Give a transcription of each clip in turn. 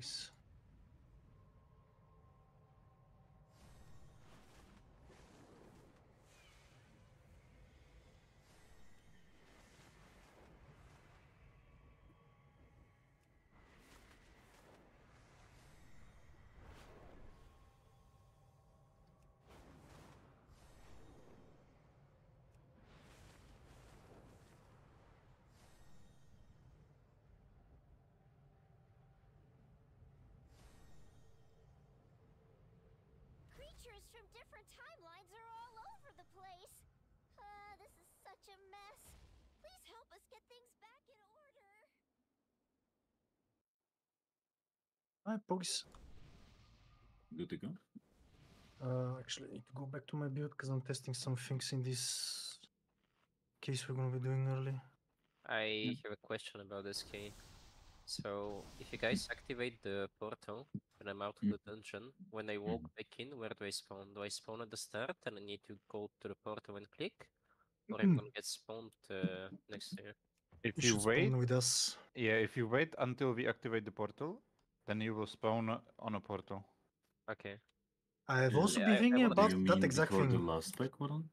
boys. Creatures from different timelines are all over the place. Uh, this is such a mess. Please help us get things back in order. Alright, boys. Good to go. Uh, actually, I need to go back to my build because I'm testing some things in this case we're gonna be doing early. I have a question about this key. So, if you guys activate the portal when I'm out of Mm. the dungeon, when I walk back in, where do I spawn? Do I spawn at the start and I need to go to the portal and click? Or I'm gonna get spawned uh, next to you? If You you wait, with us. yeah, if you wait until we activate the portal, then you will spawn uh, on a portal. Okay. I've also I- been I thinking wanna- about you that mean exact before the thing. last pack, Warren?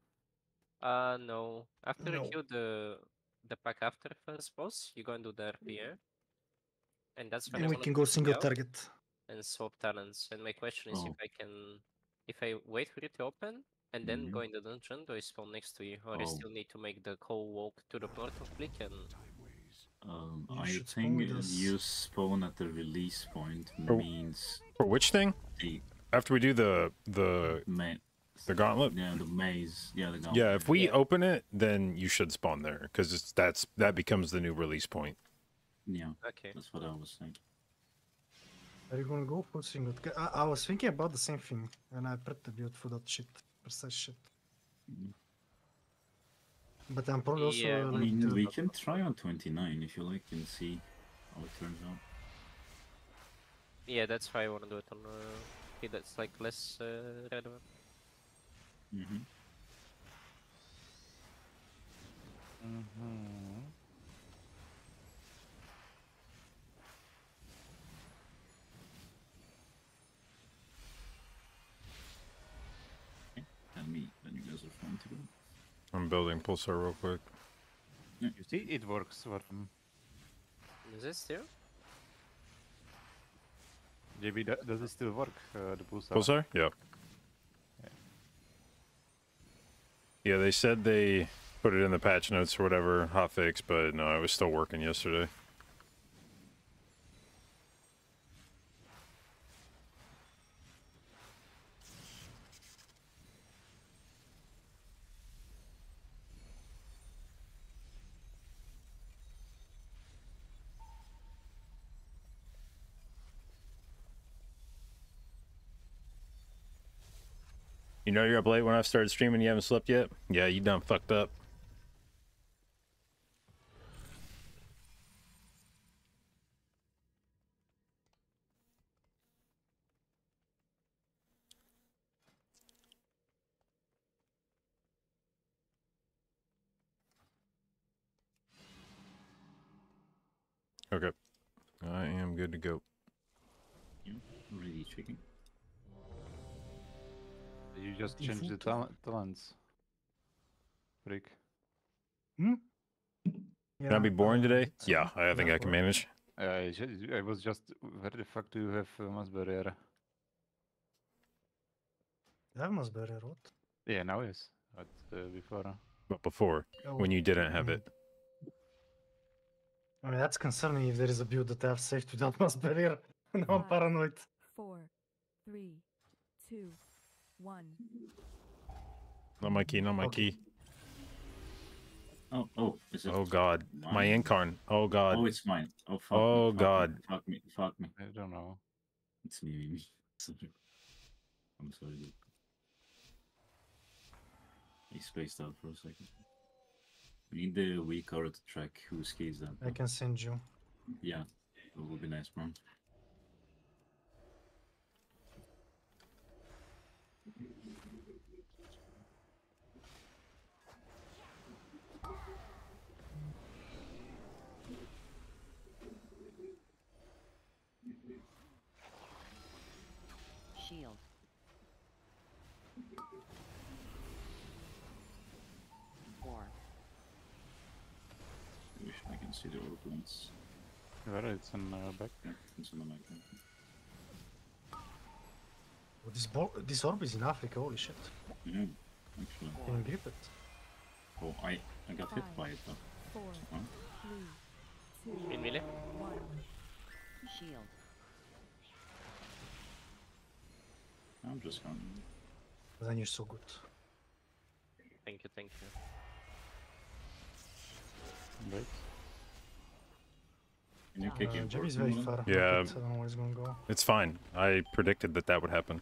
Uh, no. After No. you kill the the pack after first boss, you go and do the RPA. And that's when I And we wanna can go single out target. and swap talents. And my question is Oh. if I can, if I wait for it to open and then go Mhm. in the dungeon, do I spawn next to you, or I Oh. still need to make the whole walk to the portal click and? Um, You I think with you spawn at the release point Oh. means For which thing? the After we do the the ma- the gauntlet. yeah the maze yeah the gauntlet. Yeah, if we Yeah. open it, then you should spawn there because it's that's that becomes the new release point. yeah Okay. that's what I was saying. Are you gonna go for single? I, I was thinking about the same thing, and I prepped the build for that shit, precise shit. Mhm. But I'm probably also. Yeah, uh, I like, mean we can try on 29 if you like and see how it turns out. Yeah, that's why I want to do it on. Uh, okay, that's like less uh, relevant. Mm-hmm. Mm-hmm. Tell me when you guys are fine to go. I'm building pulsar real quick. You see, it works. Warren. Is this still? JB, does it still work? Uh, the pulsar. Pulsar? Yeah. Yeah, they said they put it in the patch notes or whatever, hotfix, but no, it was still working yesterday. Know you're up late when I started streaming. You haven't slept yet. Yeah, you done fucked up. Tal- talents. Freak. hmm? Can I be boring uh, today? Yeah, I think yeah, I can manage. I, I was just. Where the fuck do you have uh, mass barrier? I have mass barrier, what? Yeah, now yes. But uh, before. uh, But before, Oh, when you didn't have mm. it. I mean, that's concerning if there is a build that I have saved without mass barrier. now I'm paranoid. Four, three, two, one. Not my key, not my Okay. key. Oh, oh, is it? Oh god, my mine? incarn. Oh god. Oh, it's mine. Oh, fuck Oh, me, fuck God. Me, fuck me, fuck me. I don't know. It's me, me, me. I'm sorry, dude. He spaced out for a second. We need the weak card to track whose key is that. I can send you. Yeah, it would be nice, man. Shield. Four. I wish I can see the orbs. Where it's in uh, back. Yeah, it's on the mic. Oh, this, bo- this orb is in Africa, holy shit. Yeah, actually. Can you grip it? Oh, I, I got hit by it though. Four, Huh? three, two, In melee? one. Shield. I'm just going. Then you're so good. Thank you, thank you. Wait. Can you Uh, kick Uh, in? Jeb is for very far. Yeah. I don't know where he's gonna go. It's fine. I predicted that that would happen.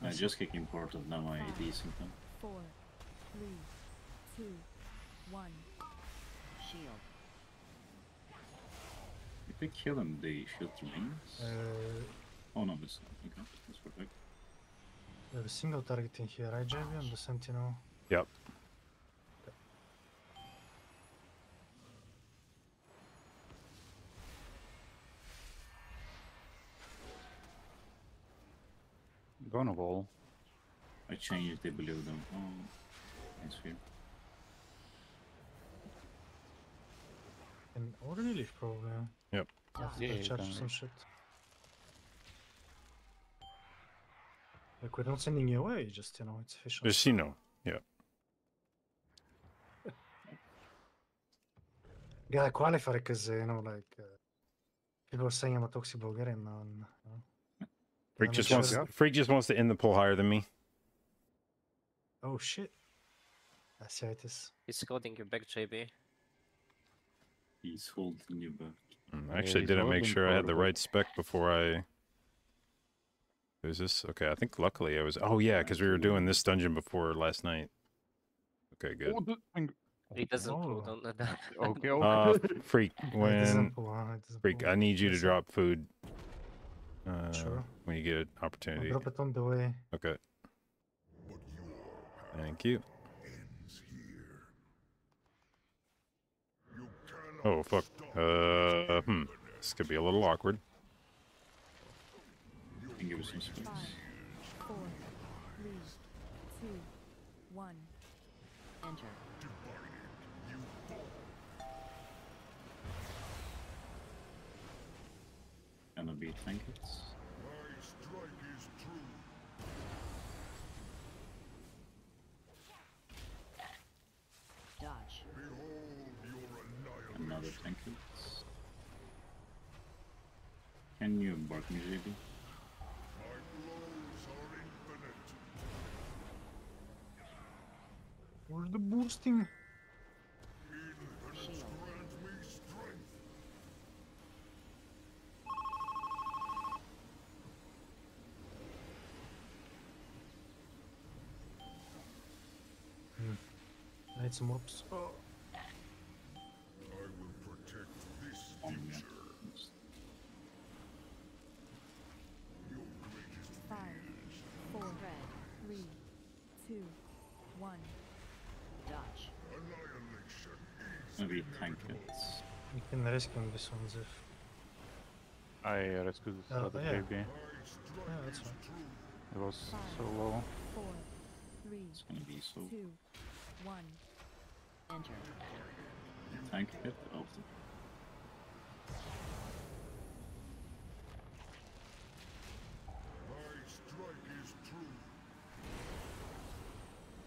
I just kick import of now my AD symptom. Four, three, two, one. Shield. If we kill him, they shoot rings. Uh, oh no, this okay, that's perfect. we have a single target in here, right, JB? on the Sentinel. Yep. Go on a wall. I changed the below them. Oh, nice here. And already leave probably. Yep. After Yeah, the charge some leave. shit. Like we're not sending you away, just you know, it's efficient. Just you know. Yeah. Gotta qualify because uh, you know, like uh, people are saying I'm a toxic Bulgarian now. And, you know. Freak just wants sure- Freak just wants to end the pull higher than me. Oh shit! I see how it is. He's holding you back, JB. He's holding you back. Mm, I actually he's didn't make sure I had the right spec before I. Who's this? Okay, I think luckily I was. Oh yeah, because we were doing this dungeon before last night. Okay, good. The thing- He doesn't pull Oh. down the that. Okay, Uh, freak, when doesn't pull, huh? It doesn't freak. I need you to drop food. Uh, Sure. When you get an I'll opportunity. drop it on the way. Okay. Thank you. Oh fuck. Uh, hmm. This could be a little awkward. Can give us some space. Five, four, three, two, one. Enter. Gonna be trinkets. Dodge. Another trinkets. Can you embark me, JB? Where's the boosting? Shield. I need some orbs. Oh. On me. Five, four, three, two, one. Dodge. Gonna be trinkets. You can rescue on this one, Ziv. I uh, rescued this Oh, other yeah. baby. Yeah, that's fine. It was Five. so low. Four, three, It's gonna be so two, one. Enter. after.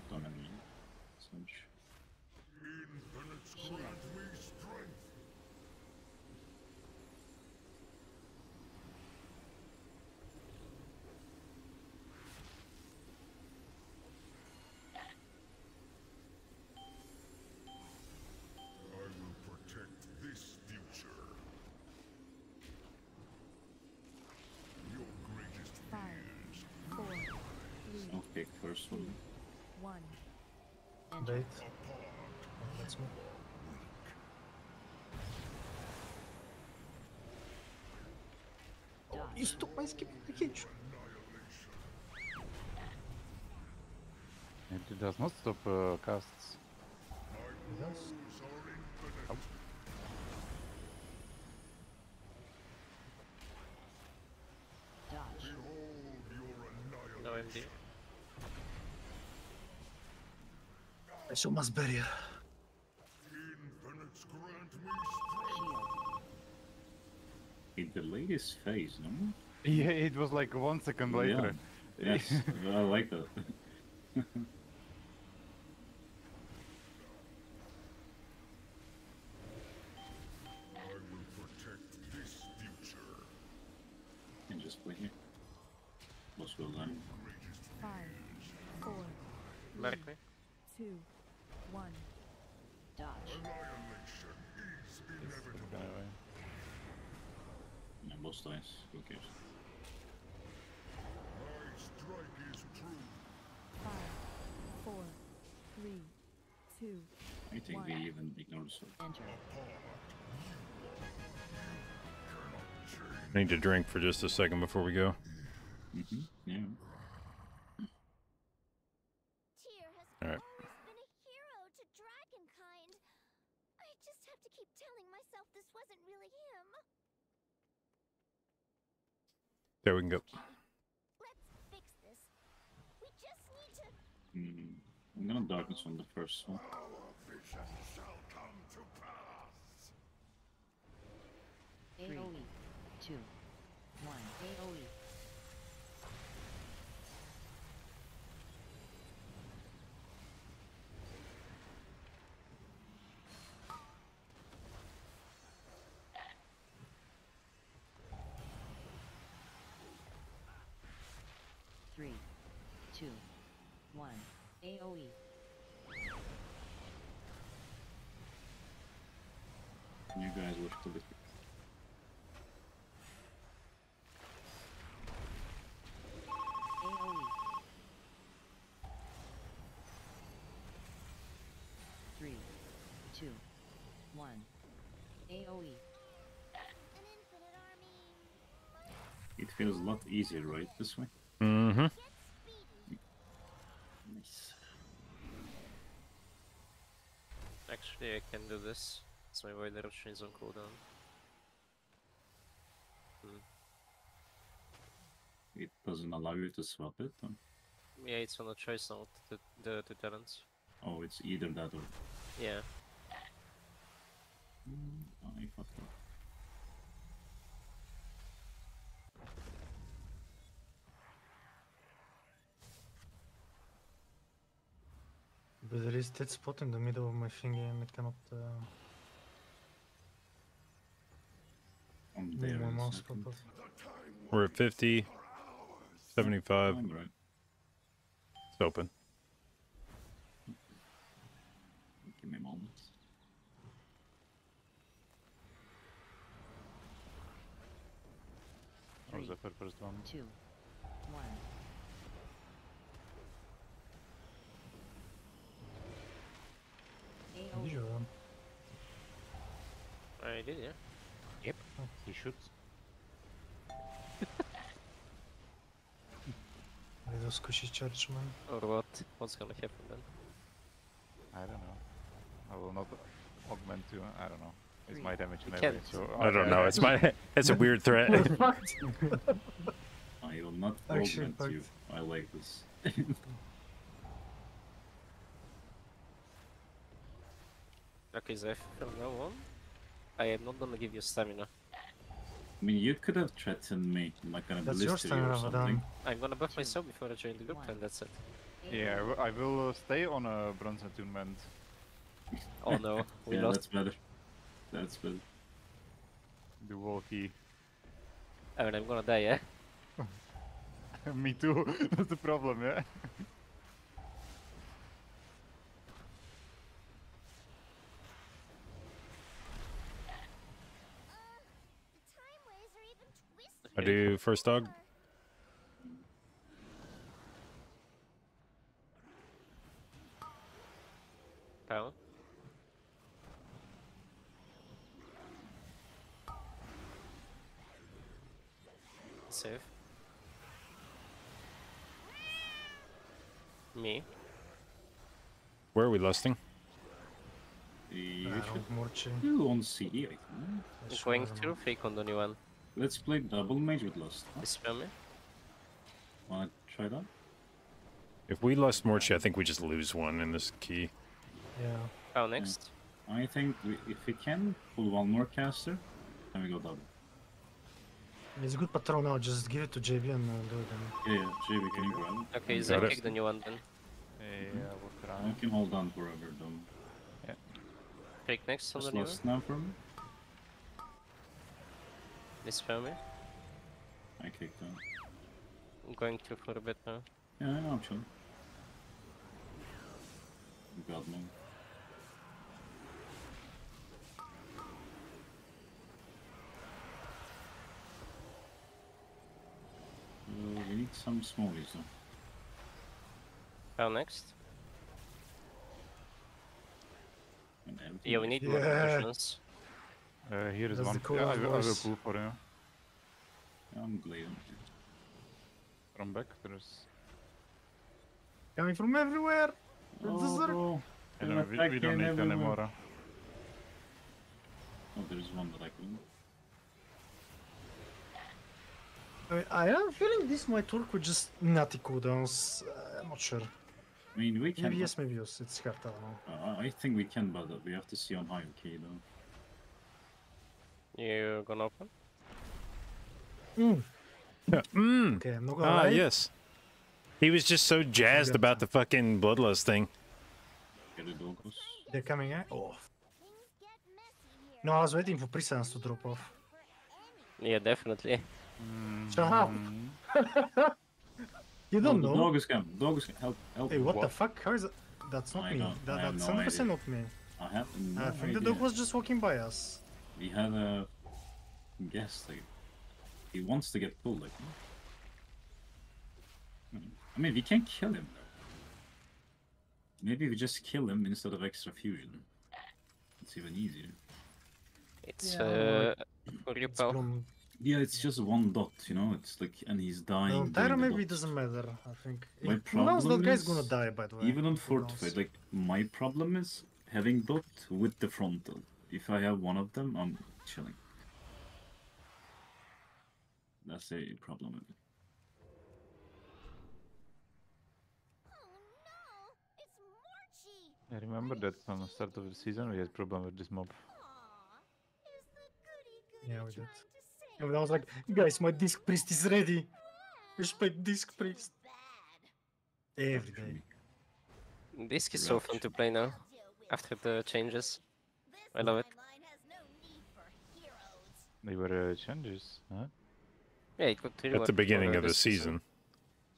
Don't have any such. Shield. Five, four, three, I'll first one. one. Enter. Bait. Oh, that's me. Dodge. You took my skip package. It does not stop uh, casts. Yes. Dodge. Indeed. I saw mass barrier. Shield. It delayed his phase, no? Yeah, it was like one second later. Yeah. Yes, I like that. Enter. I need to drink for just a second before we go. Mm-hmm. Yeah. Alright. always been a hero to Dragonkind. I just have to keep telling myself this wasn't really him. There we can go. Let's fix this. We just need to. Mm, I'm gonna darkness on the first one. AoE. Two. One. AoE. Three. Two. One. AoE. You guys watch the bit. AoE. Three, two, one. AoE. An infinite army. It feels a lot easier, right? This way. Mm-hmm. Nice. Actually, I can do this. So my void eruption is on cooldown. It doesn't allow you to swap it. Or... Yeah, it's on a choice note, the, the two talents. Oh, it's either that or. Yeah. I fucked up. But there is dead spot in the middle of my finger and I cannot uh, I'm there. my mouse second. properly. We're at 50, 75. Right. It's open. Give me a moment. Or was first one? Two, one. AoE. Usual one. I did, yeah. Yep, He shoots. Little squishy church man. Or what? What's gonna happen then? I don't know. I will not augment you. I don't know. It's my damage You and everything. can't. So I don't know. It's my. It's a weird threat. I will not Actually, augment you. I like this. Okay, Zeph, from now on, I am not gonna give you stamina. I mean, you could have threatened me, like an That's your blister you or something. Ramadan. I'm gonna buff myself before I join the group, and that's it. Yeah, I I will uh, stay on a bronze attunement. Oh no, we yeah, lost. that's better. That's better. The walkie. I mean, I'm gonna die, yeah? Me too. That's the problem, yeah. The time ways are even twisted. I do first dog. Power. Save. Me. Where are we lusting? You Uh, should Morchie. do on CD, I think. I'm going through fake on the new one. Let's play double mage with Lust. Huh? Spell me? Wanna try that? If we lost Morchie, I think we just lose one in this key. Yeah. Oh, next. I think we, if we can pull one more caster, then we go double. It's a good patrol now. Just give it to JB and uh, do it. Then. Yeah, yeah, JB, can you grab it? Okay, Got Zen it. kick the new one then. Yeah, we'll I try. can hold on forever though. Click next on the Just new one. lost now for me. This for me. I kicked out. I'm going to for a bit now. Yeah, I know, I'm chilling. God no. Uh, we need some smallies though. Oh, next. And Yeah, we need more Yeah. Uh, here is That's the one. cool yeah, I, will- I will voice. pull for you. I'm gliding. From back, there's. Coming from everywhere. Oh, Berserk. bro. I They're we, we don't need everywhere. anymore. Oh, there's one that I couldn't. I, mean, I am feeling this might work with just natty cooldowns. Uh, I'm not sure. I mean, we can. Maybe yes, maybe yes. It's hard. I don't know. Uh, I think we can, but we have to see on high key though. You gonna open? Mm. Mm. Okay, I'm not gonna Ah, lie. yes. He was just so jazzed about the fucking bloodlust thing. Get the dogos. They're coming, eh? Oh. Things get messy here. No, I was waiting for Presence to drop off. Yeah, definitely. Shut up. Mm, You don't oh, know. dog is coming. Dog is help. Help. Hey, what, the fuck? How is that? That's not I me. That, that's no 100% idea. not me. I have no I think the dog was just walking by us. We had a guess. Like, he wants to get pulled. Like, Hmm. I mean, we can't kill him. though. Maybe we just kill him instead of extra fusion. It's even easier. It's Yeah, uh, for It's repel. Bloom. Yeah, it's just one dot, you know. It's like, and he's dying. No, doing Tyra maybe dot. doesn't matter. I think. My If- Who knows? That problem guy's gonna die, by the way. Even on Who fortified, like my problem is having dot with the frontal. If I have one of them, I'm chilling. That's a problem with it. Oh no! It's Morchie! I remember that from the start of the season we had problem with this mob. Aw, is the goody goody Yeah, we did. Trying to say And I was like, guys, my disc priest is ready. We should play disc priest bad? every day. Disc is so fun to play now I'll deal with after the changes. I love it. timeline has no need for heroes. They were uh, changes, huh? Yeah, it got At the beginning of the season.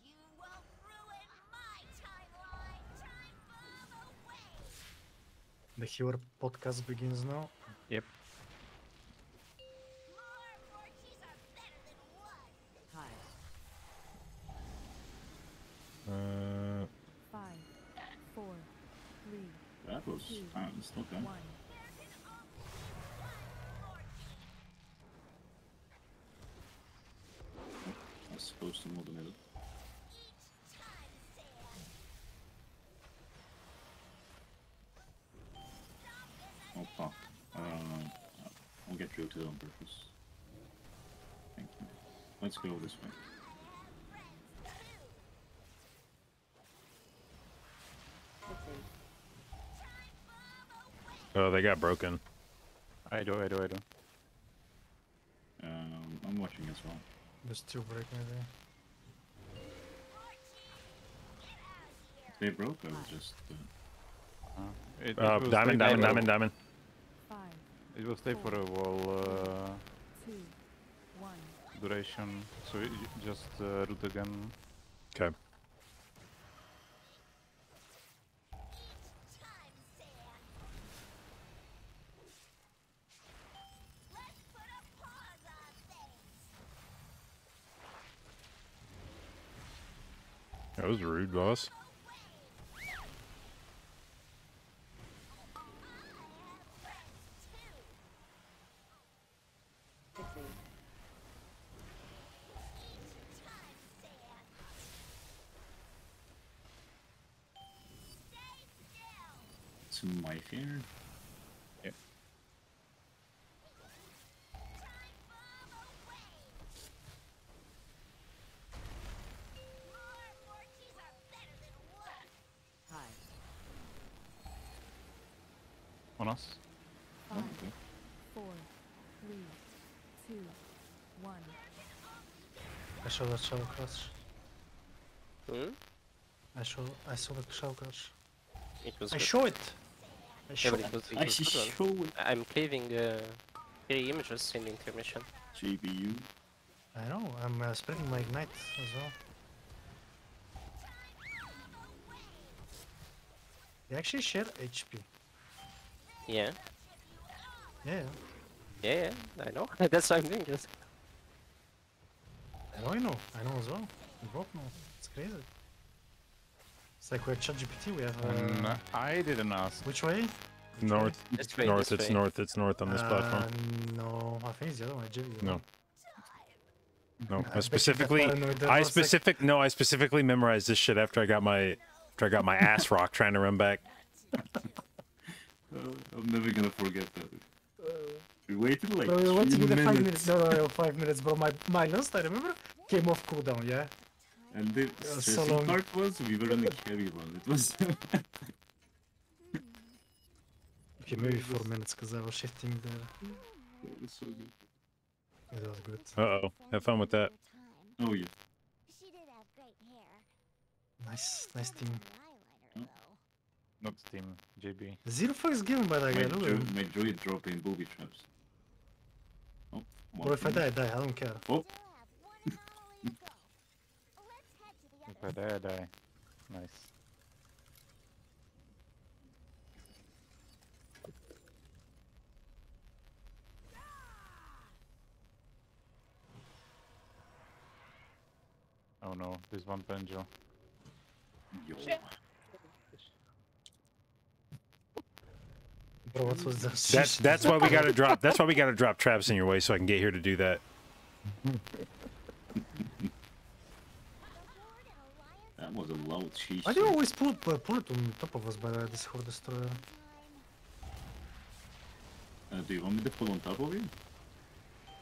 You won't ruin my timeline. Time bomb away. The Hero podcast begins now. That was ah, it's not bad. one. I was supposed to move the middle. Oh fuck. Uh, I'll get you to on purpose. Thank you. Let's go this way. Oh, they got broken. I do, I do, I do. Um, I'm watching as well. There's two break maybe. They broke or just. Uh, Uh, it, it Uh, will diamond, stay diamond, diamond, diamond. Five, It will stay for a wall uh, two, one. duration, so you you just uh, root again. Okay. Was rude, boss. On us. Five, Okay. four, three, two, one. I saw that shadow crash. Hmm? I saw I saw the shadow crash. It was I good. saw it. I saw but it. it was, it I was should good one. show it. I- I'm cleaving uh, three images in the intermission. JBU. I know. I'm uh, spreading my ignite as well. They actually share HP. Yeah, Yeah, yeah, yeah. I know. That's what I'm doing. yes. I know. I know. I know as well. We both know. It's crazy. It's like we're ChatGPT. We have. Uh, And uh, I didn't ask. which way? Which North. This way, north. this It's way. north. It's north on this platform. Uh, no, I think it's the other one. Jimmy. No. No, I I bet you got specifically, I for a sec. specific, no, I specifically memorized this shit after I got my, after I got my ass rocked trying to run back. Uh, I'm never gonna forget that. We waited like Bro, we went to three do the five minutes, minutes. No, no, no, five minutes, bro. My my last, I remember, came off cooldown. Yeah. and the so stressing long. part was we were on a carry run. It was Okay, maybe four minutes because I was shifting there. it was so good. It was good. Uh oh, have fun with that. Oh yeah. She did have great hair. Nice, nice team. Eyeliner, though. Not Steam, JB. Zero fucks given by that guy. Look at dro- him. my droid dropping booby traps. Oh, one Bro, if I die, I die. I don't care. Oh, Still have one more lead go. Let's head to the If I die, I die. Nice. Oh no, there's one Benjo. yo. Bro, what was that? That's that's why we gotta drop. That's why we gotta drop traps in your way so I can get here to do that. Aboard That was a loud cheese. Why do you always pull, it- uh, pull it on top of us by the way, this Horde Destroyer? Uh, do you want me to pull on top of you?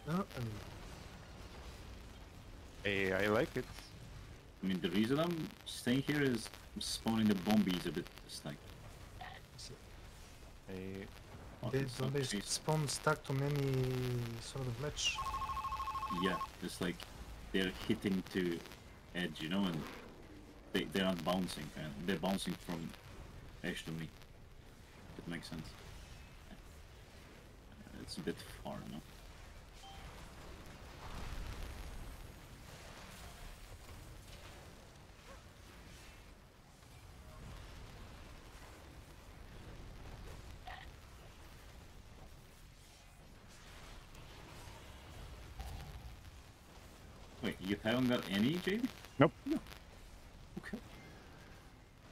No, um, Hey, I like it. I mean, the reason I'm staying here is spawning the bombies a bit stacked. Hey, they, Fucking don't they spawn stuck to many sort of ledge? Yeah, it's like they're hitting to edge, you know, and they they're not bouncing. Uh, they're bouncing from edge to me. It makes sense. It's a bit far, no? Wait, you haven't got any, JD? Nope. Okay.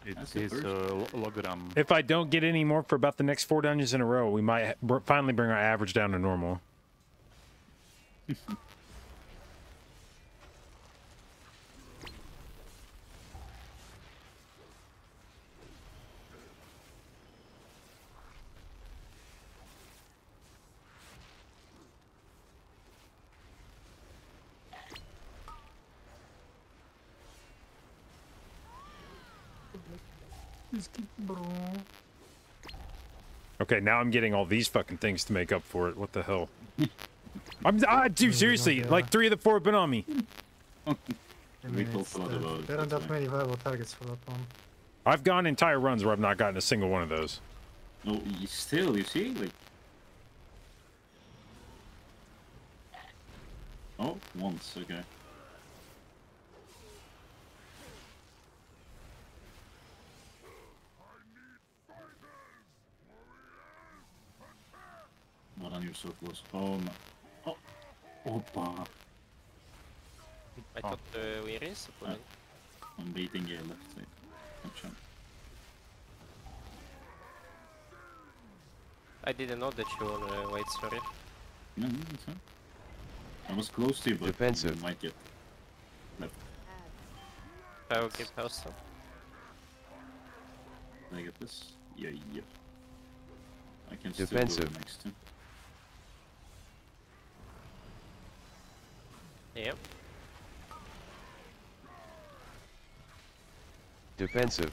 it That's the is first. a lo- um, If I don't get any more for about the next four dungeons in a row, we might br- finally bring our average down to normal. Bro. Okay, now I'm getting all these fucking things to make up for it. What the hell? I'm, ah, dude, seriously, yeah. like three of the four have been on me. I We mean, talked it's, a lot uh, about it, There aren't that's that why. many viable targets for that one. I've gone entire runs where I've not gotten a single one of those. No, you still, you see, like. Oh, once, okay. Not on your so close. Oh my. Oh, Opa. I thought uh, we raised the. I'm beating you left side. Gotcha. I didn't know that you were uh, white, sorry. No, no, it's fine. I was close to you, but Defensive. you might get left. I will keep house though. Can I get this? Yeah, yeah. I can still go Defensive. the next two. Yep. Defensive.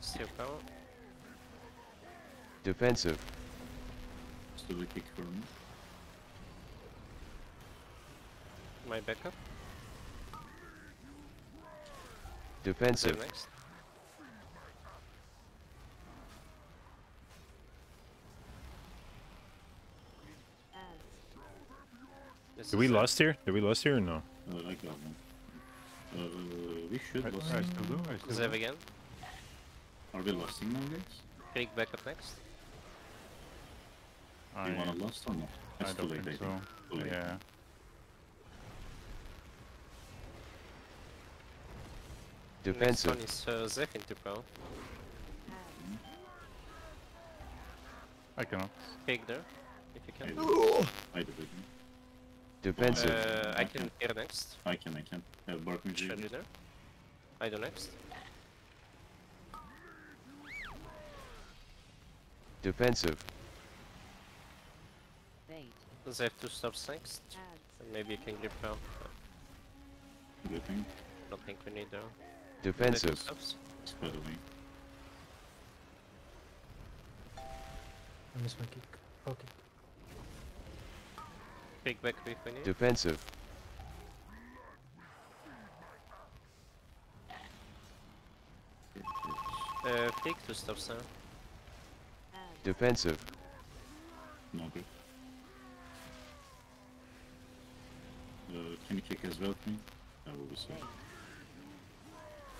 Super. Defensive. Still a kick for me. My backup. Defensive. Next. Did we is it. here? Did we lust here or no? Uh, I got one. Uh, we should I, lust. I still do. I still Zev do. again. Are we lusting now, guys? Krieg backup next. Do I, you want to lust or not? I It's too don't late, think I so. Late. Yeah. Defensive. Next one is uh, Zev into pro. I cannot. Krieg there, if you I can. do. I do it. Defensive. Uh, I can hear next. I can, I can. Uh, bark me, Should you there? I do next. Defensive. Bait. Zev two stops next. And maybe you can grip pro. Good thing. Don't think we need though. Defensive. Stops. I miss my kick. Okay. Krieg back if we need. Defensive. Uh, Krieg two stops now. Defensive. No. Uh, can you kick as well, please? That will be so.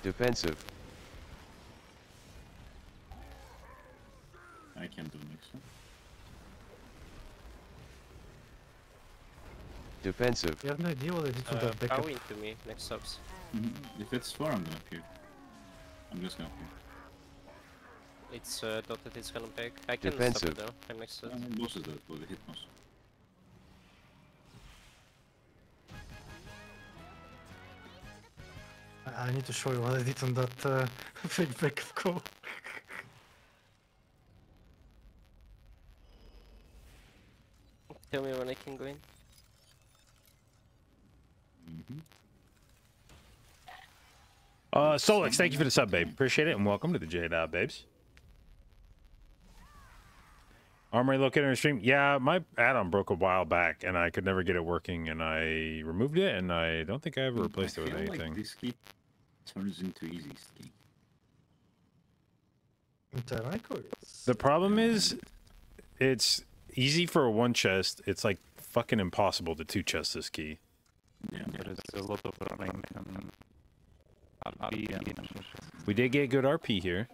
Defensive. I can do next one. Defensive. You have no idea what I did to Uh, that backup. power into me, next stops. Mhm. If it's far, I'm gonna appear. I'm just gonna appear. It's uh, dotted, it's gonna back. I can stop it though, I'm next to it. Boss is dead, but the hit boss. I, I need to show you what I did on that uh, fake backup call. Tell me when I can go in. Uh, Solix, thank you for the sub, babe. Appreciate it, and welcome to the J Dot, babes. Armory locator stream. Yeah, my add-on broke a while back, and I could never get it working, and I removed it, and I don't think I ever replaced I it with anything. Like this key turns into easy ski. In Tyrannical, it's- The problem is, it's easy for a one chest. It's like fucking impossible to two chest this key. Yeah, But it's a lot of running and RP and We did get good RP here.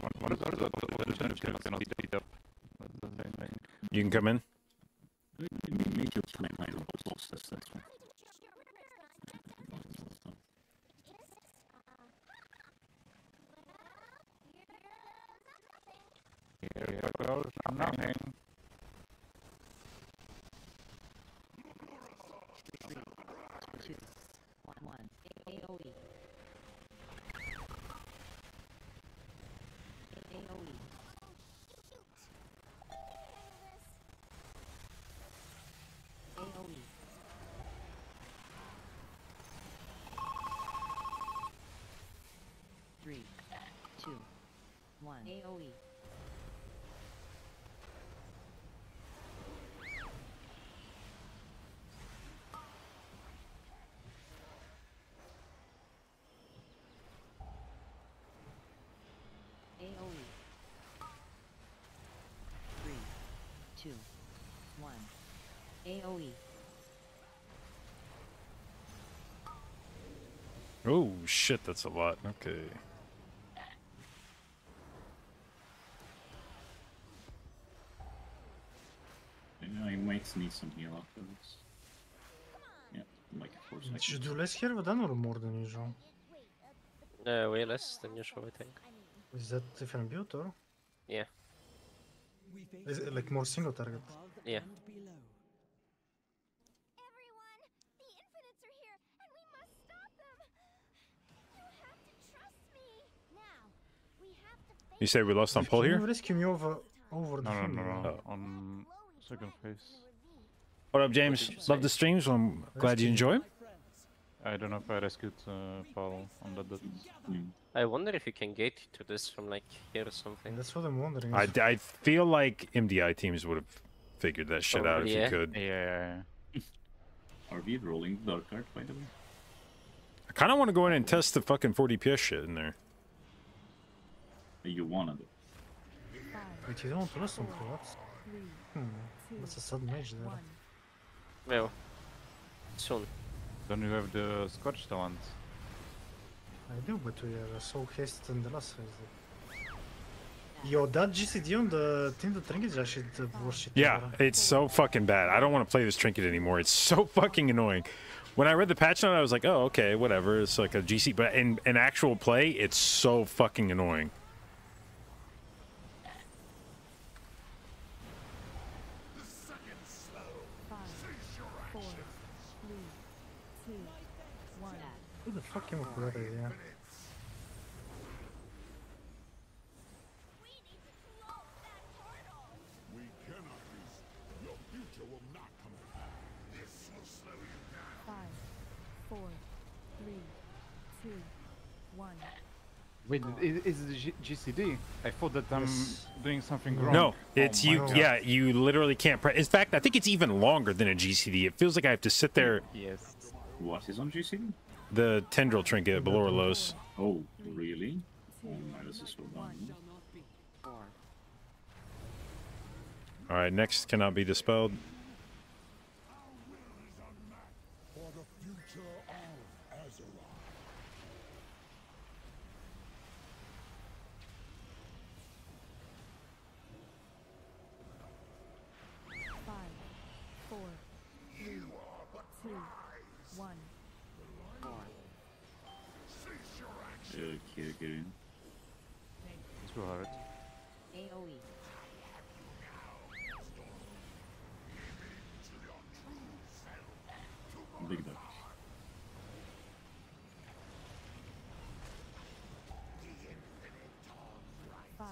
what, what is what is what what is that? You cannot speed up. That's the same thing. You can come in. Make your timeline of boss, that's that's one. Here goes nothing. Three, two, one. AOE. 2, 1. AoE. Oh shit, that's a lot. Okay. I might need some heal afterwards. Yeah, like four seconds. Did do less heal than or more than usual? No, way less than usual, I think. Is that different build or? Yeah. Is it like more single target? Yeah. Everyone, the infinites are here, and we must stop them. You have to trust me. Now, we have to face You say we lost on pull here? you rescue me over over the No, no, no, no. Oh. On second phase. What up, James? did Love the streams. I'm glad you enjoy. I don't know if I rescued uh, Paul on that. that Mm. I wonder if you can gate to this from like here or something. That's what I'm wondering. I, I feel like MDI teams would have figured that shit out if Probably, you could. yeah, yeah, yeah. Are we rolling the Darkheart, by the way? I kind of want to go in and test the fucking 4 DPS shit in there. You wanna do. Five, Wait, you don't want to listen to what? three, Hmm. That's a sudden mage there. one. Well, soon. Then you have the Scotch talent. I do, but we are so hasted in the last phase. Yo, that GCD on the team the trinket is actually uh, the oh. worst Yeah, it's so fucking bad. I don't want to play this trinket anymore. It's so fucking annoying. When I read the patch note, I was like, oh, okay, whatever. It's like a GC. But in, in actual play, it's so fucking annoying. Five, four, three, two, one. Who the fuck came up with that idea? We need to close that portal. We cannot reason. Your future will not come to pass. This will slow you down. Five, four, three, two, one. Wait, i- is it GCD? I thought that I'm Yes. doing something wrong. No, Oh it's my you. God. Yeah, you literally can't. Pre- in fact, I think it's even longer than a GCD. It feels like I have to sit there. Yes. What is on GCD? The tendril trinket, Belor'relos. Oh, really? Oh my, this is so. All right, next cannot be dispelled. For the future of Azeroth. Five, four, three, two, one. Okay, okay. Too hard. AoE. Big duck. Five,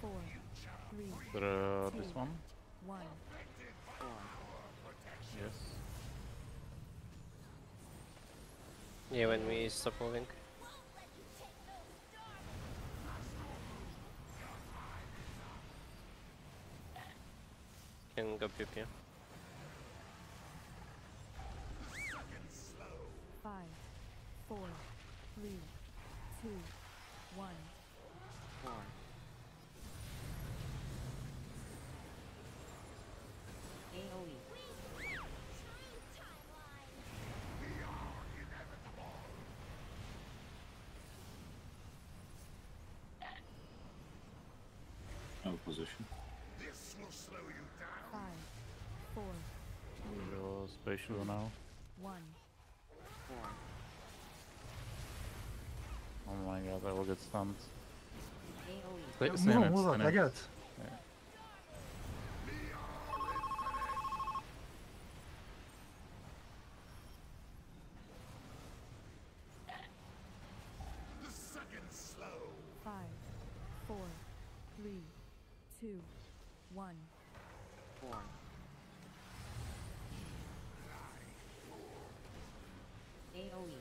four, three, But, uh, this one? one. Yes. Yeah, when we stop moving. Can go pew pew. Five, four, three, two, one. AoE. Out of position. This will slow you down. Five, four, three, Real spatial now. one. Four. Oh my god, I will get stunned. AoE. Wait, stay on, in move stay on, I it. get it. The second slow. Five, four, three, two, one. AoE.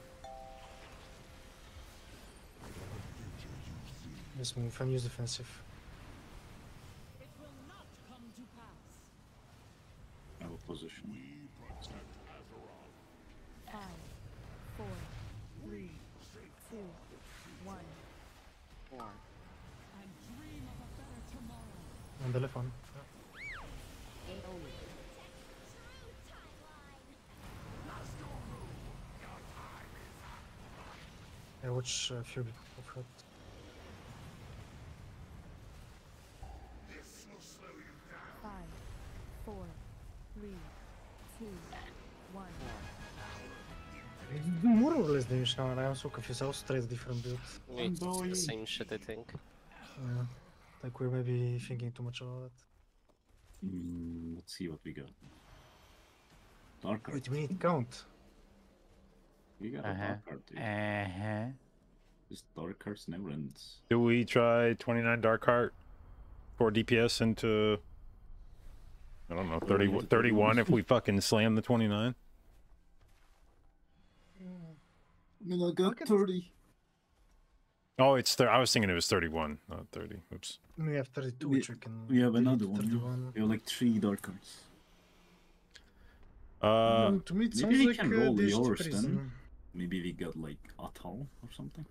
Just move and use defensive. Out of position. Five, four, three, two, one. On the left one. AoE. I watch uh, a few more or now, and I am so confused. I was straight different build. It's the same shit, I think. Yeah. Like we're maybe thinking too much about it. Mm, let's see what we got. Darkheart. Wait, we need count. We got a Uh-huh. Darkheart, dude. Uh-huh. This Darkhearts never ends. Do we try 29 Dark Heart for DPS into, I don't know, 30, 31 if we fucking slam the 29? Mean, I got Look at- 30. Oh, it's thir- I was thinking it was 31, not 30. Oops. We have 32, We- which we can. We have delete another one. 31. We have like three Darkhearts. Uh, Um, to me, it maybe we like can uh, roll DHT yours then. Maybe we got like Atal or something.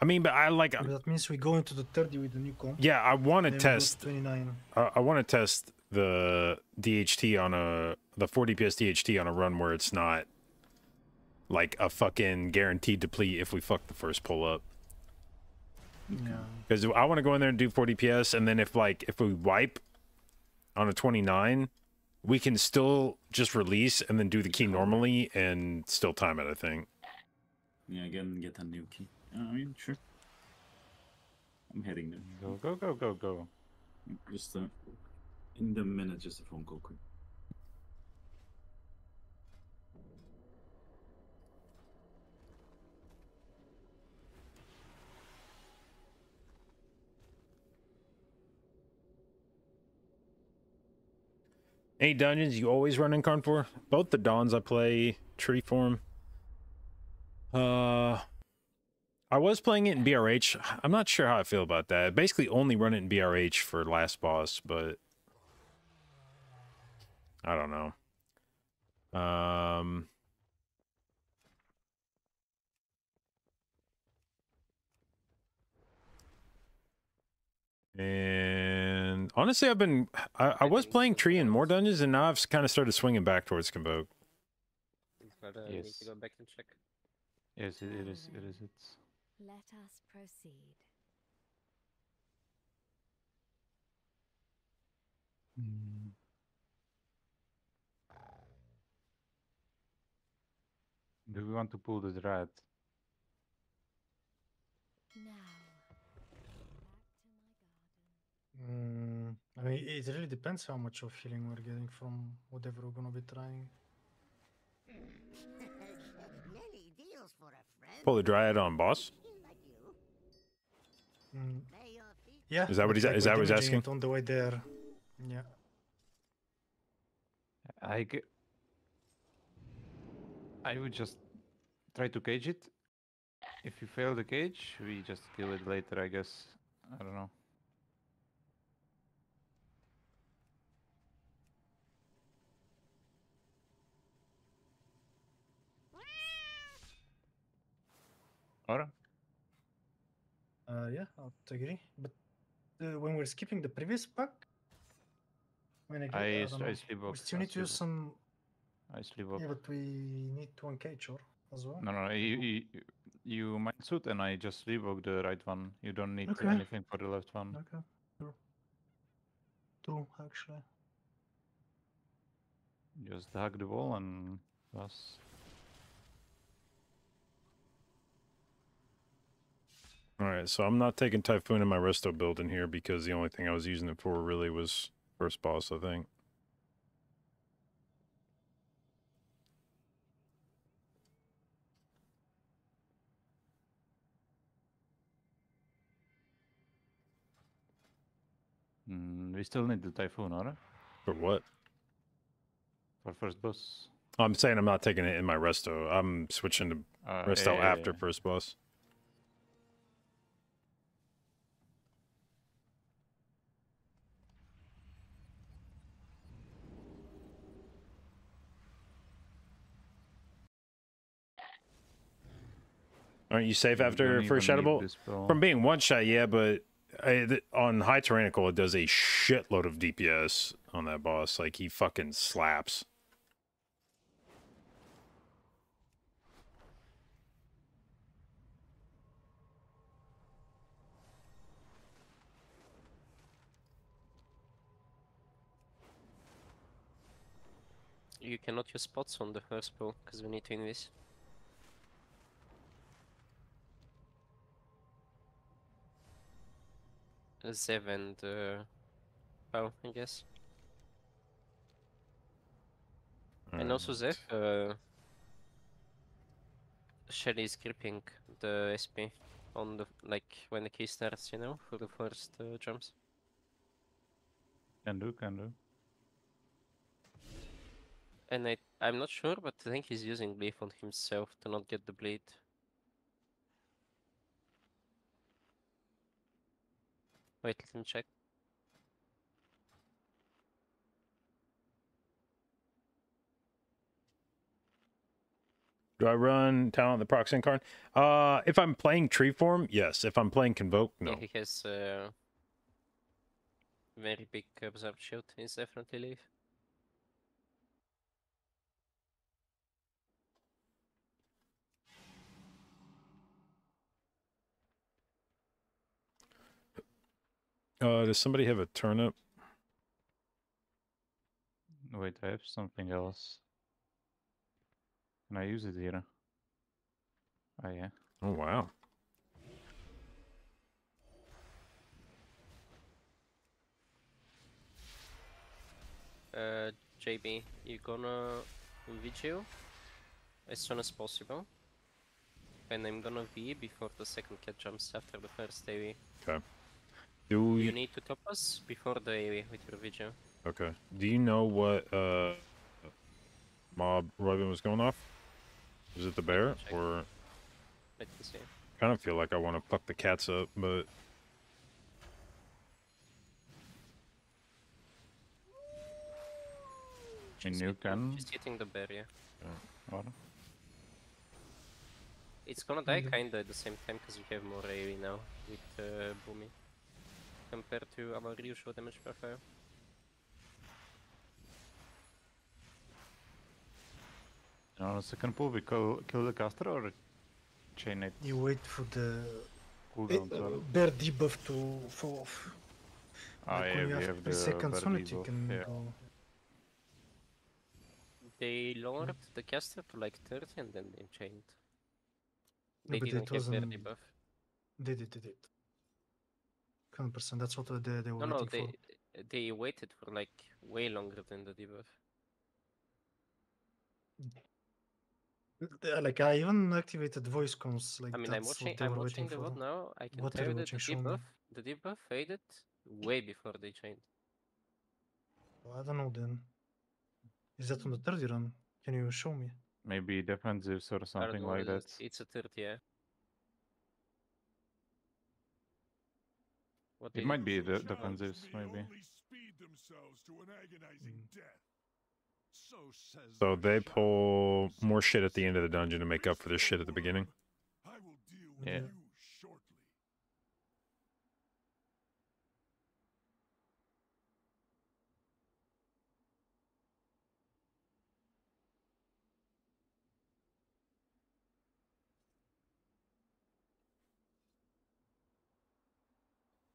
I mean, but I like. But that means we go into the 30 with the new comp. Yeah, I want to then we go to test. 29. I, I want to test the DHT on a the 4 DPS DHT on a run where it's not like a fucking guaranteed deplete if we fuck the first pull up. Yeah. Because I want to go in there and do 40 DPS, and then if like if we wipe on a 29, we can still just release and then do the key normally and still time it. I think. Yeah, again, get a new key. Uh, I mean, sure. I'm heading there. Go, go, go, go, go. Just uh, in the minute, just a phone call quick. Any dungeons you always run Incarn for? Both the dawns I play tree form. Uh, I was playing it in BRH. I'm not sure how I feel about that. Basically, only run it in BRH for last boss, but I don't know. Um, and honestly, I've been I, I was playing tree in more dungeons, and now I've kind of started swinging back towards Convoke. But uh, need Yes. to go back and check. Yes, it, it is. It is. It's. Let us proceed. Hmm. Do we want to pull the Dryad? Now, back to my garden. Mm, I mean, it really depends how much of healing we're getting from whatever we're gonna be trying. Many deals for a friend Pull the Dryad on boss. Mm, May your feet yeah. Is that what looks he's- like is that what he's asking? it On the way there. Yeah. I. g- I would just try to cage it. If you fail the cage, we just kill it later. I guess. I don't know. Alright. Uh, yeah, I would agree. But uh, when we're skipping the previous pack, when I, I, I, I know, sleep we still need to use some. I sleep up. Yeah, but we need to uncage or as well. No, no, no. You, you, you mind suit and I just revoke the right one. You don't need Okay. anything for the left one. Okay, sure. Two actually. Just hug the wall and pass. All right, so I'm not taking Typhoon in my resto build in here because the only thing I was using it for really was first boss, I think. Mm, we still need the typhoon, alright? For what? For first boss. I'm saying I'm not taking it in my resto. I'm switching to Uh, resto yeah, after yeah. first boss. Aren't you safe after don't first even Shadow Bolt? From being one shot, yeah, but I, th- on High Tyrannical, it does a shitload of DPS on that boss. Like, he fucking slaps. You cannot use spots on the first pull because we need to invis. Zev and uh, I guess. And also Zev, uh, Shelly is gripping the SP on the like when the key starts, you know, for the first uh, jumps. Can do, can do. And I, I'm not sure, but I think he's using Leaf on himself to not get the bleed. Wait, let me check. Do I run talent the proxy card? Uh, if I'm playing tree form, yes. If I'm playing convoke, no. Yeah, he has uh, very big observed shield. He's definitely Leaf. Uh, does somebody have a turnip? Wait, I have something else. Can I use it here? Oh yeah. Oh wow. Uh, JB, you gonna vigil as soon as possible. And I'm gonna V before the second cat jumps after the first AV. Okay. Do You you, need to top us before the AV with your vigil. okay? Do you know what uh mob Robin was going off? Is it the bear or? Let me see. kind of feel like I want to fuck the cats up, but And She's you hitting- can- She's hitting the bear, yeah. What? It's gonna die Mhm. kinda at the same time because we have more AoE now with uh, Boomy compared to our usual damage profile. On the second pull, we kill, kill the caster or chain it You wait for the cooldown. uh, sorry? bear debuff to fall off. Ah, Like yeah, we have have the seconds bear on you can yeah. go. They lowered the caster to like 30 and then they chained. No, They but didn't it have bear wasn't. debuff. They did, they did. 100%. That's what they, they were No, no, waiting they they waited for like way longer than the debuff. Like I even activated voice comms. Like I mean, I'm watching. I'm watching the for. VOD now. I can What tell you you that the watching? Show me. debuff, the debuff faded way before they chained. I don't know then. Is that on the 30 run? Can you show me? Maybe defensives or I something like that. it's- It's a 30, yeah. What It might be the Challenge defensives, maybe. speed themselves to an agonizing death. So says so they pull more shit at the end of the dungeon to make up for this shit at the beginning. I will deal with Yeah. you shortly.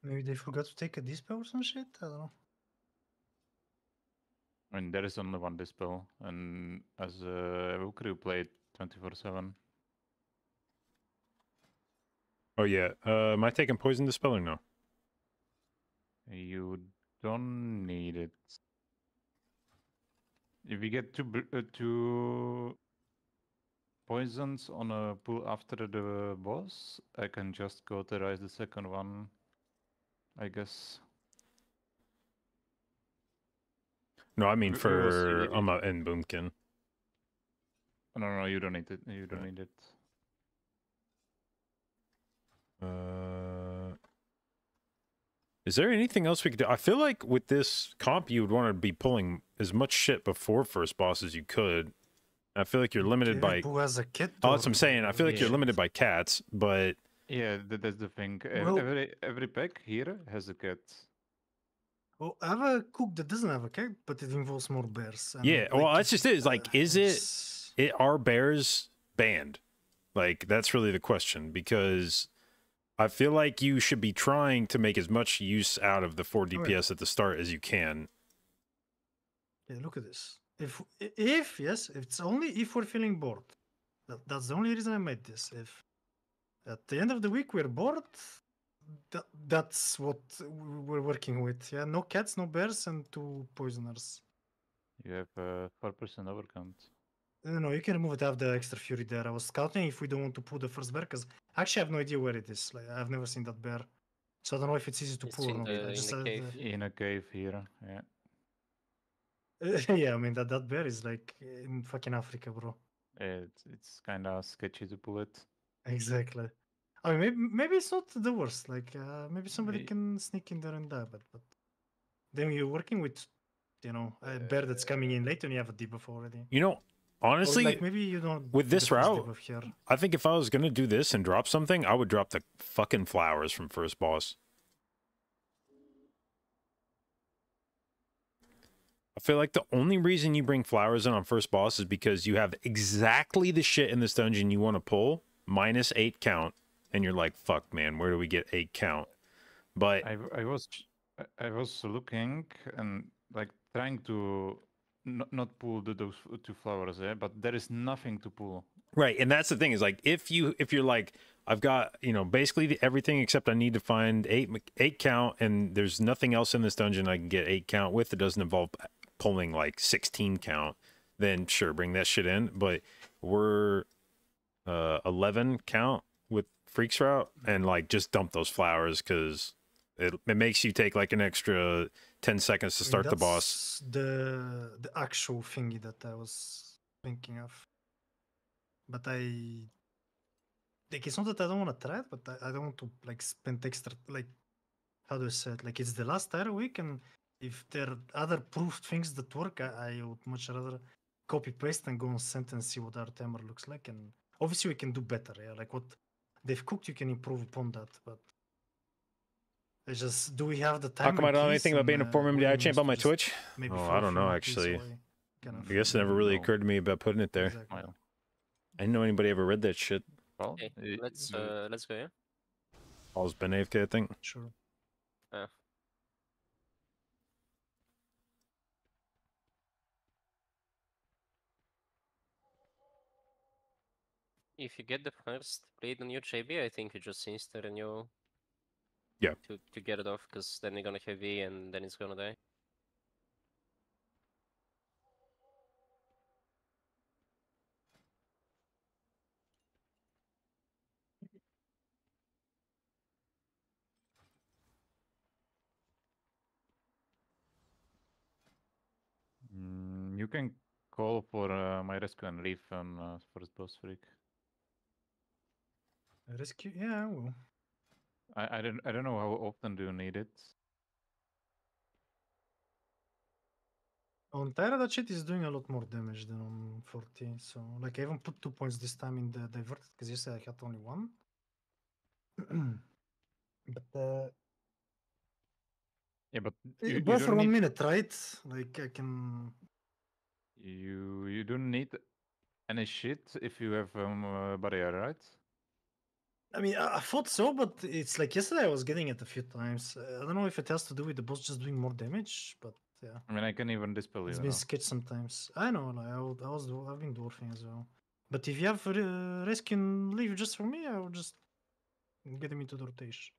Maybe they forgot to take a dispel or some shit? I don't know. I mean, there is only one dispel, and as a Evoker, you play 24 7. Oh yeah. Uh, am I taking poison dispel or no? You don't need it. If you get two uh, two poisons on a pull after the boss, I can just go to rise the second one. I guess. No, I mean We- we will see for maybe. Amma and Boomkin. No, no, you don't need it. You don't Yeah. need it. Uh, is there anything else we could do? I feel like with this comp, you would want to be pulling as much shit before first boss as you could. I feel like you're limited by. Who has a kit? Oh, that's what I'm saying. I feel like you're limited by cats, but Yeah, th- that's the thing. Well- every every pack here has a cat. Well, I have a cook that doesn't have a cat, but it involves more bears. yeah. Well, that's just it. Is like, uh, is it? It are bears banned? Like that's really the question because I feel like you should be trying to make as much use out of the four yeah. DPS at the start as you can. Yeah, look at this. If if yes, if it's only if we're feeling bored. That, that's the only reason I made this. If at the end of the week we're bored, that, that's what we're working with. Yeah, no cats, no bears, and two poisoners. You have uh, a four percent overcount. No, no, you can remove it. I have the extra fury there. I was scouting if we don't want to pull the first bear, because actually I have no idea where it is. Like I've never seen that bear, so I don't know if it's easy to It's pull or in not. the- I in just the cave. the- In a cave here, yeah. yeah, I mean that that bear is like in fucking Africa, bro. It's it's kind of sketchy to pull it. Exactly. I mean, maybe maybe it's not the worst. Like uh, maybe somebody May- can sneak in there and die, but but then you're working with, you know, a bear that's coming in late and you have a debuff already. You know, honestly, like maybe you don't with this route- here. I think if I was gonna do this and drop something, I would drop the fucking flowers from first boss. I feel like the only reason you bring flowers in on first boss is because you have exactly the shit in this dungeon you want to pull, minus eight count, and you're like, fuck man, where do we get eight count? But I I was I- was looking and like trying to not not pull the, those two flowers, there, But there is nothing to pull. Right, and that's the thing is like if you if you're like I've got you know basically the, everything except I need to find eight eight count and there's nothing else in this dungeon I can get eight count with that doesn't involve pulling like sixteen count, then sure bring that shit in. But we're uh eleven count with Freaks route and like just dump those flowers because it it makes you take like an extra ten seconds to I mean, start the boss. The the actual thingy that I was thinking of. But I like it's not that I don't want to try it, but I, I don't want to like spend extra like how do I say it? Like it's the last tire week and if there are other proved things that work, I, I would much rather copy paste and go on sent and see what our timer looks like and obviously we can do better, yeah. Like what they've cooked you can improve upon that, but it's just do we have the time? How come I don't know anything about being a uh, former MDI champ on my Twitch? maybe Oh, throw I a don't know actually. away, kind of I guess it never really No. occurred to me about putting it there. Exactly. Well, I didn't know anybody ever read that shit. well, Okay, let's uh, let's go. Yeah. Paul's been AFK, I think. Sure. If you get the first blade on your JB, I think you just insta renew. Yeah. To to get it off, because then you're gonna have V and then it's gonna die. Mm, you can call for uh, my rescue and leave on uh, first boss freak. Rescue? Yeah, I will. I, I don't I don't know how often do you need it. On Tyra, that shit is doing a lot more damage than on 40. So, like, I even put two points this time in the diverted because yesterday I had only one. but, uh, Yeah, but eh, you, you both for one need minute, right? Like, I can. you you don't need any shit if you have um, uh, barrier, right? I mean, I, I thought so, but it's like yesterday I was getting it a few times. Uh, I don't know if it has to do with the boss just doing more damage, but yeah. I mean, I can even dispel you. It's now. been sketched sometimes. I know, like I, would, I was, dwar- I've been dwarfing as well. But if you have uh, rescue and leave just for me, I will just get him into the rotation.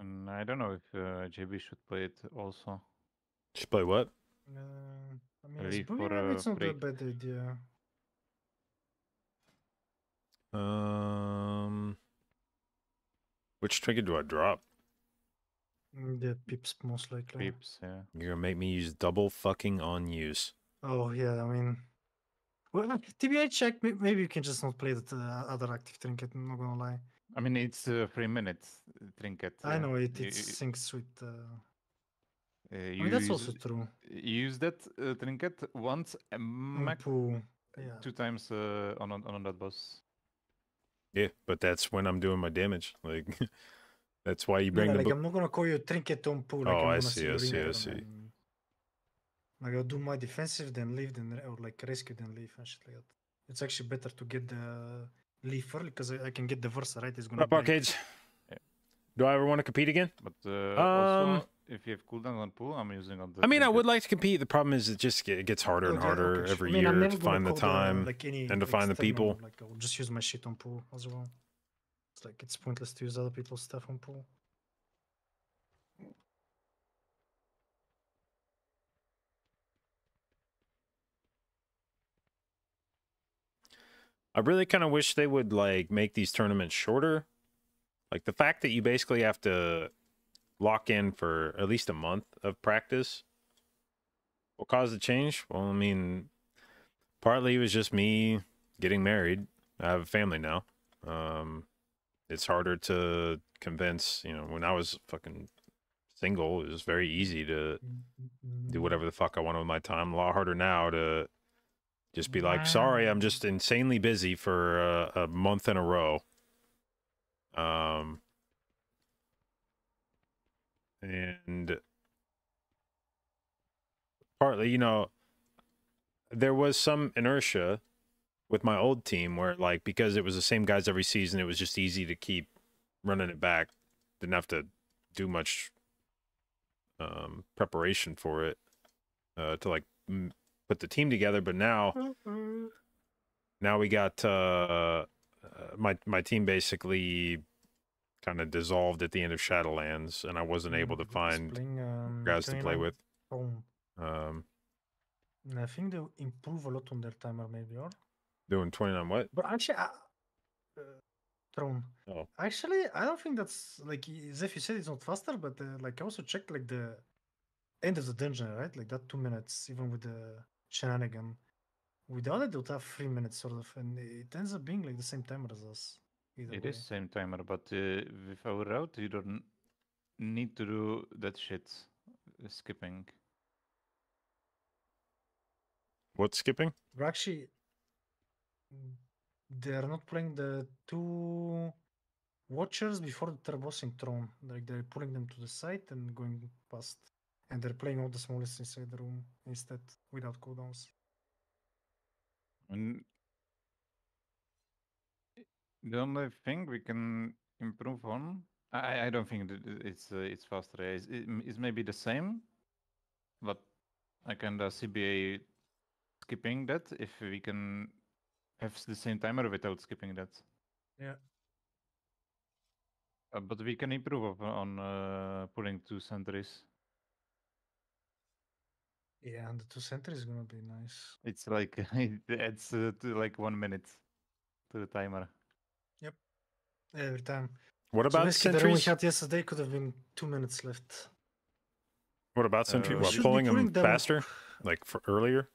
And I don't know if uh, JB should play it also. Should play what? Uh, I mean, it's, Leave maybe for maybe a it's not a bad idea. Um, which trinket do I drop? Mm, The pips most likely. Peeps, yeah. You're gonna make me use double fucking on use. Oh yeah, I mean, well, uh, TBI check. Maybe you can just not play the uh, other active trinket. I'm not gonna lie. I mean, it's a three minutes uh, trinket. I yeah. know it. You- It you- syncs with. Uh, uh, I mean, that's use, also true. you use that uh, trinket once a max Yeah. two times uh, on on on that boss. Yeah, but that's when I'm doing my damage. Like, that's why you No, bring no, the. like I'm not gonna call you trinket on pool. Like Oh, I'm I see, see I see, I iron see. and- Like I'll do my defensive, then leave, then or like rescue, then leave and shit like that. It's actually better to get the leave early because I, I can get the Versa right. It's gonna. Up blink. arcades. Yeah. Do I ever want to compete again? But uh, Um, also, if you have cooldown on pool, I'm using on the. I mean, I would like to compete. The problem is, it just get, it gets harder and harder okay, every I mean, year to find the time. like any and to find the people. Like I'll just use my shit on pool as well. It's like it's pointless to use other people's stuff on pool. I really kind of wish they would like make these tournaments shorter. Like the fact that you basically have to lock in for at least a month of practice. What caused the change? Well, I mean, partly it was just me getting married. I have a family now. Um, it's harder to convince. You know, when I was fucking single, it was very easy to do whatever the fuck I wanted with my time. A lot harder now to just be like, sorry, I'm just insanely busy for a, a month in a row. Um, and partly, you know, there was some inertia with my old team where, like, because it was the same guys every season, it was just easy to keep running it back. Didn't have to do much um, preparation for it uh, to like m- put the team together. But now, now we got uh, uh, my my team basically kind of dissolved at the end of Shadowlands, and I wasn't able to Mm, find playing, um, guys to play with. Um, And I think they improve a lot on their timer, maybe, or doing twenty nine what? but actually, I, uh, Throne. Oh. Actually, I don't think that's like if you said it's not faster, but uh, like I also checked like the end of the dungeon, right? Like that two minutes, even with the shenanigan. Without it, they would have three minutes, sort of, and it ends up being like the same timer as us. Either It way. is same timer, but uh, with our route, you don't need to do that shit. uh, Skipping. What's skipping? We're actually they're not playing the two watchers before the Terbossing throne. Like they're pulling them to the side and going past. And they're playing all the smallest inside the room instead without cooldowns. And the only thing we can improve on, I, I don't think that it's uh, it's faster. It's, it, it's maybe the same, but I can uh, CBA skipping that if we can have the same timer without skipping that. Yeah. Uh, but we can improve of- on uh, pulling two sentries. Yeah, and the two center is gonna be nice. It's like it adds uh, to like one minute to the timer. Every time. What about basically, the room we had yesterday could have been two minutes left. What about sentry? Uh, what, should pulling them putting them- faster, like for earlier?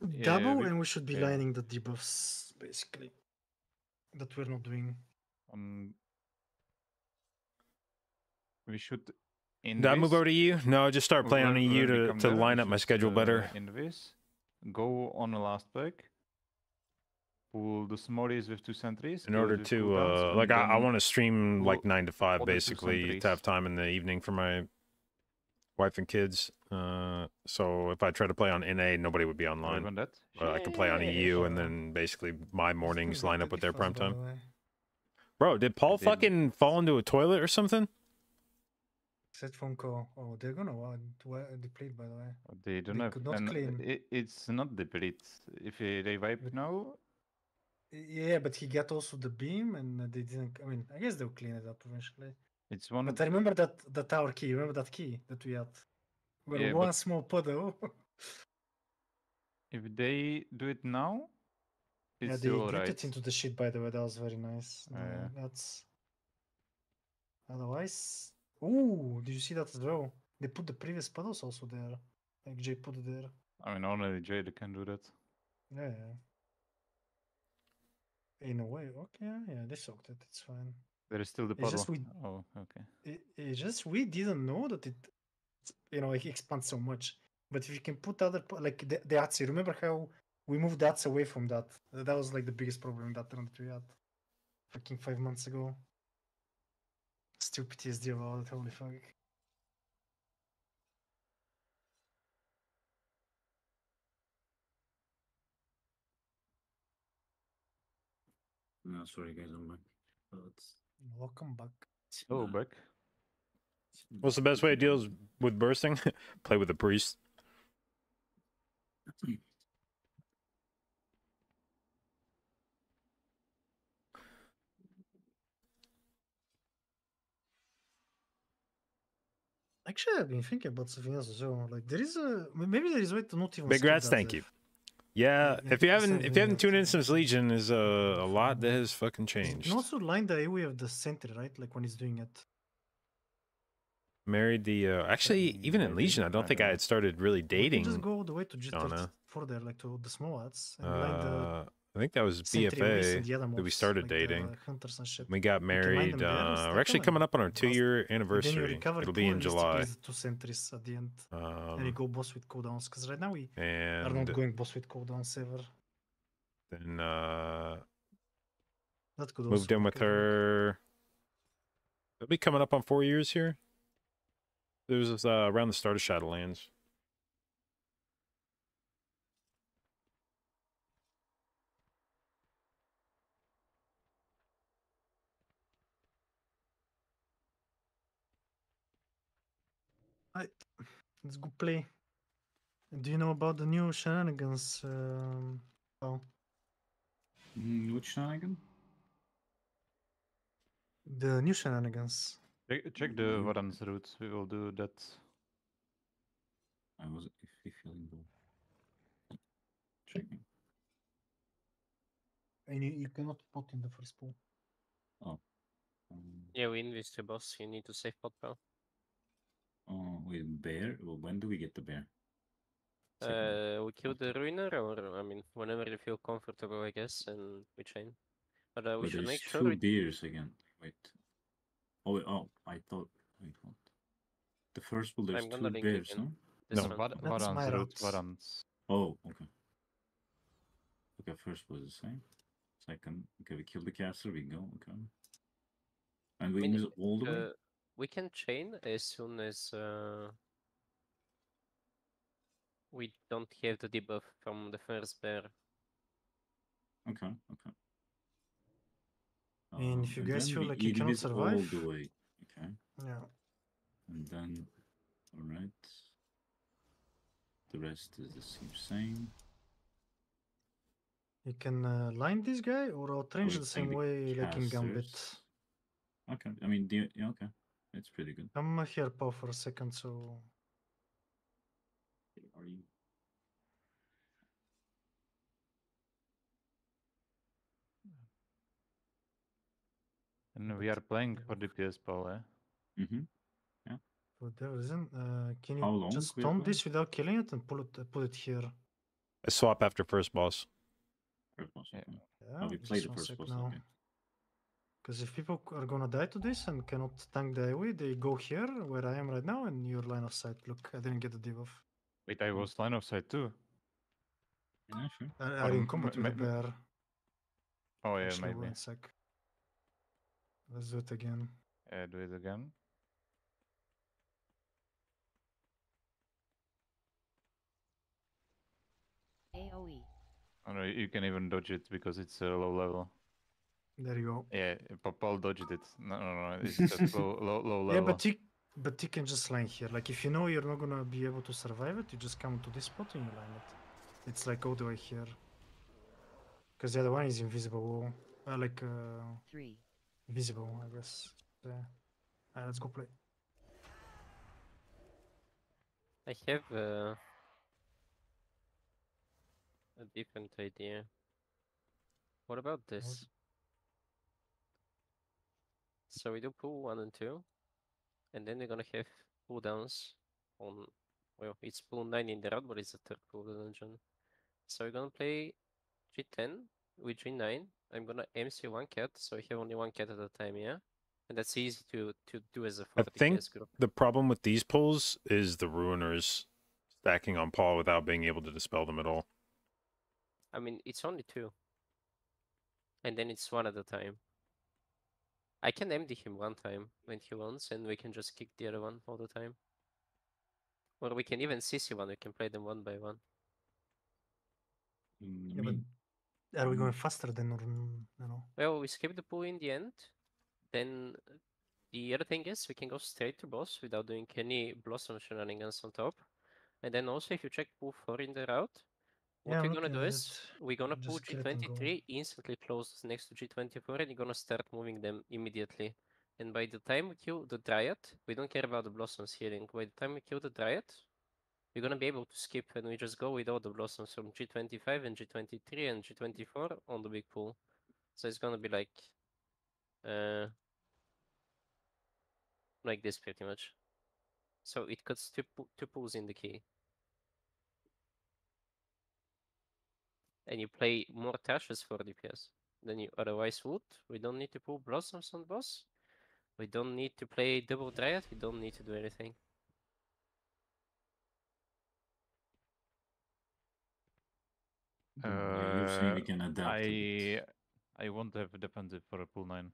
Yeah, Double, we- and we should be yeah. lining the debuffs basically. That we're not doing. Um, we should. Did I move over to you? No, just start playing on when- EU to, to line up my schedule better. Invis, go on the last pack. Pull the smallies with two sentries. In order to uh like I, I want to stream like nine to five all the two basically to have time in the evening for my wife and kids. Uh, so if I try to play on NA, nobody would be online. on that. But I can play on EU, and then basically my mornings line up with their prime time. Bro, did Paul did- fucking fall into a toilet or something? Set phone call. Oh, they're gonna want to deplete, by the way. They don't They have. could not and clean. It, it's not deplete. If they they wipe But- now, Y- Yeah, but he got also the beam, and they didn't. I mean, I guess they'll clean it up eventually. it's one. But I remember that the tower key. Remember that key that we had? Where Yeah, one small puddle. If they do it now, it's yeah, they dipped alright. it into the shit. By the way, that was very nice. Oh, yeah. That's. Otherwise, ooh, did you see that as well? They put the previous puddles also there. Like Jay put it there. I mean, only Jade can do that. Yeah. In a way, okay, yeah, yeah, they soaked it. It's fine. There is still the It's puddle. just we- Oh, okay. it, it's just we didn't know that it you know it expands so much but if you can put other like the, the Atsi, remember how we moved Atsi away from that that was like the biggest problem that that we had fucking five months ago still PTSD about it holy fuck No, sorry guys, I'm back. But welcome back Oh, uh, back. What's the best way to deal with bursting? Play with a priest. actually I've been thinking about something else as well like there is a m- maybe there is a way to not even Big skip rats, that thank you. Zeph. Yeah, if you haven't if you haven't tuned in since Legion, is uh, a lot that has fucking changed. can also line the AoE of the center right like when he's doing it married the. Uh, actually, even in Legion, I don't think I had started really dating. just go all the way to. G34 there, like to the small ads, and line the Uh, I think that was BFA and the other that we started like dating. We got married. Uh, we're actually coming up on our then you anniversary. It'll be in July. replace two sentries at the end. and you Um, go boss with cooldowns, because right now we are not going boss with cooldowns ever. then uh, That could also moved in with her. It'll be coming up on four years here. It was uh, around the start of Shadowlands. It's good play. Do you know about the new shenanigans? Um, oh, Mm, which shenanigan? the new shenanigans. Check, check the Mm. Varans route. We will do that. I was iffy feeling though. Checking. And you, you cannot put in the first pool. Um, Yeah, we invis the boss. You need to save pot bro. Oh, wait, bear? Well, when do we get the bear? Uh, we kill the ruiner, or I mean, whenever you feel comfortable, I guess, and we chain. But uh, we But should make sure two we beers again. Wait. Oh, wait, oh, I thought. Wait, what? The first one, there's two gonna bears, no? this No. Var- That's my Varans route. Varans. Oh, okay. Okay, first was the same. Second, okay, we kill the caster, we go, okay. And we mean, move all the way? We can chain as soon as uh, we don't have the debuff from the first bear. Okay, okay. And if you and guys then feel like you eat cannot it all survive- the way. Okay, Yeah. and then, alright. The rest is the same, same. You can uh, line this guy or outrange we the same take the way like in Gambit. Okay, I mean, the, yeah, okay. It's pretty good. I'm uh, here, Paul, for a second, so Are you? And we are playing for DPS, Paul, eh? Mm-hmm. for that reason, uh, can you just we are taunt playing? this without killing it and pull it uh, put it here? I swap after first boss. First boss, Yeah. okay. Yeah, Oh, we just played the first boss, now. okay. Because if people are gonna die to this and cannot tank the AoE, they go here where I am right now and your line of sight. Look, I didn't get the debuff. Wait, I was line of sight too. Yeah, sure. I, Or are in m- combat with the bear. Oh yeah, Actually, maybe. one sec. Let's do it again. Yeah, do it again. AoE. Oh no, you can even dodge it because it's a low level. There you go. Yeah, Pa- Paul dodged it. No, no, no, it's just low, low, low level. Yeah, but you but you can just line here. Like if you know you're not gonna be able to survive it, you just come to this spot and you line it. It's like all the way here. Because the other one is invisible. Uh, like uh, Three. visible, I guess. Yeah. Let's go play. I have uh, a different idea. What about this? So we do pull one and two, and then we're gonna have cooldowns on. Well, it's pull nine in the route, but it's the third pool of the dungeon. So we're gonna play G10 with G9. I'm gonna MC one cat, so we have only one cat at a time, yeah. And that's easy to to do as a I 40 think the problem with these pulls is the ruiners stacking on Paul without being able to dispel them at all. I mean, it's only two. And then it's one at a time. I can empty him one time when he wants, and we can just kick the other one all the time. Or we can even CC one, we can play them one by one. Mm, Yeah, but are we going faster than or n- you know? Well, we skip the pool in the end. Then the other thing is we can go straight to boss without doing any blossom shenanigans on top. And then also if you check pool 4 in the route, what Yeah, we're gonna do is it. we're gonna pull Just get and go. G23 instantly close next to G24 and you're gonna start moving them immediately. And by the time we kill the Dryad, we don't care about the blossoms healing. By the time we kill the Dryad, we're gonna be able to skip and we just go with all the blossoms from G25 and G23 and G24 on the big pool. So it's gonna be like uh like this pretty much. So it cuts two, two pulls in the key. And you play more tashes for DPS than you otherwise would. We don't need to pull Blossoms on boss. We don't need to play double Dryad. We don't need to do anything. yeah, we Uh, can adapt. I I won't have a defensive for a pool nine.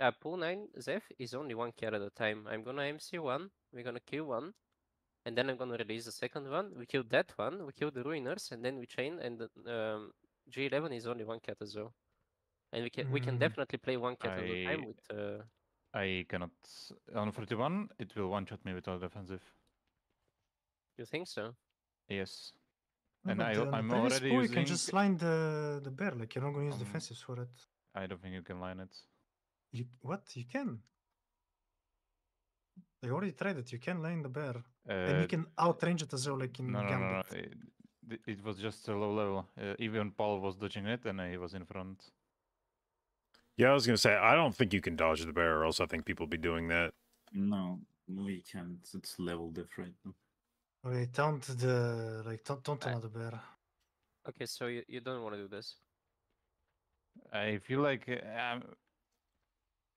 Uh, pool 9, Zeph, is only one card at a time. I'm gonna MC one, we're gonna kill one, and then I'm gonna release the second one. We kill that one, we kill the Ruiners, and then we chain, and um, G11 is only one cat as well. And we can we can Mm. definitely play one cat at a time I- with uh, I cannot on 41. It will one shot me with without defensive. you think so? Yes. No, And I- on the I'm already pool, you can just line the the bear. Like you're not gonna use Um, defensives for it. I don't think you can line it. You what? You can. I already tried it. You can line the bear, and you can outrange it as well, like in no, no, no, no. It, it was just a low level. Uh, even Paul was dodging it, and he was in front. Yeah, I was gonna say I don't think you can dodge the bear, or else I think people be doing that. No, we can't. It's level different. Okay, taunt the like taunt, taunt I- another bear. Okay, so you, you don't want to do this. I feel like uh, I'm,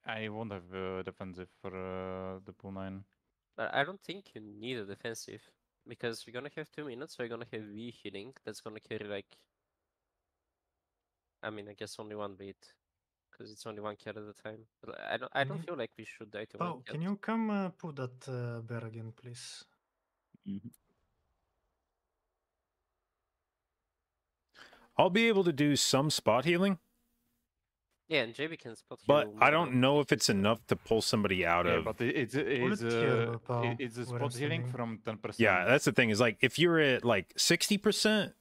I won't have uh, defensive for uh, the pool nine. But I don't think you need a defensive because we're gonna have two minutes. So you're gonna have V healing. That's gonna carry like. I mean, I guess only one beat, because it's only one cat at a time. But I don't. I don't you- feel like we should die to one Pau, cat. can you come uh, put that uh, bear again, please? Mhm. I'll be able to do some spot healing, Yeah, and JB can spot. but heal I don't than- know if it's enough to pull somebody out Yeah, of. but it, it's it's Bullet uh, it's a spot healing from ten percent. Yeah, that's the thing. Is like if you're at like sixty percent,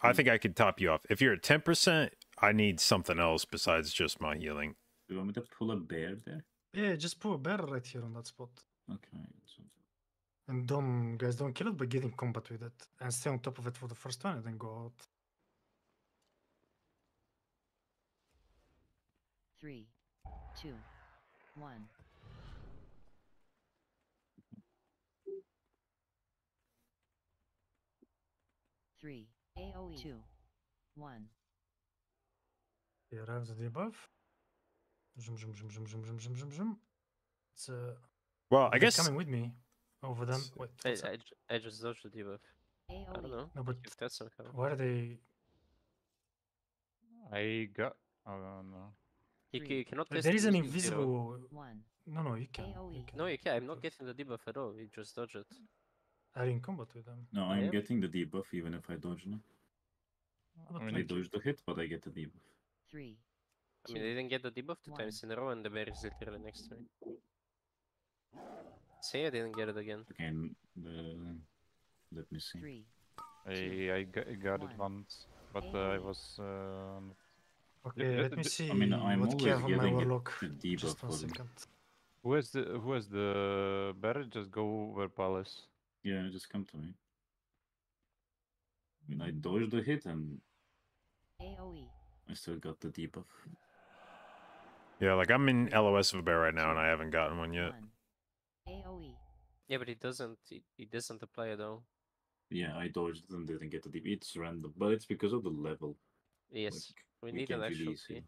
I Mm. think I could top you off. If you're at ten percent, I need something else besides just my healing. Do you want me to pull a bear there? Yeah, just pull a bear right here on that spot. Okay. And don't guys don't kill it by getting combat with it. And stay on top of it for the first one and then go out. three, two, one. Three, AOE, two, one. Я рак задебав. Жим, жим, жим, жим, жим, жим, жim, жim. It's uh, well, I guess coming with me over them. Wait, I, I, I just dodged the debuff. I don't know. No, but. Where are they? I got. Oh no. You, ca- Three. you cannot Like, cast there it is an using zero. invisible one. No no you can. you can. No, you can't. I'm not getting the debuff at all. You just dodge it. Are you in combat with them? no, I I'm am. getting the debuff even if I dodge now. I I mean, like- dodge the hit, but I get the debuff. Three. I mean, two, they didn't get the debuff two one. times in a row, and the bear is literally next to me. Say I didn't get it again. Okay, and the, let me see. Three. I I got, got it once, but uh, I was. Uh, not- Okay, uh, let me see I mean, I'm what always key I have on my getting it- warlock. the debuff Just one for them. second. who has the who has the bear? Just go over Palace. Yeah, just come to me. I mean, I dodged the hit and AOE I still got the debuff. yeah, like I'm in LOS of a bear right now, and I haven't gotten one yet. AOE Yeah, but it doesn't. It, it doesn't apply at all. Yeah, I dodged and didn't get the debuff. It's random, but it's because of the level. Yes, like, we you need an can't actual really key. see.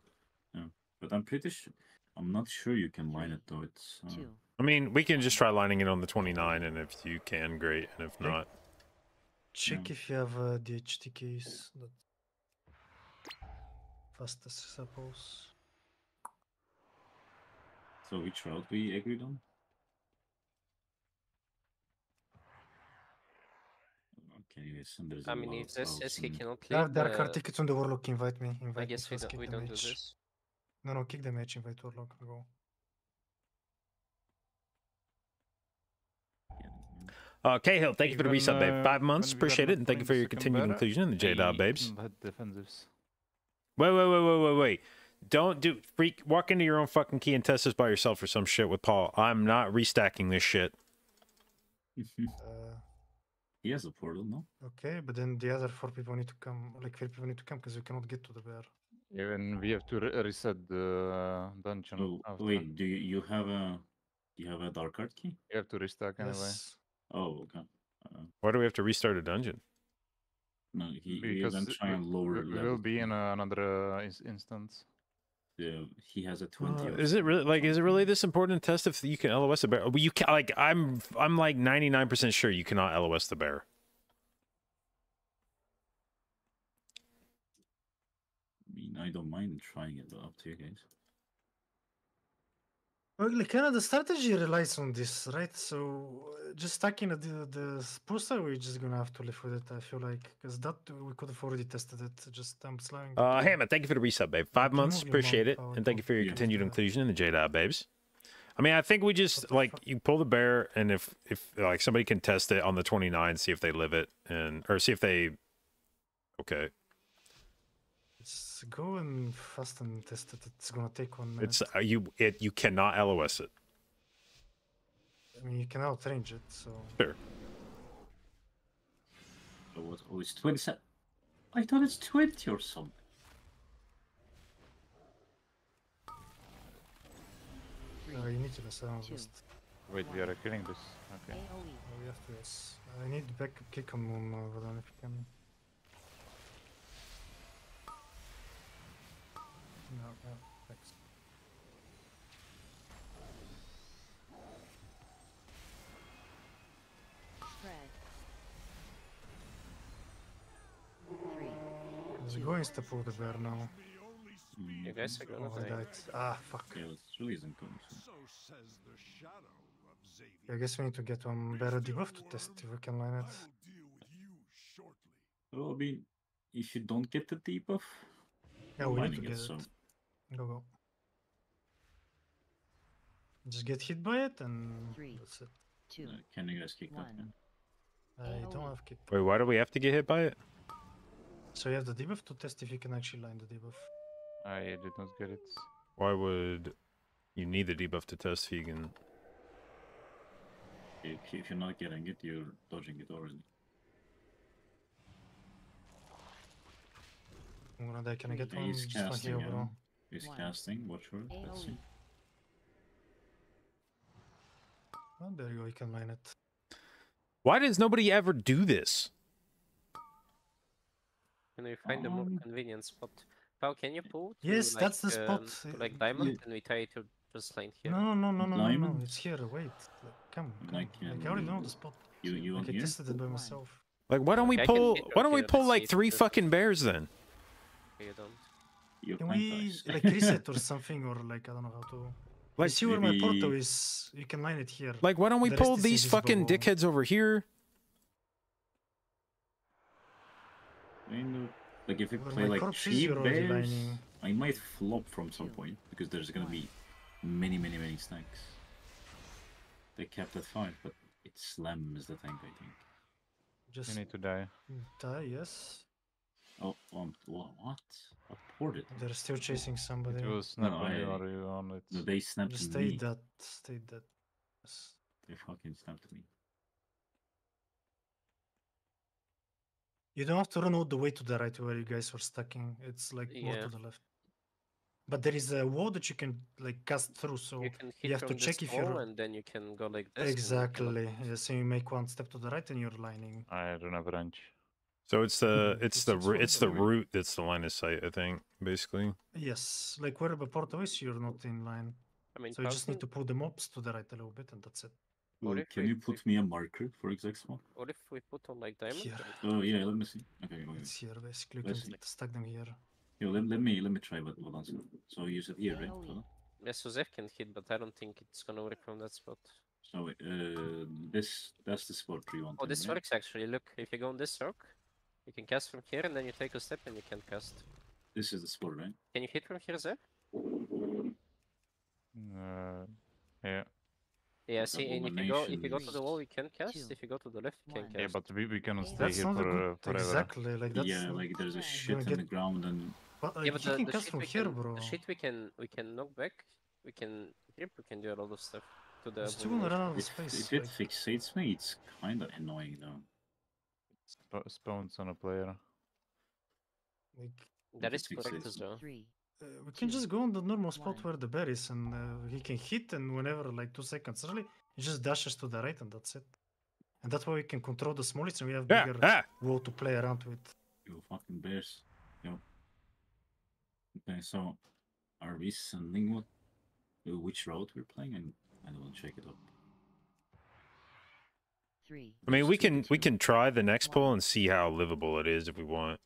Yeah, but I'm pretty sure. I'm not sure you can line it though. It's uh. I mean, we can just try lining it on the 29, and if you can, great, and if not, Check Yeah. if you have uh, the HT keys. That fastest, I suppose. So which route we agreed on? Okay, yes, and there's a I mean, lot if of this says he and- cannot There, lead there are card tickets on the warlock. Invite me. Invite I me guess we first. don't, Kick we the don't do mage. this. No, no, kick the match. Invite warlock. Go. uh, Cahill, thank you for the When, resub, babe. uh, Five months, when we got appreciate the it, and thank you for 20 your second continued better, inclusion in the J Dot, babes. had defensives. Wait, wait, wait, wait, wait, wait. Don't do freak. Walk into your own fucking key and test this by yourself or some shit with Paul. I'm not restacking this shit. Uh, he has a portal, no? okay, but then the other four people need to come. Like three people need to come because you cannot get to the bear. Even we have to re- reset the uh, dungeon. Oh, after. wait, do you, you have a you have a Darkheart key? You have to restack anyway. Oh, okay. Uh, Why do we have to restart a dungeon? no, he, he Because then we- try and lower we, we will be in uh, another uh, instance. He has a twenty. Uh, is it really like is it really this important to test if you can LOS the bear? Well, you can like I'm I'm like 99% sure you cannot LOS the bear. I mean, I don't mind trying it, but up to you guys. Well, kind of the strategy relies on this, right? So uh, just stacking the the poster, we're just gonna have to live with it. I feel like because that we could have already tested it. Just I'm slowing. Uh, Hammond, thank you for the resub, babe. Five months, appreciate it, and thank you for your Yeah. continued Yeah. inclusion in the J Dot, babes. I mean, I think we just like fuck? you pull the bear, and if if like somebody can test it on the 29, see if they live it, and or see if they. Okay, Just go and fast and test it. It's gonna take one minute. it's uh, you it you cannot LOS it. I mean, you can outrange it, so Sure. So what? Oh, it's twenty-seven. I thought it's twenty or something. uh, you need to mess around Two. with. Wait, we are killing this. Okay. AoE. Uh, we have to yes. I need backup kick on Moon over there if you can. No, no, thanks. Spread. Three. There's going to pull the bear now. Mm, You guys are Oh, gonna I die. Ah, fuck. Yeah, it really isn't. So. So says the shadow of Xavier. I guess we need to get one better debuff to test if we can line it. will deal with you shortly. Well, I mean, if you don't get the debuff, Yeah, we need to get so it. Go, go. Just get hit by it and Three. that's it. Two. uh, can you guys kick that? One. I don't have kick. Wait, why do we have to get hit by it? So you have the debuff to test if you can actually line the debuff. I did not get it. Why would you need the debuff to test vegan? If, if you're not getting it, you're dodging it already. I'm gonna die. Can I get Yeah, one? Just one here, bro. He's One. casting, watch for it. Let's see. Oh, there you go. You can line it. Why does nobody ever do this? Can we find a more Um, convenient spot? Pao, can you pull? to, Yes, like, that's the um, spot. to, like Uh, diamond, and we try to just land here. No, no, no, no, no, no. Diamond? It's here. Wait. Like, come, come. Like, Like, I already know um, the spot. You you Like, I here? tested it by myself. Like, why don't we Okay, I pull? Why don't we pull like three fucking bears then? You don't. You're Can we guys. like reset or something, or like I don't know how to. Like, Like, see where my portal maybe- is. You can line it here. Like, why don't we The pull these fucking invisible. dickheads over here? I mean, uh, like if you Well, play like corpse cheap already bears, lining. I might flop from some point because there's gonna be many, many, many stacks. They kept at five, but it slams the tank, I think. Just You need to die. die. Yes. Oh, um, what? I poured it. They're still chasing somebody. It will snap no, I- or you on it. No, they snapped Just me. stay dead. Stay dead. Yes. They fucking snapped me. You don't have to run all the way to the right where you guys were stacking. It's like more to the left. But there is a wall that you can like cast through, so you can hit you have from to this check if you're and then you can go like this. and you can, exactly. like, Yeah, so you make one step to the right and you're lining. I don't have range. So it's the Mhm. it's It's the just it's the way. root that's the line of sight. I think basically. Yes, like where the portal is, you're not in line. I mean, So you just need to pull the mobs to the right a little bit, and that's it. What Well, can we- you put me a marker for exact spot? What if we put on like diamond? Here. Oh yeah, let me see. Okay, okay. It's here basically. You Let's can see. stack them here. Yo, let, let me let me try what what else. So you use it here, right? AoE. Hold on. Yeah, so Zev can hit, but I don't think it's gonna work from that spot. So uh, this that's the spot you want. Oh, this right? works actually. Look, if you go on this rock, you can cast from here, and then you take a step and you can cast. This is the spot, right? Can you hit from here, Zev? Uh, yeah. Yeah, see, and if you go if you go to the wall, you can cast. Two. If you go to the left, you can One. cast. Yeah, but we, we cannot stay That's here for, good. uh, forever. Exactly. Like that's. yeah, uh, like there's a Gonna shit in get- the ground and But like, yeah, but you the, can the cast shit from we here, can, bro. the shit we can we can knock back. We can grip. We can do a lot of stuff to the. You're still run out of if, space. if it like- fixates me, it's kind of annoying though. Sp- spawns on a player. like, That If is it correct as well. Uh, we can just go on the normal spot one. where the bear is, and uh, he can hit, and whenever like two seconds early, he just dashes to the right, and that's it. and that's why we can control the smallest and we have Yeah, bigger ah! wall to play around with. You fucking bears. Yo. Okay, so are we sending what uh, which route we're playing and I don't want to check it up. Three. I mean, we can we can try the next pull and see how livable it is if we want.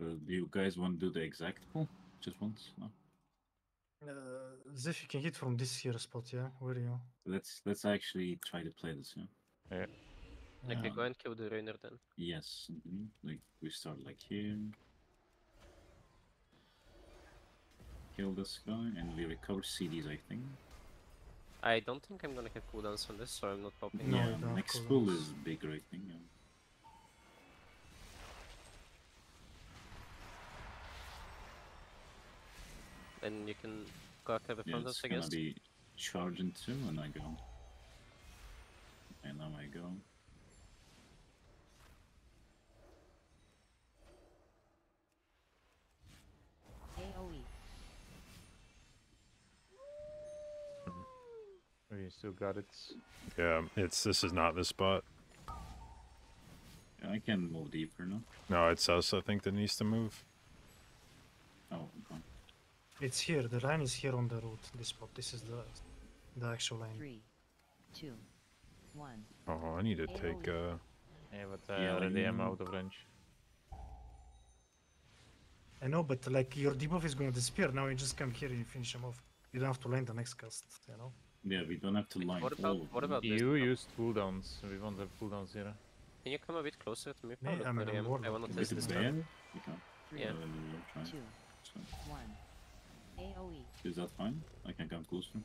Uh, do you guys want to do the exact pull? Just once? No. Uh, Zeph, you can hit from this here spot, yeah? Where are you? Let's let's actually try to play this, yeah? Yeah. Like Yeah. go and kill the ruiner then. Yes. mhm, Like we start like here. Kill this guy and we recover CDs I think. I don't think I'm gonna have cooldowns on this, so I'm not popping. No, yeah, you don't have next pull cooldowns. is bigger I think, yeah. Then you can go after the Yeah, front it's I gonna guess. be charging too, and I go. And now I go. AoE. We still got it. Yeah, it's this is not the spot. Yeah, I can move deeper now. No, it's us. I think that needs to move. Oh, okay. It's here. The line is here on the route. This spot. This is the the actual line. Three. Two. One. Oh, I need to take. uh Yeah, but uh, Yeah, already I'm out of range. I know, but like your debuff is going to disappear. Now you just come here and you finish him off. You don't have to land the next cast, you know? Yeah, we don't have to line what about- of what about this You now? used cooldowns. We won't have cooldowns here. Can you come a bit closer to me, Me? Paolo? I'm in I am? I wanna With test this bear, now. we can. Three. Yeah. Uh. Two. One. AoE. is that fine? I can come closer.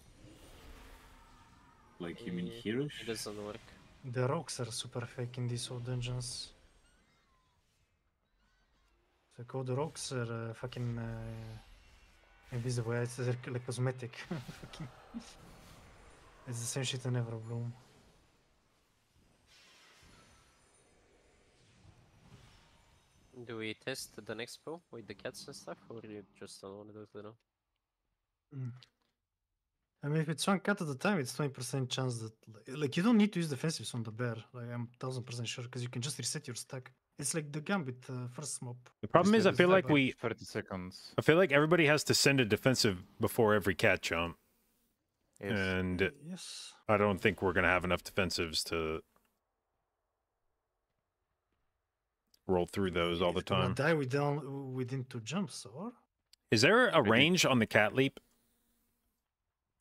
Like you mean heroish? It doesn't work. The rocks are super fake in these old dungeons. The all the rocks are uh, fucking uh, invisible. yeah, It's like, like cosmetic. fucking. It's essentially the same shit in Everbloom. Do we test the next pull with the cats and stuff, or do you just don't want to do it now? I mean, if it's one cat at a time, it's 20% chance that. Like, like, you don't need to use defensives on the bear. Like, I'm 1000% sure, because you can just reset your stack. It's like the gambit uh, first mob. The problem is, I feel like stack. we, 30 seconds. I feel like everybody has to send a defensive before every cat jump, Yes. and Yes. I don't think we're gonna have enough defensives to roll through those all the If we're gonna time. Die within, within two jumps, or? Is there a Maybe. range on the cat leap?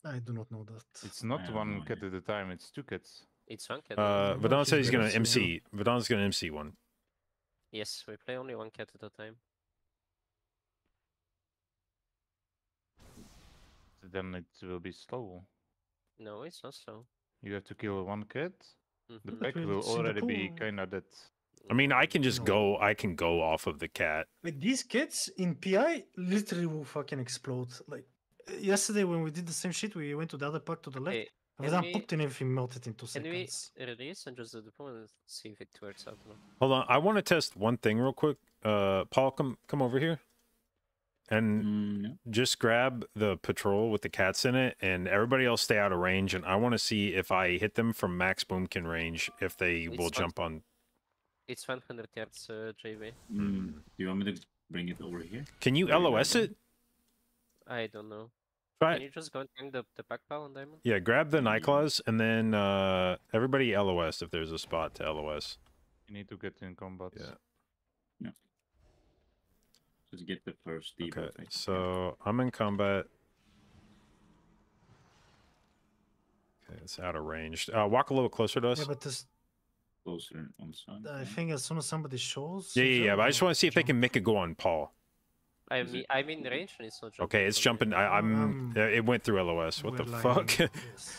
I do not know that. It's not one no cat at a time, it's two cats. It's one cat. Uh, no, Vadon he's said he's gonna gonna MC MC. Vadon's gonna MC one. yes, we play only one cat at a time. Then it will be slow. No, it's not slow. You have to kill one cat. The Mhm. pack will will see the already be kinda dead. I mean, I can just No. go. I can go off of the cat. Like these kids in PI literally will fucking explode. Like yesterday when we did the same shit, we went to the other pack to the left. Hey, and then we- popped in everything melted in two can we seconds. release and just do the pull and see if it works out? Hold on. I want to test one thing real quick. Uh, Paul, come come over here, and Mm, yeah. just grab the patrol with the cats in it, and everybody else stay out of range. And I want to see if I hit them from max boomkin range, if they It's will not- jump on. It's 100 yards, uh, JV. Mm, do you want me to bring it over here? Can you Where LOS at, it? I don't know. Try Can you just go and hang the, the pack pal on diamond? Yeah, grab the night claws, and then uh, everybody LOS if there's a spot to LOS. You need to get in combat. Yeah. Just get the first debuff. Okay, I so I'm in combat. Okay, it's out of range. Uh, walk a little closer to us. Yeah, but this, closer on side. I think as soon as somebody shows. yeah, yeah, yeah. But I just want to see if they can make it go on Paul. I'm, Is it- I'm in range and it's not jumping. Okay, it's jumping. I, I'm. Um, it went through LOS. What the fuck? lying,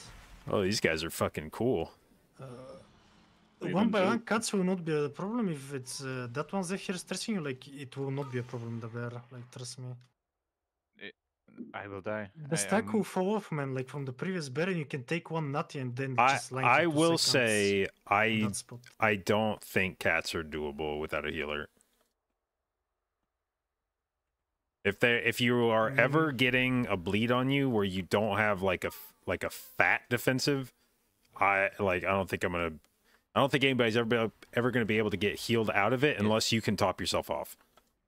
oh, these guys are fucking cool. Uh, They one by one, cuts will not be a problem if it's uh, that one Zeph here stressing you. Like it will not be a problem. The bear, like trust me. I will die. The I stack am- will fall off, man. Like from the previous bear, and you can take one nutty and then I just line I will say I. I don't think cats are doable without a healer. If they if you are ever getting a bleed on you where you don't have like a like a fat defensive, I like I don't think I'm gonna I don't think anybody's ever be- ever gonna be able to get healed out of it unless you can top yourself off.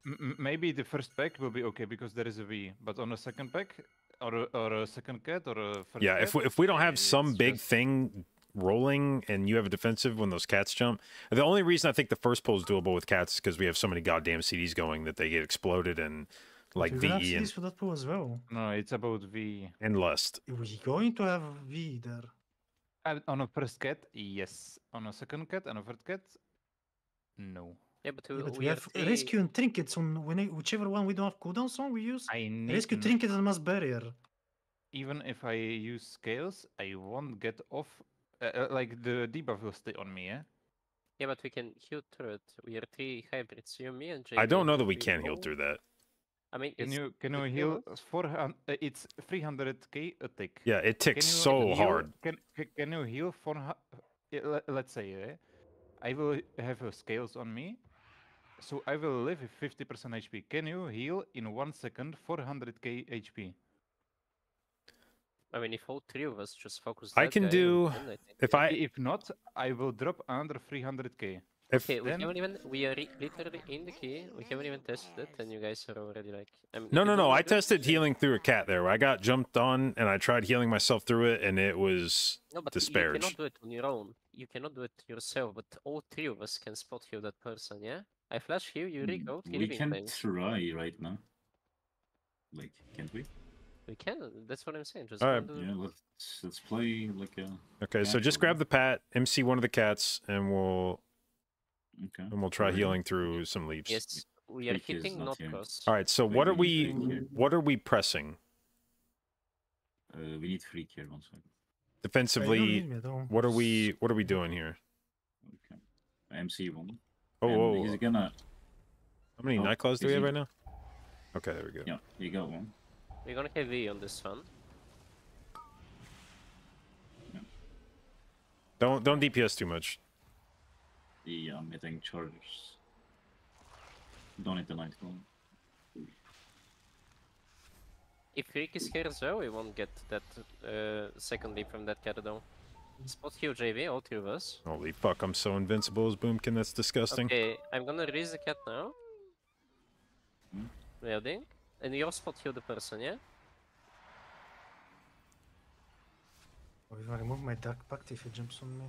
M- m- maybe the first pack will be okay because there is a V, but on the second pack or a, or a second cat or a first Yeah, if we, if we don't have some big just- thing rolling and you have a defensive when those cats jump, the only reason I think the first pull is doable with cats is because we have so many goddamn CDs going that they get exploded and like We're gonna have VE and, for that pool as well. No, it's about V. and lust. We're going to have V there. Uh, on a first cat, yes. On a second cat and a third cat, no. Yeah, but, Yeah, we, but we we have three- rescue and trinkets on when- whichever one we don't have cooldowns on, we use I need rescue n- trinket and mass barrier. even if I use scales, I won't get off. Uh, uh, like the debuff will stay on me, eh? Yeah, but we can heal through it. We are three hybrids, you, me, and JB. I don't know that we We can heal through that. I mean, Can you can you heal of four hundred? Uh, it's three hundred k a tick. Yeah, it ticks you so heal- hard. Can can you heal four? hu- Let's say, eh? I will have uh, scales on me, so I will live with fifty percent HP. Can you heal in one second four hundred k HP? I mean, if all three of us just focus. I can guy, do- can, I. If I If not, I will drop under three hundred k. if Okay, we then- haven't even. We are literally in the key. We haven't even tested it, and you guys are already like. I mean, no no no, I want to- tested healing through a cat there. I got jumped on and I tried healing myself through it and it was No, but y- you cannot do it on your own. You cannot do it yourself. But all three of us can spot heal that person. Yeah. I flash heal. You Mm, re-go. We can things. try right now. Like, can't we? We can. That's what I'm saying. Just Alright. do- Yeah, let's let's play like a. Okay, so just grab the pat, MC one of the cats, and we'll Okay. and we'll try Alright. healing through some leaps. Yes, we are Freak is hitting not not here. cross. All right. So Wait, what are we we? need three here. What are we pressing Uh, we need free here one second. You don't defensively? need me at all. What are we? What are we doing here? Okay. MC one. Oh, and whoa, he's whoa. gonna. how many oh, nightclaws do we is have right now? Okay, there we go. Yeah, he got one. We're gonna have V on this one. Don't don't DPS too much. The um, I think chargers. Don't need the night clone. If Rick is here as well, we won't get that uh, second leap from that cat though. Spot heal JV, all three of us. Holy fuck! I'm so invincible as Boomkin. That's disgusting. Okay, I'm gonna raise the cat now. Hmm? Loading. And your spot heal the person, yeah? Oh, If I remove my dark pact, if he jumps on me.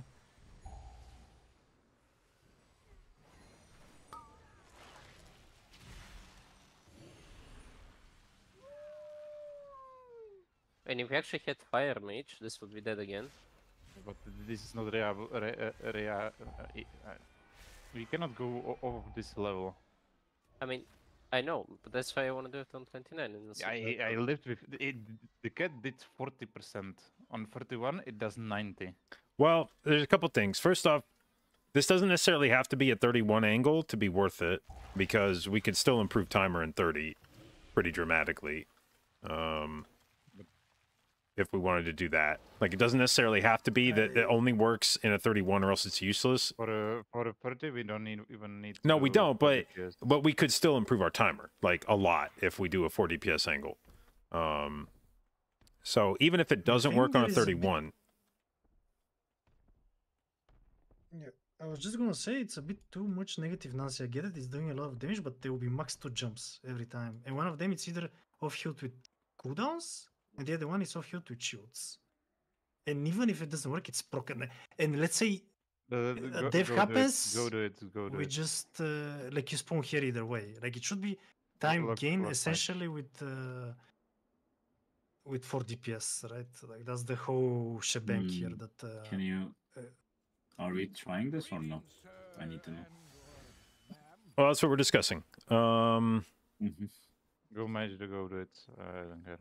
And if we actually had Fire Mage, this would be dead again. But this is not rea. rea, rea uh, uh, we cannot go o- over this level. I mean, I know, but that's why I wanna do it on 29. And see I I lived with it. The cat did forty percent. On thirty-one, it does ninety. Well, there's a couple things. First off, this doesn't necessarily have to be a 31 angle to be worth it because we could still improve timer in 30 pretty dramatically. Um, if we wanted to do that, like it doesn't necessarily have to be that it only works in a 31 or else it's useless. For a for a thirty, we don't need even need. No, we don't, but DPS. but we could still improve our timer like a lot if we do a 4 DPS angle. Um, so even if it doesn't work on a there is a bit- 31, Yeah, I was just gonna say it's a bit too much negative Nancy. I get it, it's doing a lot of damage, but there will be max two jumps every time. And one of them it's either off healed with cooldowns, and the other one is off healed with shields. And even if it doesn't work, it's broken. And let's say The- the- uh, go- death go do it, happens, Go do it. Go do we it. just uh, like you spawn here either way. Like it should be time look- gain look fine. essentially with uh, with 4 DPS, right? Like that's the whole shebang here. Hmm, That uh, Can you? uh, Are we trying this or no? I need to know. well, that's what we're discussing. Um, Mm-hmm. Go mage to go to it. I don't care.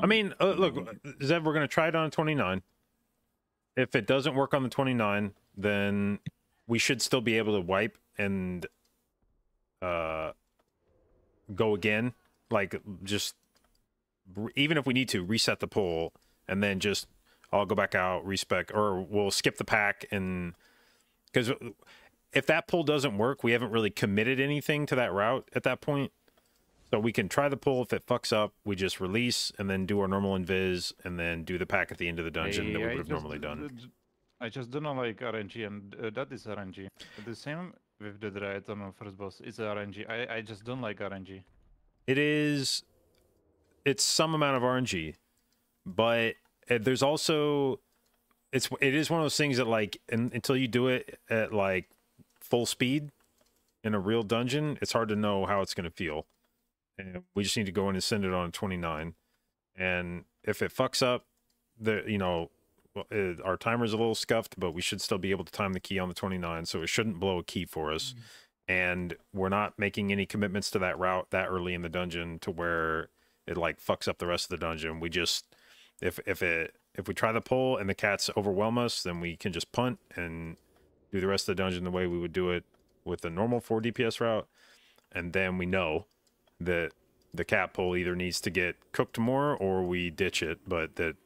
I mean, uh, look, Zev, we're going to try it on a 29. If it doesn't work on the 29, then we should still be able to wipe and uh, go again. Like, just even if we need to reset the pool and then just I'll go back out, respec, or we'll skip the pack and because if that pull doesn't work, we haven't really committed anything to that route at that point. So we can try the pull. If it fucks up, we just release and then do our normal invis and then do the pack at the end of the dungeon that we would have normally done. I just don't know like RNG, and uh, that is RNG. The same with the Dread on first boss. It's RNG. I, I just don't like RNG. It is, it's some amount of RNG, but uh, there's also, it's it is one of those things that like un until you do it at like full speed in a real dungeon, it's hard to know how it's going to feel. And we just need to go in and send it on 29. And if it fucks up, the you know, well, uh, our timer's a little scuffed, but we should still be able to time the key on the 29, so it shouldn't blow a key for us. And we're not making any commitments to that route that early in the dungeon to where it like fucks up the rest of the dungeon. We just if if it if we try the pull and the cats overwhelm us, then we can just punt and do the rest of the dungeon the way we would do it with the normal 4 DPS route. And then we know that the cat pull either needs to get cooked more or we ditch it, but that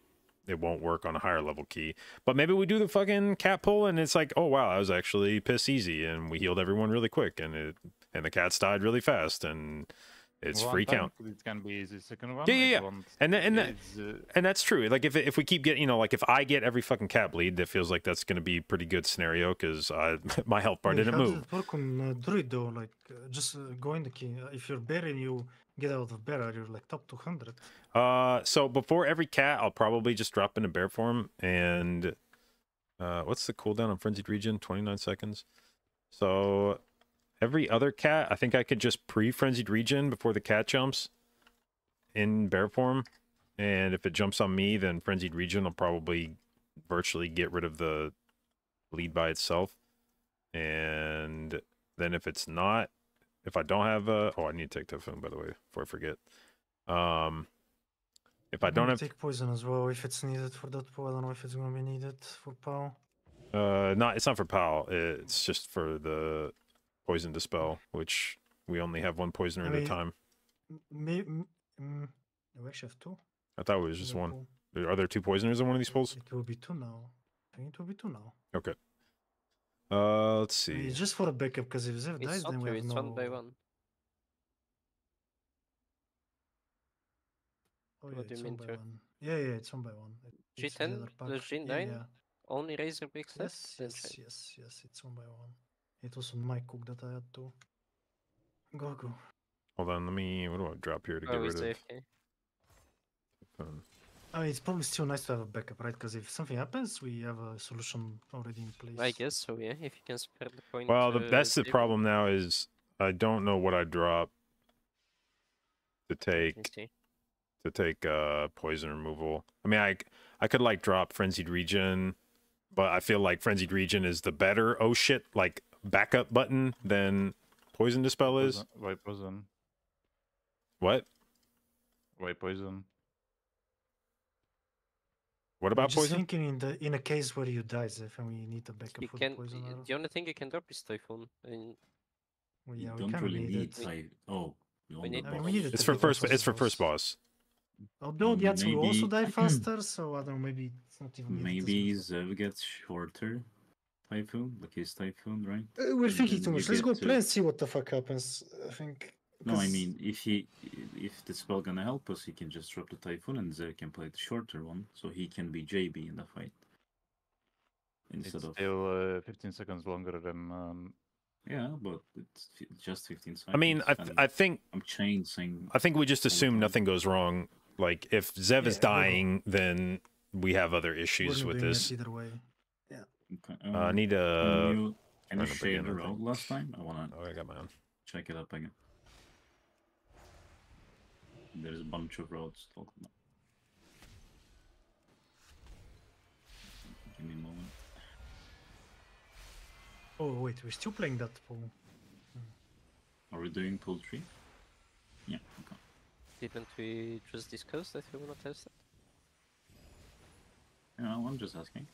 it won't work on a higher level key. But maybe we do the fucking cat pull and it's like, oh wow, that was actually piss easy and we healed everyone really quick and it and the cats died really fast and it's One free time count. It can be easy. Second one. Yeah, yeah, yeah. And then, and that, uh, and that's true. Like if if we keep getting, you know, like if I get every fucking cat bleed, that feels like that's going to be a pretty good scenario because my health bar Wait, didn't how move. Does it work on uh, Druid though? Like, uh, just uh, go in the key. Uh, if you're bear and you get out of bear, you're like top 200. Uh, so before every cat, I'll probably just drop into bear form and uh, what's the cooldown on frenzied regen? Twenty nine seconds. So every other cat, I think I could just pre frenzied regen before the cat jumps in bear form, and if it jumps on me, then frenzied regen will probably virtually get rid of the lead by itself. And then if it's not, if I don't have a, oh, I need to take typhoon by the way before I forget. Um, if I don't have, take poison as well if it's needed for that pool. I don't know if it's gonna be needed for pow. uh, not it's not for pal. It's just for the poison dispel, which we only have one poisoner I at a time. Maybe. Mm, we actually have two. I thought it was just one. pool. Are there two poisoners in one of these pools? It will be two now. I think it will be two now. Okay. Uh, let's see. It's just for a backup because if Zev dies, It's then we two, have it's no. one by one. Oh, yeah, What do it's you one mean by two? one. Yeah, yeah, it's one by one. It- G10 other plus. G9? Yeah, yeah. Only Razor Big? Yes, yes, yes, yes. It's one by one. It was on my cook that I had to. Go, go. Hold on, let me. What do I drop here to get Oh, rid is of? AFK. Typhoon? I mean, it's probably still nice to have a backup, right? Because if something happens, we have a solution already in place. I guess so, yeah. If you can spare the point. Well, the, that's the problem now is I don't know what I drop to take to take uh poison removal. I mean, I I could like drop frenzied regen, but I feel like frenzied regen is the better oh shit like backup button than poison dispel is. poison- Why poison? What? Why poison? What I'm about just poison? thinking in the in a case where you die, Zeph, and we need a backup You for can. the poison y- arrow. The only thing you can drop is Typhoon. And Well, You yeah, we don't really need, need it. like oh. we We need- I mean, we need it It's for first. first It's for first boss. Although the ads will also die faster, so I don't know. Maybe it's not even. Maybe. Zev gets shorter. Typhoon, like his typhoon, right? Uh, we're and thinking too much. Let's go to- play and see what the fuck happens. I think. No, I mean, if he, if the spell gonna help us, he can just drop the typhoon, and Zev can play the shorter one, so he can be JB in the fight It's instead of still uh, 15 seconds longer than. Um, yeah, but it's just 15 seconds. I mean, I th- I think I'm chaining. I think we just assume nothing goes wrong. Like if Zev is Yeah, we're dying, then we have other issues with this. either way. Okay, Uh, I um, need can a. you, can you trying to share the the last time? I wanna Oh, I got my own. check it up again. There's a bunch of roads. Talk about. Give me a moment. Oh wait, we're still playing that pool. Are we doing pull tree? Yeah. Okay. didn't we just discuss that we wanna test it? Yeah, I'm just asking.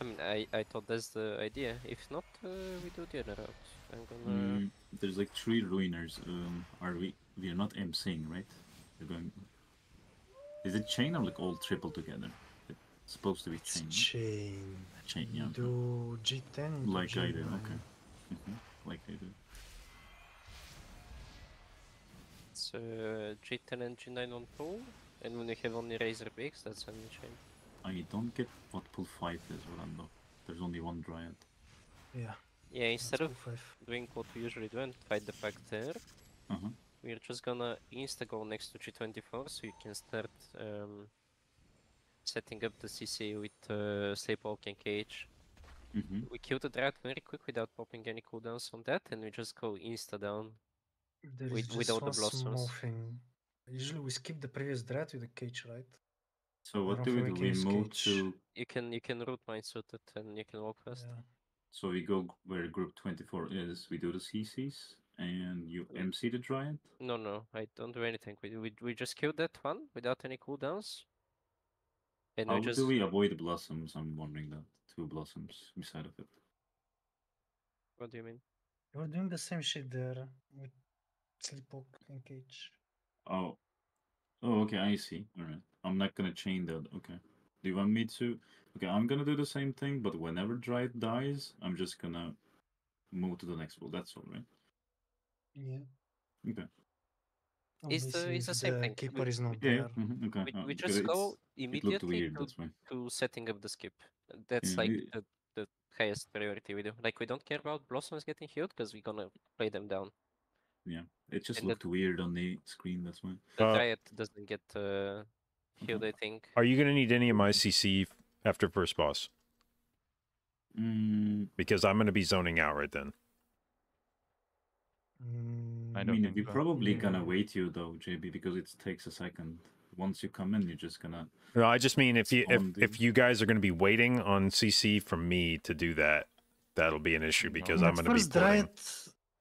I mean, I, I thought that's the idea. If not, uh, we do the other route. I'm gonna. Mm, there's like three ruiners. Um, are we? We are not MCing, right? We're going. Is it chain or like all triple together? It's supposed to be chain. no? chain. Chain, yeah. Do G10 into Like I do. G9. Okay. hmm Like I do. is uh, G10 and G9 on pull, and when you have only Razor Bigs, that's when you chain. I don't get what pull 5 is, Orlando. There's only one Dryad. Yeah. Yeah, instead of five. doing what we usually do and fight the pack there, Uh-huh. we're just gonna insta go next to G24 so you can start um, setting up the CC with uh, Sleepwalk and Cage. Mm-hmm. We kill the Drat very quick without popping any cooldowns on that, and we just go insta down. There is with- without the blossoms. Usually we skip the previous drat with the cage, right? So what don't we do? we We can move to... You can you can root mine suited and you can walk fast. Yeah. So we go where group 24 is. We do the CCs, and you mm. MC the Dryad? No, no, I don't do anything. We we we just killed that one without any cooldowns. And How we just do we avoid the blossoms? I'm wondering that. Two blossoms beside of it. what do you mean? You're doing the same shit there with sleepwalk and cage. Oh. Oh, okay, I see. Alright. I'm not gonna chain that. Okay. Do you want me to? Okay, I'm gonna do the same thing, but whenever Dryad dies, I'm just gonna move to the next pool. That's all, right? Yeah. Okay. It's the- it's the same the thing. Keeper We- is not Yeah, yeah. there. mhm, okay. We, uh, we just go it's- It looked immediately weird, to, to setting up the skip. That's Yeah, like we- the, the highest priority we do. Like we don't care about blossoms getting healed because we're gonna play them down. Yeah. It just And the- looked weird on the screen, that's why. The Uh, Dryad doesn't get uh, healed, I think. Are you going to need any of my CC after first boss? Mm, Because I'm going to be zoning out right then. Mm, I I don't mean, think we're so. probably gonna wait you though, JB, because it takes a second. Once you come in, you're just gonna. No, I just mean if you if, Spawn, if you guys are going to be waiting on CC from me to do that, that'll be an issue because I'm going to be first porting.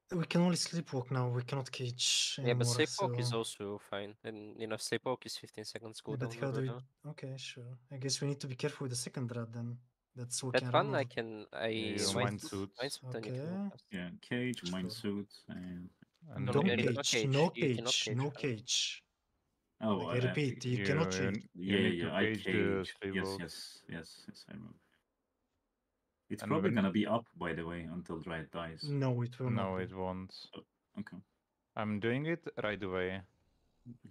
Dryad, we can only sleepwalk now. We cannot cage Yeah, anymore. but Sleepwalk is also fine. And you know, Sleepwalk is 15 seconds Yeah, but cooldown. how do we... Roberto. Okay, sure. I guess we need to be careful with the second drat then. That's what That can one run I can I you might mind suits. Mind Soothe and you can walk Okay. Yeah, cage, mind Sure. suit, and And No, Don't yeah, no cage, cage, no cage, cage no cage. oh, Like, I I repeat, you you, cannot you, cheat. you Yeah, yeah, I cage the cage. Yes, yes, yes, yes, I remember. It's And probably when- gonna be up, by the way, until Dryad dies. No, it will No, not. it won't. Okay. I'm doing it right away.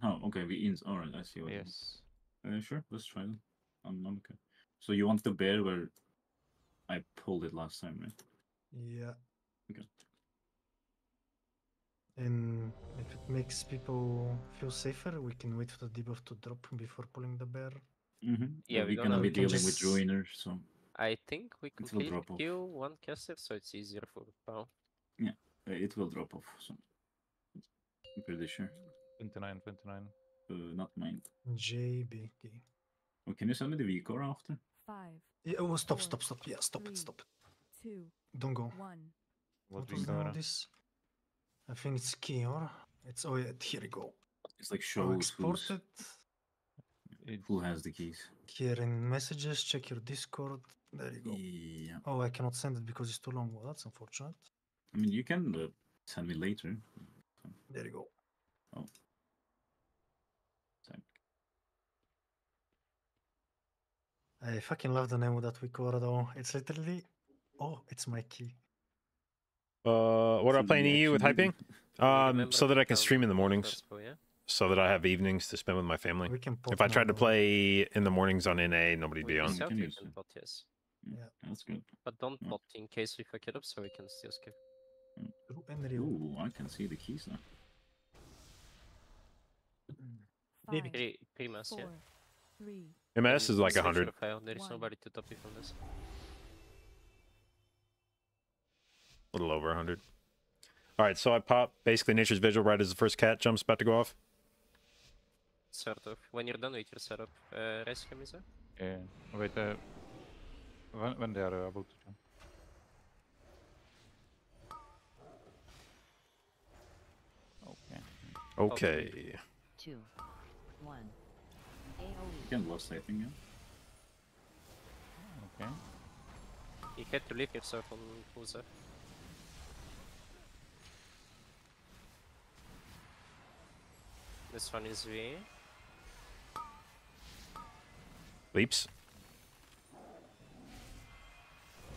Oh, okay. We ins. All right, I see what. you mean. Yes. Uh, sure, let's try it. I'm, I'm okay. So you want the bear where I pulled it last time, right? Yeah. Okay. And if it makes people feel safer, we can wait for the debuff to drop before pulling the bear. Mm-hmm. Yeah, we're we're gonna gonna- be we can dealing with just- ruiners, so I think we will completely drop off. kill one caster, so it's easier for Pao. Yeah, it will drop off. So I'm pretty sure. 29, 29. Uh, not mine. JBK. Oh, can you send me the VCore after? Five, Yeah, oh, stop, Four, stop, stop. Yeah, stop three, it, stop it. two, Don't go. one. What What we was the name got? of this? I think it's Kior. It's oh yeah, here we go. It's like Oh, shows export who's, who has the keys. Here in messages, check your Discord. There you go. Yeah. Oh, I cannot send it because it's too long. Well, that's unfortunate. I mean, you can uh, send me later. There you go. Send- I fucking love the name of that WeakAura though. It's literally, oh, it's my key. Uh, what do I Send play in me EU with action hyping? maybe? Um, so that I can stream in the first mornings, yeah? So that I have evenings to spend with my family. We can. If I tried to play in the mornings on NA, nobody'd With be on. yourself, can you use can it. pot, yes. Yeah, Yeah. that's good. But don't Yeah. pot in case we fuck it up, so we can still skip. True. Ooh, I can see the keys now. Baby. Five, Pri- Primas, yeah. three, MS is like Search 100. There is One. nobody to top you from this. A little over 100. All right, so I pop basically Nature's Vigil right as the first cat jumps about to go off. Sort of. When you're done with your setup, uh, Is Misa. Yeah. Wait, uh, when, when they are about to jump. Okay. Okay. Two. One. E. You can lost, I think. Yeah. Okay. You had to leave yourself on Pulsar. This one is V. Leaps.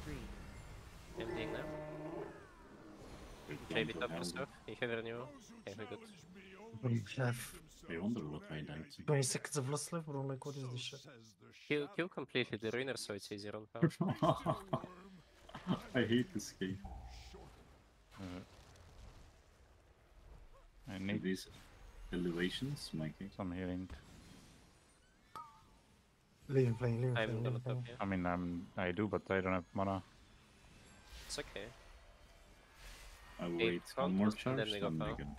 Three. Now. Maybe going to top hell. yourself. You have renew? Okay, we're good. We have I wonder what I died. 20 seconds of lost left, bro. Like, what is this shit? Kill, kill completely the ruiner so it's easier on power. I hate this game. Uh, I Need need these elevations, Mikey. some healing. Leave him playing, leave him I'm playing, leave gonna him top here. I mean, I'm I do, but I don't have mana. It's okay. I will Okay, wait one more us, and charge, then then we go we can.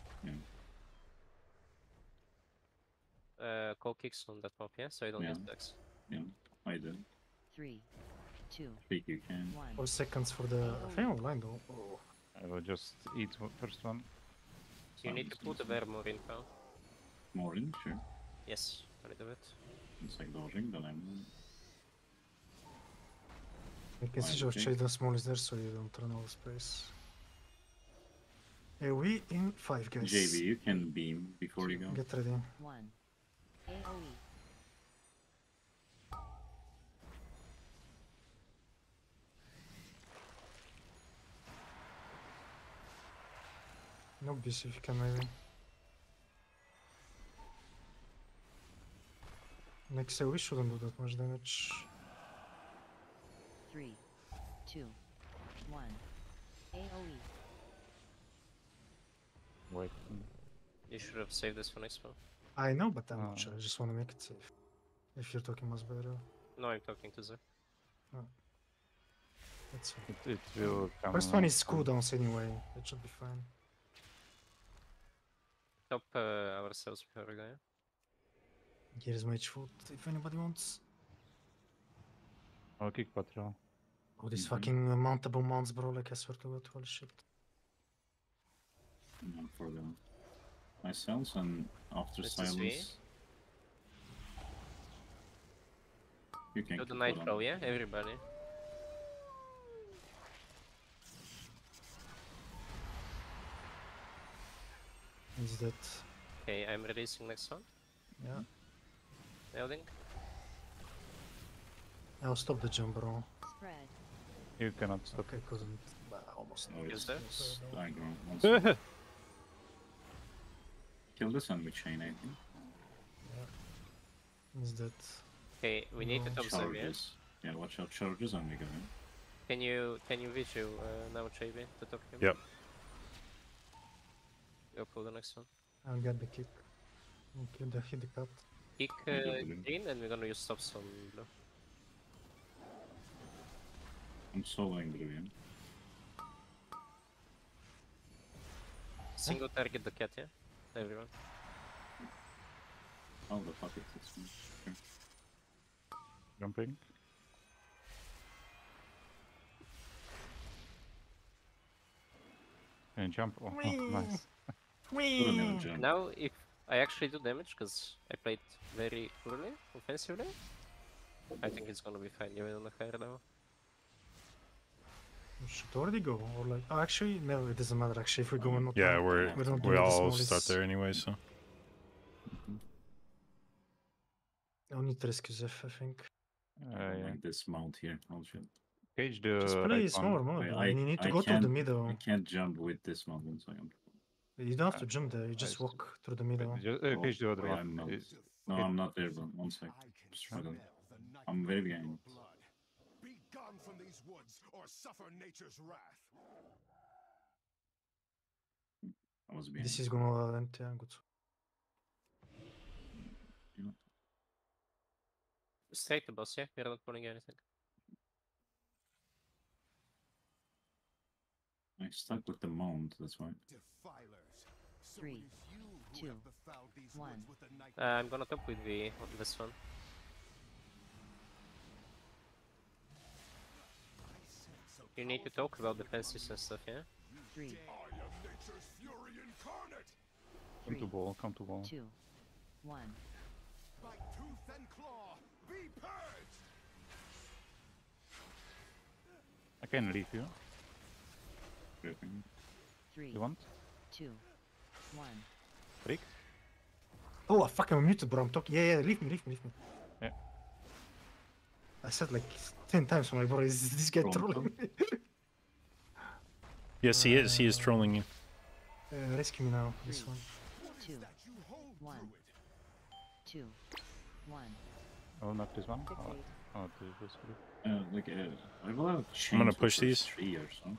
Yeah. Uh, call kicks on that mob, yeah? So I don't Yeah. get attacks. yeah, I did. Three, two, Think you can. one. Four seconds for the. I think I'm blind though. Oh. I will just eat first one. You need to put the bear more in power. More in, sure. Yes, a little bit. It's like dodging, I'm. You can see Fine, your okay. Shaden small is there so you don't run out of space. AoE in 5 guys. JB, you can beam before you go. Get ready. One. AoE. No beast if you can maybe. Next AoE shouldn't do that much damage. Three, two, one. AoE. Wait. You should have saved this for next one. I know, but I'm Oh. not sure. I just want to make it safe. If you're talking much better, No, I'm talking to Zef. that's fine. It, it will come. First one is cooldowns anyway. It should be fine. Top uh, ourselves before we go, yeah? Here's mage food if anybody wants. I'll kick patrol. Oh, these Mhm. fucking uh, mountable mounts, bro. Like, I swear to God, holy shit. Not for the myself and after This is me. silence. You can Do the night on. roll, yeah? Everybody. Is that. Okay, I'm releasing next one. Yeah. Elding. I'll stop the jump, bro. Spread. You cannot stop. Okay, couldn't. But almost. Oh, Is it's, there? it's aggro. One second. Kill this and we chain, I think. Is that. Okay, we need to No. top Zef, yeah? Charges. Yeah, watch out charges and we go in. Can you can you visual uh, now JB to top him? Yep. Go pull the next one. I'll get the kick. Okay, the hit the cut. Kick I uh, green and we're gonna use stops on blue. I'm soloing blue, yeah? Single target the cat, yeah? Everyone. Oh, the fuck it is. Okay. Jumping. Can you jump? Oh, oh, nice. Put a middle Whee! jump. Now, if I actually do damage, because I played very poorly offensively, I think it's gonna be fine even on the higher level. We should already go, or like. Oh, actually, no, it doesn't matter. Actually, if we go and not. Yeah, we're we don't we do the all smallies. start there anyway, so No need to risk Zef, I think. Uh, I yeah. like this mount here. Oh shit. Cage the Just play right one. smaller mode. Wait, bro. I- you need to I go to the middle. I can't jump with this mount one second. You don't have to jump there. You just walk through the middle. ju- uh, Oh, the other one. I'm not. No, I'm not there, bro. One sec. Struggle. I'm very behind. Be gone from these woods or suffer nature's wrath. I was behind. This is gonna end. Yeah, good. Straight to boss, yeah? We're not pulling anything. I stuck with the mount, that's why. Defilers. So Three, it is you who two, have befouled these one. woods with the night. Uh, I'm gonna top with V on this one. I sense a You need to talk about defenses and stuff, yeah? Three, I am nature's fury incarnate. Come to ball, come to ball. two, one. By tooth and claw, be purged. I can leave you. Three, You want? two, one. Break? Oh, fuck, I'm muted, bro. I'm talking. Yeah, yeah, leave me, leave me, leave me. Yeah. I said like 10 times, my bro. Is this guy trolling me? yes, he is. He is trolling you. Uh, rescue me now, this one. Two. One. Two. One. I will knock this one. Oh, oh this group. Uh, like, uh, I will have I'm gonna push these. Three or so.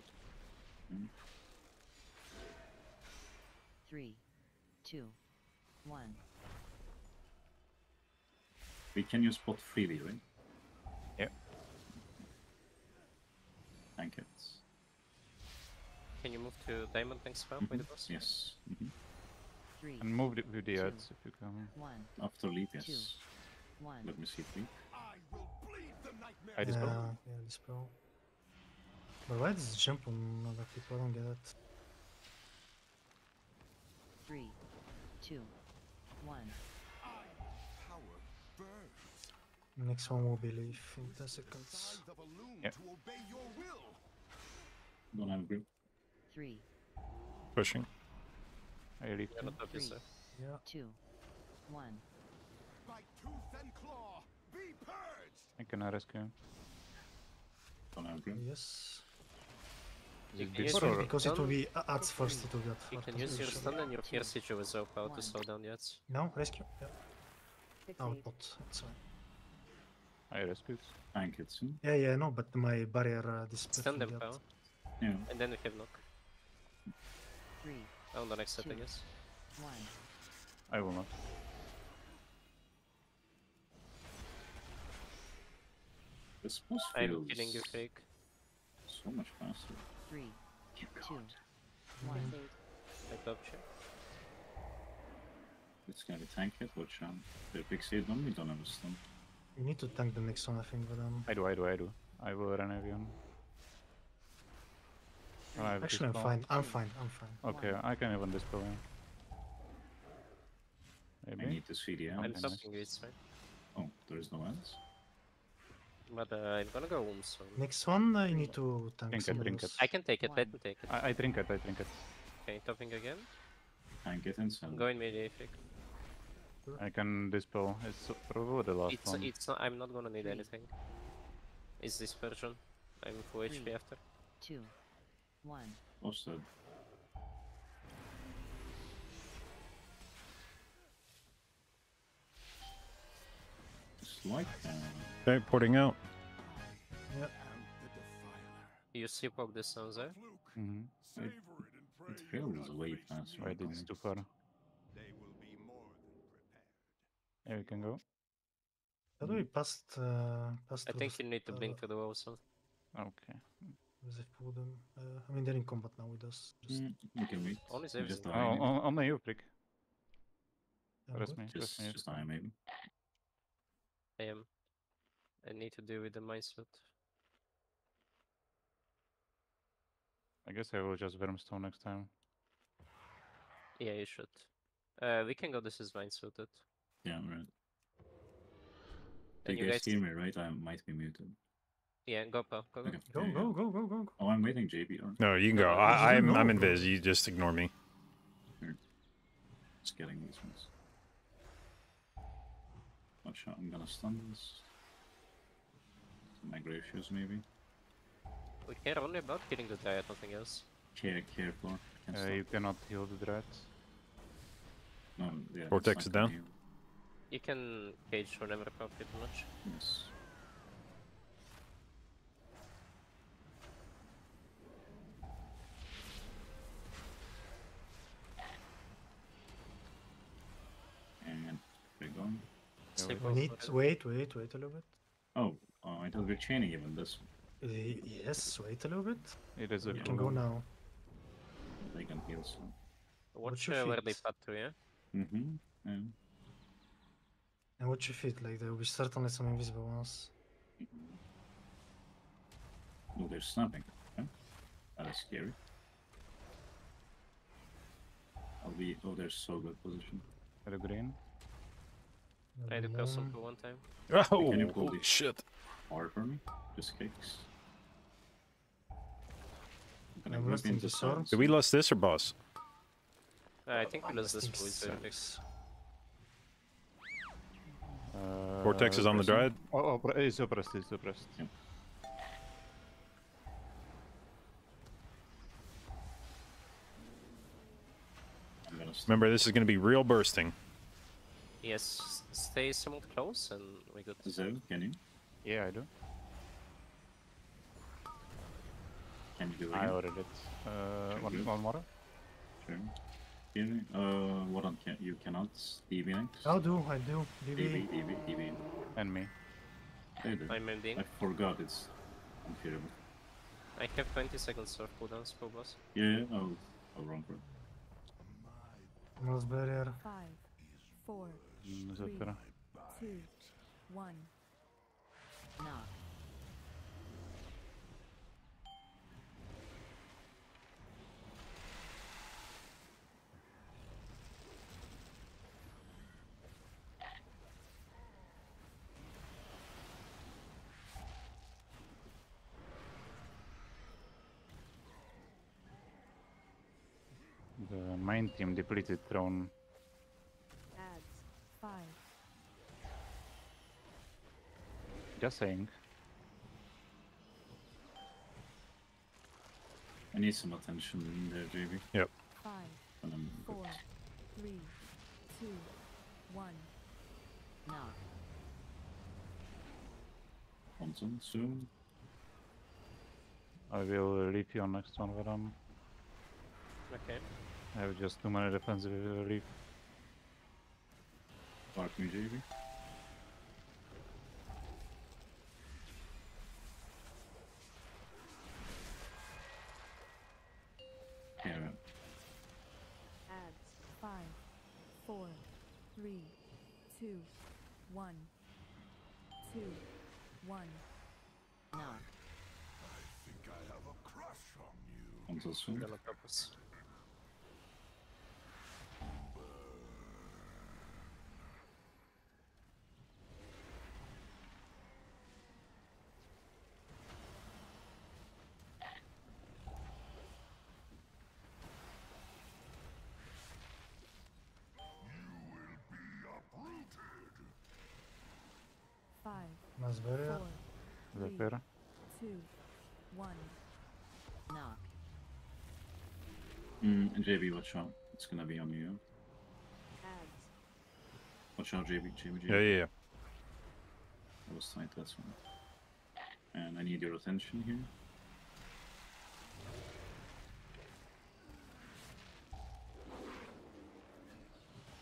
Three. Two. One. We can use spot freely, right? Yep. Thank it. Can you move to Diamond Bank spell by the boss? Yes. hmm Three. And move the, with the Two. ads if you come. One. After leap, Two. yes. One. Let me see leap. I will bleed. I dispel. Yeah, yeah, dispel. But why does it jump on other people? I don't get it. Three. Two. One. Power burns. Next one will be leaf in 10 seconds. Size of a loom Yep. to obey your will. Don't have grip. Three. Pushing. I leave. Yeah, not that is, Three. uh, Yeah. Two. One. By tooth and claw, be purged. I can rescue. Don't have grip. Yes. You can use your Because it will be at first, it will be at You first. can I'm use your stun and your fear siege with Zopa One. to slow down the yet. No, rescue. Yeah. Fixate. Output. It's fine. I rescued. Thank it soon. Yeah, yeah, no, but my barrier uh, dispel. Stun from them, the pal. out. Yeah. And then we have knock. Three. On the next set, I guess. One. I will not. This boss I'm feels killing you, fake. so much faster. Three. You Two. One. I top check. It's gonna be tank it, watch out. The big save on me, don't have a stun. You need to tank the next one, I think, but um. I do, I do, I do. I will run avion. Oh, I Actually, I'm fine. I'm fine. I'm fine. Okay, I can even dispel him. I Maybe. need this VDM. I'm Okay, nice. stopping you, it's fine. Oh, there is no ends? But uh, I'm gonna go home soon. Next one, uh, you need to tank Drink it, drink it. I can take it, let me take it. I, I drink it, I drink it. Okay, topping again. Tank it and send. Go in melee, fake. I can dispel. It's probably the last It's one. it's not. I'm not gonna need Three. anything. Is this version? I'm full HP after. Two. One. What's like uh, Okay, porting out. And the defiler. You see poke the sounds there? Fluke, hmm it it feels way face faster. Right, than it's it. too far. They will be more than prepared. Yeah, we can go. How do we pass, uh, pass I think the you need to uh, blink to the wall, so. Okay. As if pull them. Uh, I mean, they're in combat now with us. Just, Mm, we can wait. Only We saves just it. die. Oh, maybe. on, on the you, prick. yeah, me, press Just, me. just die maybe. I am. I need to deal with the mindset. I guess I will just Vermstone next time. Yeah, you should. Uh, we can go. This is mind suited. Yeah, right. And you you guys guys- hear me, right? I might be muted. Yeah, go, pal. Go, go. Okay. Go, yeah, yeah. go, go, go, go, go. Oh, I'm waiting, JB. Or No, you can go. No, no, I, I'm I'm no. invis. You just ignore me. just getting these ones. Watch out, I'm gonna stun this. My grave shoes, maybe. We care only about killing the Dryad, nothing else. Care, care floor. Can Uh, stop. you cannot heal the dread. No, yeah, Vortex it's is down. heal. You can cage whenever appropriate, pretty much. Yes. Sleep we- We off need. for it. Wait, wait, wait a little bit. Oh, uh, I thought we're chaining even this. Uh, yes, wait a little bit. It is a We Yeah. can go now. They can heal, so. Watch your uh, where they feet? to, yeah? Mm-hmm. Yeah. And watch your feet, like there will be certainly some invisible ones. Oh, they're snapping. Okay. That is scary. I'll be. Oh, they're so good position. At the green. I had to Never kill some mind. for one time. Oh, Can you pull holy shit. Hard for me. Just kicks. I'm gonna I'm whip resting into the sword. Did we lose this or boss? Uh, I think we lost this Resting point. very big. sucks. Uh, Vortex is on the pressing. dryad. Oh, oh, it's suppressed, it's suppressed. Yeah. Remember, this is going to be real bursting. Yes, s- stay somewhat close and we good. Zo, can you? Yeah, I do. Can you do it? I again? already did. Uh, Sure one, do. one more. Sure. Can you? Uh, what on can you cannot? DB next. I'll do, I do. DB, DB. DB, DB. And me. Hey there. I'm ending. I forgot it's unfearable. I have 20 seconds of cooldowns for boss. Yeah, yeah, I'll, I'll run for it. Mass Barrier. Five, four, Three. Two, one. Knock. The main team depleted throne. Just saying. I need some attention in there, JB. Yep. five, And I'm good. four, three, two, one. Knock. Thompson soon. I will leave you on next one, Varam. Okay. I have just too many defensive leave. Park me, JB. One. Two, one. Knock. I think I have a crush on you. Thompson soon. Gonna purpose. Five, Mass Barrier. four, three, Zephyr. two, one. Knock. Mm, JB, watch out. It's gonna be on you. Watch out, JB, JB, JB. Yeah, yeah, yeah. I was tight, that's one. And I need your attention here.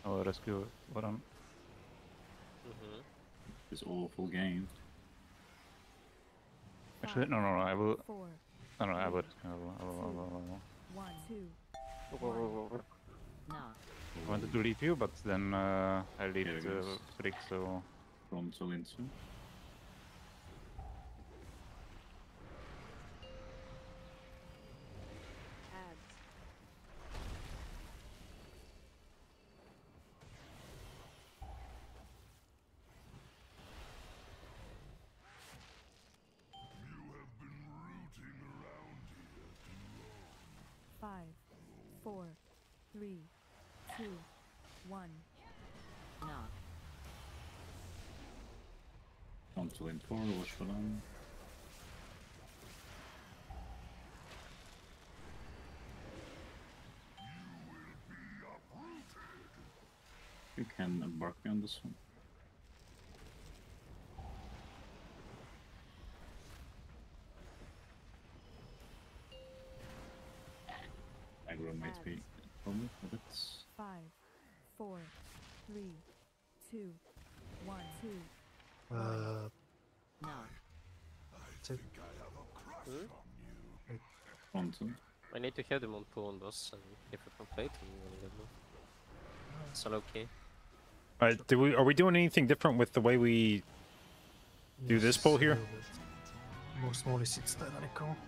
I will rescue Varam. Mm-hmm. This awful game. Actually, no, no, no. I will. Four, No, no, I will. I will, I will, I will, I will. one, two. Knock. I wanted to leave you, but then uh, I leave Here it the goes. brick, so Frontal into. Adds. You have been rooting around here too long. Five, four, three, two, one. Knock. Frontal in 4, watch for them. You can embark me on this one. Aggro might be a problem, but it's Five, four, three, two, one, two. Uh, Knock. that's it. I have a crush Hmm? on you. frontal. I need to have them on pull on boss and if we complete then we're gonna get them. It's all okay. All right, do we, are we doing anything different with the way we? Do this Yes, pull here? little. More small sits.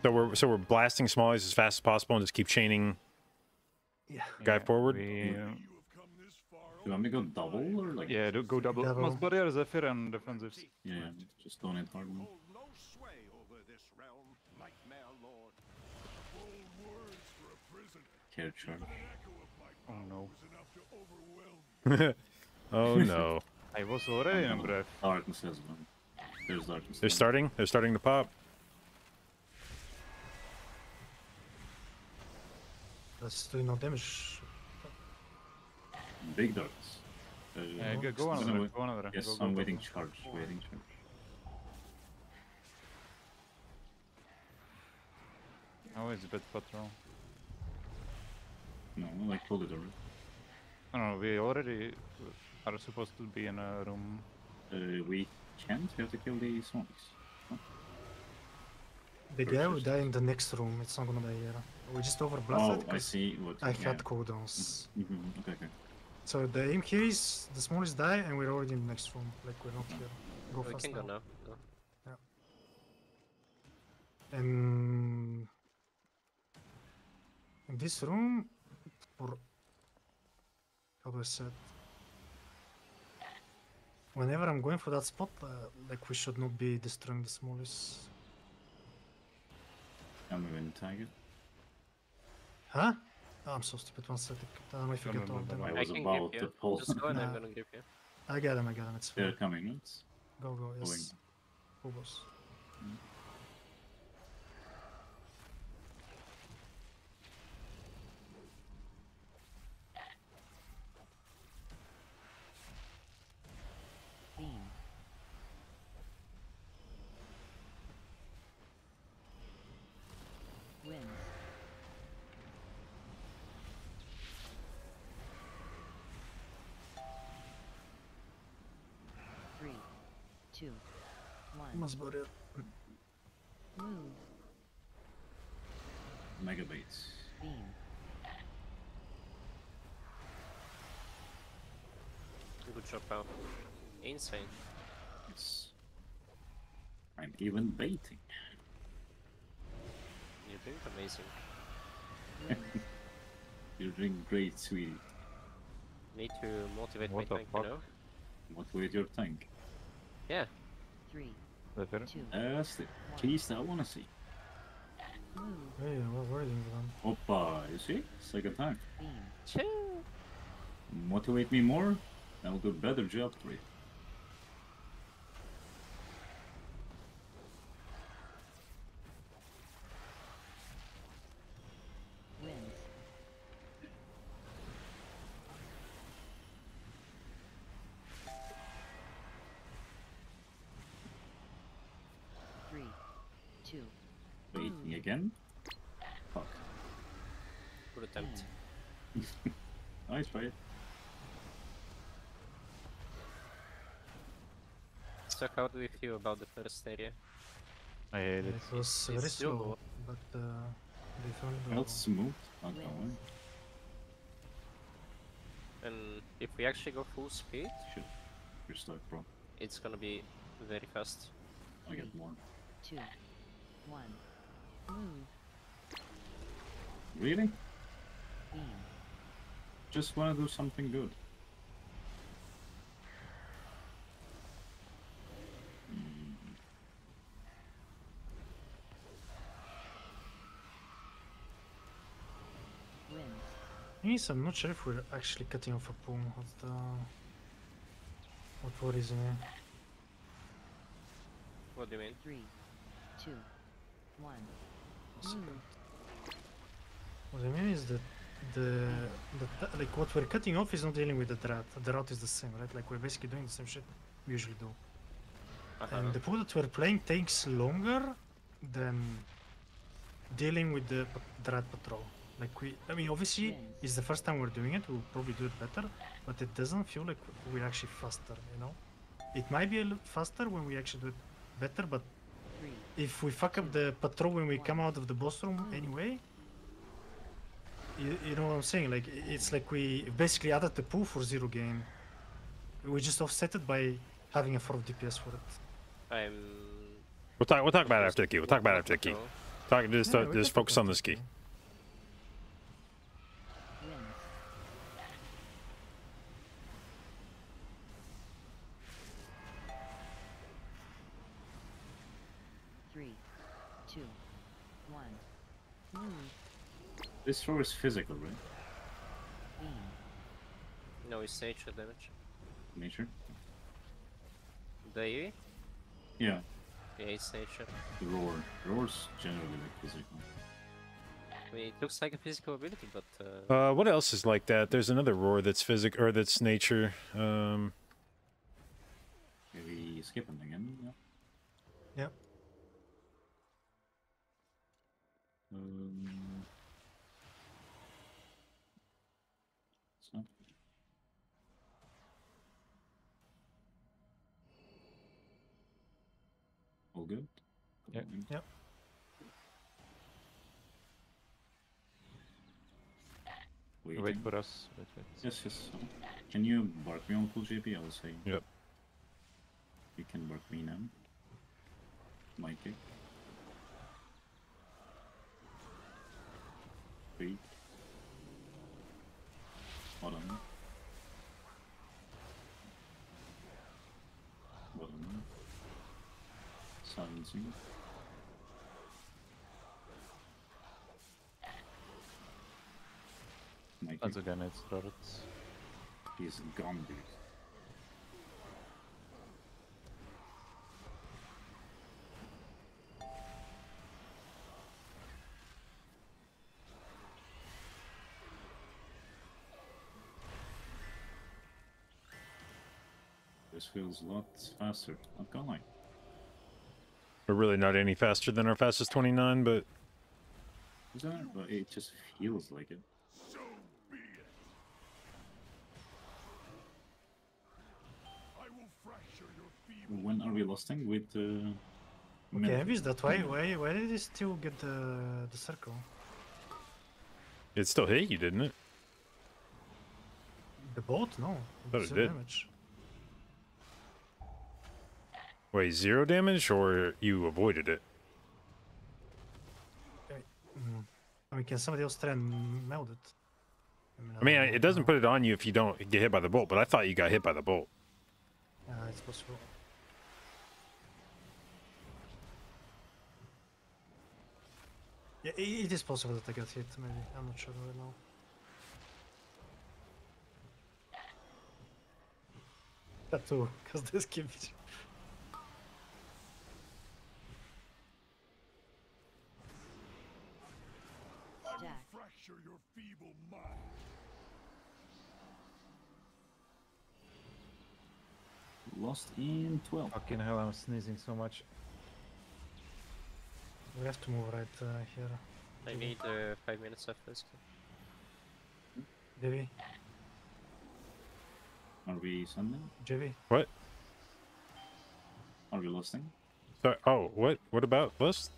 So we're so we're blasting smallies as fast as possible and just keep chaining Yeah. guy forward. We, uh, You have come this far. Do you want me to go double or like? yeah, do, go double. Double. Mass Barrier Zephyr and defensives. Yeah, just don't hit hard enough. Hold sway over this realm, Nightmare Lord. Bold words for a prisoner. Care charge. An echo of my Oh no. was enough to overwhelm oh no, I was already in breath. Darkness as well. There's darkness. they're starting. They're starting to pop. That's doing no damage. Big darts. Uh, Uh, go, go I'm gonna another, go another. Yes, go, go, I'm go, waiting go. charge. Waiting charge. Oh, it's a bit patrol. No, I pulled it already. No, no, we already are supposed to be in a room. Uh, we can't. We have to kill the zombies. The First guy will just- die in the next room. It's not gonna die here. We just overblasted. Oh, I see. What? I yeah. had cooldowns. Mhm, Okay, okay. So the aim here is the smallest die, and we're already in the next room. Like we're not here. Go we fast can go now. now. Go. And in this room, for how do I say it? Whenever I'm going for that spot, uh, like we should not be destroying the smallest. I'm going to tag it. Huh? Oh, I'm so stupid. One second. I don't know if you get all of them. I I was can about grip to pull. Just go and I'm gonna grip you. I got him. I got him. It's They're coming. Let's Go, go. Yes. going. Phobos. Beam. Wind. Three, two, one. Must be it. Mmm. Move. megabaits. Beam. Good job, pal. Insane. Yes. I'm even baiting. You're doing amazing. You're doing great, sweetie. Need to motivate What my the tank, fuck? you know? Motivate your tank. Yeah. Three, Better. two, That's the piece that I wanna see. move. Hey, what were you doing? Oppa, you see? Second time. Beam. Choo. Motivate me more, I'll do a better job for you. Wind. Three, two, Waiting again. Fuck. Good attempt. Nice, right? Stuck out with you about the first area. I hate it. It was very It's still slow, but uh, they found the Well, smooth. Not going. And if we actually go full speed, Shit. You're stuck, bro. it's gonna be very fast. I get more. two, one. Move. Really? Beam. Just wanna do something good. Mm, Yes, I'm not sure if we're actually cutting off a pool. What the... What worries me? What do you mean? Three, two, one. Second. Move. What I mean is that the, the like what we're cutting off is not dealing with the drought. The drought is the same, right? Like we're basically doing the same shit we usually do. Uh-huh. And the pool that we're playing takes longer than dealing with the p- drought patrol. Like we, I mean, obviously, Yes. it's the first time we're doing it. We'll probably do it better, but it doesn't feel like we're actually faster. You know, it might be a little faster when we actually do it better, but Three, if we fuck up the patrol when we come out of the boss room anyway, you, you know what I'm saying? Like it's like we basically added the pool for zero gain. We just offset it by having a 4 DPS for it. I'm. We'll talk. We'll talk about it after the key. We'll talk about it after the key. Patrol. Talk. Just, Yeah, uh, just focus on about this key. This throw is physical, right? Beam. No, it's nature damage. Nature? The AoE? Yeah. Yeah, it's nature. The roar. Roar's generally like physical. I mean, it looks like a physical ability, but uh, Uh, what else is like that? There's another roar that's physic or that's nature. Um, Maybe skip him again. Yeah. Yep. Um, so. All good? Yep. Yep. Waiting. Wait for us. Wait, wait. Yes, yes. Can you bark me on full JP? I will say. Yep. You can bark me now. My kick. Three. Bottom. Bottom. Silencing. My Once kick. again, it's turrets. He's gone, dude. This feels a lot faster. Not gonna lie. we're really not any faster than our fastest 29, but But it just feels like it. So be it. I will fracture your feeble When are we losing with uh, Okay, Memphis? I missed that. Why, why, why did he still get the the circle? it still hit you, didn't it? The boat? No. Thought it did. damage. Wait, zero damage or you avoided it? Mm. I mean, can somebody else try and meld it? I mean, I- know. it doesn't put it on you if you don't get hit by the bolt, but I thought you got hit by the bolt. Yeah, it's possible. Yeah, it is possible that I got hit, maybe. I'm not sure right now. That too, because this keeps. I will fracture your feeble mind. Lost in 12. Fucking hell, I'm sneezing so much. We have to move right uh, here. I need uh, five minutes of this. JV, Are we sending? JV. What? Are we losting? Sorry, oh, what? What about list?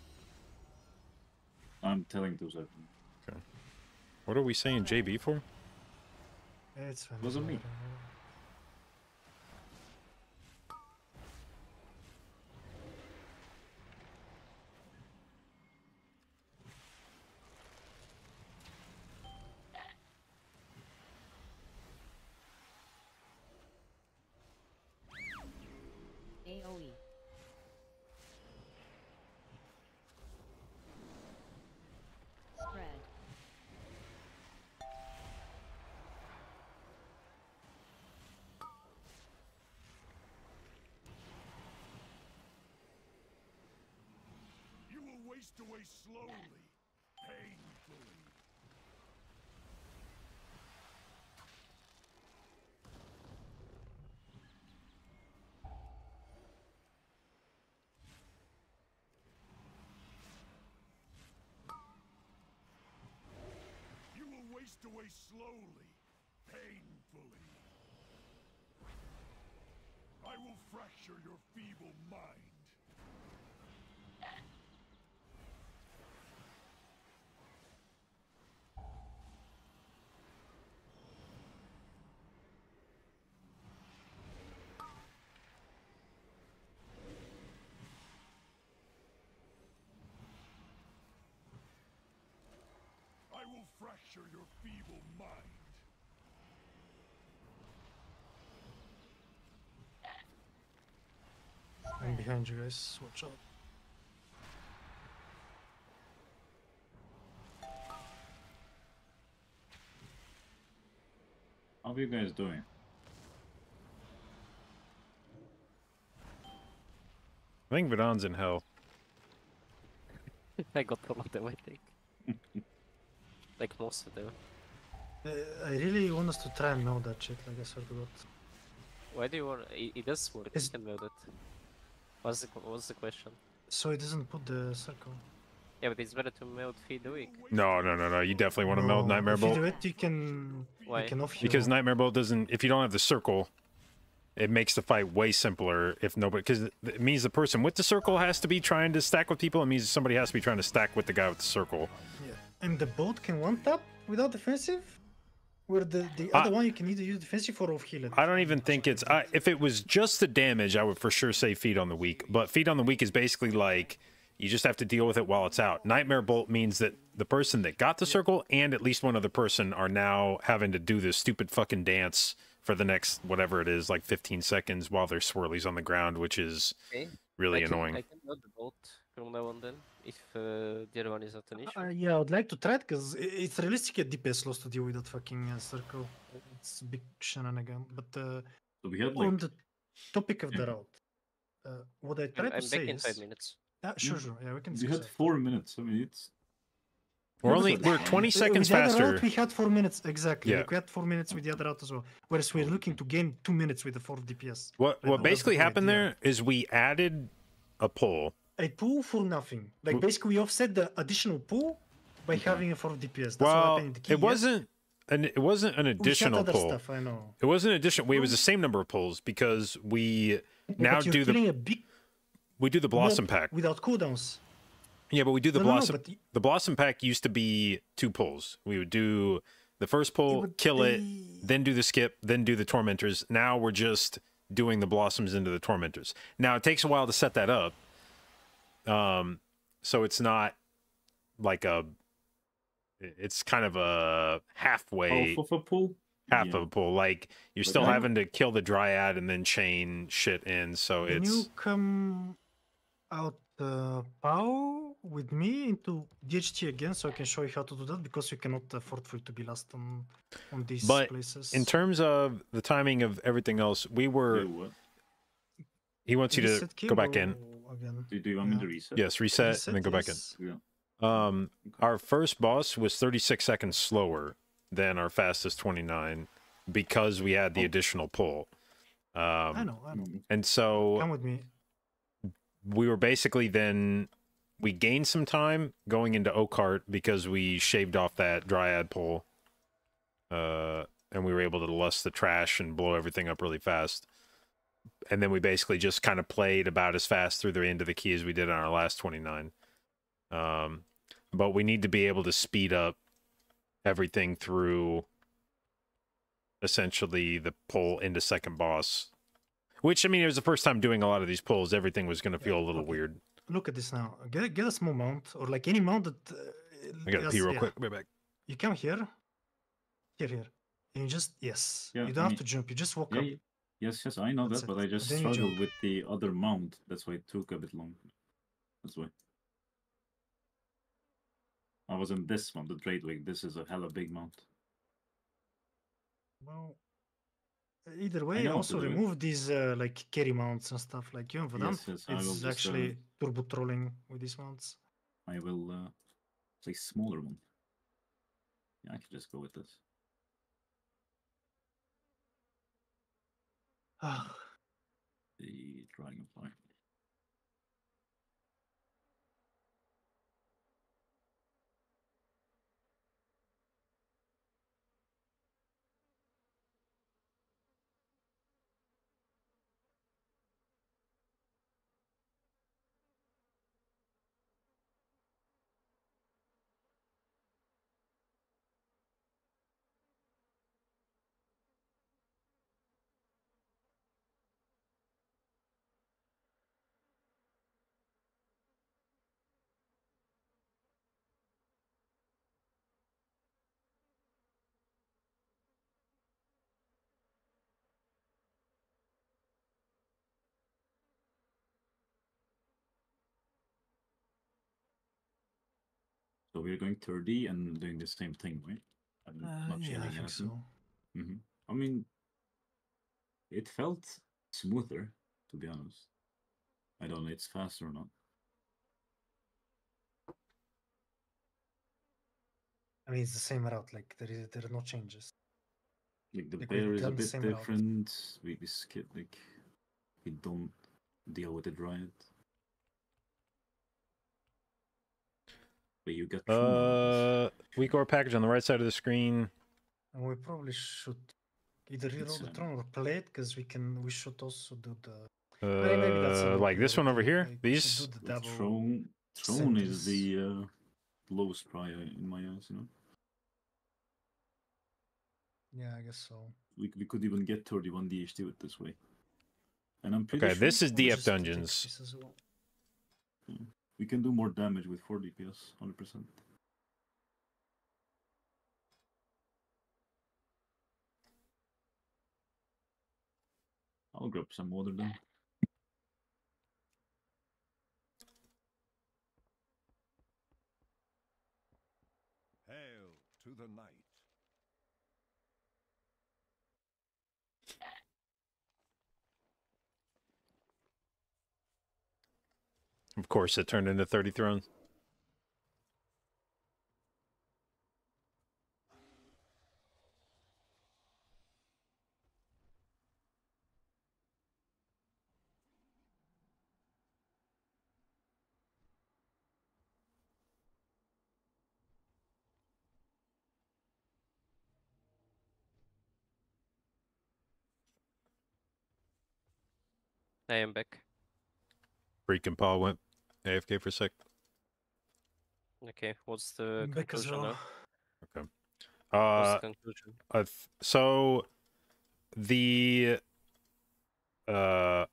I'm telling those open. Okay. What are we saying JB for? It's fine. Wasn't me. whatever. AoE. Spread. You will waste away slowly, painfully. You will waste away slowly, painfully. I will fracture your feeble mind. I will fracture your feeble mind. I'm behind you guys. Watch out. How are you guys doing? I think Vidon's in hell. I got all of them, I think. like most of them. Uh, I really want us to try and know that shit. Like I swear to God. Why do you want? It, it does work. Is- You can build it. What's the qu- What's the question? So it doesn't put the circle. Yeah, but it's better to melt feed the week. No, no, no, no. You definitely want to meld No, Nightmare if you Bolt do it, you can. Why? You can off because. Nightmare Bolt doesn't. If you don't have the circle, it makes the fight way simpler. If nobody, because it means the person with the circle has to be trying to stack with people. It means somebody has to be trying to stack with the guy with the circle. Yeah. And the boat can one tap without defensive. Where the the I- other one you can either use defensive or off heal. it. I don't even think it's. I, if it was just the damage, I would for sure say feed on the weak. But feed on the weak is basically like you just have to deal with it while it's out. Nightmare Bolt means that the person that got the circle and at least one other person are now having to do this stupid fucking dance for the next whatever it is, like 15 seconds while their swirlies on the ground, which is Okay. really I can, annoying. I can build the boat from now on then, if uh, the other one is not an issue. Uh, yeah, I would like to try it because it's realistic at DPS loss to deal with that fucking uh, circle. It's a big shenanigan. But uh, So we had on the topic of the Yeah. route, uh, what I I'm, try to I'm say back in is, five minutes. Ah, sure, Mm. sure, yeah, we can. we had that. four minutes. I mean, it's We're only we're 20. Uh, seconds with faster. route, we had four minutes exactly. Yeah. Like we had four minutes with the other route as well. Whereas we're looking to gain two minutes with the four DPS. What what basically happened idea. there is we added a pull. A pool for nothing. Like basically, we offset the additional pool by having a four DPS. That's what Well, happened in the key, it wasn't an it wasn't an additional pull. Stuff, I know. It wasn't an additional. We it was the same number of pulls because we now but you're do the a big we do the blossom pack. without cooldowns. Yeah, but we do the No, no, no, blossom. but The blossom pack used to be two pulls. We would do the first pull, but kill it, then do the skip, then do the tormentors. Now we're just doing the blossoms into the tormentors. Now it takes a while to set that up. Um, so it's not like a. It's kind of a halfway, half of a pool. half Yeah. of a pull. Like you're But still now- having to kill the dryad and then chain shit in. So Can it's you come out uh, POW with me into DHT again so I can show you how to do that because you cannot afford for it to be lost on on these But places. in terms of the timing of everything else, we were. Wait, what? He wants you to go kill back in. Or Again. Do, do you want me to reset? Yes, reset, Reset, and then go back in. Yeah. Um, our first boss was 36 seconds slower than our fastest 29 because we had the Oh. additional pull. Um, I know, I know. And so Come with me. we were basically then we gained some time going into Oakheart because we shaved off that dryad pull. Uh, and we were able to lust the trash and blow everything up really fast. And then we basically just kind of played about as fast through the end of the key as we did on our last 29. Um, but we need to be able to speed up everything through essentially the pull into second boss. Which I mean, it was the first time doing a lot of these pulls. Everything was going to feel a little okay. weird. Look at this now. Get get a small mount or like any mount that. Uh, I got to pee real yeah. quick. Be back. You come here, here, here, and you just yes. Yeah, you don't have mean- to jump. You just walk Yeah, up. yeah. Yes, yes, I know That's that, but. I just Then struggled with the other mount. That's why it took a bit long. That's why. I was in this one, the Dreadwig. This is a hella big mount. Well, either way, know, also way. remove these uh, like carry mounts and stuff. Like you have done. Yes, yes, I It's just, uh, actually turbo trolling with these mounts. I will uh, play smaller one. Yeah, I can just go with this. The Dragonfly. So we're going 30 and doing the same thing, right? I'm uh, not yeah, I think so. hmm I mean, it felt smoother, to be honest. I don't know it's faster or not. I mean, it's the same route. Like there is there are no changes. Like the Like, bear is a bit same route. different. We, we skip like we don't deal with the dryad. But you get Tron Uh, WeakAura package on the right side of the screen. And we probably should either It's, reload the throne or play it because we can. We should also do the. Maybe- maybe that's Uh, like this one over here. like, These. the The throne throne is the uh, lowest prior in my eyes, you know. Yeah, I guess so. We, we could even get 31 DHT with this way. And I'm pretty Okay, sure this is DF just to take Dungeons. this as well. We can do more damage with 4 DPS, 100%. I'll grab some water then. Hail to the night. Of course, it turned into 30 thrones. I am back. Freaking Paul went AFK for a sec. Okay, what's the Back conclusion well. now? What's Uh, the conclusion? Th- so the uh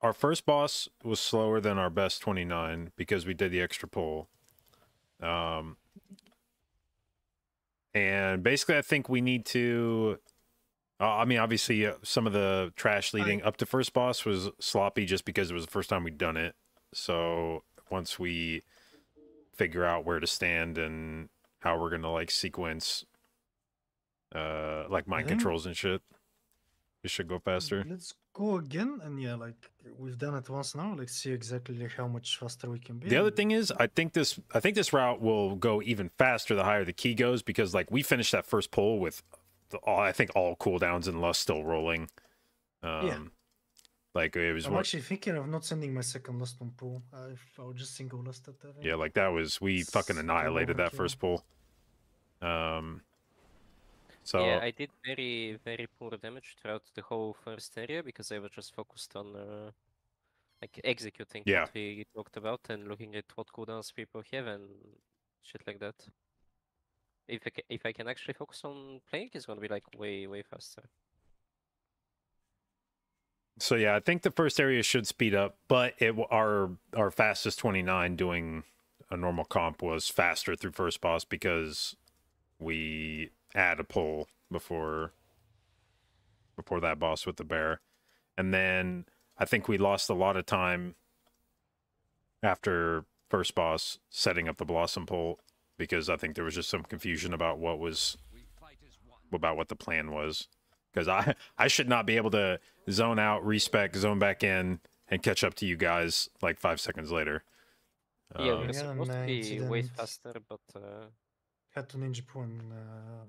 our first boss was slower than our best 29 because we did the extra pull um and basically i think we need to uh, i mean obviously uh, some of the trash leading up to first boss was sloppy just because it was the first time we'd done it so once we figure out where to stand and how we're gonna like sequence uh like mind controls and shit it should go faster Let's go again, and yeah, like we've done it once now. Like see exactly how much faster we can be. the other thing is i think this i think this route will go even faster the higher the key goes because like we finished that first pull with the, all, i think all cooldowns and lust still rolling um like it was I'm one, actually thinking of not sending my second last on pool. Uh, if I'll just single last at that. yeah like that was we fucking annihilated that overkill. first pool. um so Yeah, I did very, very poor damage throughout the whole first area because I was just focused on uh, like executing Yeah. what we talked about and looking at what cooldowns people have and shit like that. If I, if I can actually focus on playing, it's gonna be like way, way faster. So yeah, I think the first area should speed up, but it our our fastest 29 doing a normal comp was faster through first boss because we add a pull before before that boss with the bear. And then I think we lost a lot of time after first boss setting up the blossom pull because I think there was just some confusion about what was about what the plan was because I I should not be able to zone out, respec, zone back in, and catch up to you guys like five seconds later. yeah, Um, we're Yeah, supposed to and, be way faster, but uh, Had to ninja pool and. Uh,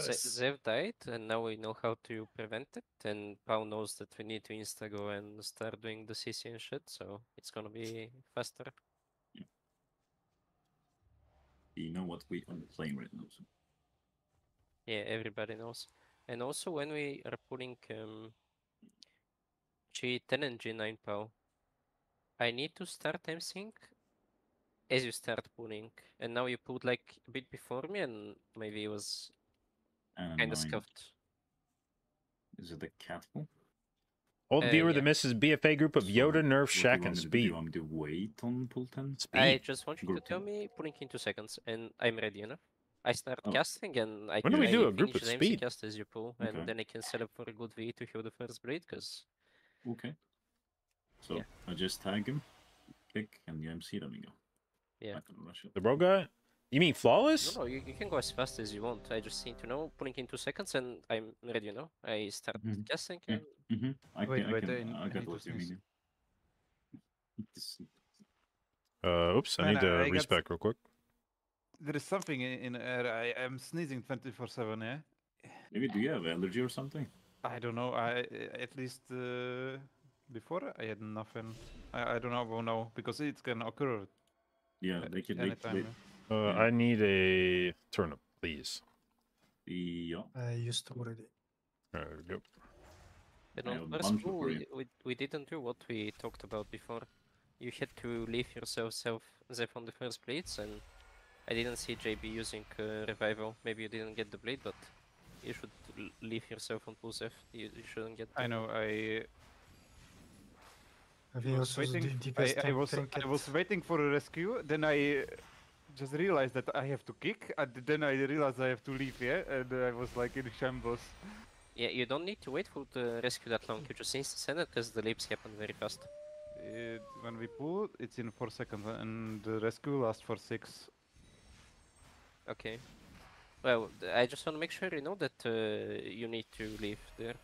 Zev died, and now we know how to prevent it. And Pau knows that we need to insta go and start doing the CC and shit, so it's gonna be faster. You know what we are playing right now. So. Yeah, everybody knows. And also when we are pulling um, G10 and G9 POW, I need to start emceeing as you start pulling. And now you pulled like a bit before me and maybe it was kind of scuffed. Is it the cat pull? Old Uh, viewer yeah. that misses BFA group of So, Yoda, Nerf, what do you Shaq, want and me to do? Do Speed. you want me to wait on pull 10? Speed. I just want you to tell in. me pulling in two seconds and I'm ready enough. I start Oh. casting and I When do we do a group finish of the MC speed? cast as you pull Okay. and then I can set up for a good V to heal the first blade because Okay. So Yeah. I just tag him, click, and you MC, then we go. Yeah. I can rush it. The bro guy? You mean flawless? No, no, you, you can go as fast as you want. I just need to know, pulling in two seconds, and I'm ready, you know? I start Mhm. casting, Yeah. and Mm-hmm. I Wait, can, wait, I, can, I n- I I get need what you mean. Uh, oops, I Man, need to I- I got- respec real quick. There is something in, in air. I am sneezing 24 7, yeah? Maybe do you have allergy or something? I don't know. I At least uh, before I had nothing. I, I don't know about now because it can occur Yeah, a- they can. They, anytime. they, yeah. Uh, Yeah. I need a turnip, please. yeah. I used to already. There we go. But I on have first bunch of pool, we, we, we didn't do what we talked about before. You had to leave yourself self Zeph on the first place and I didn't see JB using uh, revival. Maybe you didn't get the blade, but you should leave yourself on pool Zeph. You, you shouldn't get. I know. I Have you was waiting. I, I was I was waiting for a rescue. Then I uh, just realized that I have to kick, and then I realized I have to leave. Yeah, and I was like in shambles. Yeah, you don't need to wait for the rescue that long. You just instant send it because the leaps happen very fast. Uh, when we pull, it's in four seconds, and the rescue lasts for six. Okay. Well, I just want to make sure you know that uh, you need to leave there.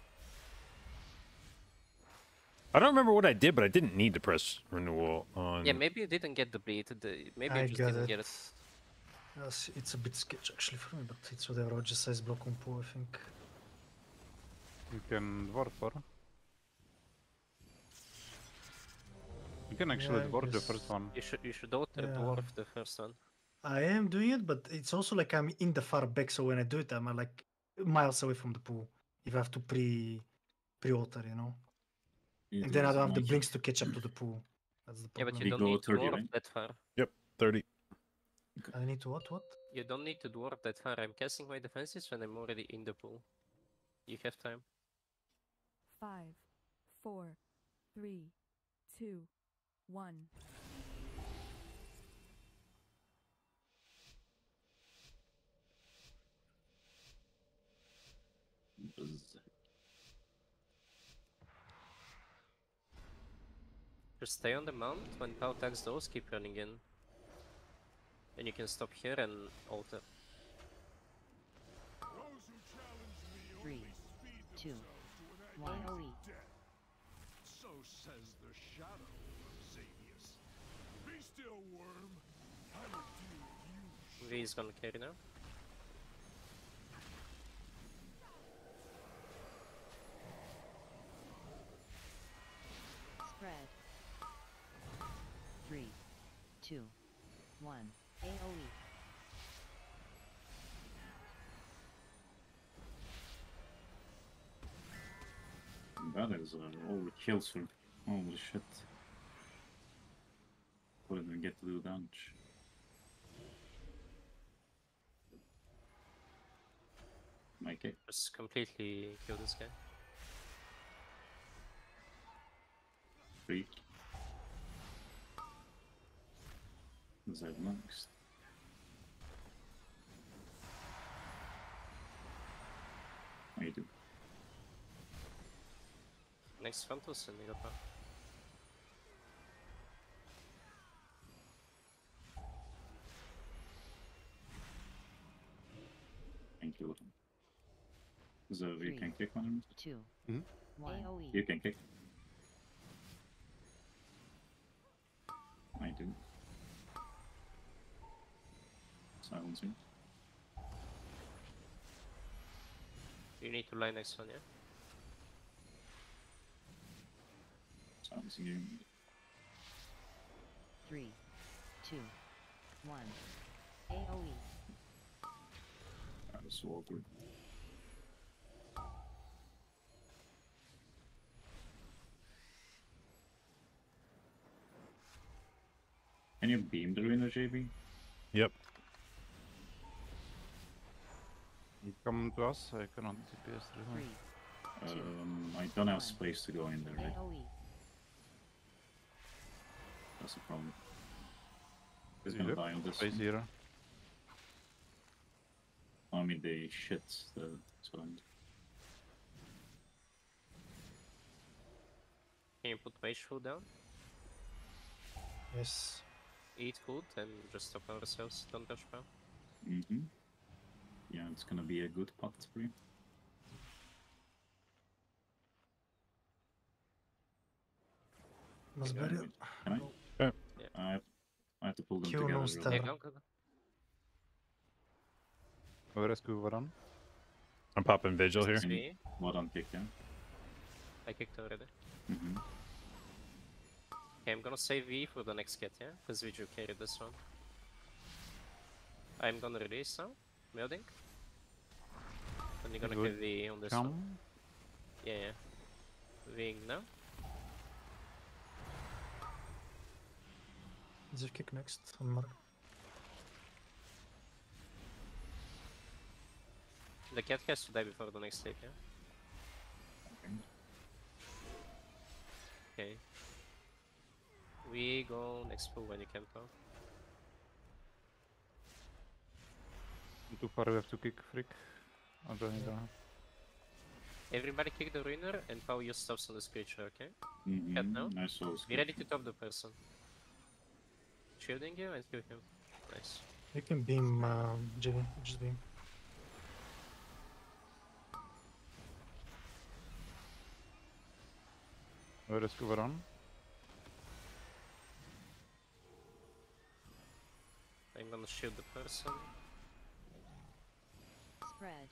I don't remember what I did, but I didn't need to press renewal on. Yeah, maybe you didn't get the bleed. The, maybe I you just didn't it. get it. Yes, it's a bit sketch actually for me, but it's whatever. Just size block on pool, I think. You can dwarf or. You can actually Yeah, dwarf the first one. You should you should alter Yeah. dwarf the first one. I am doing it, but it's also like I'm in the far back, so when I do it, I'm uh, like miles away from the pool. If I have to pre pre alter, you know, It and then I don't have the nice. blinks to catch up to the pool. That's the problem. Yeah, problem. but you We don't go need to 30, dwarf right? that far. 30. I need to what? What? You don't need to dwarf that far. I'm casting my defenses when I'm already in the pool. You have time. Five, four, three, two, one. Just stay on the mount. When Pao attacks those, keep running in. And you can stop here and alter. Those who challenge me Three, only speed two, to an one. death. So says the shadow of Xavius. Be still, worm. I will deal with you. V is gonna carry now. Spread. Three, two, one. E. AoE. That is uh, all the kills her. Holy shit. Couldn't even get to do damage. My kick. Just completely kill this guy. Freak. Zed next. I do. Next Phantos and Europa. Thank you. So you can kick on him. Two, Mhm. one. AoE. You can kick. I do. Silencing. You need to line next one, yeah? Silencing you. Three, two, one. AoE. That was so awkward. Can you beam the arena, JB? Yep. You come to us, I cannot DPS through Three, him. Um, I don't have space to go in there, right? That's the problem. He's You gonna do? die on this Space one. zero. I mean, they shit the turn. Can you put Mage Food down? Yes. Eat food and just stop ourselves. Don't touch Pao. Mm-hmm. Yeah, it's gonna be a good pot for you. Must Yeah, bury Can I? Yeah. Yeah. I have, I have to pull them Q together. no real star. Yeah, go, go, go. Where is Kuvaran? I'm popping vigil here. See? What on kick, yeah? I kicked already. Mm-hmm. Okay, I'm gonna save V for the next cat, yeah? Because Viju carried this one. I'm gonna release now, building. And you're gonna Good. kill V on this one. Yeah, yeah. Ving now. Is there kick next on Mark? The cat has to die before the next take, yeah? Okay. We go next pool when you can go. Too far, we have to kick freak. I don't need that. Everybody kick the ruiner and power your stuffs on this creature, okay? Mm-hmm. Cat now? I saw Be ready to top the person. Shielding you and kill him. Nice. You can beam uh, Jimmy, just beam. Where is Kuvaran? I'm gonna shoot the person. Spread.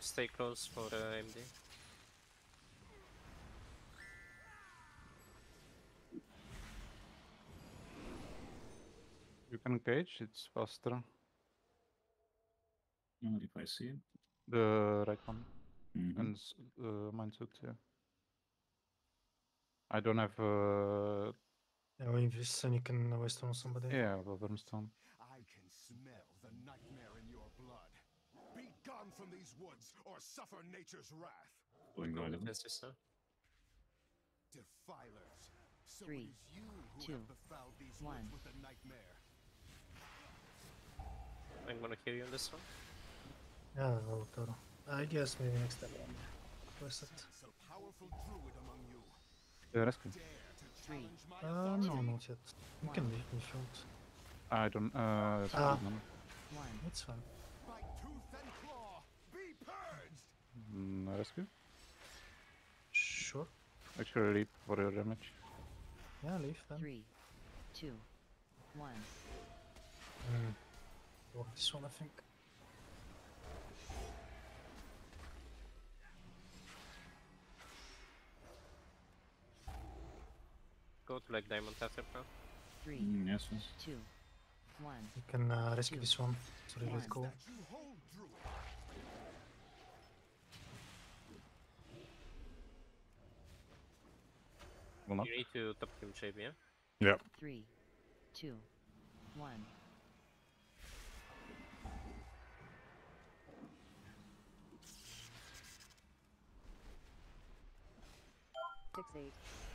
Stay close for uh, MD. You can cage, it's faster. If I see it. The right one. Mhm. And uh, mine too, yeah. I don't have. Uh, Yeah, we invest and you can waste on somebody. yeah, the brimstone. I can smell the nightmare in your blood. Be gone from these woods or suffer nature's wrath. Going Go right at defense this now. Defilers. So Three, it is you who two, have befouled these one. woods with the nightmare. I'm gonna kill you on this one. Yeah, well, Toro. I guess maybe next time. Where's it? Sense a powerful druid among you. The rescue. Dare to Three. challenge my Uh, no, authority. not yet. You can leave me field. I don't. Uh, that's Ah. good, man. One. It's fine. By tooth and claw, be purged. Mm, rescue. Sure. Actually, leap for your damage. Yeah, leave then. Three, two, one. Two. One. Mm. Or this one, I think. Go to like diamond after now. Three. Mm, yes, yes. Two. One. You can uh, rescue this one. It's really One. cool. That you hold, druid. Will not. You need to top him, JB, yeah? Yep. Three. Two. One. Six eight.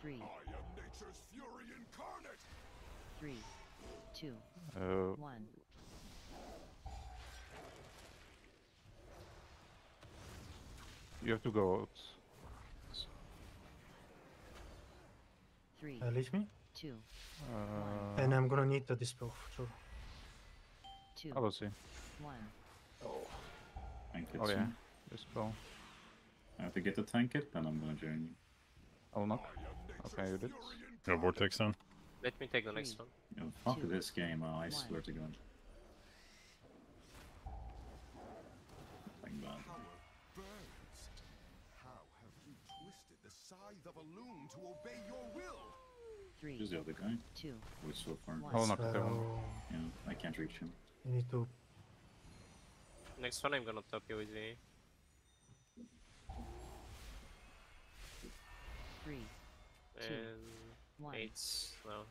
Three. I am nature's fury incarnate. Three. Two. Uh, One. you have to go out. Three. Uh, leave me. Two. Uh, And I'm gonna need the dispel. Sure. Two. I will see. One. Oh. Tank it Oh yeah, soon. this spell. I have to get the tank it, then I'm gonna join you. I'll knock. I am nature's Okay, you did. fury No vortex on. Let me take the next one. Yo, fuck Two, this game, oh, I one. swear to god. Thank God. Power burns. How have you twisted the scythe of a loom to obey your will? Who's Three. the other guy? Two. Who's so far? One. I'll that one. So Yeah, I can't reach him. you need to. Next one I'm gonna top you with V. Three. Two. And One. eights now.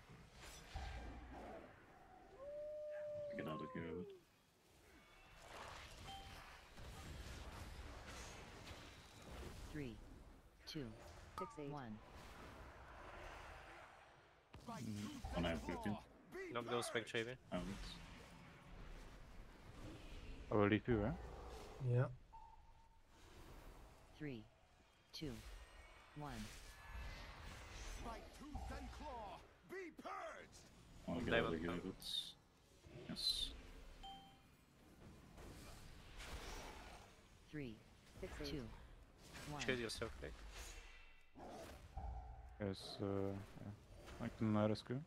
Get out of here with it. Three. Two. Six. One. By Mm, tooth When I have 50. claw, be Knock those back, purged. I will leave you, eh? Yeah. Three. Two. One. By tooth and claw, be purged. I wanna get out of here top. with. Yes. Three. Two. One. Choose yourself, right? Yes, uh, yeah. I can uh, rescue.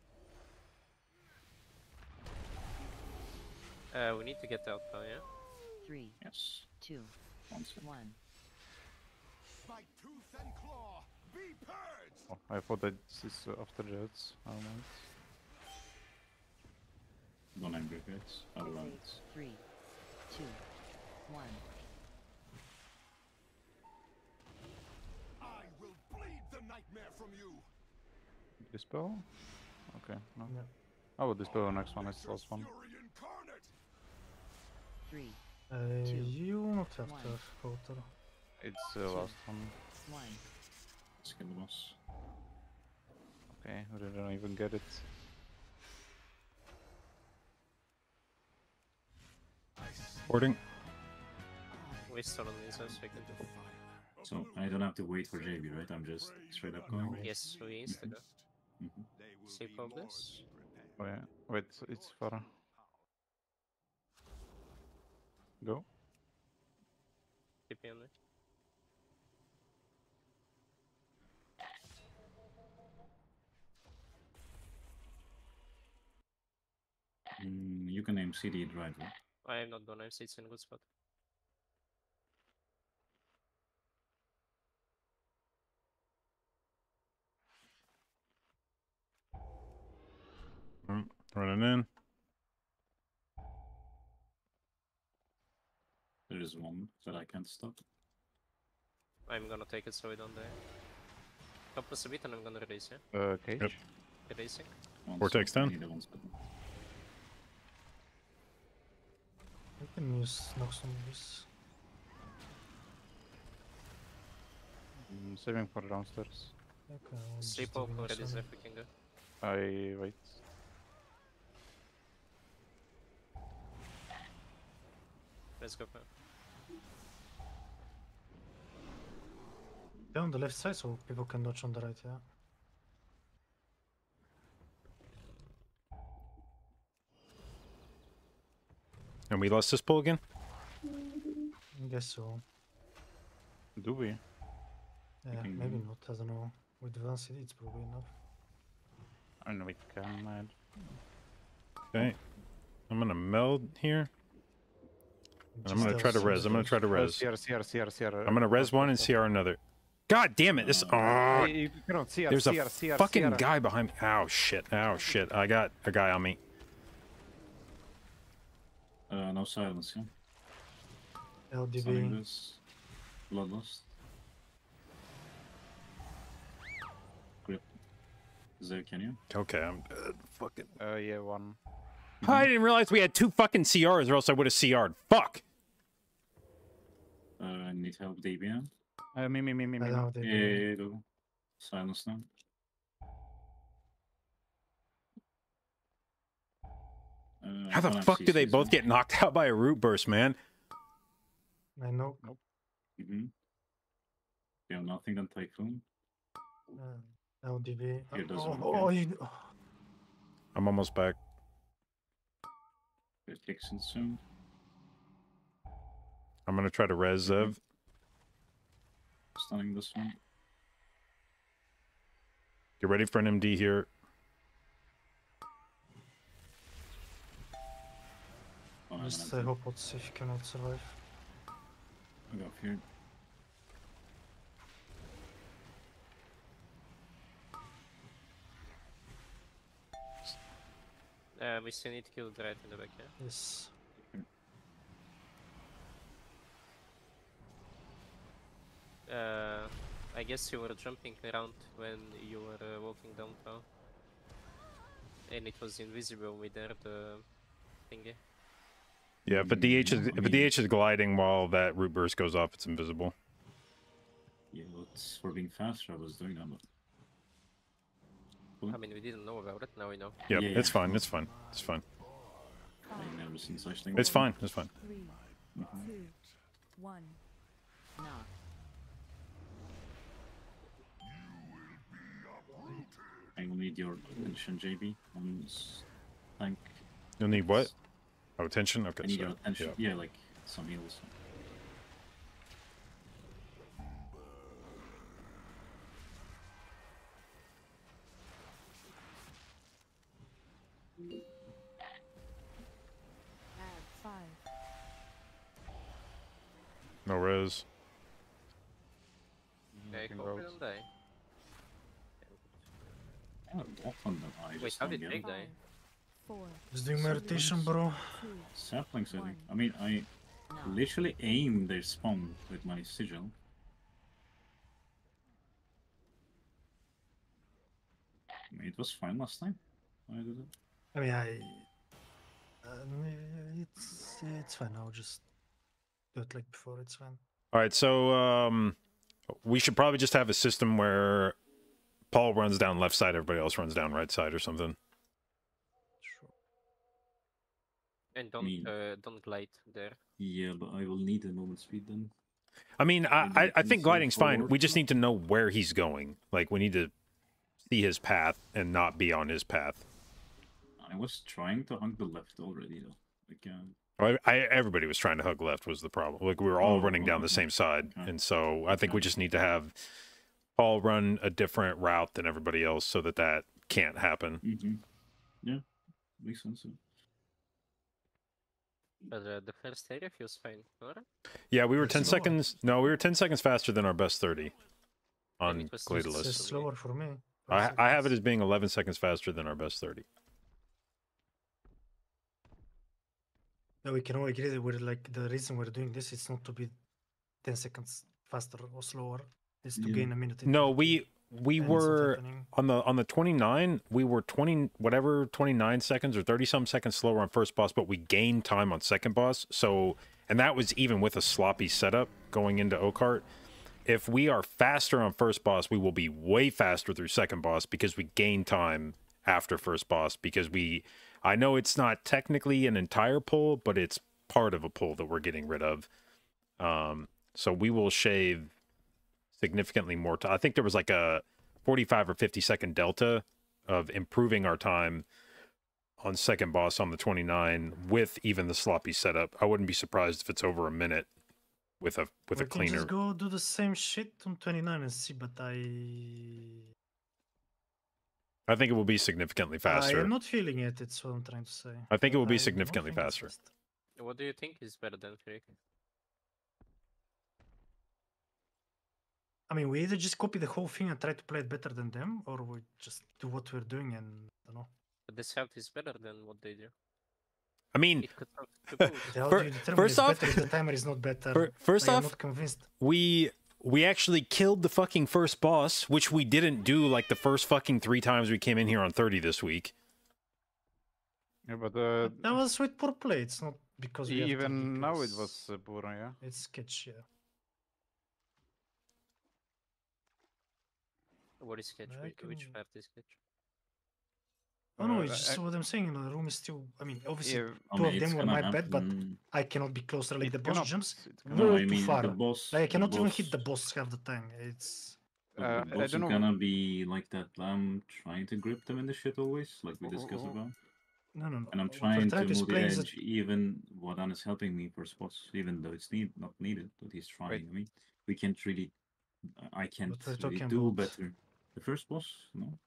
Uh, we need to get out now, yeah? Three. Yes. Two. One sec. One. By tooth and claw, be purged! Oh, I thought that this is uh, after Jets. Oh, no. Don't angry guys. I'll allow it. Three. Two. One. I will bleed the nightmare from you! Dispel? Okay, no. Yeah. I will dispel the next one, it's the last one. Fury! Three. Uh, Two. you not have One. to have Kotor. It's the last one. One. Let's kill the boss. Okay, we don't even get it. Boarding. We still on these, so we can do. So I don't have to wait for JB, right? I'm just straight up going. Yes, we insta go. Mhm. See progress. Oh yeah, wait, it's far. Go. TP on me. Mm, you can MC CD driver. I am not gonna say it's in good spot. Mm, running in. There is one that I can't stop. I'm gonna take it so we don't die. Top us a bit and I'm gonna release it. Yeah? Uh, cage? Yep. Releasing. Vortex 10. We can use knock zombies. I'm saving for downstairs. Okay, uh, we'll if we can go. I wait. Let's go for. They're on the left side so people can dodge on the right, yeah. And we lost this pull again? I guess so. Do we? Yeah, can maybe go. not, I don't know. With advanced it's probably enough. I mean, we can add. Okay. I'm gonna meld here. and I'm gonna try to does res. I'm gonna try to res. CR, CR, CR, CR. I'm gonna res one and CR another. God damn it! This. Oh, Hey, ah. you cannot CR, there's a CR, CR, fucking CR. guy behind me. Ow shit! Ow shit! I got a guy on me. Uh, no silence, yeah. LDB. Bloodlust. Grip. There, can you? Okay, I'm dead. Fucking. Uh, yeah, one. I didn't realize we had two fucking CRs, or else I would have CR'd. Fuck. Uh, I need help, DBM. Uh, me, me, me, me, I me. don't have Yeah, DB. yeah, yeah, go. Silence now. How the fuck do they both get knocked out by a root burst, man? I know. Nope. Mm-hmm. Yeah, nothing than Typhoon. Uh, LDB. Here, does oh, one oh, count? you, oh, I'm almost back. It kicks in soon. I'm gonna try to res Zev. Stunning this one. Get ready for an MD here. Oh, I'm just gonna I hope it's if you cannot survive. I go up here. Uh, we still need to kill the right in the back, yeah? Yes. Uh, I guess you were jumping around when you were uh, walking downtown. And it was invisible with there, the thingy. Yeah, but DH is Mm, if a DH is gliding while that root burst goes off, it's invisible. Yeah, but for being faster, I was doing that. But... I mean, we didn't know about it, now we know. Yep, Yeah, it's yeah. fine. It's fine. It's fine. I've never seen such thing. It's fine. It's fine. Three, Mhm. two, one. Knock. I will need your attention, JB. On this tank. You'll need what? Oh, attention? Okay, I need so, attention. Yeah. yeah, like some heals. No res. Okay, Cockfield die. Oh, Wait, how did Nick die? Four, Just doing meditation, bro. two, Saplings, I think. I mean, I literally aim their spawn with my sigil. I mean, it was fine last time. I did it. I mean, I. Uh, it's it's fine. I'll just do it like before. It's fine. All right, so um, we should probably just have a system where Paul runs down left side, everybody else runs down right side, or something. Sure. And don't mean- uh, don't glide there. Yeah, but I will need a moment speed then. I mean, I, I, I think send gliding's fine. We just need to know where he's going. Like, we need to see his path and not be on his path. I was trying to hug the left already though. Like, uh, I, I, everybody was trying to hug left was the problem. Like we were all Oh, running down the same side, Okay. and so I think we just need to have Paul run a different route than everybody else, so that that can't happen. hmm Yeah, makes sense. yeah. But uh, the first area feels fine. Alright. Yeah, we were It's ten slower. seconds. No, we were ten seconds faster than our best thirty on it was just It's slower for me. I, I have it as being eleven seconds faster than our best thirty. Yeah, we can all agree that we're like the reason we're doing this is not to be ten seconds faster or slower. It's to Yeah. gain a minute. No, we we were on the on the 29 we were 20 whatever 29 seconds or 30 some seconds slower on first boss but we gained time on second boss so and that was even with a sloppy setup going into Oakheart if we are faster on first boss we will be way faster through second boss because we gain time after first boss because we i know it's not technically an entire pull but it's part of a pull that we're getting rid of. Um so we will shave significantly more time. I think there was like a 45 or 50 second delta of improving our time on second boss on the 29 with even the sloppy setup. I wouldn't be surprised if it's over a minute with a with we a can cleaner. just go do the same shit on 29 and see, but I. I think it will be significantly faster. I'm not feeling it. It's what I'm trying to say. I think it will be I'm significantly faster. What do you think is better than Freak? I mean, we either just copy the whole thing and try to play it better than them, or we just do what we're doing and I don't know. But this health is better than what they do. I mean, It could help to boost. How Fir- do you determine first off- the timer is not better? first Like, off, not convinced. we we actually killed the fucking first boss, which we didn't do like the first fucking 3 times we came in here on 30 this week. Yeah, but uh, But that was with poor play. It's not because we have even now it was uh, poor, yeah. It's sketch, yeah. What is sketch? I Whi- Which can- part is sketch? Oh no, Uh, it's just I- what I'm saying. The room is still. I mean, obviously, Yeah, I two mean, of them were gonna my bad, but I cannot be closer. Like it the boss cannot- jumps it No, way I too mean far. the boss. Like I the cannot even hit the boss half the time. It's the Uh, I boss is don't know. gonna be like that. I'm trying to grip them in the shit always, like we Oh, discussed oh, oh. about. no, no, no. And I'm trying to move the explain is that- edge, even Wadan is helping me for spots, even though it's need not needed, but he's trying. I mean, we can't really, I can't really do about- better. The first boss, no.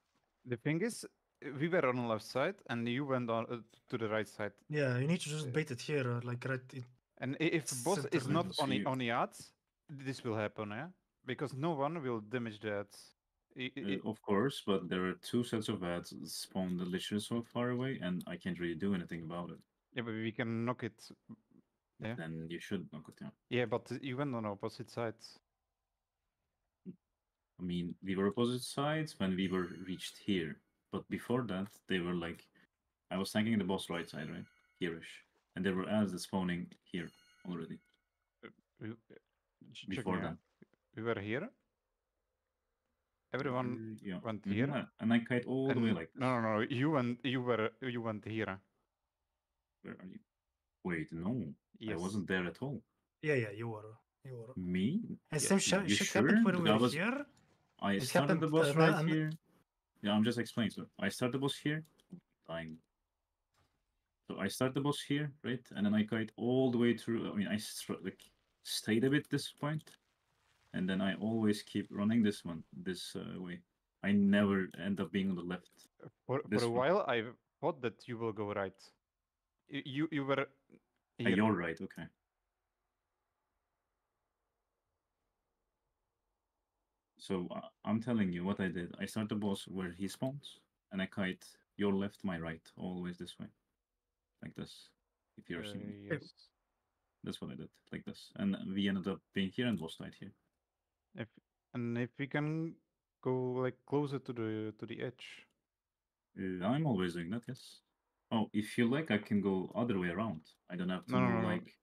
The thing is, uh, we were on the left side and you went on uh, to the right side. Yeah, you need to just Uh, bait it here, or like right. It, And if the boss Center is not on the on the ads, this will happen, yeah? Because no one will damage the ads. I- I- Uh, of course, but there are two sets of ads spawned literally so far away, and I can't really do anything about it. yeah, but we can knock it. Yeah. Then you should knock it down. Yeah, but uh, you went on opposite sides. I mean, we were opposite sides when we were reached here, but before that, they were like, I was tanking the boss right side, right, here-ish, and there were ads spawning here already We, uh, before that. out. We were here. Everyone Uh, yeah, went mhm, here. uh, and I kite all the way like this. No, no, no. You went. You were. You went here. Where are you? Wait, no, Yes. I wasn't there at all. yeah, yeah, you were. You were. Me? And Yes, same you shit, shit sure? happened when we were was- here. I It started the happened, boss right and- here. Yeah, I'm just explaining. So I start the boss here. Dying. So I start the boss here, right? And then I kite all the way through. I mean, I str- like stayed a bit this point, and then I always keep running this one this uh, way. I never end up being on the left. For for a one. while, I thought that you will go right. You you were. Uh, here. you're right. Okay. So uh, I'm telling you what I did. I start the boss where he spawns, and I kite your left, my right, always this way, like this. If you're Uh, seeing, me. yes. that's what I did, like this. And we ended up being here, and boss died here. If and if we can go like closer to the to the edge. Uh, I'm always doing that. Yes. Oh, if you like, I can go other way around. I don't have to No, no, no, like.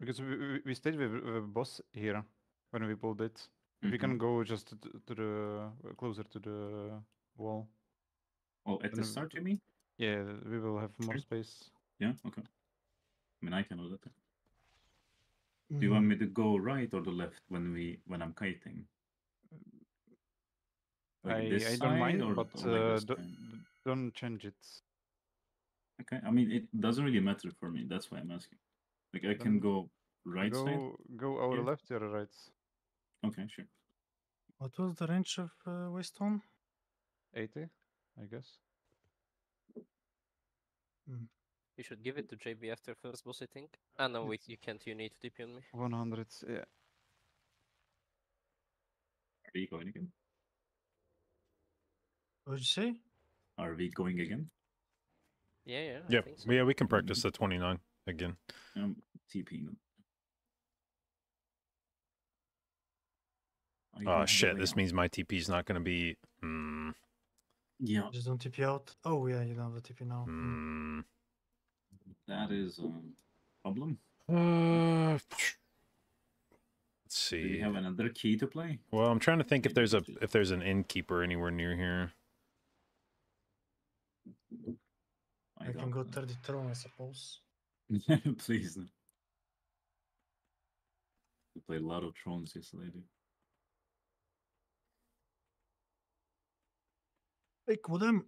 Because we, we, we stayed with the boss here when we pulled it. If we can go just to, to to the uh, closer to the wall. Oh, at the start, you mean? Yeah, we will have more Sure. space. Yeah. Okay. I mean, I can do that. Do you want me to go right or the left when we when I'm kiting? Like I, I don't mind, or- but or like uh, this do, kind? d- don't change it. Okay, I mean it doesn't really matter for me. That's why I'm asking. Like I can go right go side. go our here? left or right. Okay, sure. What was the range of uh, Waystone? 80, I guess. You should give it to JB after first boss, I think. Ah, no, wait, you can't. You need to TP on me. 100, yeah. Are we going again? What did you say? Are we going again? Yeah, yeah. I Yep. think so. Yeah, we can practice the 29 again. Um, TP. them. I don't Oh shit! way This out. means my TP is not going to be. Hmm. Yeah, Just don't TP out. Oh yeah, you don't have the TP now. Hmm. Hmm. that is a um, problem. Uh, let's see. Do see. you have another key to play? Well, I'm trying to think if there's a if there's an innkeeper anywhere near here. I, I can go know. 30 throne, I suppose. Please. no. We played a lot of Thrones yesterday, dude. Like what I'm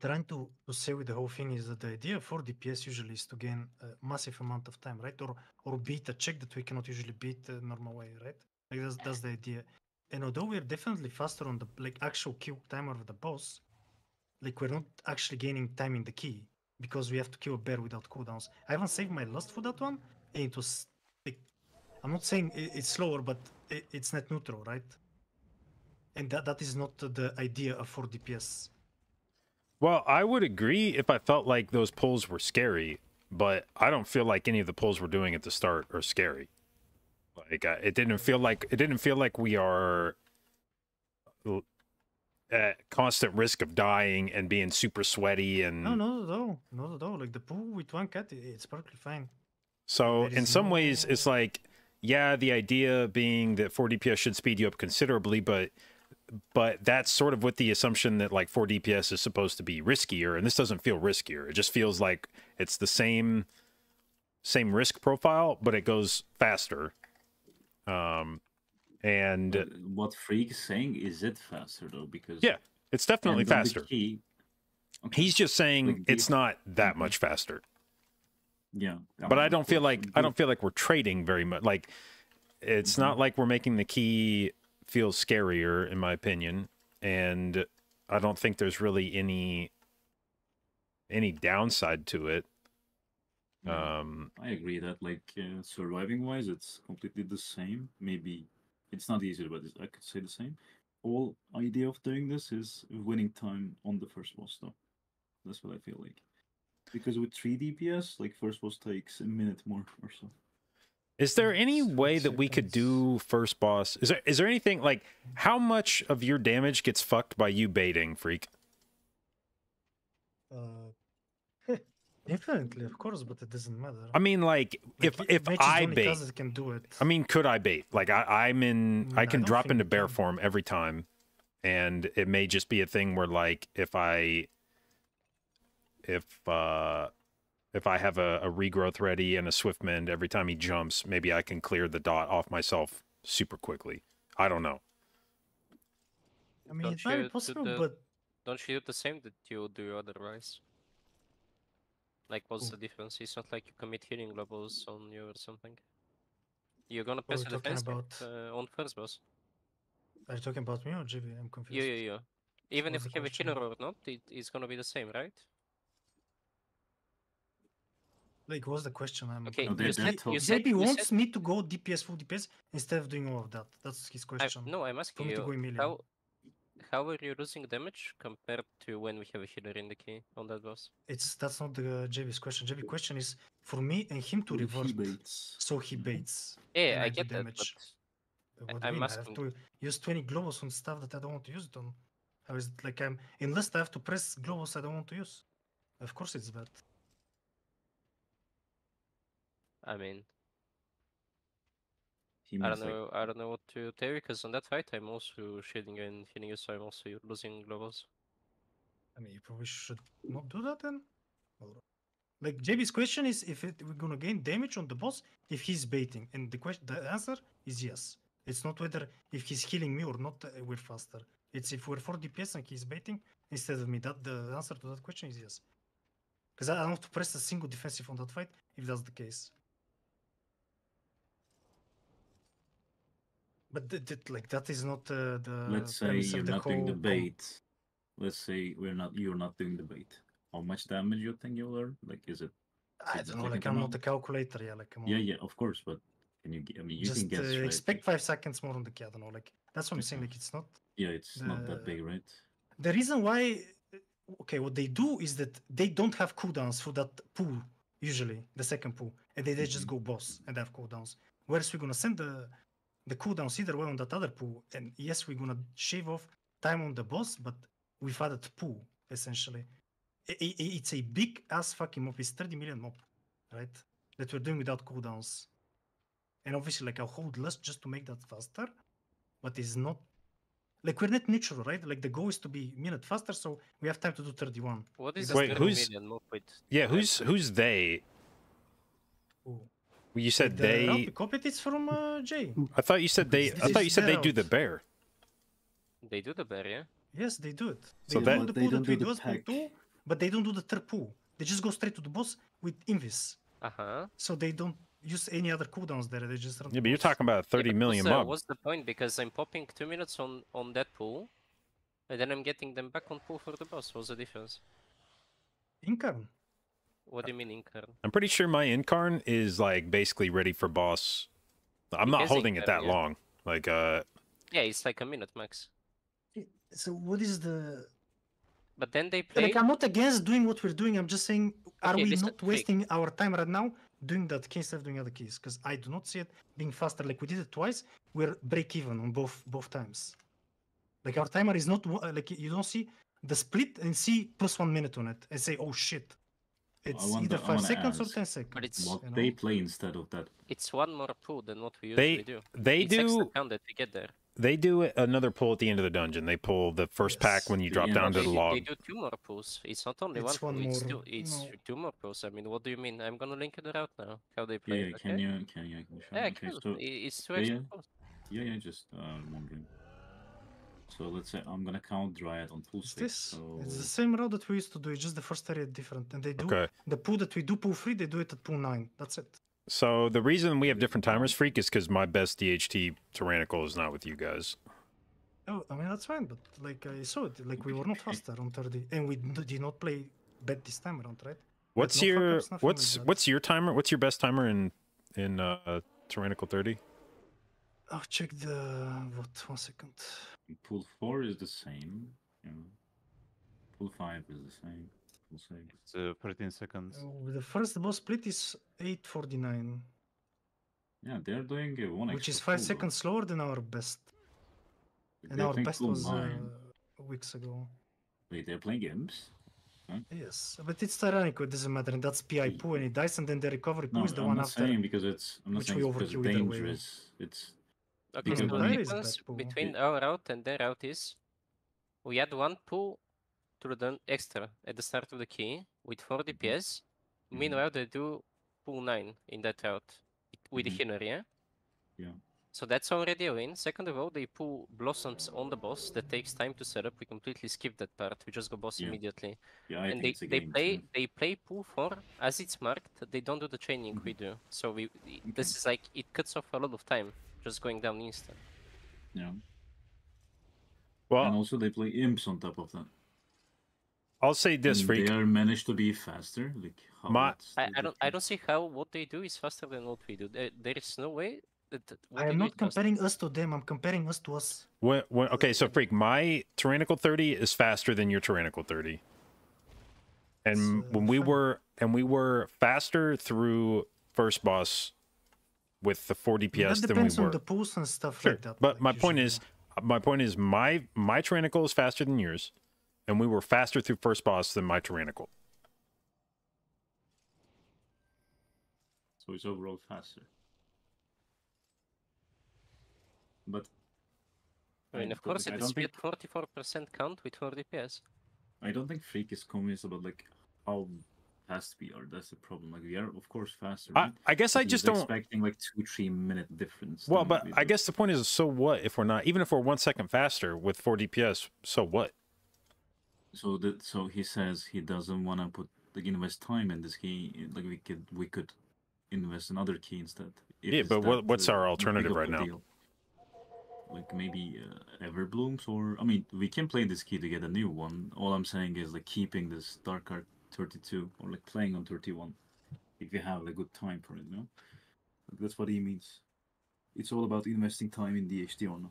trying to, to say with the whole thing is that the idea for DPS usually is to gain a massive amount of time, right? Or or beat a check that we cannot usually beat the normal way, right? Like that's that's the idea. And although we're definitely faster on the like actual kill timer of the boss, like we're not actually gaining time in the key because we have to kill a bear without cooldowns. I haven't saved my lust for that one, and it was like I'm not saying it's slower, but it's net neutral, right? And that, that is not the idea of 4 DPS. Well, I would agree if I felt like those pulls were scary, but I don't feel like any of the pulls we're doing at the start are scary. Like uh, it didn't feel like it didn't feel like we are at constant risk of dying and being super sweaty and No, not at all. Not at all. Like the pool with one cat, it's perfectly fine. So There in some ways, it's like, yeah, the idea being that 4 DPS should speed you up considerably, but but that's sort of with the assumption that like 4 DPS is supposed to be riskier, and this doesn't feel riskier. It just feels like it's the same same risk profile, but it goes faster. Um, and what Freak is saying is it faster though? Because yeah, it's definitely and on the faster. key- Okay, He's just saying Like it's not that Mhm. much faster. yeah, but I don't feel like I do- don't feel like we're trading very much. Like it's not like we're making the key feel scarier, in my opinion, and I don't think there's really any any downside to it. Yeah. Um, I agree that like uh, surviving wise, it's completely the same. Maybe it's not easier, but it's, I could say the same. Whole idea of doing this is winning time on the first boss, though. That's what I feel like. Because with three DPS, like first boss takes a minute more or so. Is there any way that we could do first boss? Is there is there anything like how much of your damage gets fucked by you baiting, freak? Uh, infinitely, of course, but it doesn't matter. I mean, like if Like, if I bait, can do it. I mean, could I bait? Like I, I'm in. Mm, I I can don't drop into bear form every time, and it may just be a thing where, like, if I, if uh, if I have a, a regrowth ready and a Swiftmend every time he jumps, maybe I can clear the dot off myself super quickly. I don't know. I mean, Don't it might you do possible, the- but Don't you do the same that you do otherwise? Like, what's Oh. the difference? It's not like you commit healing levels on you or something. You're gonna What are pass we the talking defense about? uh, on first boss. are you talking about me or GB? I'm confused. Yeah, yeah, yeah. Even what's if the you have a question? chiller or not, it, it's gonna be the same, right? Like, what's the question? I'm Okay, No, they- you said, you said, JB you wants said me to go DPS full DPS instead of doing all of that. That's his I, question. no, I'm asking me to you go in million. how how are you losing damage compared to when we have a healer in the key on that boss? It's that's not the JB's question. JB question is for me and him to Well, revert. he baits. So he Mhm. baits. Yeah, and I do get that, damage. but Uh, What I- you I'm mean? I have to use 20 globals on stuff that I don't want to use it on. How is it like I'm unless I have to press globals I don't want to use? Of course it's bad. I mean, He I don't like know. I don't know what to tell you because on that fight, I'm also shielding and healing you, so I'm also losing globals. I mean, you probably should not do that then. Like JB's question is if it, we're gonna gain damage on the boss if he's baiting, and the question, the answer is yes. It's not whether if he's healing me or not, uh, we're faster. It's if we're 4 DPS and he's baiting instead of me. That the answer to that question is yes. Because I don't have to press a single defensive on that fight if that's the case. But th- th- like that is not uh, the. let's say you're the not doing the bait. Let's say we're not you're not doing the bait. How much damage you think you'll earn? Like is it I don't know. Like I'm not a calculator. Yeah, like come on. Yeah, yeah, of course, but can you I mean you just can guess uh, right? expect five seconds more on the key. I don't know. Like that's what I'm saying. Like it's not yeah, it's not that big, right? the reason why. uh, Okay, what they do is that they don't have cooldowns for that pool usually the second pool, and they, they just Mm-hmm. go boss and have cooldowns. Whereas we're gonna send the the cooldowns either way on that other pool, and yes, we're gonna shave off time on the boss, but we've added pool essentially. I- I- I- it's a big ass fucking mob. It's 30 million mob, right? That we're doing without cooldowns. And obviously, like I'll hold less just to make that faster, but it's not like we're not neutral, right? Like the goal is to be minute faster, so we have time to do 31. What is Wait, this Wait, 30 who's- million move with? Yeah, who's who's they? Ooh. Well, You said the they. route we copied it's from uh, Jay. I thought you said they. This I thought you said they their do the bear. They do the bear, yeah. Yes, they do it. So They that- do the But they pool don't that we do do the as pool pack. two, but they don't do the third pool. They just go straight to the boss with Invis. Uh huh. So they don't use any other cooldowns there. They just run Yeah, but you're talking about thirty million what's, the- mob. what's the point? Because I'm popping two minutes on on that pool, and then I'm getting them back on pool for the boss. What's the difference? Incarn. What do you mean incarn? I'm pretty sure my incarn is like basically ready for boss. I'm not Because holding it that yeah. long. Like uh, Yeah, it's like a minute max. So what is the But then they play. like? I'm not against doing what we're doing. I'm just saying, are Okay, we listen, not Fake. wasting our time right now doing that key instead of doing other keys? Because I do not see it being faster. Like we did it twice. We're break even on both both times. Like our timer is not like you don't see the split and see plus one minute on it and say, oh shit. It's want either to- I five wanna seconds or ask, ten seconds. But it's- What you they play instead of that. It's one more pool than what we They- usually do. they it's do count that we get there. they do another pull at the end of the dungeon. They pull the first pack when you The drop end down to the log. they do two more pools. It's not only It's one one pool. It's two. It's no. two more pools. I mean, what do you mean? I'm gonna link it out now. How they play. yeah, it, can okay? you can you can you Yeah, Okay, can. so It's two yeah, extra yeah. pools. yeah, yeah, just uh, wondering. So let's say I'm gonna count Dryad on pool It's six. this. So It's the same route that we used to do. It's just the first area different, and they do Okay. the pool that we do pool three. They do it at pool nine. That's it. So the reason we have different timers, freak, is because my best DHT tyrannical is not with you guys. Oh, I mean that's fine, but like I saw it, like we were not faster on 30, and we did not play bad this time around, right? What's no your fuck-ups, like what's what's your timer? What's your best timer in in uh, tyrannical thirty? I'll check the what one second. Pool four is the same. You know. Pool five is the same. Pool six. It's uh, 13 seconds. Oh, the first boss split is 849, Yeah, they're doing uh, one which is five pool, though. seconds slower than our best, and They're our best was uh, weeks ago. Wait, they're playing imps? Yes, but it's tyrannical. It doesn't matter, and that's PI pool, and it dies, and then the recovery pool No, is the I'm one not after. saying because it's. I'm not saying we it's because overkill either way. dangerous. It's Okay, so when the difference bad pool. between our route and their route is we add one pool to the extra at the start of the key with 4 DPS. Mhm. Meanwhile, they do pool 9 in that route with Mhm. the healer, yeah? Yeah. So that's already a win. Second of all, they pull blossoms on the boss. That takes time to set up. We completely skip that part. We just go boss Yeah. immediately. yeah. I and think they, it's a they game play too. they play pool 4 as it's marked. They don't do the chaining we do. So we i- this is like it cuts off a lot of time just going down instant. Yeah. Well, and also they play imps on top of that. I'll say this, and freak. They are managed to be faster. Like how My- I, I don't I don't see how what they do is faster than what we do. There, there is no way that that what I am not comparing us to them. I'm comparing us to us. When, when, okay, so freak, my tyrannical 30 is faster than your tyrannical 30. And It's, uh, when we fine. were and we were faster through first boss with the 4 I mean, DPS that than we depends on were. the pools and stuff Sure, like that. but like, my point usually. is, my point is, my my tyrannical is faster than yours, and we were faster through first boss than my tyrannical. So it's overall faster. But I mean, of course, it is don't think- speed 44% count with 4 DPS. I don't think Freak is convinced about like how fast we are. That's the problem. Like we are, of course, faster. I, right? I guess But I just don't. expecting like two, three minute difference. Well, but we I guess the point is, so what if we're not? Even if we're one second faster with 4 DPS, so what? So that so he says he doesn't want to put like invest time in this key. Like we could we could invest another key instead. if Yeah, but what- what's uh, our alternative right now? deal. Like maybe uh, Everblooms or I mean we can play this key to get a new one. All I'm saying is like keeping this Darkheart 32 or like playing on 31 if you have a good time for it. You know, Like, that's what he means. It's all about investing time in DHT or not.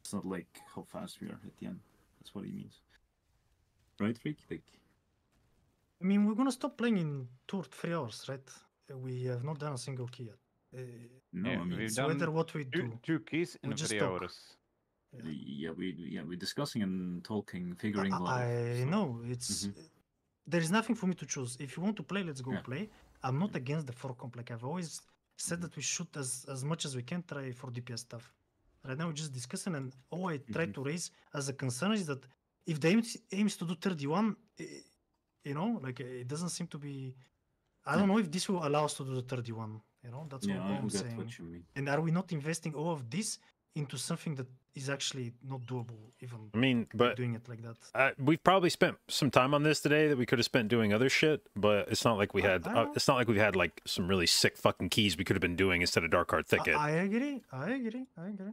It's not like how fast we are at the end. That's what he means. Right, Freak? Like, I mean, we're gonna stop playing in two or three hours, right? We have not done a single key yet. Uh, no, Yeah, I mean, we've it's done whether what we do. two keys in three talk. hours. yeah, we yeah we're discussing and talking, figuring. a lot I stuff. know it's. Mhm. There is nothing for me to choose. If you want to play, let's go Yeah. play. I'm not against the four comp. Like I've always said that we should as as much as we can try for DPS stuff. Right now we're just discussing, and all I try Mhm. to raise as a concern is that if the aim aims to do 31, eh, you know, like eh, it doesn't seem to be. I don't know if this will allow us to do the 31. You know, that's Yeah, all I'm saying. what. And are we not investing all of this into something that is actually not doable, even I mean, but doing it like that? uh, we've probably spent some time on this today that we could have spent doing other shit. But it's not like we had. I Uh, it's not like we've had like some really sick fucking keys we could have been doing instead of Darkheart I- Thicket. I agree. I agree. I agree.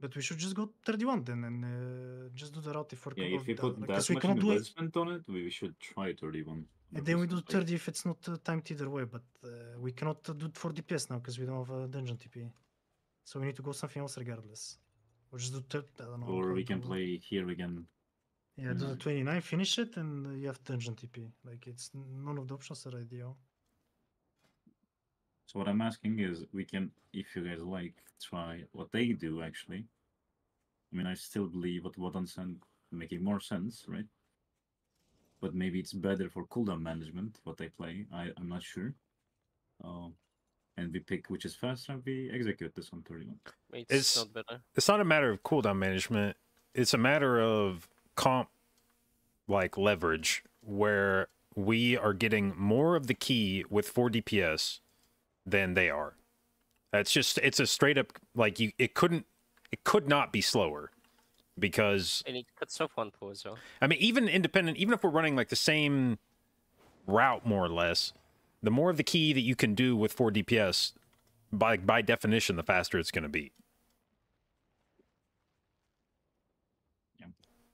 But we should just go 31 then and uh, just do the route if we're Yeah, if you of put that. that we much cannot do it. investment on it, we should try 31. And then we do because, like, 30 if it's not uh, timed either way. But uh, we cannot uh, do it for DPS now because we don't have a dungeon TP. So we need to go something else regardless. Or just do 30. I don't know. Or we can play here again. Yeah, do the Mm. 29, finish it, and uh, you have dungeon TP. Like it's none of the options are ideal. So what I'm asking is, we can, if you guys like, try what they do actually. I mean, I still believe what Wadan said making more sense, right? But maybe it's better for cooldown management what they play. I I'm not sure. Um, and we pick which is faster, and we execute this on 31. It's, It's- not better. it's not a matter of cooldown management. It's a matter of comp like leverage where we are getting more of the key with 4 DPS than they are. It's just it's a straight up like you it couldn't it could not be slower because And it cuts off one pool as well. I mean even independent even if we're running like the same route more or less, the more of the key that you can do with 4 DPS by by definition the faster it's going to be.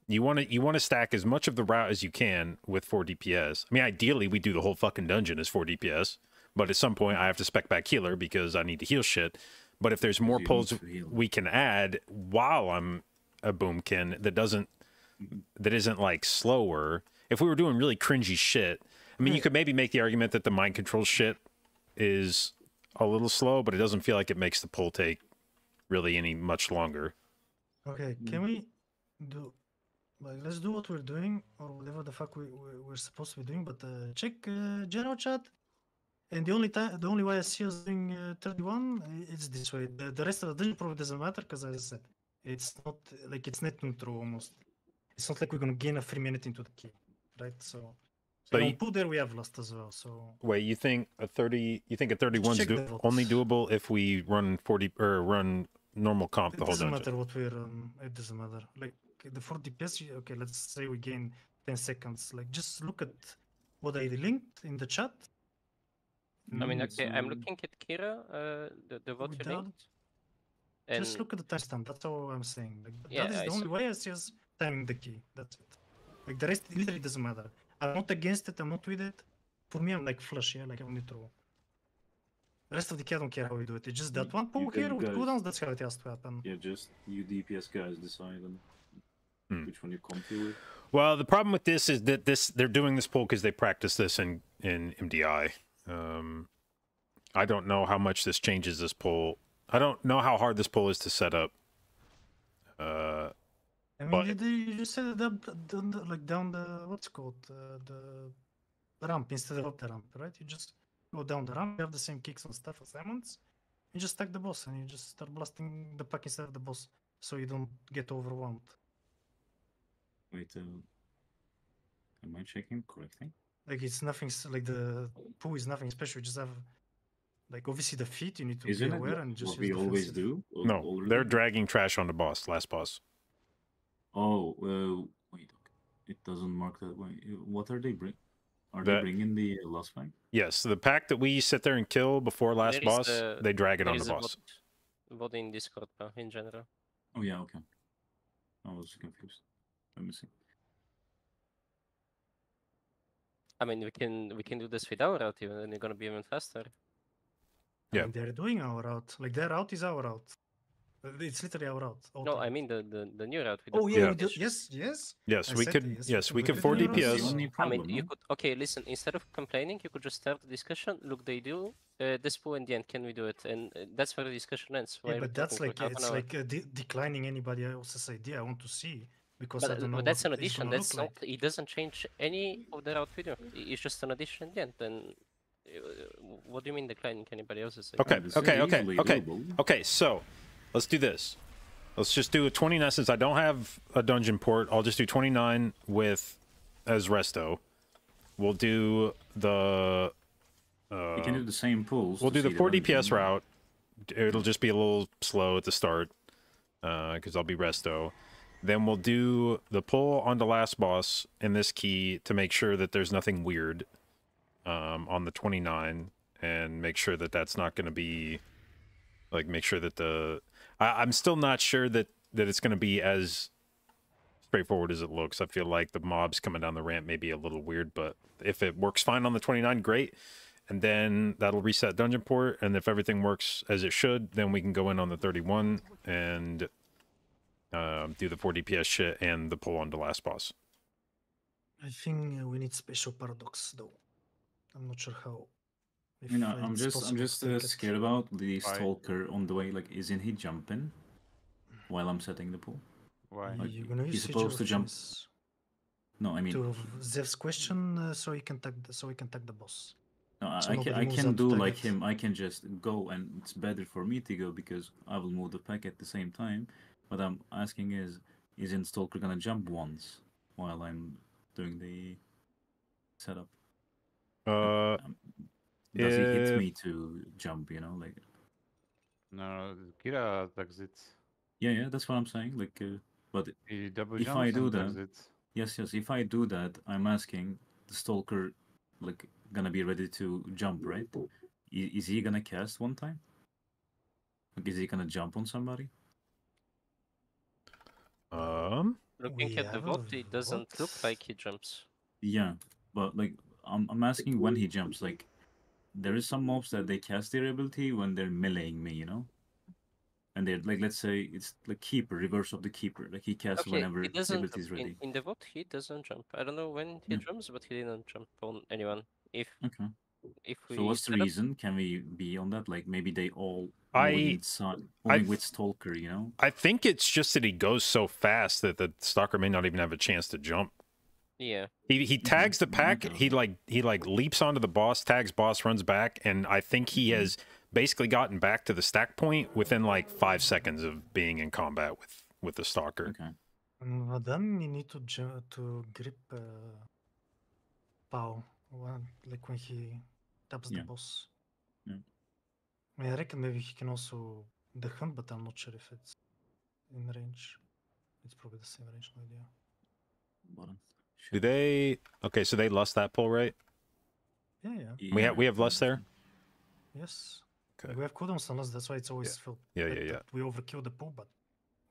You want to you want to stack as much of the route as you can with 4 DPS. I mean, ideally we do the whole fucking dungeon as 4 DPS, but at some point I have to spec back healer because I need to heal shit. But if there's more pulls we can add while I'm a boomkin that doesn't that isn't like slower. If we were doing really cringy shit, I mean, you could maybe make the argument that the mind control shit is a little slow, but it doesn't feel like it makes the pull take really any much longer. Okay, can we do like let's do what we're doing or whatever the fuck we, we we're supposed to be doing, but uh, check uh, general chat. And the only time, the only way I see us doing uh, 31, i- it's this way. The, the rest of the dungeon probably doesn't matter because, as I said, it's not like it's net neutral almost. It's not like we're gonna gain a free minute into the key, right? So, So so you- pool there we have lost as well. So Wait, you think a 30 you think a 31 is do, only doable if we run 40 or run normal comp it the whole dungeon? It doesn't matter what we're. Um, it doesn't matter. Like the 4 DPS. you- Okay, let's say we gain 10 seconds. Like just look at what I linked in the chat. I mean, Mm, okay, I'm looking at Kira, uh, the, the VOD you linked. And Just look at the timestamp. That's all I'm saying. Like, Yeah, that is I the only see. way. It's just timing the key. That's it. Like the rest literally doesn't matter. I'm not against it. I'm not with it. For me, I'm like flush. Yeah, like I'm neutral. The rest of the key, I don't care how we do it. It's just that Y- one pull here with cooldowns. That's how it has to happen. Yeah, just you DPS guys decide on Hmm. which one you're comfy with. Well, the problem with this is that this they're doing this poll because they practice this in in MDI. Um, I don't know how much this changes this poll. I don't know how hard this poll is to set up. Uh, I mean, But- you, do- you just set it up down the, like down the what's it called uh, the ramp instead of up the ramp, right? You just go down the ramp. You have the same kicks and stuff as diamonds. You just stack the boss and you just start blasting the pack instead of the boss, so you don't get overwhelmed. Wait, uh, am I checking correctly? Like it's nothing like the poo is nothing special. You just have like obviously the feet you need to Isn't be it aware and just what we always do? al- no, already? they're dragging trash on the boss, last boss. Oh, uh, wait. okay. It doesn't mark that way. What are they bring? Are The- they bringing the uh, last pack? Yes, the pack that we sit there and kill before last there is boss, the- they drag it on the boss. bot- bot in Discord uh, in general. Oh yeah, okay. I was confused. Let me see. I mean, we can we can do this with our route even, and you're gonna be even faster. I Yeah. mean, they're doing our route. Like their route is our route. Uh, It's literally our route. No, I mean the the, the new route. With Oh the yeah, Yeah. we do- fish. yes, yes. Yes, I we could. yes, Yes, we we could could 4 do That's the DPS. only I mean, you no? could okay. Listen, instead of complaining, you could just start the discussion. Look, they do uh, this pool in the end. Can we do it? And uh, that's where the discussion ends. Yeah, Why are we but that's like for it's hour? like uh, de- declining anybody else's idea. I want to see because I But, don't know. but that's what an addition. That's not. like. It doesn't change any of the route video. It's just an addition in the end. Then, uh, what do you mean the client? Can anybody else's? idea? Okay, It's okay, okay, okay, okay. So let's do this. Let's just do a 29 since I don't have a dungeon port. I'll just do 29 with as resto. We'll do the. Uh, You can do the same pulls. we'll do the 4 dungeon. DPS route. It'll just be a little slow at the start because I'll be resto. Then we'll do the pull on the last boss in this key to make sure that there's nothing weird um, on the 29 and make sure that that's not going to be like make sure that the I, I'm still not sure that that it's going to be as straightforward as it looks. I feel like the mobs coming down the ramp may be a little weird, but if it works fine on the 29, great. And then that'll reset dungeon port, and if everything works as it should, then we can go in on the 31 and um, do the 4 DPS shit and the pull on the last boss. I think uh, we need special paradox though. I'm not sure how. If You know, I'm just I'm just uh, scared about the Why? stalker on the way. Like, isn't he jumping while I'm setting the pool? Why? Like, You're gonna he's supposed to jump. No, I mean, to Zev's question, uh, so he can tag the, so he can tag the boss. no, I, so I can I can do like him. I can just go, and it's better for me to go because I will move the pack at the same time. What I'm asking is, isn't stalker gonna jump once while I'm doing the setup? Uh, does he hit me to jump? You know, like No, Kira attacks it. yeah, yeah. That's what I'm saying. Like, uh, but If I do that- it. Yes, yes. If I do that, I'm asking the stalker, like, gonna be ready to jump, right? Is he gonna cast one time? Like, is he gonna jump on somebody? um, Looking at the have VOD, it doesn't look like he jumps. Yeah, but like, I'm I'm asking when he jumps. Like, there is some mobs that they cast their ability when they're meleeing me, you know. And they're like, let's say it's the keeper, reverse of the keeper. Like he casts Okay, whenever he the ability is ready. In, in the VOD, he doesn't jump. I don't know when he Yeah. jumps, but he didn't jump on anyone. If Okay. if we So what's the set up- reason? Can we be on that? Like maybe they all I- only inside, I only th- with stalker, you know? I think it's just that he goes so fast that the stalker may not even have a chance to jump. Yeah. He he tags the pack. He like he like leaps onto the boss, tags boss, runs back, and I think he has basically gotten back to the stack point within like five seconds of being in combat with with the stalker. Okay. And well, then you need to to grip uh, Pao when, like when he taps Yeah. the boss. Yeah. I, mean, I reckon maybe he can also the hunt, but I'm not sure if it's in range. It's probably the same range, no idea. Bottom. Do they? Okay, so they lust that pull, right? Yeah, yeah. We have we have lust there. Yes. Okay. We have cooldowns on us. That's why it's always felt Yeah, like yeah, yeah. that we overkill the pool, but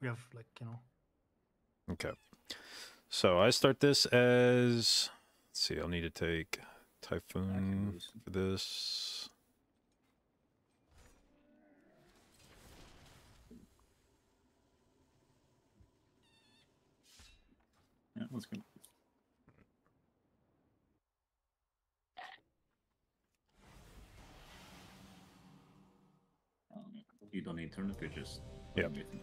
we have like you know. Okay. So I start this as. Let's see. I'll need to take Typhoon for this. Yeah, let's go. Um, you don't need turnip, you just. Yep. everything.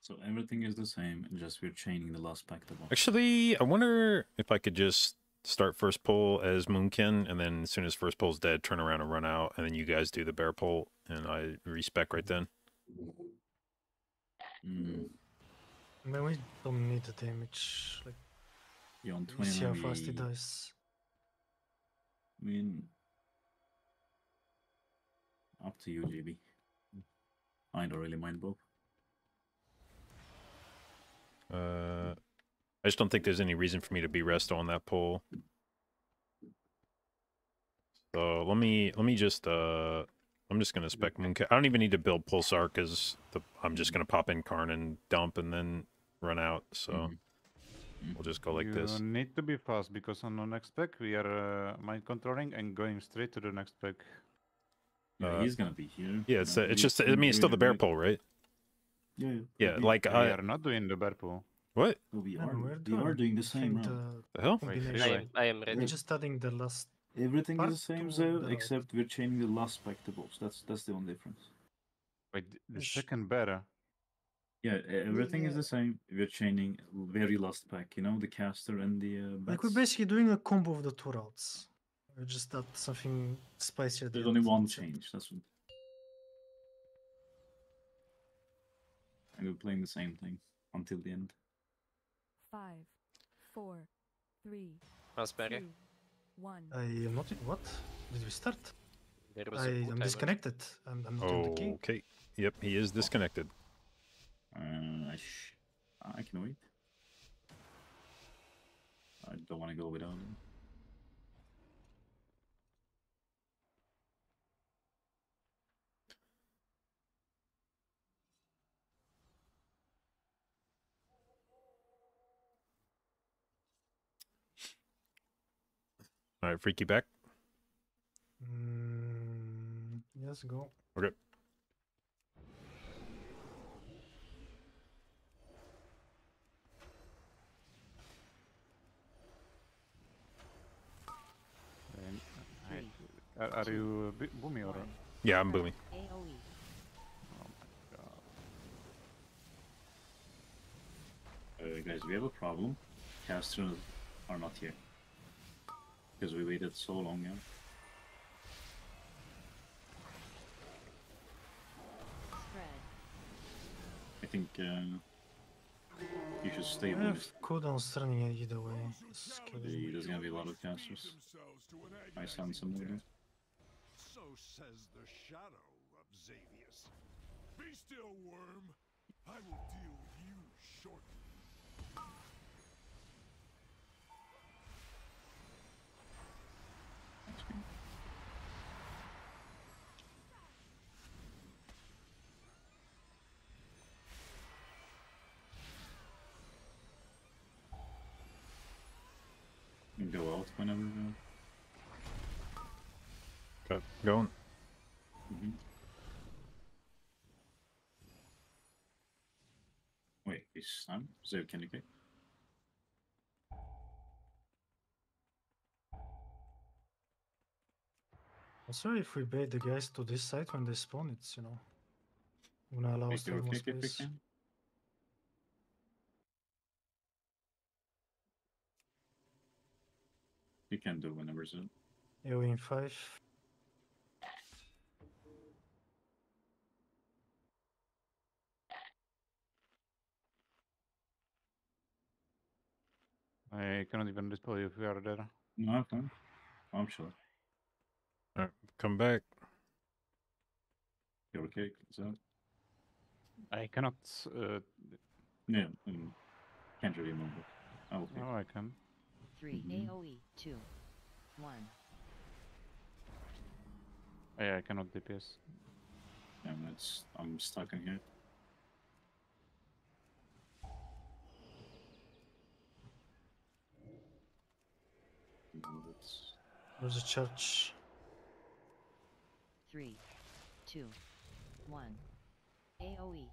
So everything is the same, just we're chaining the last pack to one. Actually, I wonder if I could just start first pull as Moonkin, and then as soon as first pull's dead, turn around and run out, and then you guys do the bear pull, and I respec right then. Mm. I mean, we don't need the damage. Like Yeah, on we see how fast he we- dies. I mean, up to you, JB. I don't really mind both. Uh, I just don't think there's any reason for me to be resto on that pull. So let me let me just uh I'm just gonna spec Mooncat. I don't even need to build Pulsar because the I'm just gonna pop Incarn and dump and then run out. So Mhm. we'll just go like you this. need to be fast because on the next pack we are uh, mind controlling and going straight to the next pack. Yeah, Uh, he's gonna be here. Yeah, it's uh, uh, it's just I mean it's still the bear we- pull, right? Yeah, yeah. Yeah, we- like we I are not doing the bear pool. what no, we are. we're We are doing the same round. the the hell? I am, I am ready. We're just adding the last. Everything is the same to there, the- except we're chaining the last pack to boss. That's that's the only difference. Wait, the Sh- second better. Yeah, everything is the same. We're chaining very last pack. You know, the caster and the uh, Like we're basically doing a combo of the two routes. We just add something spicy at the There's end. only one change. That's what. And we're playing the same thing until the end. Five, four, three, Raspberry. two, one. I am not. in. What? Did we start? There was I a am disconnected. I'm, I'm not on the key. Okay. Yep, he is disconnected. Uh, I, sh- I can wait. I don't want to go without him. Right, freaky back. Mm, yes, go. Okay. I- are, are you uh, B- Boomy or? Yeah, I'm booming. AoE. Oh my god. Uh, guys, we have a problem. Casters are not here. Because we waited so long, yeah. Spread. I think uh, you should stay I with have cooldowns running either way. This killing me. There's gonna be a lot of casters. I sound some more. So says the shadow of Xavius. Be still, worm. I will deal with you shortly. Got going. mhm. Wait, is Sam? Zev Kennedy? Also, if we bait the guys to this side when they spawn, it's you know, gonna allow us to have more kick we space. can. You can do whenever so. AoE in five. I cannot even display if we are there. No, I'm fine. I'm sure. All right, come back. You're okay, so I cannot. Uh, yeah, mm, can't really remember. I will oh, I can. 3 Mhm. AoE. 2. 1. Yeah, I cannot DPS. Damn, it's I'm stuck in here. No, that's- There's a church. Three, two, one. AoE.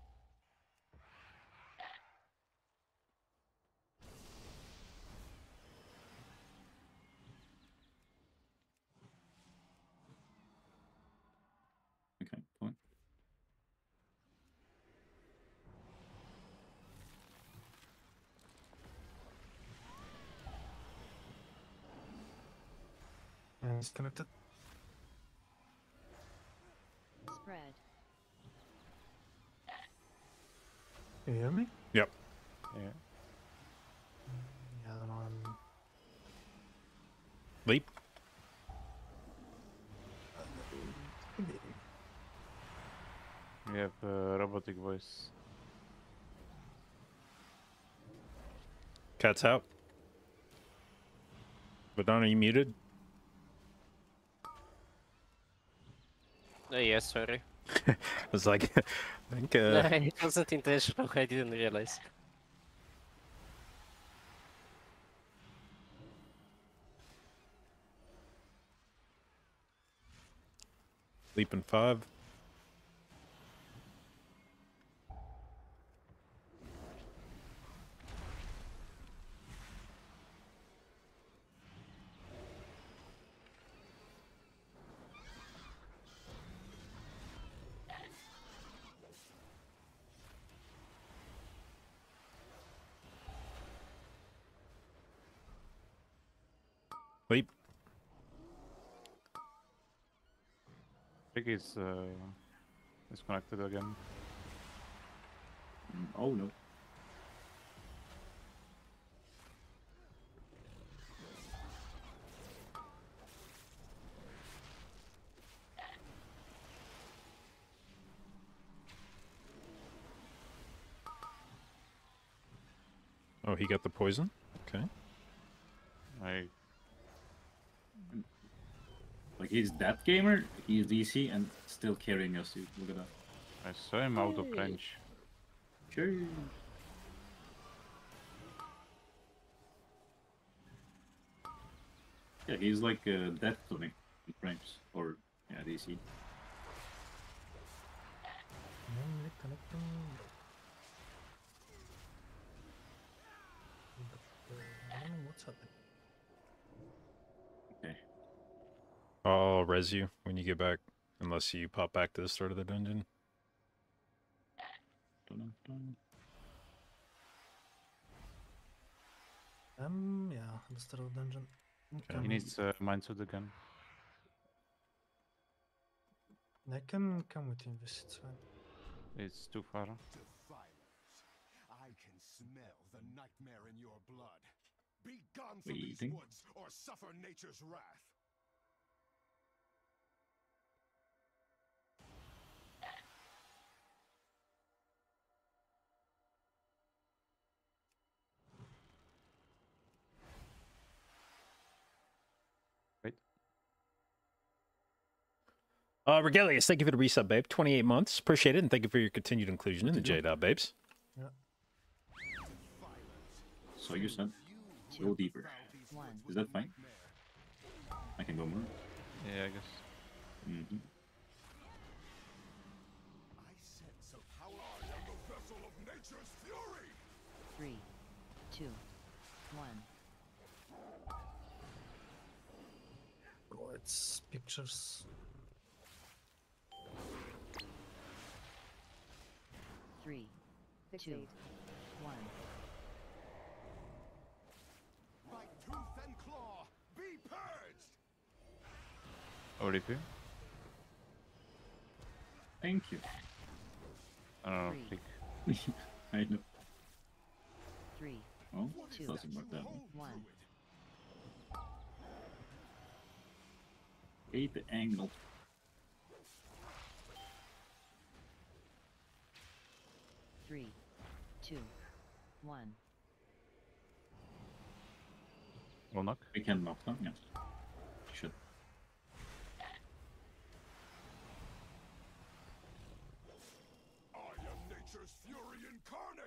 Okay, point. And it's connected. Spread. Can you hear me? Yep. Yeah. Yeah, I don't. I'm... Leap. We have uh, robotic voice. Cat's out. But are you muted? Uh, yes, sorry. I was like, I think, uh, it wasn't intentional, I didn't realize. leap in five. Leap. Rick is uh, disconnected again. Mm, Oh no. Oh, he got the poison? Okay. I Like he's that gamer, he's DC and still carrying us. dude. Look at that. I saw him out of Hey. range. Sure. Yeah, he's like uh, death to me in frames. Or, yeah, DC. Only connecting. But, I don't know what's happening. Okay. I'll res you when you get back, unless you pop back to the start of the dungeon. Dun, dun. Um, yeah, the start of the dungeon. Okay. He needs uh, Mind Soothe again. I can come with you in this, it's fine. It's too far. I can smell the nightmare in your blood. Be gone from these woods or suffer nature's wrath. Uh, Regalius, thank you for the resub, babe. 28 months. Appreciate it. And thank you for your continued inclusion in the J Dot Babes. So you said go deeper. Is that fine? I can go more. Yeah, I guess. hmm I sense a power. I am the vessel of nature's fury. Three, two, one. Oh, it's pictures. Three, two, one. By tooth and claw, be purged. Oh, ODP? Thank you. I don't know. Three. Pick. I know. Three, Oh, Two. doesn't work that way. one. Eight angle. Three, two, one. We'll knock. We can knock them, yes. Should.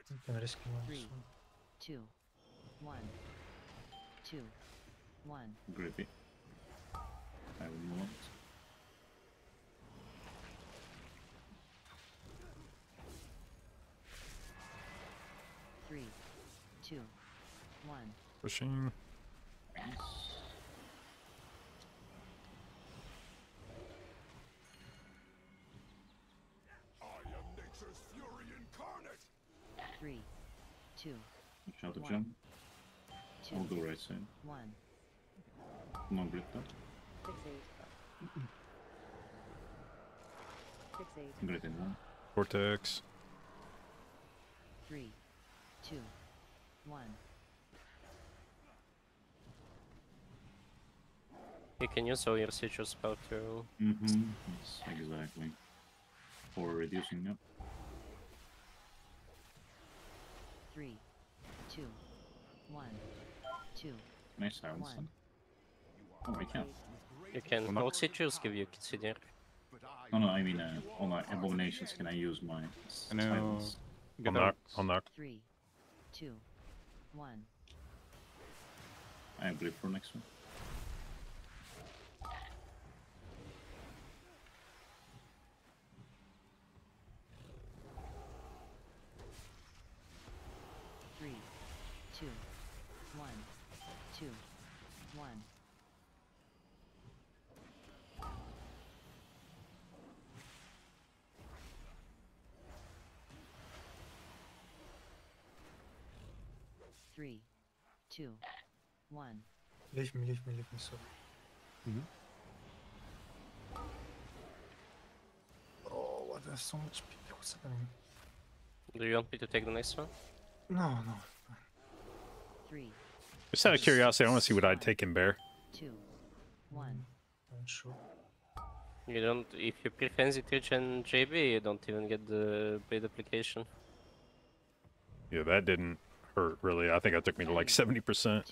I can risk one. Three, two, one, two, one. Grippy. I will move. Three, two, one. Pushing. I am nature's fury incarnate. Three, two, Shout out One. jump. two, I'll go right side. one. No grip though. Six eight. Six eight. Grit in one. Vortex. Three, two, one. You can use all your sigil spell to Mm-hmm. Yes, exactly. For reducing yep. Three, two, one, two. Can I silence One. them? Oh, I can. you can Well, not- all sigils give you consider. No, no, I mean, uh, on my abominations, can I use my s- Can you silence? I'll get knock. out? I'll knock. Three, two, one. I grip for next one. Three, two, one, two, one. Three, two, one. Leave me, leave me, leave me, sorry. Mhm. Oh, what? There's so much people. What's happening? Do you want me to take the next one? No, no. Three, Just out of curiosity, I want to see what I'd take in bear. two, one. I'm sure. You don't. If you pre-frenzy regen JB, you don't even get the blade application. Yeah, that didn't hurt really. I think I took me to like 70%.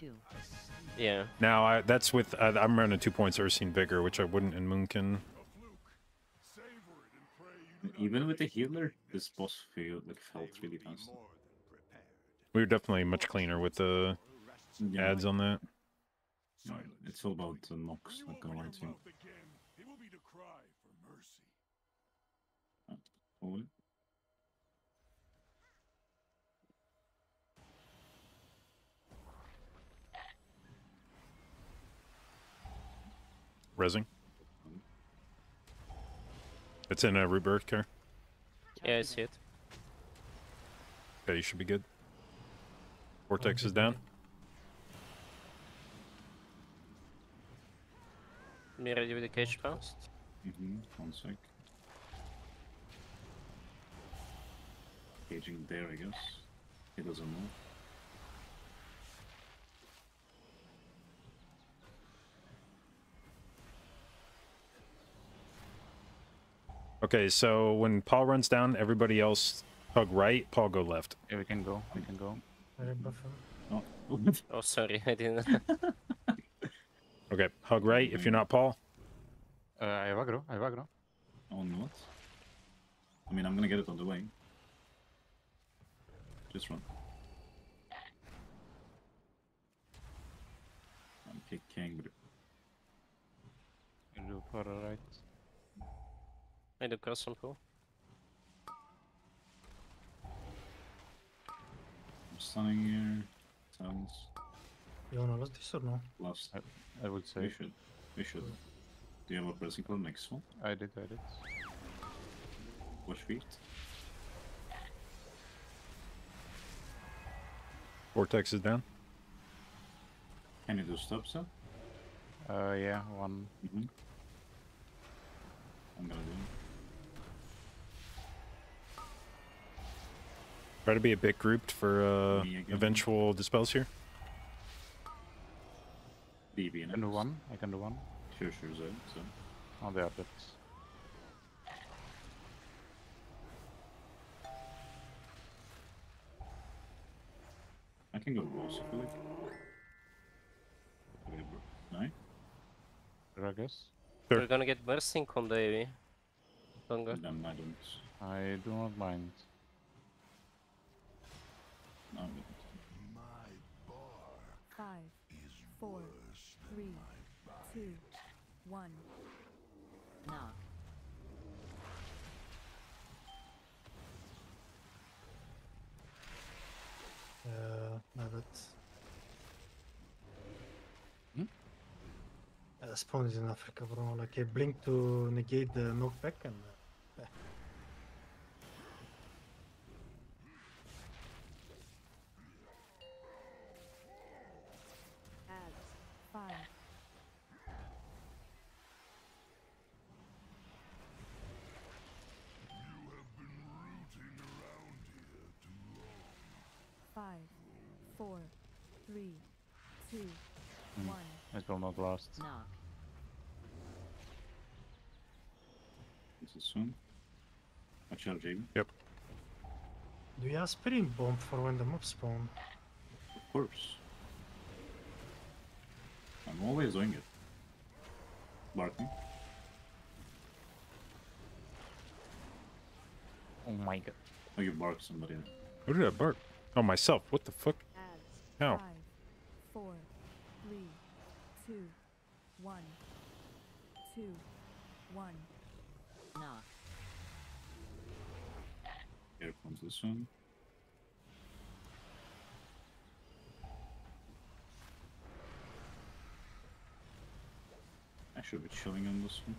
Yeah. Now I that's with I, I'm running two points Ursine Vigor, which I wouldn't in Moonkin. Savor it and pray you do not Even with the healer, this boss feel like felt really will be fast. more than prepared. We were definitely much cleaner with the Yeah, ads on that. no, it's all about the mocks, When you not open gonna your lie to you. mouth again, it will be to cry for mercy. Oh, Resing. It's in a rebirth care. Yeah, I see it. Okay, you should be good. Vortex is down. Me ready with the cage fast. Mm-hmm. One sec. Caging there, I guess. He doesn't move. Okay, so when Paul runs down, everybody else hug right, Paul go left. Yeah, we can go. We can go. Oh, Oh, sorry, I didn't. Okay, hug right if you're not Paul. Uh, I have aggro. I have aggro. on what? I mean, I'm gonna get it on the way. Just run. I'm kicking, but You do for right. I do cross on pool. I'm stunning here. Sounds You wanna lose this or no? last. I would say. We should. We should. Do you have a pressing for the next one? I did. I did. Watch feet. Vortex is down. Can you do stops up? Uh, yeah. One. Mm-hmm. I'm gonna do it. Try to be a bit grouped for uh, eventual dispels here. BB I can do one. I can do one. Sure, sure, so. so. Oh, they are dead. I can go boss if you like. Okay, bro. Nine? Sure, I guess. Sure. We're gonna get bursting on the AV. Longer. Then I don't. I do not mind. No, My bar Five, is Four, worse than my two, one. Knock. Uh, my bad. Hmm? Uh, spawn is in Africa, bro. Like I blink to negate the knockback and. Uh, Adds. Five, You have been rooting around here too long. five, four, three, two, Mm. one. It will not last. Knock. this is soon. Watch out, JB. do you have spinning bomb for when the mob spawn? Of course. I'm always doing it. Barking. Oh my god. Oh, you bark somebody. Who did I bark? Oh, myself. What the fuck? How? Five, four, three, two, one, two, one. Knock. Here comes this one. I should be chilling on this one.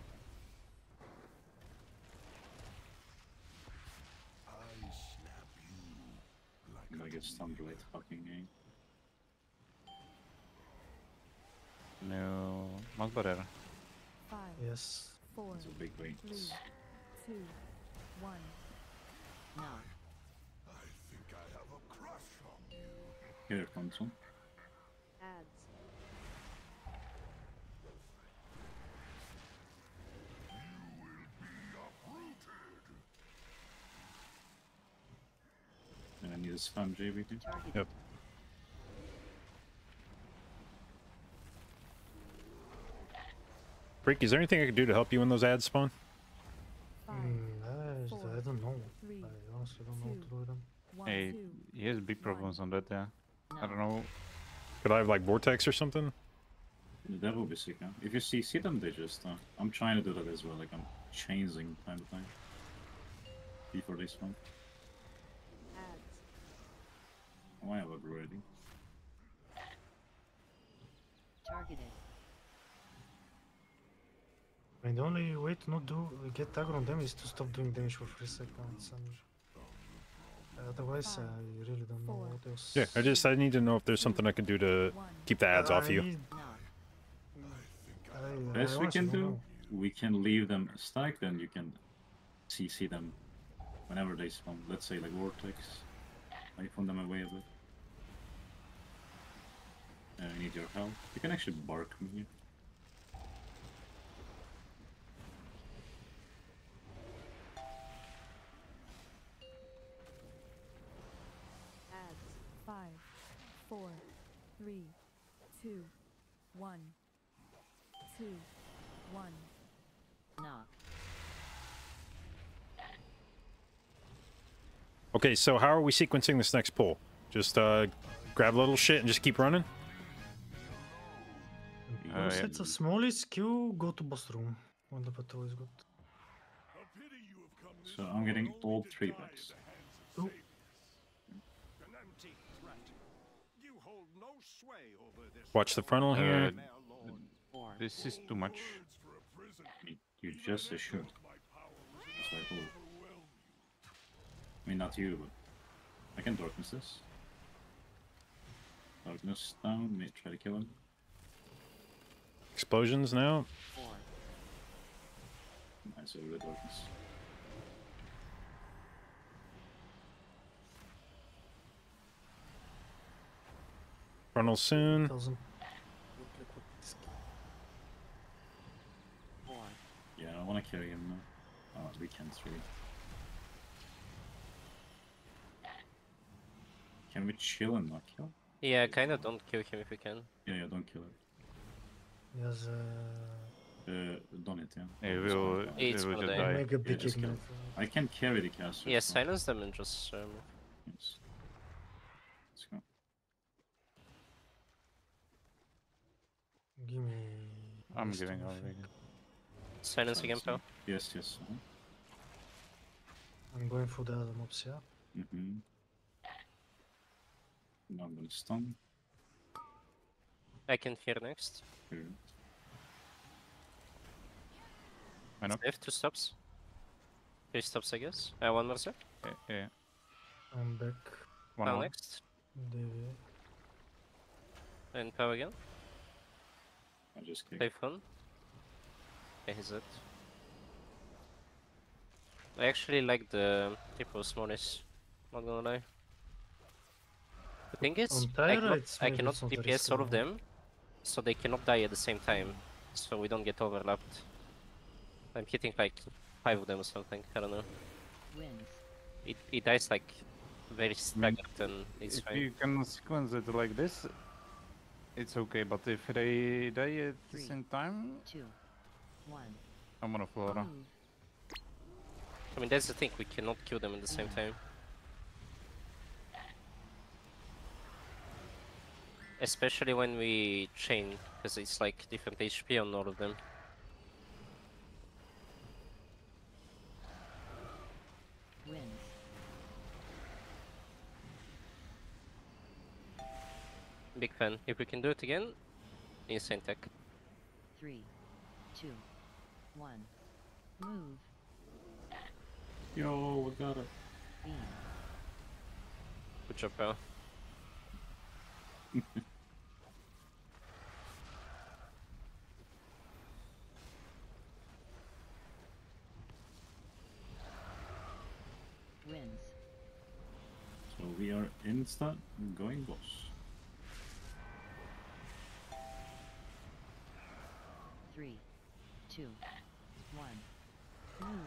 I snap you like I'm gonna get stunned right fucking game. No. Mass Barrier. Five, Yes. four, It's a big weight. three, two, one. Knock. I think I have a crush on you. Here comes one. Adds. And I need a spam JB too. Yep. Freak, is there anything I can do to help you when those ads spawn? Five, Mm, I, four, I don't know. three, I honestly don't know what to do with them. one, Hey, two. he has big problems on that, yeah. I don't know. Could I have like vortex or something? That would be sick, huh? If you see see them, they just. Uh, I'm trying to do that as well. Like I'm changing time to time before they spawn. Adds. Oh, I have a ready. Targeted. I mean, the only way to not do get aggro on them is to stop doing damage for three seconds, and otherwise, Five, I really don't know what else. Yeah, I just I need to know if there's something I can do to One. keep the ads off I you. need- I, I Best we can don't know. we can leave them stacked, then you can CC them whenever they spawn. Let's say like vortex. I phone them away a bit. Uh, I need your help. You can actually bark me four, three, two, one, two, one. Knock. Okay, so how are we sequencing this next pull? Just uh, grab a little shit and just keep running? Uh, Once it's a smallest queue, go to boss room when the patrol is good. A pity you have come this So I'm getting all three die at packs. the hands of Ooh. Xavius. An empty threat. You hold no sway over this Watch the realm, frontal here. Uh, Mare Lord. Four. This is too much. Words for a prison. I mean, you just say should. My power was That's why I told. I mean, not you, but I can darkness this. Darkness down, may try to kill him. Explosions now? Four. Nice over darkness. Frontal soon. Yeah, I want to carry him now. Oh, we can three. Can we chill and not kill? Yeah, kinda don't kill him if we can. Yeah, yeah, don't kill it. he has uh, Uh, don't it, yeah. He It's will, fine. he will just the- die. mega big just kill. I can carry the castle. Yeah, so- silence them and just um, Yes. Let's go. Give me. I'm giving I already. Silence again, Silence, pal. Yes, yes. I'm going for the other mobs, yeah. Mm-hmm. Now I'm gonna stun. I can hear next. Here. I know. Save two stops. Three stops, I guess. Uh, one more sec. Yeah, yeah. I'm back. One Pal more. next. DV. And Pal again. I just kicked. Typhoon. Yeah, he's it. I actually like the triple smallish, not gonna lie. The thing is, I Tyra, cannot, it's I cannot it's DPS all of them, so they cannot die at the same time, so we don't get overlapped. I'm hitting like five of them or something, I don't know. It, it dies like very staggered and it's if fine. you can sequence it like this, it's okay. But if they die at the same time, Two. One. I'm gonna Flora. Move. I mean, that's the thing, we cannot kill them at the same time. Especially when we chain, because it's like different HP on all of them. Wins. Big fan. If we can do it again, insane tech. Three, two, one, Move. Yo, we got it. Beam. Good job, pal. Wins. So we are insta going boss. Three. Two. One. Move.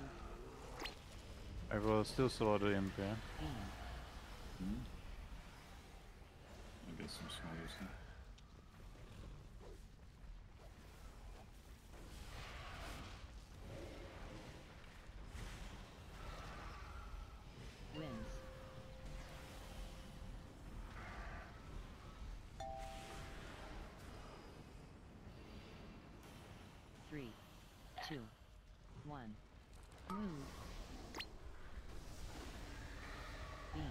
I will still slow the imp. Yeah? Beam. Hmm. I guess some small here. Wins. 1. Move. Beam.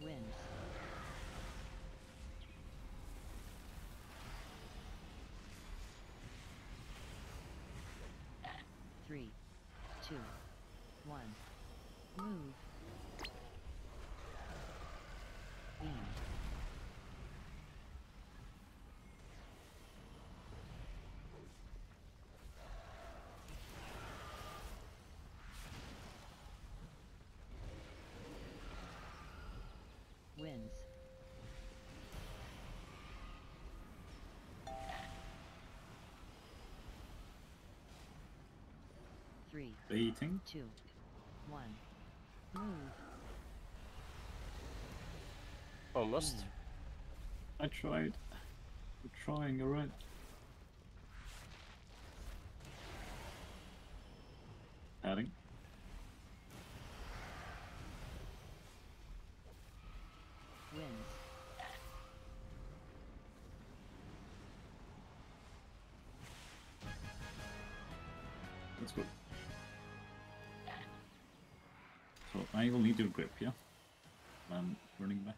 Wind. Three, two one. Move. Beam. Wins. Three, Baiting. two, one. Hmm. Oh, Move. Almost. Hmm. I tried. I'm trying, alright. So I will need your grip, yeah? I'm running back.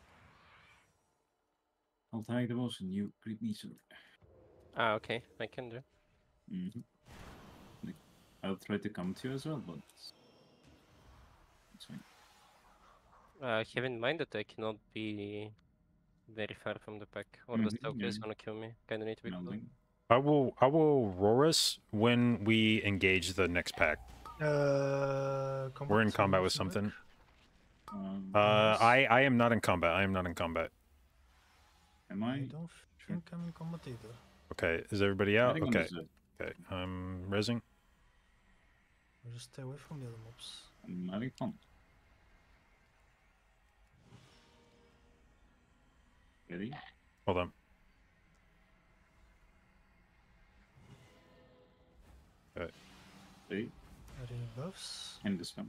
I'll tag the boss and you grip me, sir. Ah, okay, I can do. Mm-hmm. I'll try to come to you as well, but it's fine. Uh, have in mind that I cannot be very far from the pack, or the Mhm, Stalker is gonna kill me. Kinda need to be close. Melding. I will I will Rorus when we engage the next pack. Uh, We're in combat, combat with someone's something. Back. Um, Uh. I I am not in combat. I am not in combat. Am I I? don't think I'm in combat either. Okay, is everybody out? Okay, is, okay. I'm resing. Just stay away from the other mobs. I'm having fun. Ready? Hold on. Eight Arena buffs. and the spam.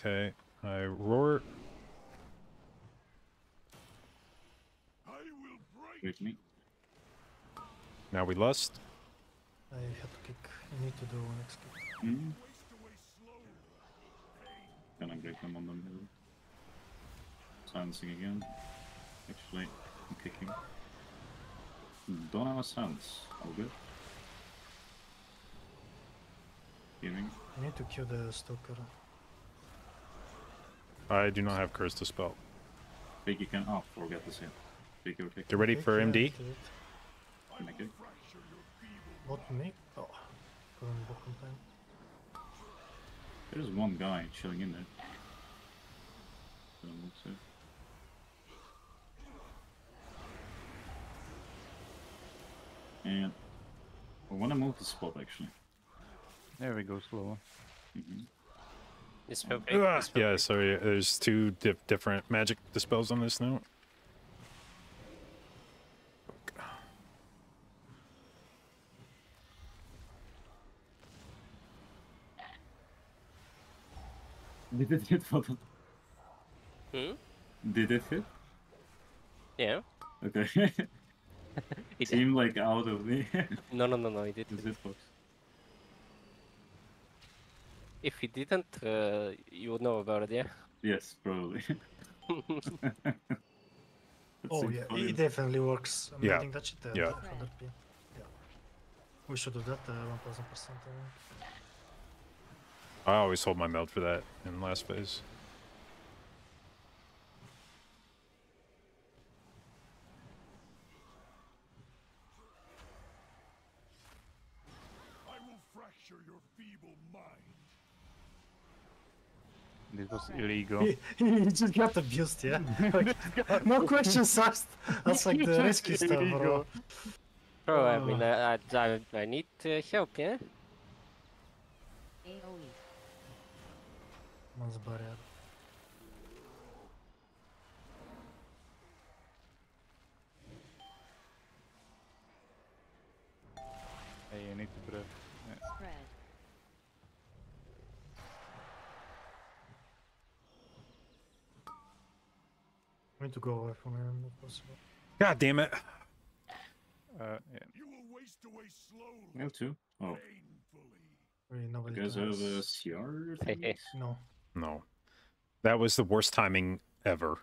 Okay. I roar. I will break With me. Now we lust. I have to kick. I need to do one next kick. Mm. waste away slowly. Gonna break them on the middle. Silencing again. Actually, I'm kicking. Don't have a silence. All good. Healing. I need to kill the Stoker. I do not have curse to spell. Think you can. Oh, forget this hit. Take your kick. Get ready for MD. I it. Can I kick? Fracture your feeble What me? Oh, couldn't block in time. There's one guy chilling in there. Don't look. And I want to move the spot actually. There we go, slower. hmm This will break. Ah, this yeah, break. so there's two di- different magic dispels on this note. Did it hit? What? Hmm? Did it hit? Yeah. Okay. It Seemed like out of me. No, no, no, no, he the didn't. hitbox. If he didn't, uh, you would know about it, yeah? Yes, probably. Oh yeah, funny. it definitely works. I'm Yeah, adding that shit there. yeah. for that P. Yeah. We should do that uh, 1000%. I. I always hold my meld for that in the last phase. I will fracture your feeble mind. This was illegal. He, he just got abused, yeah? Like, no questions asked. That's like the risky stuff, bro. Bro, I mean, Oh. I, I, I, I need uh, help, yeah? AoE. Mass Barrier. Hey, you need to breath. Spread. We need to go away from him if possible. God damn it. Uh, yeah. You will waste away slowly, We have two. Oh, painfully. Really, you nobody guys have a. CR? Hey, hey. No. No. That was the worst timing ever.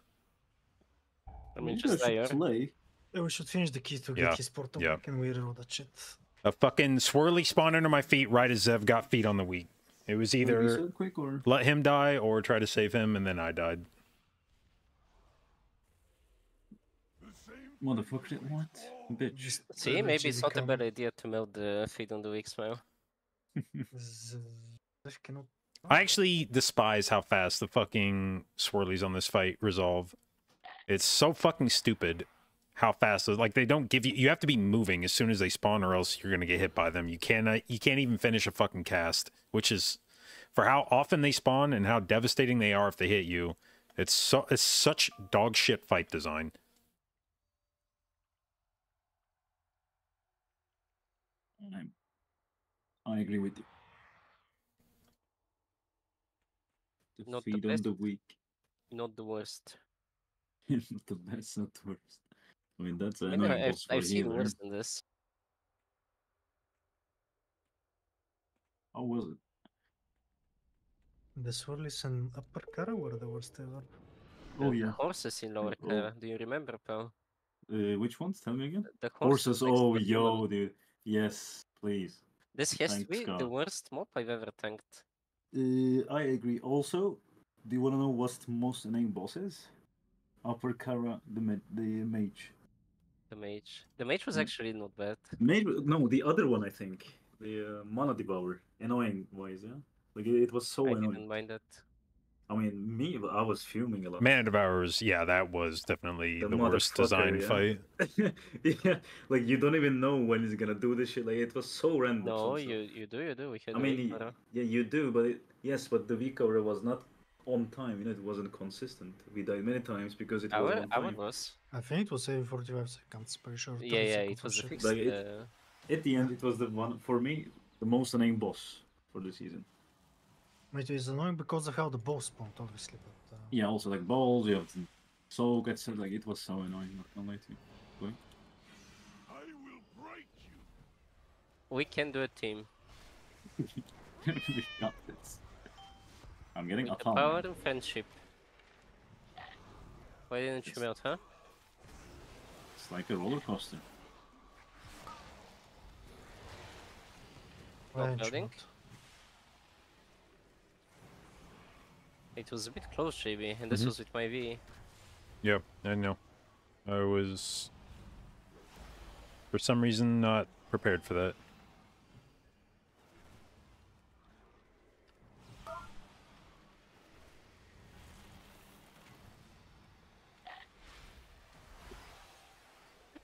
I mean, just die, play. Yeah, we should finish the keys to get Yeah, his portal yeah. back and we reroll that shit. A fucking swirly spawned under my feet right as Zev got feed on the weak. It was either quick or let him die or try to save him, and then I died. The same motherfucker. What? Bitch. Just See, maybe you it's not a bad idea to melt the feed on the weak smile. Z- Zev cannot. I actually despise how fast the fucking swirlies on this fight resolve. It's so fucking stupid how fast like they don't give you you have to be moving as soon as they spawn or else you're gonna get hit by them. You cannot you can't even finish a fucking cast, which is for how often they spawn and how devastating they are if they hit you. It's so it's such dog shit fight design. I'm, I agree with you. The Not the feed on best. the weak. Not the worst. not the best, not the worst. I mean, that's I an mean, annoying I've, I've seen healer. worse than this. How was it? The swirlies and upper Kara were the worst ever. Oh, The yeah. Horses in lower Oh. Kara. Do you remember, pal? Uh, which ones? Tell me again. The Horses. next Oh, to the yo, dude. Yes, please. This has to Thanks, be the worst mob I've ever tanked. Uh, I agree. Also, do you want to know what's the most annoying bosses? Upper Kara, the ma- the mage. The mage. The mage was Mm. actually not bad. Mage, no, the other one I think. The uh, Mana Devourer. Annoying wise, yeah. Like it, it was so I annoying. didn't mind that. I mean, me, I was fuming a lot. Mana Devourers, yeah, that was definitely The the, worst design yeah. fight. yeah, like you don't even know when he's gonna do this shit. Like it was so random. No, so- so- you you do you do. We had I a mean, week y- for, uh, yeah, you do, but it, yes, but the recovery was not on time. You know, it wasn't consistent. We died many times because it Our wasn't on our time. was. I think it was every 45 seconds, pretty sure. Yeah yeah. It was a sure. fixed. Like it- uh, At the end, it was the one for me, the most annoying boss for the season. It is annoying because of how the boss spawned, obviously. But, uh, Yeah, also like balls, you have to soak, etc. Like it was so annoying. Not gonna lie to you. Going. I will break you. we can do a team. we got this. I'm getting With a the power and friendship. Why didn't you It's- melt, huh? It's like a roller coaster. why Not building? not? It was a bit close, JB, and this Mhm. was with my V. Yeah, I know. I was, for some reason, not prepared for that.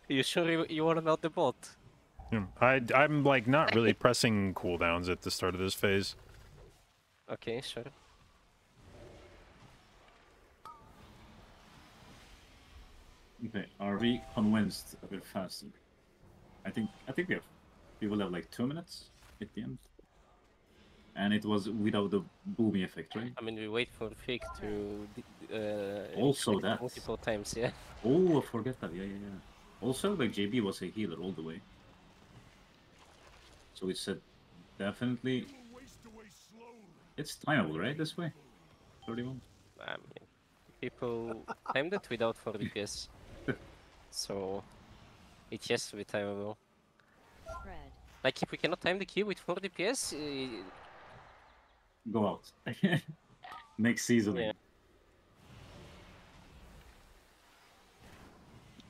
You sure you, you want to melt the bot? Hmm, I, I'm like not really pressing cooldowns at the start of this phase. Okay, sure. Okay, are we convinced a bit faster? I think I think we have we will have like two minutes at the end. And it was without the booming effect, right? I mean, we wait for Fig to uh, Also that. multiple times, yeah. Oh, I forget that. Yeah, yeah, yeah. Also, like JB was a healer all the way. So we said definitely You will waste away slowly. it's timeable, right? This way, thirty-one. I mean, people timed it without 4 DPS. So, it has to be timeable. Spread. Like, if we cannot time the key with 4 DPS, uh, Go out. Next season. Yeah.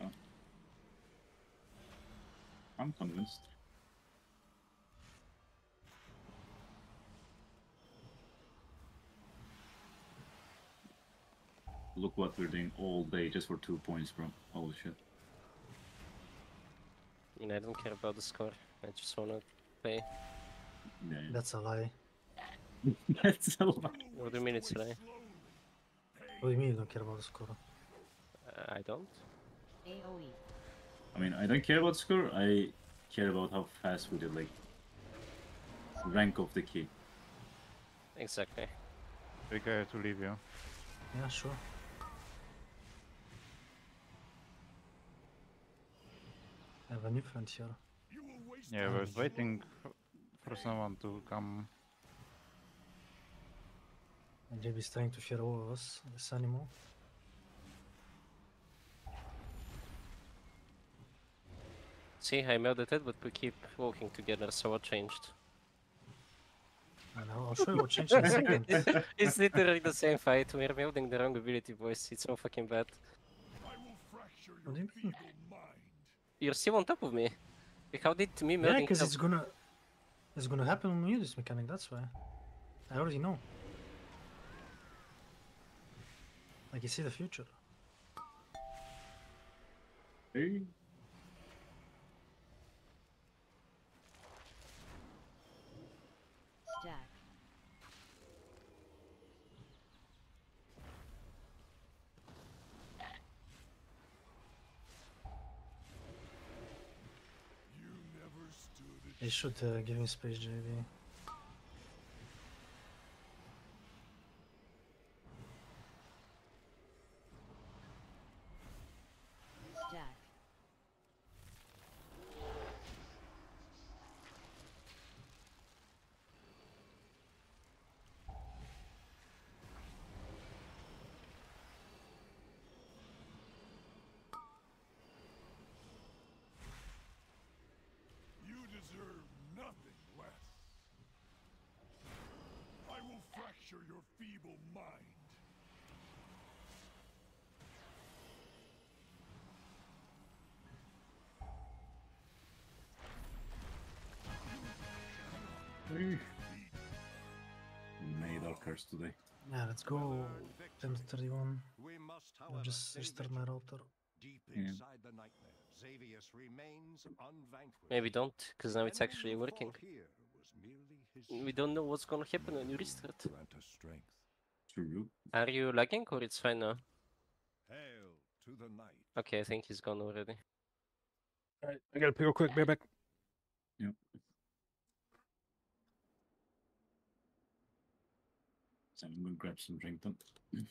Oh. I'm convinced. Look what we're doing all day just for two points, bro. Holy shit. You know, I don't care about the score. I just wanna play. Yeah, That's a lie. That's a lot. What do you mean it's a lie? What do you mean you don't care about the score? Uh, I don't. AoE. I mean, I don't care about the score. I care about how fast we did, like, rank of the key. Exactly. Rick, I have to leave you. Yeah, sure. I have a new friend here. You will waste Yeah, I away was waiting for someone to come. And JB's trying to share all of us, this animal. See, I melted it, but we keep walking together, so what changed? I'll, I'll show you what changed in a second. it's literally the same fight. We're building the wrong ability, boys. It's so fucking bad. I will fracture What do your you mean? Feeble mind. You're still on top of me. How did me Yeah, melting because it's gonna it's gonna happen on you this mechanic, that's why. I already know. Like you see the future. Hey. Stack. You never stood a They should uh, give me space, JB. Made today. Yeah, let's go. Well-earned 10 to victory. 31. We must, I'll just restart my vigilant. router. Deep Yeah. the nightmare, Xavius remains unvanquished. Maybe don't, because now it's actually working. fought here was merely his We don't know what's gonna happen when you restart. Strength. Are you lagging or it's fine now? Hail to the night. Okay, I think he's gone already. Alright, I gotta pee real quick. Be back. Yep. So I'm gonna grab some drink then.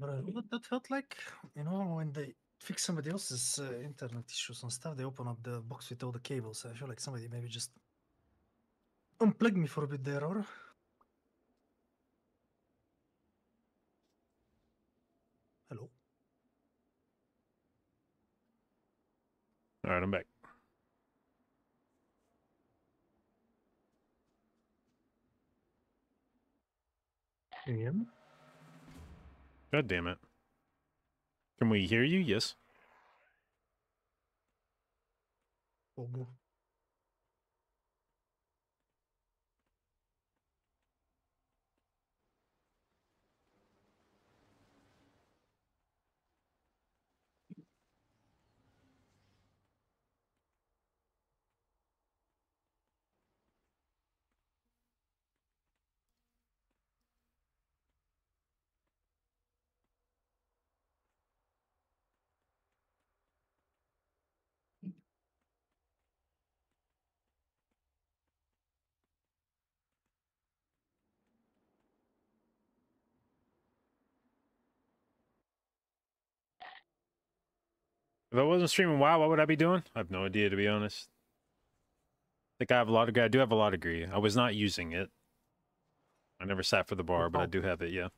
Bro, what that felt like, you know, when they fix somebody else's uh, internet issues and stuff, they open up the box with all the cables. I feel like somebody maybe just unplugged me for a bit there, or hello. Alright, I'm back. Can you hear me? God damn it. Can we hear you? Yes. Oh, If I wasn't streaming WoW, what would I be doing? I have no idea, to be honest. I think I have a lot of. I do have a lot of agree. I was not using it. I never sat for the bar, but I oh. do have it. Yeah.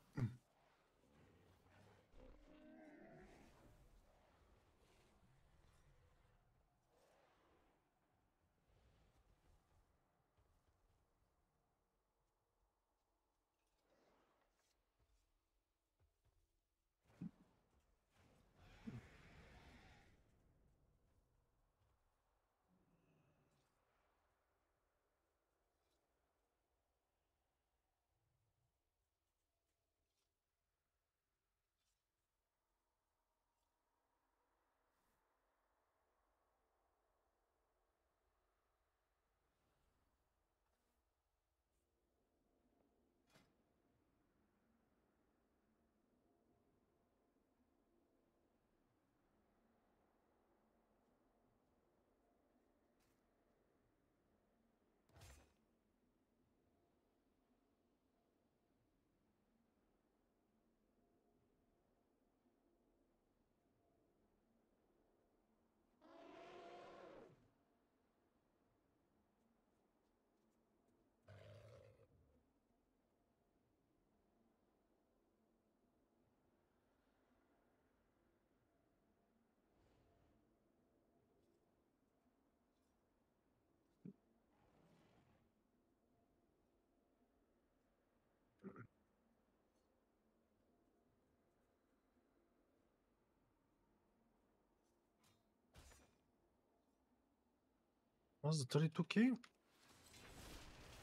What's the 32k?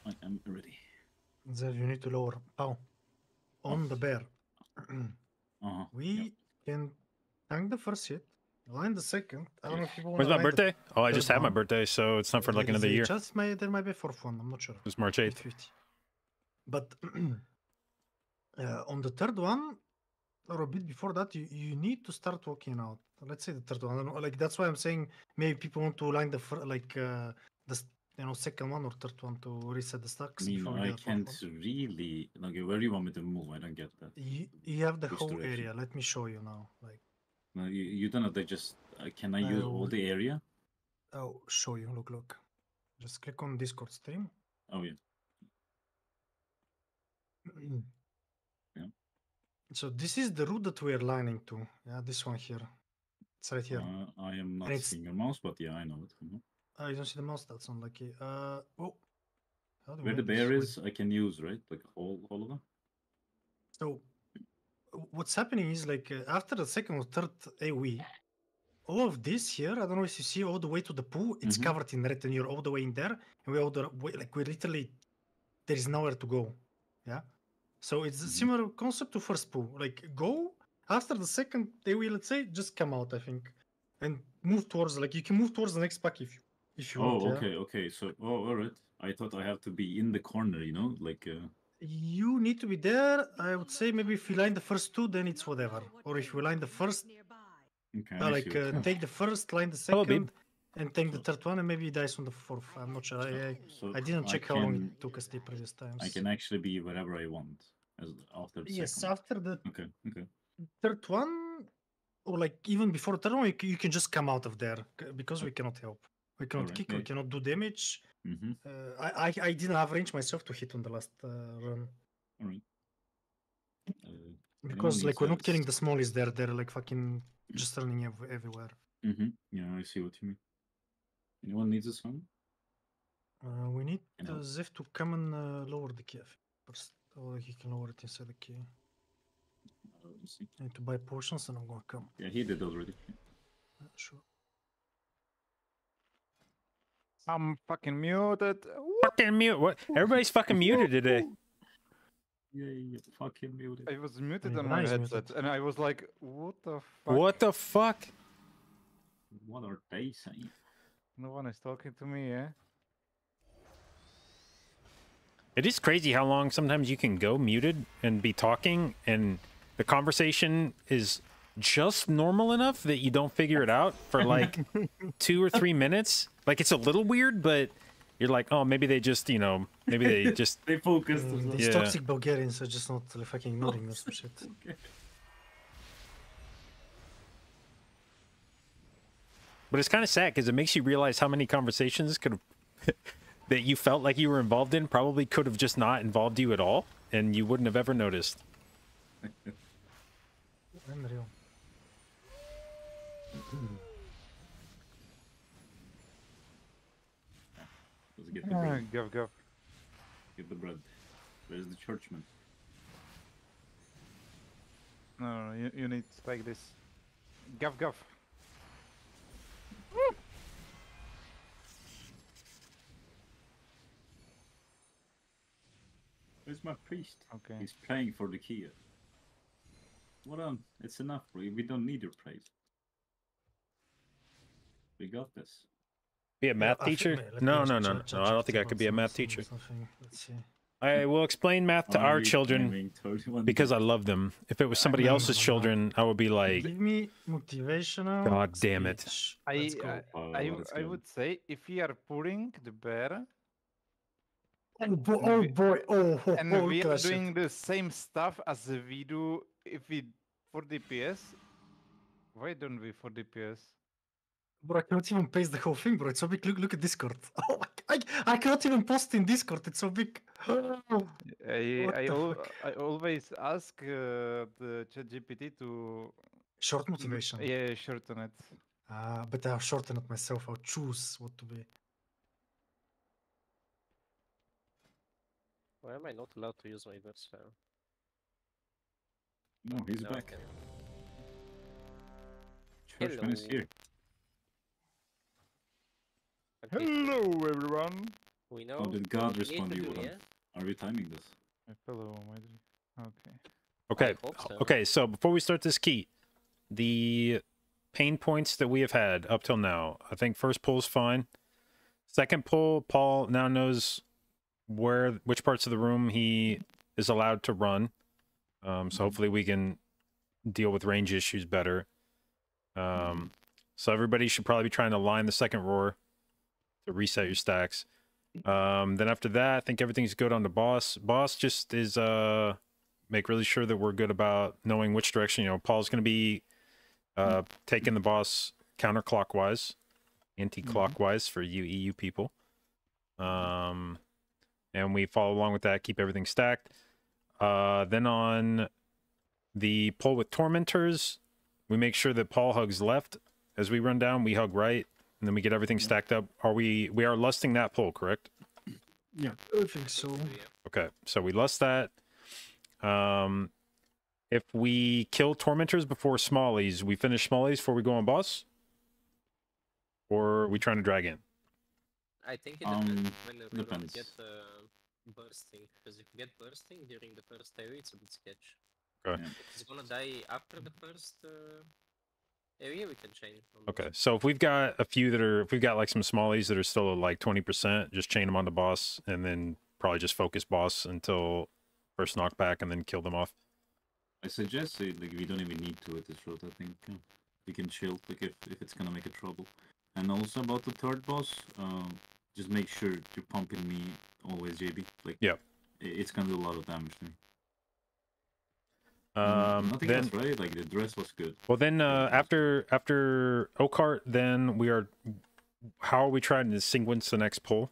I am ready. Zev, you need to lower. Pow. On the bear. Uh-huh. we can tank the first hit, line the second. I don't know if people When's my line the birthday? Oh, I just had my birthday, so it's not for like another year. Just may there might be a fourth one. I'm not sure. It's March 8th. 50. But uh, on the third one, or a bit before that, you, you need to start walking out. Let's say the third one. I don't know, like that's why I'm saying maybe people want to line the fir- like uh, the you know second one or third one to reset the I mean, I get the fourth can't really. Like, where do you want me to move? I don't get that. You, you have the Which whole direction? area. Let me show you now. Like No, you, you don't have to just. Uh, can I use all Um, the area? I'll show you. Look, look. Just click on Discord stream. Oh, yeah. Yeah. So this is the route that we're lining to. Yeah, this one here. It's right here. Uh, I am not seeing your mouse, but yeah, I know it. mhm. Oh, you don't see the mouse. That's unlucky. Uh, oh. Where the bear is, I can use, right? Like, all, all of them? So what's happening is like uh, after the second or third AoE, all of this here, I don't know if you see all the way to the pool, it's Mhm. covered in red and you're all the way in there. And we're all the way, like we're literally, there is nowhere to go. Yeah. So it's a Mhm. similar concept to first pool. Like go after the second AoE, let's say, just come out, I think. And move towards, like you can move towards the next pack if you, if you want. Oh, yeah? okay, okay. So, oh, all right. I thought I have to be in the corner, you know? Like, uh, You need to be there. I would say maybe if you line the first two, then it's whatever. Or if you line the first, okay. uh, like uh, take the first, line the second. babe. Second, and take the third one, and maybe he dies on the fourth. I'm not sure. I, I, so I didn't check how long it took us the previous times. I can actually be wherever I want as after the Yes, second. after the Okay, okay. third one, or like even before the third one, you, you can just come out of there c- because we cannot help. We cannot Alright, kick. We cannot do damage. Mm-hmm. Uh, I, I I didn't have range myself to hit on the last uh, run All right. Uh, because like we're not killing us. the smallies there. They're like fucking just running ev- everywhere. mm-hmm. Yeah, I see what you mean. Anyone needs a song? Uh, we need You uh, know. Zev to come and uh, lower the key I think, first. Or he can lower it inside the key. Uh, let me see. I need to buy potions and I'm gonna come. Yeah, he did already. Yeah, sure. I'm fucking muted. Fucking mute. What? Everybody's fucking muted today. Yay, fucking muted. I was muted Hey, on my headset, muted. and I was like, "What the fuck?" What the fuck? What are they saying? No one is talking to me, eh? It is crazy how long sometimes you can go muted and be talking, and the conversation is just normal enough that you don't figure it out for like two or three minutes. Like it's a little weird, but you're like, oh, maybe they just, you know, maybe they just. They focused. Mm, as these toxic Bulgarians are just not fucking ignoring us and shit. But it's kind of sad because it makes you realize how many conversations could that you felt like you were involved in probably could have just not involved you at all, and you wouldn't have ever noticed. Unreal. Let's get the bread. Gov, gov. Get the bread. Where's the churchman? No, no, no, you, you need to take this. Gov, gov. Where's my priest? Okay. He's praying for the key. What on? It's enough, bro. We don't need your praise. We got this. Be a math I think- teacher? wait, let No, no, no, no. I don't think I could be a math teacher. Let's see. I will explain math to Are our children because I love them. If it was somebody no, else's no, no. children, I would be like, Give me motivational. God damn it. I, Let's go. I, Oh, I, let w- us I would say if we are pulling the bear Oh boy! Oh we- boy! Oh, oh, and oh we are at doing the same stuff as we do if we for DPS, why don't we for DPS? Bro, I cannot even paste the whole thing, bro. It's so big. Look, look at Discord. Oh, I, I, I cannot even post in Discord. It's so big. I, I, al- fuck? I always ask uh, the ChatGPT to Short motivation. yeah shorten it. Ah, but I'll shorten it myself. I'll choose what to be. Why am I not allowed to use my versatile? No, he's No, back. okay. Churchman is here. I've Okay. Hello, everyone. We know. How did God what we need respond to you, do, yeah? Are we timing this? Hello, Madri. Okay. Okay. so. Okay. So before we start this key, the pain points that we have had up till now, I think first pull is fine. Second pull, Paul now knows where which parts of the room he is allowed to run. Um, so hopefully we can deal with range issues better. Um, so everybody should probably be trying to line the second roar to reset your stacks. Um, then after that, I think everything's good on the boss. Boss just is uh make really sure that we're good about knowing which direction. You know, Paul's going to be uh taking the boss counterclockwise, anti-clockwise for you EU people. Um, and we follow along with that. Keep everything stacked. Uh, then on the pull with tormentors, we make sure that Paul hugs left as we run down. We hug right, and then we get everything stacked up. Are we? We are lusting that pull, correct? Yeah, I think so. Okay, so we lust that. Um, if we kill tormentors before smallies, we finish smallies before we go on boss, or are we trying to drag in? I think it Um, depends when we're depends. get uh, bursting. Because if you get bursting during the first area, it's a bit sketch. Okay. Yeah. It's gonna die after the first uh, area, we can chain. Okay, so if we've got a few that are, if we've got like some smallies that are still at like twenty percent, just chain them on the boss, and then probably just focus boss until first knockback, and then kill them off. I suggest uh, like we don't even need to at this road. I think uh, we can chill like if if it's gonna make a trouble. And also about the third boss, um, just make sure you're pumping me always, JB. Like yeah, it's gonna do a lot of damage to me. Mm, Um, Nothing then, else, right? Like the dress was good. well, then uh, after after Oakheart, then we are. How are we trying to sequence the next pull?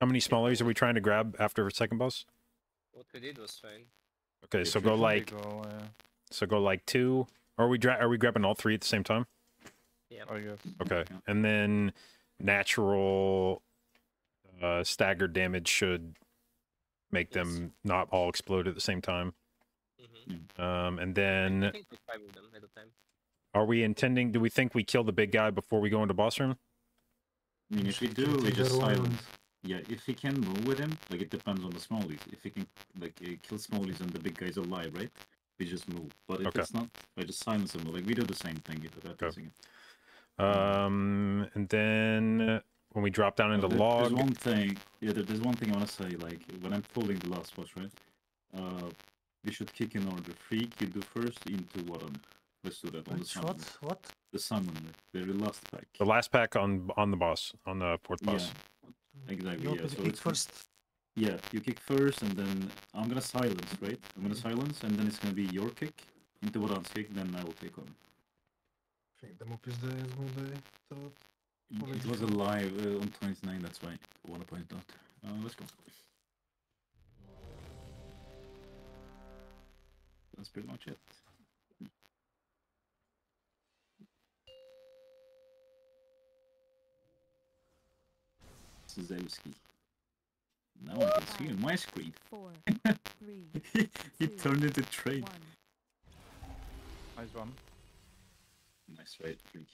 How many smallies are we trying to grab after second boss? What we did was fine. Okay, so go like Go, uh, so go like two. Are we dra- are we grabbing all three at the same time? Yeah. I guess. Okay, Yeah. and then natural uh, staggered damage should make Yes. them not all explode at the same time. Mm-hmm. Um, and I then think we five of them at a time. are we intending? Do we think we kill the big guy before we go into boss room? I mean, if we do, we just silence. Yeah, if he can move with him, like it depends on the smallies. If he can like uh, kill smallies and the big guy's alive, right? We just move. But if Okay. it's not, I just silence him. Like we do the same thing if it happens again. Um, and then when we drop down into there, log. There's one thing. Yeah, there's one thing I want to say. Like when I'm pulling the last watch, right? Uh, we should kick in order. Freak, you do first into Warren. Um, let's do that on Which, the summon. What? What? The summon, the very last pack. The last pack on on the boss, on the fourth boss. Yeah, exactly. You yeah. So kick first. Yeah, you kick first, and then I'm gonna silence, right? I'm gonna mm -hmm. silence, and then it's gonna be your kick into Warren's kick. Then I will take on. I think the move is the is the. It was alive uh, on 29, that's why I want to point out. Uh, let's go. That's pretty much it. Zelski. Now I can see on my screen. Four, three, he two, turned into trade. one. Nice one. Nice right, freak.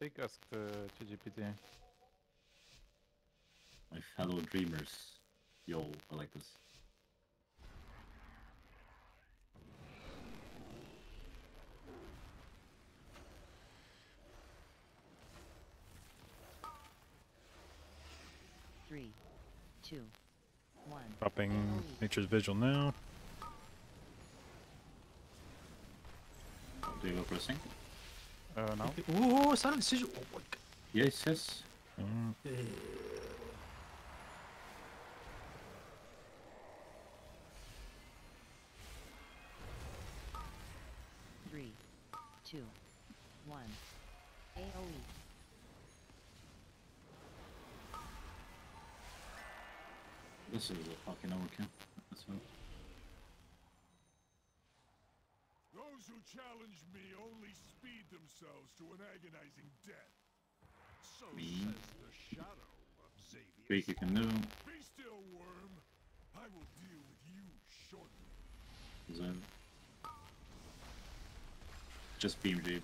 Freak asked uh, CGPT. My fellow dreamers. Yo, I like this. Three, two, one. Dropping Nature's Vigil now. Do you go pressing? Uh, now? Ooh, silent decision. Oh my god. Yes, yes. Mm, Three, two, one. AoE. This is a fucking overkill. That's well. Who challenge me only speed themselves to an agonizing death. So Me. says the shadow of Xavius. Freak you can do. Be still, worm. I will deal with you shortly. Zen. Just beam, baby.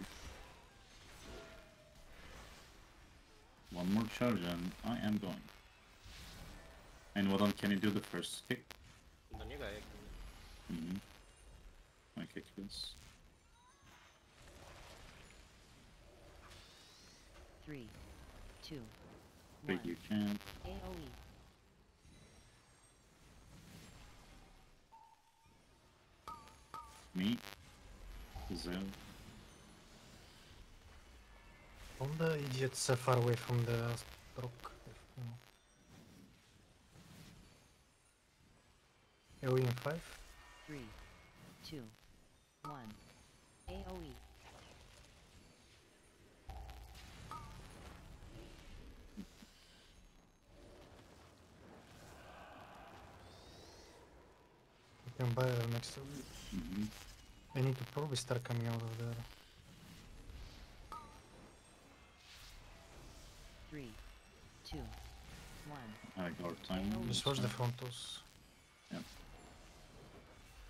One more charge and I am going. And what on can you do the first kick? Do niego jak. Mm-hmm. I kick this. Three, two, Three, one. you can. AOE. Me. Zoom. All the idiots are far away from the rock. if, you know. AoE in 5. Three, two, one. AOE. Can buy her next to Mm-hmm. I need to probably start coming out of there. Three, two, one. I got time. AOE. Just watch the frontos. Yep.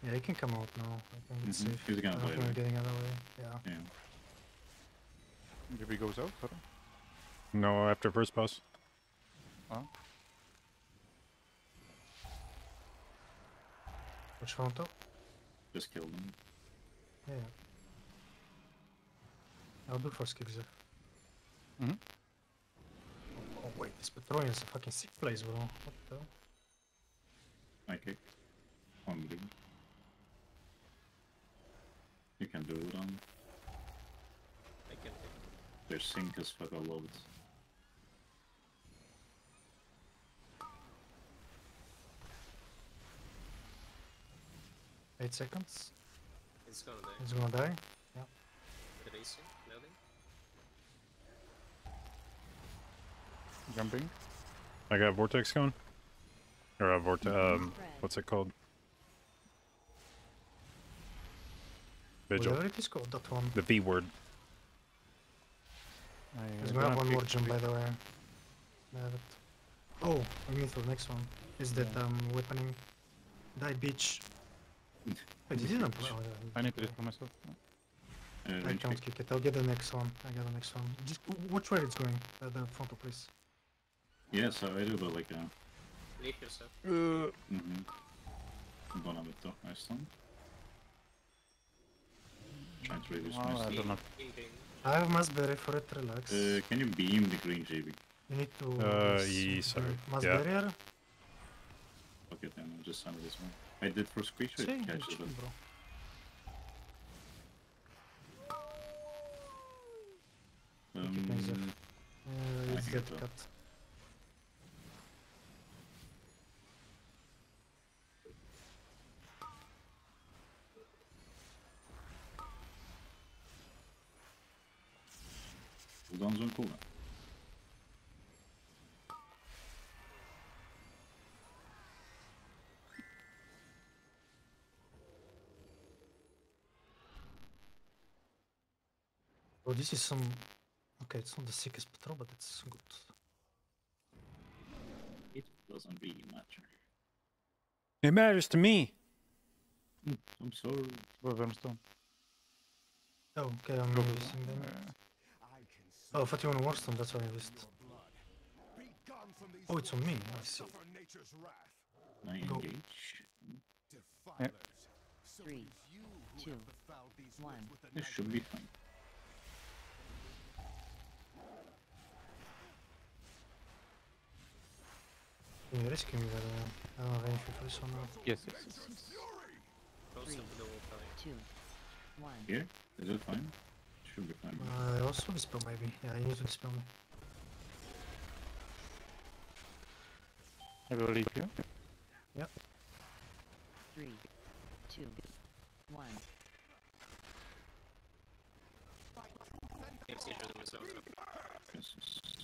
Yeah, he can come out now. I think it's Mhm, safe. he's gonna I don't play think we're getting out of the way. Yeah. Yeah. Maybe goes out. Sorry. No, after first pass. Oh. Which fronto? Just kill them. Yeah. I'll do first kick there. Mhm. Oh wait, this Petronian's a fucking sick place, bro. What the hell? I kick. One bleed. You can do it on. I can take. Their sync is fuck all Eight seconds. It's gonna die. He's gonna die. Yeah. Racing, loading. Jumping. I got vortex going. Or a vortex. Um, what's it called? Vigil. Whatever it is called, that one. The V word. I, He's uh, have one more pick- jump, by the way. I it. Oh, I mean for the next one. Is that um weaponing? Die bitch. Wait, he didn't play. Oh, yeah, he I need to do it for myself. Uh, I range can't kick. kick it. I'll get the next one. I get the next one. Just w- watch where it's going. Uh, the front of place. Yeah, so I do, but like, uh, Leave yourself. mm-hmm. I'm gonna have it though, nice time. Trying to reduce Well, my I speed. don't know. Green, green. I have Mass Barrier for it. Relax. Uh, can you beam the green JB? you need to. Uh, s- ye- do sorry. Mass Yeah. barrier. Okay, then I'll just send it this one. I did for it it's it. bro. Okay, thanks, Jeff. Um, Uh, it's so. cut. cooldowns on cooldown. Oh, this is some. Okay, it's not the sickest patrol, but it's good. It doesn't really matter. It matters to me. Hmm, I'm sorry. Go Vermstone. Oh, okay, I'm Go. using them. Oh, I thought you were on Warstone, that's why I missed. Oh, it's on me. I see. Can I Go. engage? Yeah. Three, two, one. This should be fine. Can you rescue me, by the way? I don't have anything for this one now. yes, yes, yes, yes. Close Three. up the wall time. Two, one. Here? Is it fine? Should be fine. Uh, I also dispel, maybe. Yeah, you need to dispel me. I will leave you. Three, two, one. Yes, you should. Yes, yes.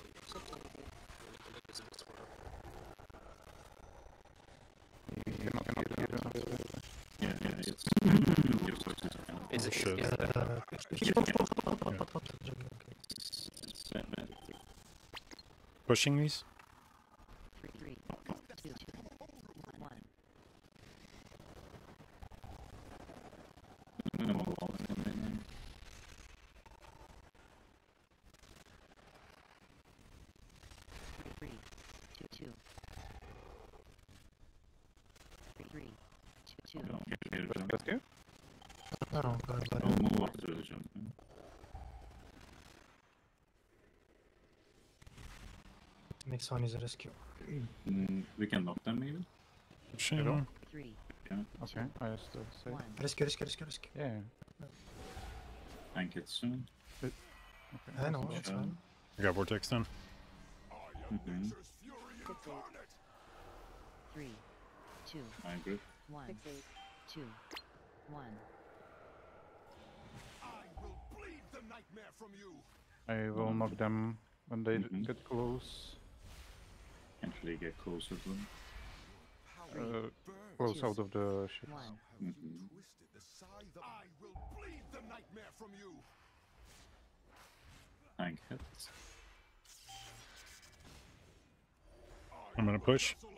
Is kind of- Is it? shit. Is that Uh, keep on, hot, hot, hot, hot, hot, okay. It's, it's that bad. Pushing these? Three, three, two, one. I'm gonna move all in a minute. two, Okay, I'll get here, jump. Rescue? No, no, go ahead, go I'll ahead. move after the jump. yeah. Next one is a rescue. Mm, we can knock them maybe. Sure. three, Okay, I just uh, say. Rescue, rescue, rescue, rescue. Yeah. yeah. Tank it soon. Okay. I know, that's that's fine. I got vortex done. I am nature's fury Six, eight. incarnate. Three, two, I agree. one, two, one. I will bleed the nightmare from you. I will knock them when they d- Mhm. get close. Can't get closer to them. Uh, close out of the ship. One. How you twisted the scythe of- I will bleed the nightmare from you. Tank hits. I'm gonna push. Vessel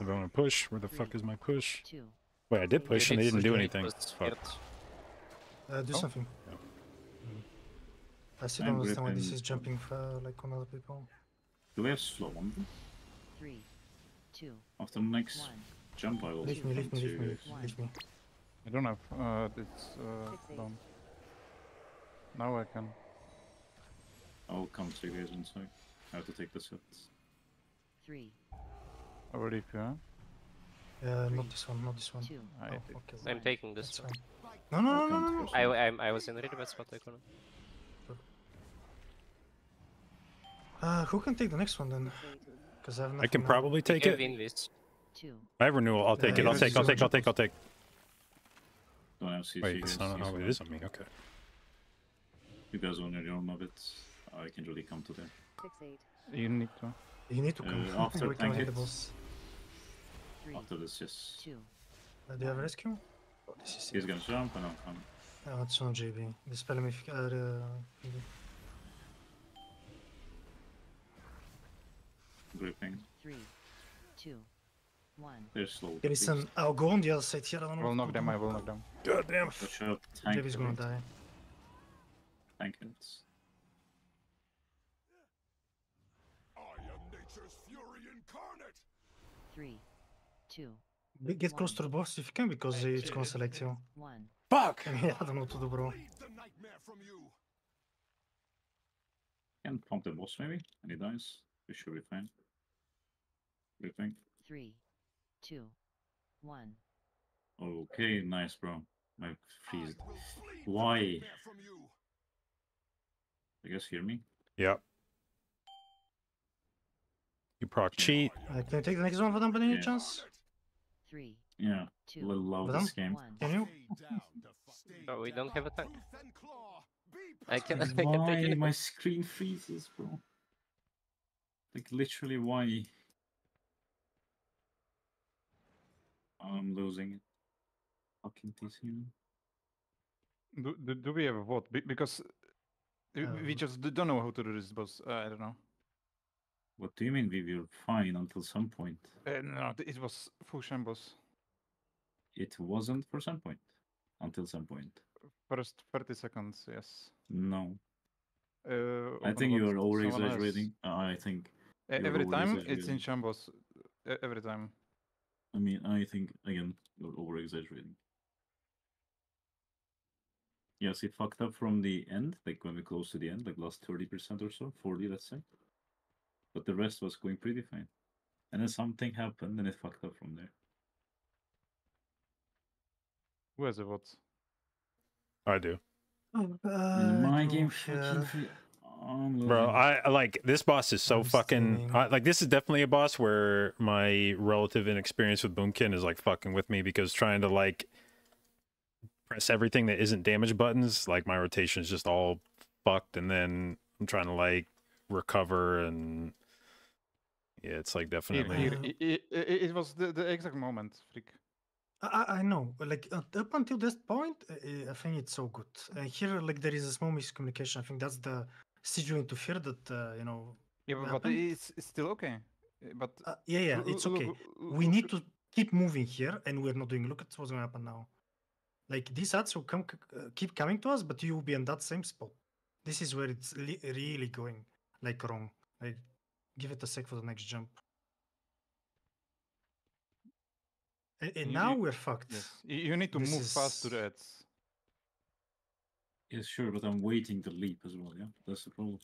I'm gonna push. Where the fuck is my push? Two. Wait, I did push and they didn't do anything. Fuck. Uh, do Oh. something. Yeah. Mm. I still I'm don't understand why this is jumping for, like on other people. Do we have slow on them? Three, two, After the next one. jump, I will Leave me, leave me, leave me, leave me, One. leave me. I don't have. Uh, it's uh, Six, eight. done. Now I can. I'll come to you guys in a sec. I have to take this hit. Three, I will leave you. Huh? Uh, not this one, not this one. two, I Oh, did. okay. I'm taking this That's one. fine. No, no, no, no, no, no. I. I, I was in the really bad spot, I couldn't. Uh, who can take the next one then? Because I have I can probably take it. in this. two, I have renewal. I'll take Yeah, it. I'll take. I'll take. I'll take. I'll take. Don't have CC Wait, it's not. use Oh, it on me. Okay. You guys want to own of it? I can really come to there. six, eight, You need to. You need to come. Uh, after we can hit the boss. three, After this, yes. two, Uh, do you have rescue? Oh, this is He's gonna jump and I'll come. Oh, it's on JB. Dispel me. Uh, uh, Gripping. three, two, one. They're slow. there is an. I'll go on the other side here. I don't I know. will knock them. do. I will knock them. God damn. Watch out. Tank JB's gonna die. Tank hits. I am nature's fury incarnate. Three, two, Be- Get close to the boss if you can, because it's gonna select you. one. Fuck. yeah, I don't know what to do, bro. Bleed the nightmare from you. Can pump the boss maybe, and he dies. We should be fine. Gripping. Three, two, one. Okay, nice, bro. My I freeze. will bleed the Why? nightmare from you. You guys hear me? Yep. You proc cheat. Uh, can you take the next one for them by any Yeah. chance? Three, Yeah. two, Little love Madam? this game. one. Can you? Stay down to fi- stay Oh, we don't have a tank. tooth and claw. Be I can, I can take Why my screen freezes, bro? Like literally, why? I'm losing it. Fucking TCM. Do, do, do we have a vote? Be- because we- we Um, just don't know how to do this, boss. Uh, I don't know. What do you mean we were fine until some point? Uh, no, it was full boss. It wasn't for some point. Until some point. First 30 seconds, yes. No. Uh, I think you vote, are over exaggerating. I think. Uh, every time it's in Shambos. Uh, every time. I mean, I think again you're over exaggerating. Yes, it fucked up from the end, like when we close to the end, like last thirty percent or so, forty, let's say. But the rest was going pretty fine, and then something happened, and it fucked up from there. Who has a vote? I do. Oh, In my go game, oh, fucking free. I'm Bro. I I like this boss is so I'm fucking. I, like this is definitely a boss where my relative inexperience with Boomkin is like fucking with me because trying to like press everything that isn't damage buttons, like my rotation is just all fucked and then I'm trying to like recover and yeah, it's like definitely here. Uh, i- i- i- it was the, the exact moment, freak. I, I I know, like uh, up until this point, uh, I think it's so good. Uh, here, like there is a small miscommunication. I think that's the stage you fear that uh, you know. Yeah, but, but it's, it's still okay. Uh, But Uh, yeah, yeah, it's okay. look- we need to keep moving here, and we're not doing. Look at what's going to happen now. Like these ads will come, uh, keep coming to us, but you will be in that same spot. This is where it's li- really going like wrong. Like, give it a sec for the next jump. And, and You- now we're fucked. Yes. You, need to This move fast to the ads. Yes, sure, but I'm waiting the leap as well. Yeah, that's the problem.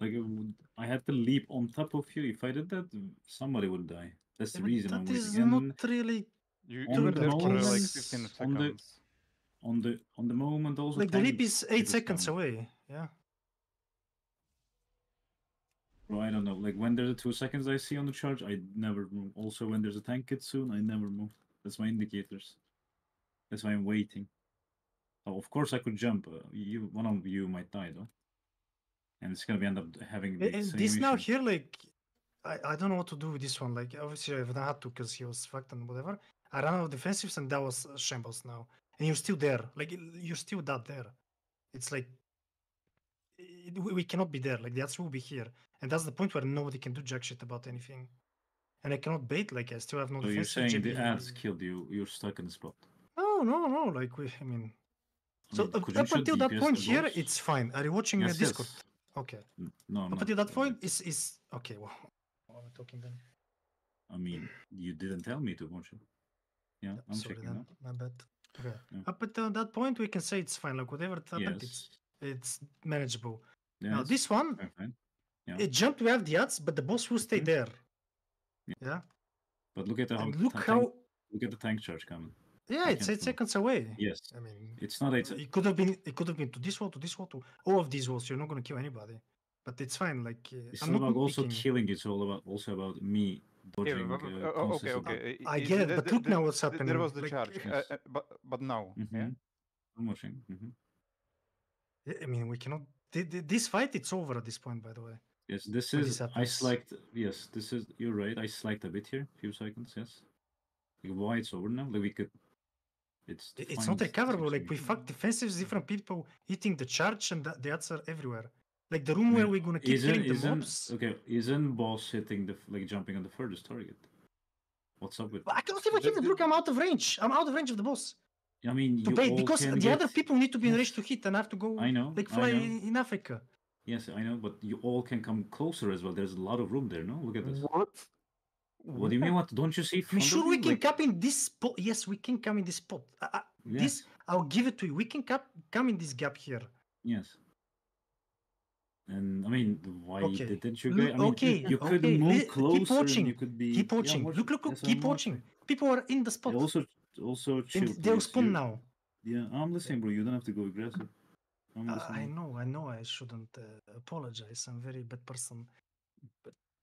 Like it would, I had to leap on top of you. If I did that, somebody would die. That's Yeah, the but reason I'm that is not really You, On you were the there for like moment- 15 on seconds. the on the on the moment also. like the leap is eight seconds coming. away. Yeah. Bro, I don't know. Like when there's a two seconds I see on the charge, I never move. Also, when there's a tank kit soon, I never move. That's my indicators. That's why I'm waiting. Oh, of course I could jump. Uh, you, one of you might die though, and it's gonna be end up having the same this now here, like, I, I don't know what to do with this one. Like, obviously, I've had to because he was fucked and whatever. I ran out of defensives and that was uh, shambles now. And you're still there. Like, you're still that there. It's like, it- we we cannot be there. Like, that's will be here. And that's the point where nobody can do jack shit about anything. And I cannot bait, like, I still have no So you're saying the ads killed you? You're stuck in the spot. No, no, no. Like, we, I mean, I so mean, up, up until that DPS point here, it's fine. Are you watching Yes, the Discord? yes. Okay. No, I'm Up not. until that uh, point, is is okay. Well, what are we talking then? I mean, you didn't tell me to watch it. Yeah, I'm Sorry checking then, my bad. Okay. Yeah. Up until that point, we can say it's fine. Like whatever happened, it's Yes. it's manageable. yes. Now this one, okay. Yeah. it jumped. We have the ads, but the boss will stay Mhm. there. Yeah. Yeah. But look at And look how. look at the tank charge coming. Yeah, it's eight seconds away. Yes, I mean, it's not eight. it could have been. It could have been to this wall, to this wall, to all of these walls. You're not gonna kill anybody. But it's fine. Like uh, It's I'm not not about also nitpicking. killing. It's all about also about me dodging. but- but- uh, okay, okay. I i- get it, but th- look th- now what's happening. There was the like- charge, uh, Yes. uh, but but now, yeah. Mhm. I'm watching. hmm I mean, we cannot. th- th- This fight, it's over at this point. By the way. Yes, this When is. this I happens. slacked. Yes, this is. You're right. I slacked a bit here. A Few seconds. Yes. Like, why it's over now? Like we could. It's. I- It's not recoverable. Like we situation. fuck defensives, different people hitting the charge, and the, ads are everywhere. Like the room where we're gonna keep Isn't, killing the isn't, mobs. okay, isn't boss hitting the like jumping on the furthest target? What's up with? But I cannot even hit it. Look, I'm out of range. I'm out of range of the boss I mean, to you bait because can the other people need to be in range to hit, and I have to go I know, like I fly know. in, in Africa. Yes, I know, but you all can come closer as well. There's a lot of room there. No, look at this. What? What do you mean? What? Don't you see? I mean, front sure, we can Like, come in this spot. Yes, we can come in this spot. I, yes, This, I'll give it to you. We can cap, come in this gap here. yes. And I mean, why Okay. didn't you? Look- Get, I mean, okay, you could okay, move li- keep watching, you could be. Keep yeah, I'm watching. Look, look, look. That's Keep I'm watching. People are in the spot. Yeah, also, also chill. and they'll spawn You- now. Yeah, I'm listening, bro. You don't have to go aggressive. I'm Uh, I know, I know. I shouldn't uh, apologize. I'm a very bad person.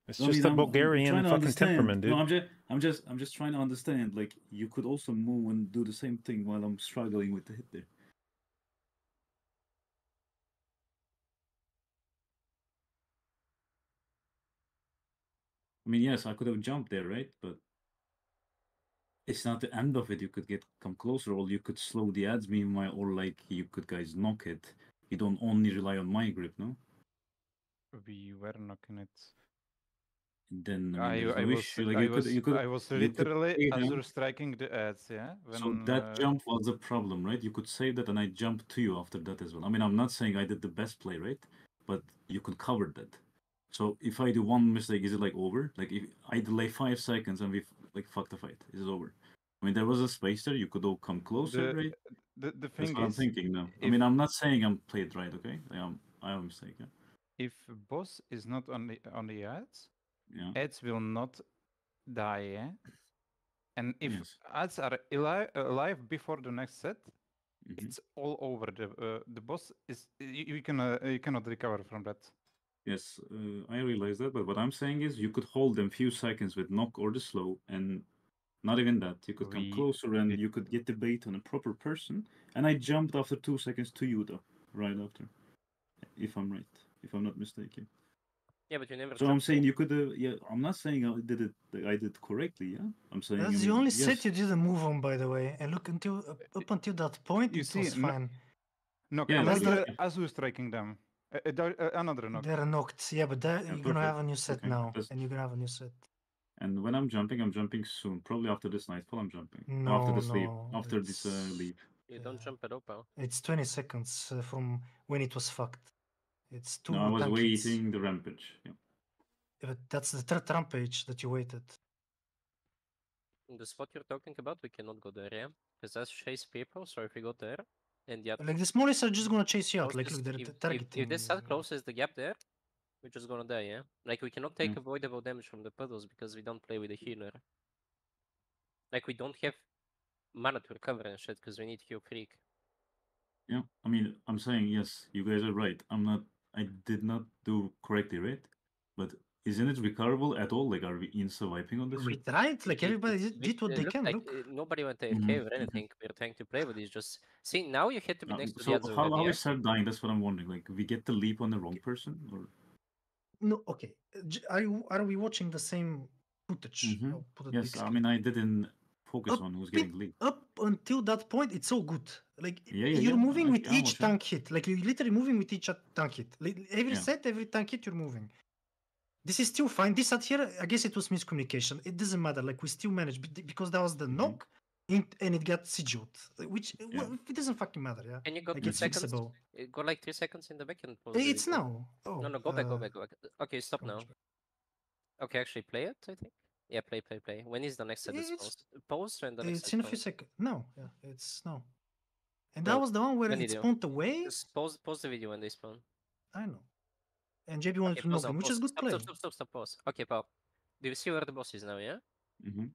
It's No, just mean, the I'm- I'm Bulgarian fucking understand. temperament, dude. No, I'm just, I'm just, I'm just trying to understand. Like, you could also move and do the same thing while I'm struggling with the hit there. I mean, yes, I could have jumped there, right? But it's not the end of it. You could get come closer, or you could slow the ads meanwhile, or like you could guys knock it. You don't only rely on my grip, no? We were knocking it. Then I, mean, there's I was. Like I you was, could, I was literally stay as down. you're striking the ads, yeah. When, So that uh, jump was the problem, right? You could save that, and I jumped to you after that as well. I mean, I'm not saying I did the best play, right? But you could cover that. So if I do one mistake, is it like over? Like if I delay five seconds and we like fuck the fight, is it over? I mean, there was a space there. You could all come closer, the, right? the the That's thing what I'm thinking now. I mean, I'm not saying I'm played right, okay? I am. I am mistaken. if boss is not on the on the ads, Yeah. ads will not die, yeah. And if Yes. ads are alive, alive before the next set, Mhm. it's all over. The uh, the boss is you, you can uh, you cannot recover from that. Yes, uh, I realize that, but what I'm saying is you could hold them few seconds with knock or the slow, and not even that. You could come We- closer and you could get the bait on a proper person. And I jumped after two seconds to you, though, right after. If I'm right, if I'm not mistaken. Yeah, but you never. So I'm saying in. you could. Uh, yeah, I'm not saying I did it. that I did correctly. Yeah, I'm saying. I That's the mean, only yes, set you didn't move on, by the way. And look until up, up until that point, You it see, was no- fine. Knock Yeah, as, that's you- as you striking them. Uh, uh, uh, another knock. They're knocked. Yeah, but that, Yeah, you're gonna have a new set Okay, now, that's- and you're gonna have a new set. And when I'm jumping, I'm jumping soon. Probably after this nightfall, I'm jumping. after No, this leave. no, After this uh, it's- leave. You don't Yeah. jump at all, pal. It's 20 seconds uh, from when it was fucked. It's two. No, I was tank waiting the rampage. Yeah. Yeah, But that's the third rampage that you waited. The what you're talking about, we cannot go there, yeah? Because that's chase people, so if we go there, and the other Like the smallest are just gonna chase you out. Like closest- look, they're if, t- if, if this you. side closes the gap there, we're just gonna die, yeah? Like we cannot take Mm. avoidable damage from the puddles because we don't play with a healer. Like we don't have mana to recover and shit because we need heal freak. Yeah, I mean, I'm saying yes, you guys are right. I'm not. I did not do correctly, right? But isn't it recoverable at all? Like, are we insta wiping on this? We tried. Like everybody we- did, did what they can. like, Look. uh, nobody went AFK Mhm, or anything. We're trying to play with it. Just see now you have to be Uh, next to so the others how, already, how yeah? we start dying? That's what I'm wondering. Like, we get the leap on the wrong person, or No, okay. Are you, are we watching the same footage? Mhm. Put it yes, I mean, I didn't focus Up on who's bit- getting leap. up until that point, it's so good. Like Yeah, yeah, you're yeah, moving I- with I'm each watching. tank hit. Like you're literally moving with each uh, tank hit. Like, every Yeah. set, every tank hit, you're moving. This is still fine. This set here, I guess it was miscommunication. It doesn't matter. Like we still managed because that was the Mhm. knock, in, and it got sigiled. Which uh, Yeah. well, it doesn't fucking matter. Yeah, Can you go like three seconds? fixable. Uh, Go like three seconds in the back and pause It's video. now. Oh No, no, go back, go uh, back, go back. Okay, stop how now. back? Okay, actually play it, I think. Yeah, play, play, play. When is the next set It's- paused? Pause when the next It's set in a few seconds. No, yeah, it's no. And Well, that was the one where when it did you- spawned away. Just pause, pause the video when they spawn. I know. And JB wanted Okay, to knock pause now, him, which is good stop, play. Stop, stop, stop, stop, pause. Okay, pal. Do you see where the boss is now, yeah? hmm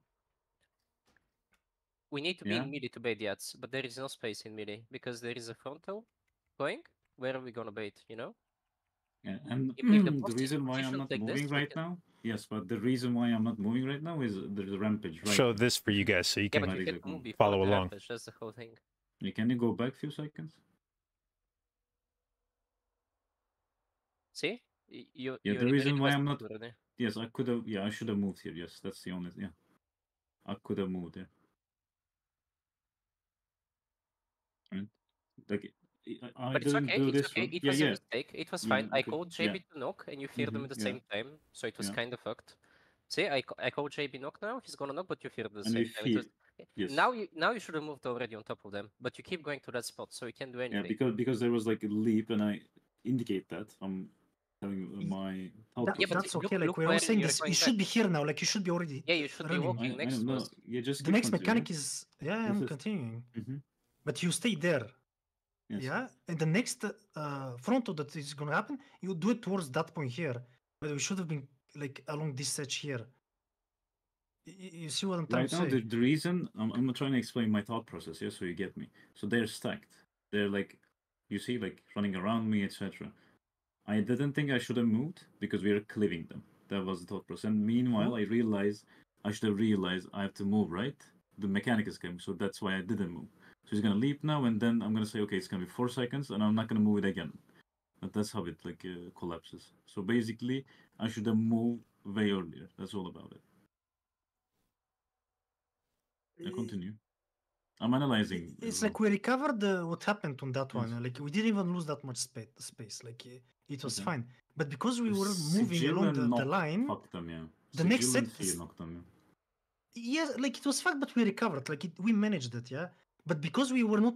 We need to be Yeah. in melee to bait the ads, but there is no space in melee because there is a frontal going. Where are we gonna bait, you know? Yeah, and If- if the the reason why I'm not like this, moving we right can- now, yes, but the reason why I'm not moving right now is there's a rampage. Right. Show this for you guys so you Yeah, can but Right, you can exactly. move follow the along. rampage, That's the whole thing. Yeah, Can you go back a few seconds? See? You, Yeah, you the reason why I'm not- already. Yes, I could have. Yeah, I should have moved here. Yes, that's the only. Yeah, I could have moved there. Right? Like, I, I But it's okay, it's okay. one. It was yeah. a mistake. It was Yeah, fine. I okay, called yeah. JB to knock, and you feared them Mhm, at the yeah. same time, so it was Yeah. kind of fucked. See, I, ca- I called JB knock now. He's gonna knock, but you feared at the And same time. It was- Yes. Now you now you should have moved already on top of them, but you keep going to that spot, so you can't do anything. Yeah, anything. because because there was like a leap, and I indicate that I'm telling you my thought That, Yeah, but that's look- okay. Like we're all saying this. You going should be here now. Like you should be already. Yeah, you should be running. walking I, I next don't to Yeah, just The next continuing. mechanic is yeah, I'm continuing. Mhm, But you stay there. Yes. Yeah, and the next uh, frontal that is gonna happen, you do it towards that point here. But we should have been like along this edge here. You see what I'm trying Right to now, say? the, the reason I'm, I'm trying to explain my thought process here, so you get me. So they're stacked. They're like, you see, like running around me, etc. I didn't think I should have moved because we are cleaving them. That was the thought process. And meanwhile, I realized I should have realized I have to move. Right, the mechanic is coming, so that's why I didn't move. So he's gonna leap now, and then I'm gonna say, okay, it's gonna be four seconds, and I'm not gonna move it again. But that's how it like uh, collapses. So basically, I should have moved way earlier. That's all about it. Yeah, Y- continue. I'm analyzing. It's uh, like we recovered uh, what happened on that one. Yes. uh, Like we didn't even lose that much spa- space. Like uh, it was Okay. fine. But because we were moving Sigil along the, the line, them, yeah. the next Sigil set Fear is- knocked them, yes, like it was fucked, but we recovered. Like it, we managed it, yeah. But because we were not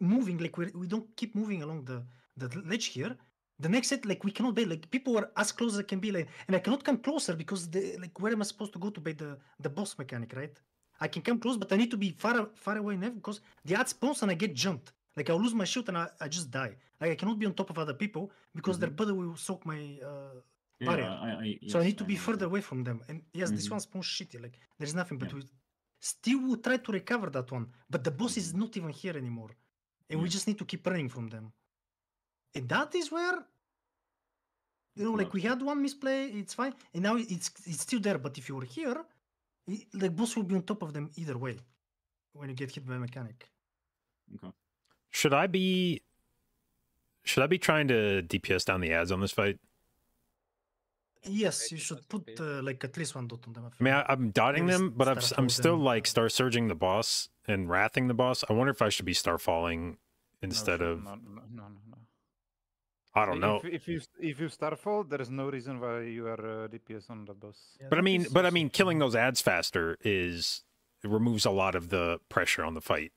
moving, like we we don't keep moving along the the ledge here. The next set, like we cannot bait. Like people were as close as I can be, like, and I cannot come closer because the like where am I supposed to go to bait the the boss mechanic, right? I can come close, but I need to be far far away enough because the ad spawns and I get jumped. Like I'll lose my shield and I, I just die. Like I cannot be on top of other people because their body will soak my uh, Yeah, barrier. I, I, so I need to be further away from them. And yes, this Mhm. one spawns shitty. Like there's nothing, but Yeah. we still will try to recover that one. But the boss is not even here anymore, and we Mm-hmm. Just need to keep running from them. And that is where, you know, like we had one misplay, it's fine, and now it's it's still there. But if you were here, i- the boss will be on top of them either way when you get hit by a mechanic. Okay. Should I be should I be trying to DPS down the ads on this fight? Yes, you should put uh, like at least one dot on them. I mean, I, I'm dotting them, but I'm, s- I'm still them, like star surging the boss and wrathing the boss. I wonder if I should be starfalling No, instead sure, of no, no, no, no, no. I don't know. If, if you if you starfall, there is no reason why you are uh, DPS on the boss. Yeah, But I mean, but I mean, killing those ads faster is it removes a lot of the pressure on the fight.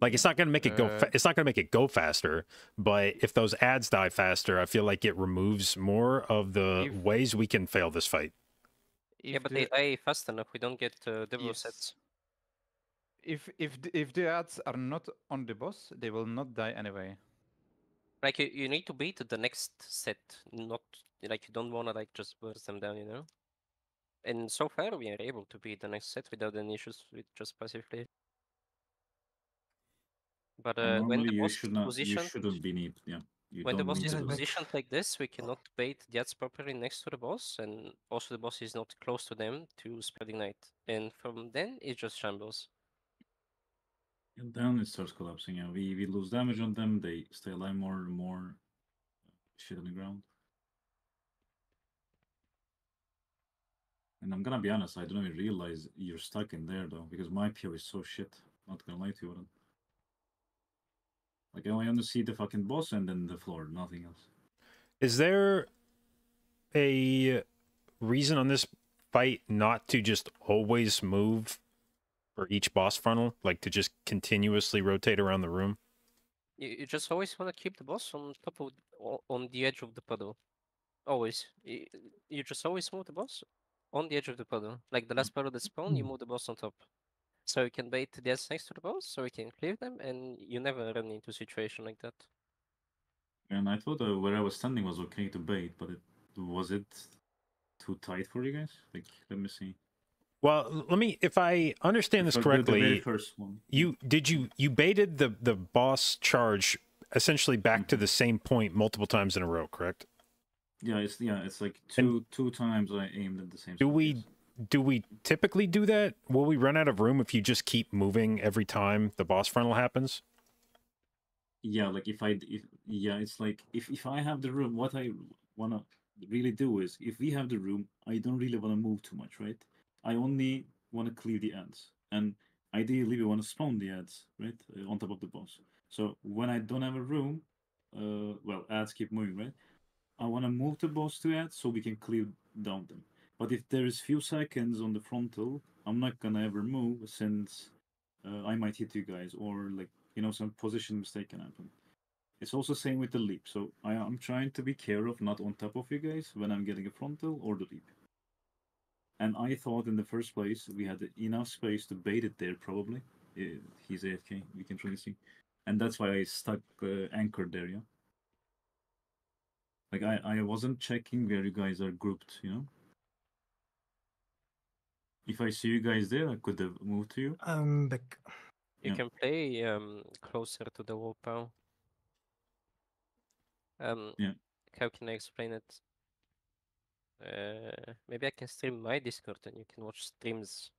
Like it's not gonna make it go. Fa- Uh, it's not gonna make it go faster. But if those ads die faster, I feel like it removes more of the If- ways we can fail this fight. Yeah, but the, they die fast enough. We don't get uh, Devo Yes. sets. if if the, if the ads are not on the boss, they will not die anyway. Like you, you need to beat the next set, not like you don't wanna like just burst them down, you know. And so far we are able to beat the next set without any issues with just passively. But uh, when the boss should is not. You positioned, shouldn't be need. Yeah. You when the boss is Yeah, to. but- positioned like this, we cannot bait the ads properly next to the boss, and also the boss is not close to them to spread ignite. And from then it just shambles. And then it starts collapsing. Yeah, we we lose damage on them. They stay alive more and more. Shit on the ground. And I'm gonna be honest, I don't even realize you're stuck in there though, because my PO is so shit. Not gonna lie to you. Like I only want to see the fucking boss and then the floor, nothing else. Is there a reason on this fight not to just always move for each boss funnel? Like to just continuously rotate around the room? You, you just always want to keep the boss on top of on the edge of the puddle. Always. You, you just always move the boss on the edge of the puddle. Like the last puddle that spawn, you hmm. move the boss on top. So you can bait the ads next to the boss, so you can clear them, and you never run into a situation like that. And I thought uh, where I was standing was okay to bait, but it was it too tight for you guys? Like, let me see. Well, let me if I understand this If I the very correctly, first one. you did you you baited the the boss charge essentially back to Mhm. the same point multiple times in a row, correct? Yeah, it's yeah, it's like And- two two times I aimed at the same. Do spot, we yes. Do we typically do that? Will we run out of room if you just keep moving every time the boss frontal happens? Yeah, like if I, if yeah, it's like if if I have the room, what I wanna really do is if we have the room, I don't really wanna move too much, right? I only wanna clear the ads, and ideally we wanna spawn the ads, right, uh, on top of the boss. So when I don't have a room, uh, well, ads keep moving, right? I wanna move the boss to ads so we can clear down them. But if there is few seconds on the frontal, I'm not gonna ever move since uh, I might hit you guys or like you know some position mistake can happen. It's also same with the leap. So I am trying to be care of not on top of you guys when I'm getting a frontal or the leap. And I thought in the first place we had enough space to bait it there probably. Uh, He's AFK, we can really see. And that's why I stuck uh, anchored there, yeah. Like I, I wasn't checking where you guys are grouped, you know. If I see you guys there, I could have moved to you. I'm back. You Yeah. can play um closer to the wall pow. Um, Yeah. how can I explain it? Uh, maybe I can stream my Discord and you can watch streams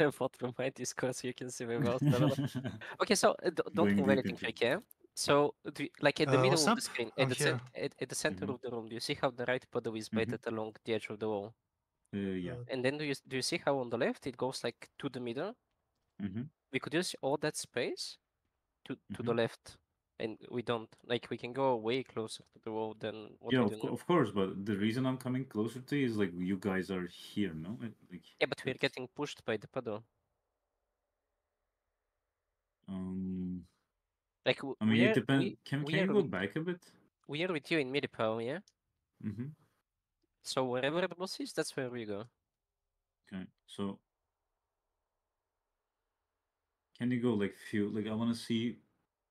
what from my Discord so you can see my mouse. I don't. Okay, so uh, d- don't move anything, into Fake, yeah? So, do you- like at the Uh, middle of the screen, I'm at the, cen- here. at, at the center Mhm. of the room, do you see how the right puddle is Mhm. baited along the edge of the wall? Uh, yeah. Uh, And then do you do you see how on the left it goes like to the middle? hmm We could use all that space to to the Mhm. left, and we don't. Like we can go way closer to the wall than what yeah, we of, co- of course, but the reason I'm coming closer to you is like you guys are here, no? Like, like, Yeah, but we're getting pushed by the puddle. Um, Like I mean, it are, depends. we, Can we can you go with, back a bit? we are with you in Midipal, yeah. Mm-hmm. So wherever the boss is, that's where we go. Okay, so can you go like few? Like I want to see,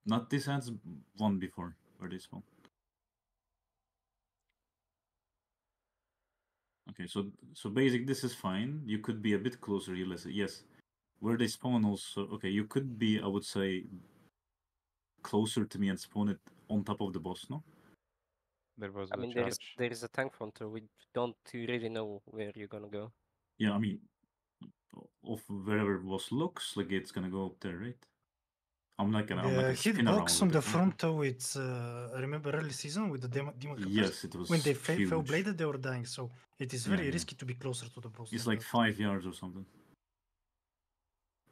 not this ads one before or this one. Okay, so so basic. This is fine. You could be a bit closer. You listen. Yes, where they spawn also. Okay, you could be. I would say closer to me and spawn it on top of the boss. No. There was I mean, there is charge. there is a tank fronter. We don't really know where you're gonna go. Yeah, I mean, of wherever boss looks like it's gonna go up there, right? I'm not gonna. I'm not The gonna spin around hitbox on the it, front toe, it's uh, I remember early season with the demon, demon Capacity, Yes, it was when they fa- fell bladed, they were dying. So it is very yeah. risky to be closer to the boss. It's like that. five yards or something.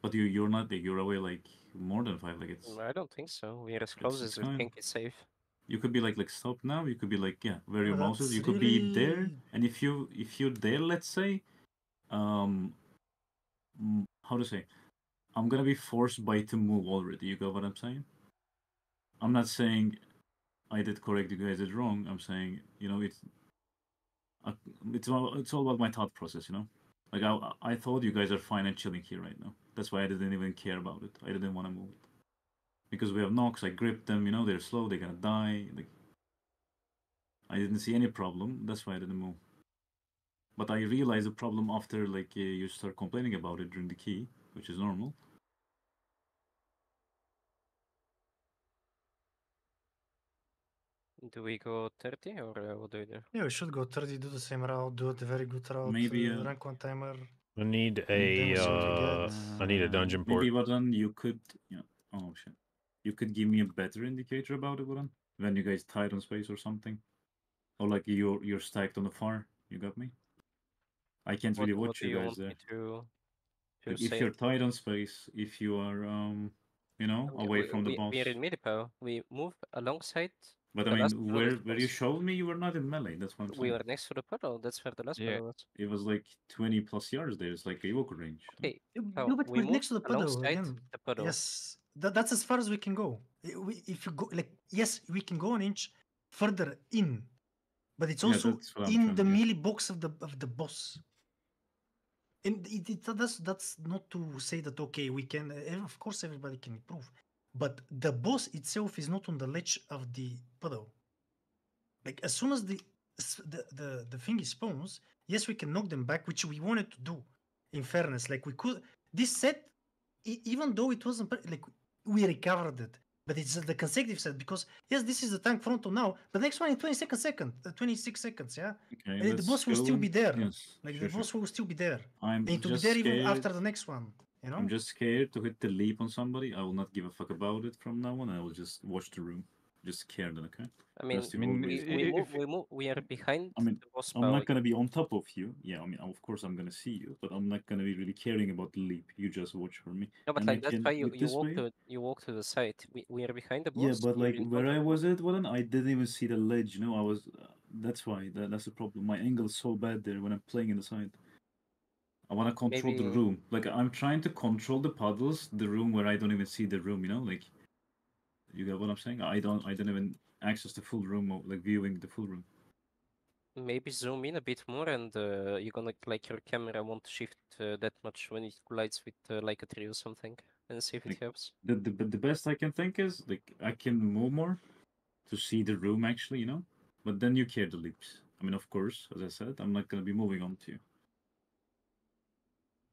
But you, you're not. like, You're away like more than five. Like it's. I don't think so. We are as close it's as we fine. think it's safe. You could be like like stop now. You could be like yeah, where your Oh, mouse is. You could be there, and if you if you're there, let's say, um, mm, how to say, I'm gonna be forced by to move already. You got what I'm saying? I'm not saying I did correct. You guys did wrong. I'm saying you know it's. Uh, it's all it's all about my thought process. You know, Like I, I thought you guys are fine and chilling here right now. That's why I didn't even care about it. I didn't want to move it because we have knocks. I grip them. You know they're slow. They're gonna die. Like I didn't see any problem. That's why I didn't move. But I realized the problem after like uh, you start complaining about it during the key, which is normal. Do we go 30 or uh, what do we do? Yeah, we should go 30, do the same route, do it a very good route. Maybe, uh, uh, rank one timer. I need then a we see what we uh. I need a dungeon port. Maybe Varan, you could. Yeah. Oh shit. You could give me a better indicator about it, Varan, when you guys tied on space or something, or like you're you're stacked on the far. You got me. I can't What, really watch you you guys want there. to, to if say? you're tied on space, if you are um, you know, We- away we- from the we, boss. We're in Milipo. We move alongside. But I mean, puddle where is where you showed me, you were not in melee. That's what I'm saying. We were next to the puddle. That's where the last Yeah. puddle was. It was like 20 plus yards there. It's like a Evoker range. Okay. Yeah, Oh, no, but we we're next to the moved puddle alongside again. the puddle. Yes, that, that's as far as we can go. If you go like yes, we can go an inch further in, but it's also that's in the melee box of the of the boss. And it, it, that's that's not to say that okay we can. uh, Of course, everybody can improve, but the boss itself is not on the ledge of the puddle. Like as soon as the the the, the thing spawns, yes, we can knock them back, which we wanted to do. In fairness, like we could this set even though it wasn't like we recovered it but it's the consecutive set because yes this is the tank frontal now but next one in 20 seconds second uh, 26 seconds yeah Okay, and the boss will still be there Yes, like sure, the sure. boss will still be there I'm and to be just there even after the next one you know I'm just scared to hit the leap on somebody. I will not give a fuck about it from now on. I will just watch the room. Just scared, okay? I mean, That's I mean, we, we, move, if- we move. We are behind I mean, the boss I'm bow. not gonna be on top of you. Yeah, I mean, of course I'm gonna see you, but I'm not gonna be really caring about the leap. You just watch for me. No, but and I like that's can why you, you walk way. to you walk to the side. We, we are behind the boss. Yeah, but like where I was at, well, then I didn't even see the ledge. You know, I was. Uh, that's why. That, that's the problem. My angle is so bad there when I'm playing in the side. I want to control the room. Like I'm trying to control the puddles, the room where I don't even see the room. You know, like you get what I'm saying. I don't. I don't even access the full room, or, like viewing the full room. Maybe zoom in a bit more, and uh, you're gonna like your camera won't shift uh, that much when it collides with uh, like a tree or something, and see if it helps. The, the the best I can think is like I can move more to see the room actually. You know, but then you care the leaps. I mean, of course, as I said, I'm not gonna be moving on to you.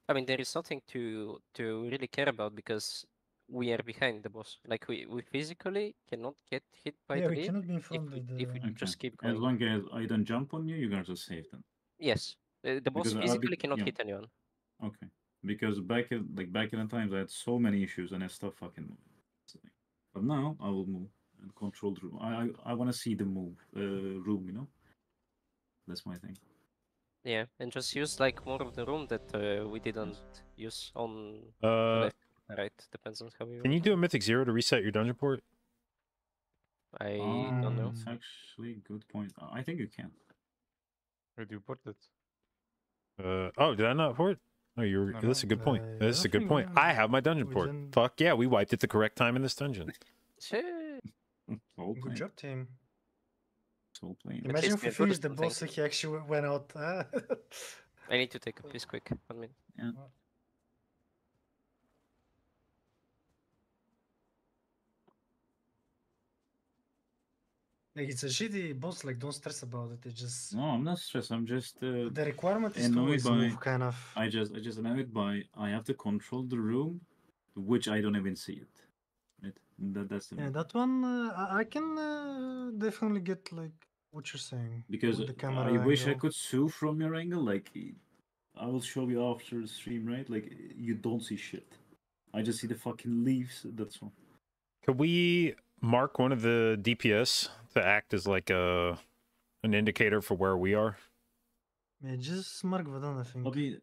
I mean, there is nothing to to really care about because we are behind the boss. Like we, we physically cannot get hit by yeah the we cannot be in if front we, of the if we Okay. just keep going. As long as I don't jump on you, you guys are safe then. Yes, uh, the boss Because I'll be- physically cannot yeah. hit anyone. Okay. Because back in like back in the times I had so many issues and I stopped fucking moving. That's the thing. But now I will move and control the room. I I, I wanna see the move uh room, you know? That's my thing. Yeah, and just use like more of the room that uh, we didn't use on Uh, left, right. Depends on how you. can you do a mythic zero to reset your dungeon port? it. I don't know. That's actually a good point. Uh, I think you can. Where do you put it? Uh, oh, did I not port? Oh, you. are No, That's a good point. Uh, That's a good point. I have my dungeon port. didn't- Fuck yeah, we wiped it the correct time in this dungeon. Shit. Good job team Whole playing. Imagine if we we're finished the boss like he actually went out uh, I need to take a piss quick. One minute. Like it's a shitty boss like don't stress about it it just No, I'm not stressed. I'm just uh, the requirement is to annoyed always by- move kind of I just I just annoyed by I have to control the room which I don't even see it. Right? That that's the Yeah, main- that one uh, I- I can uh, definitely get like what you're saying because with the camera I wish I could sue from your angle. Like, I will show you after the stream, right? Like, you don't see shit. I just see the fucking leaves. That's all. Can we mark one of the DPS to act as like a an indicator for where we are? Yeah, just mark Vadan, I think. I mean,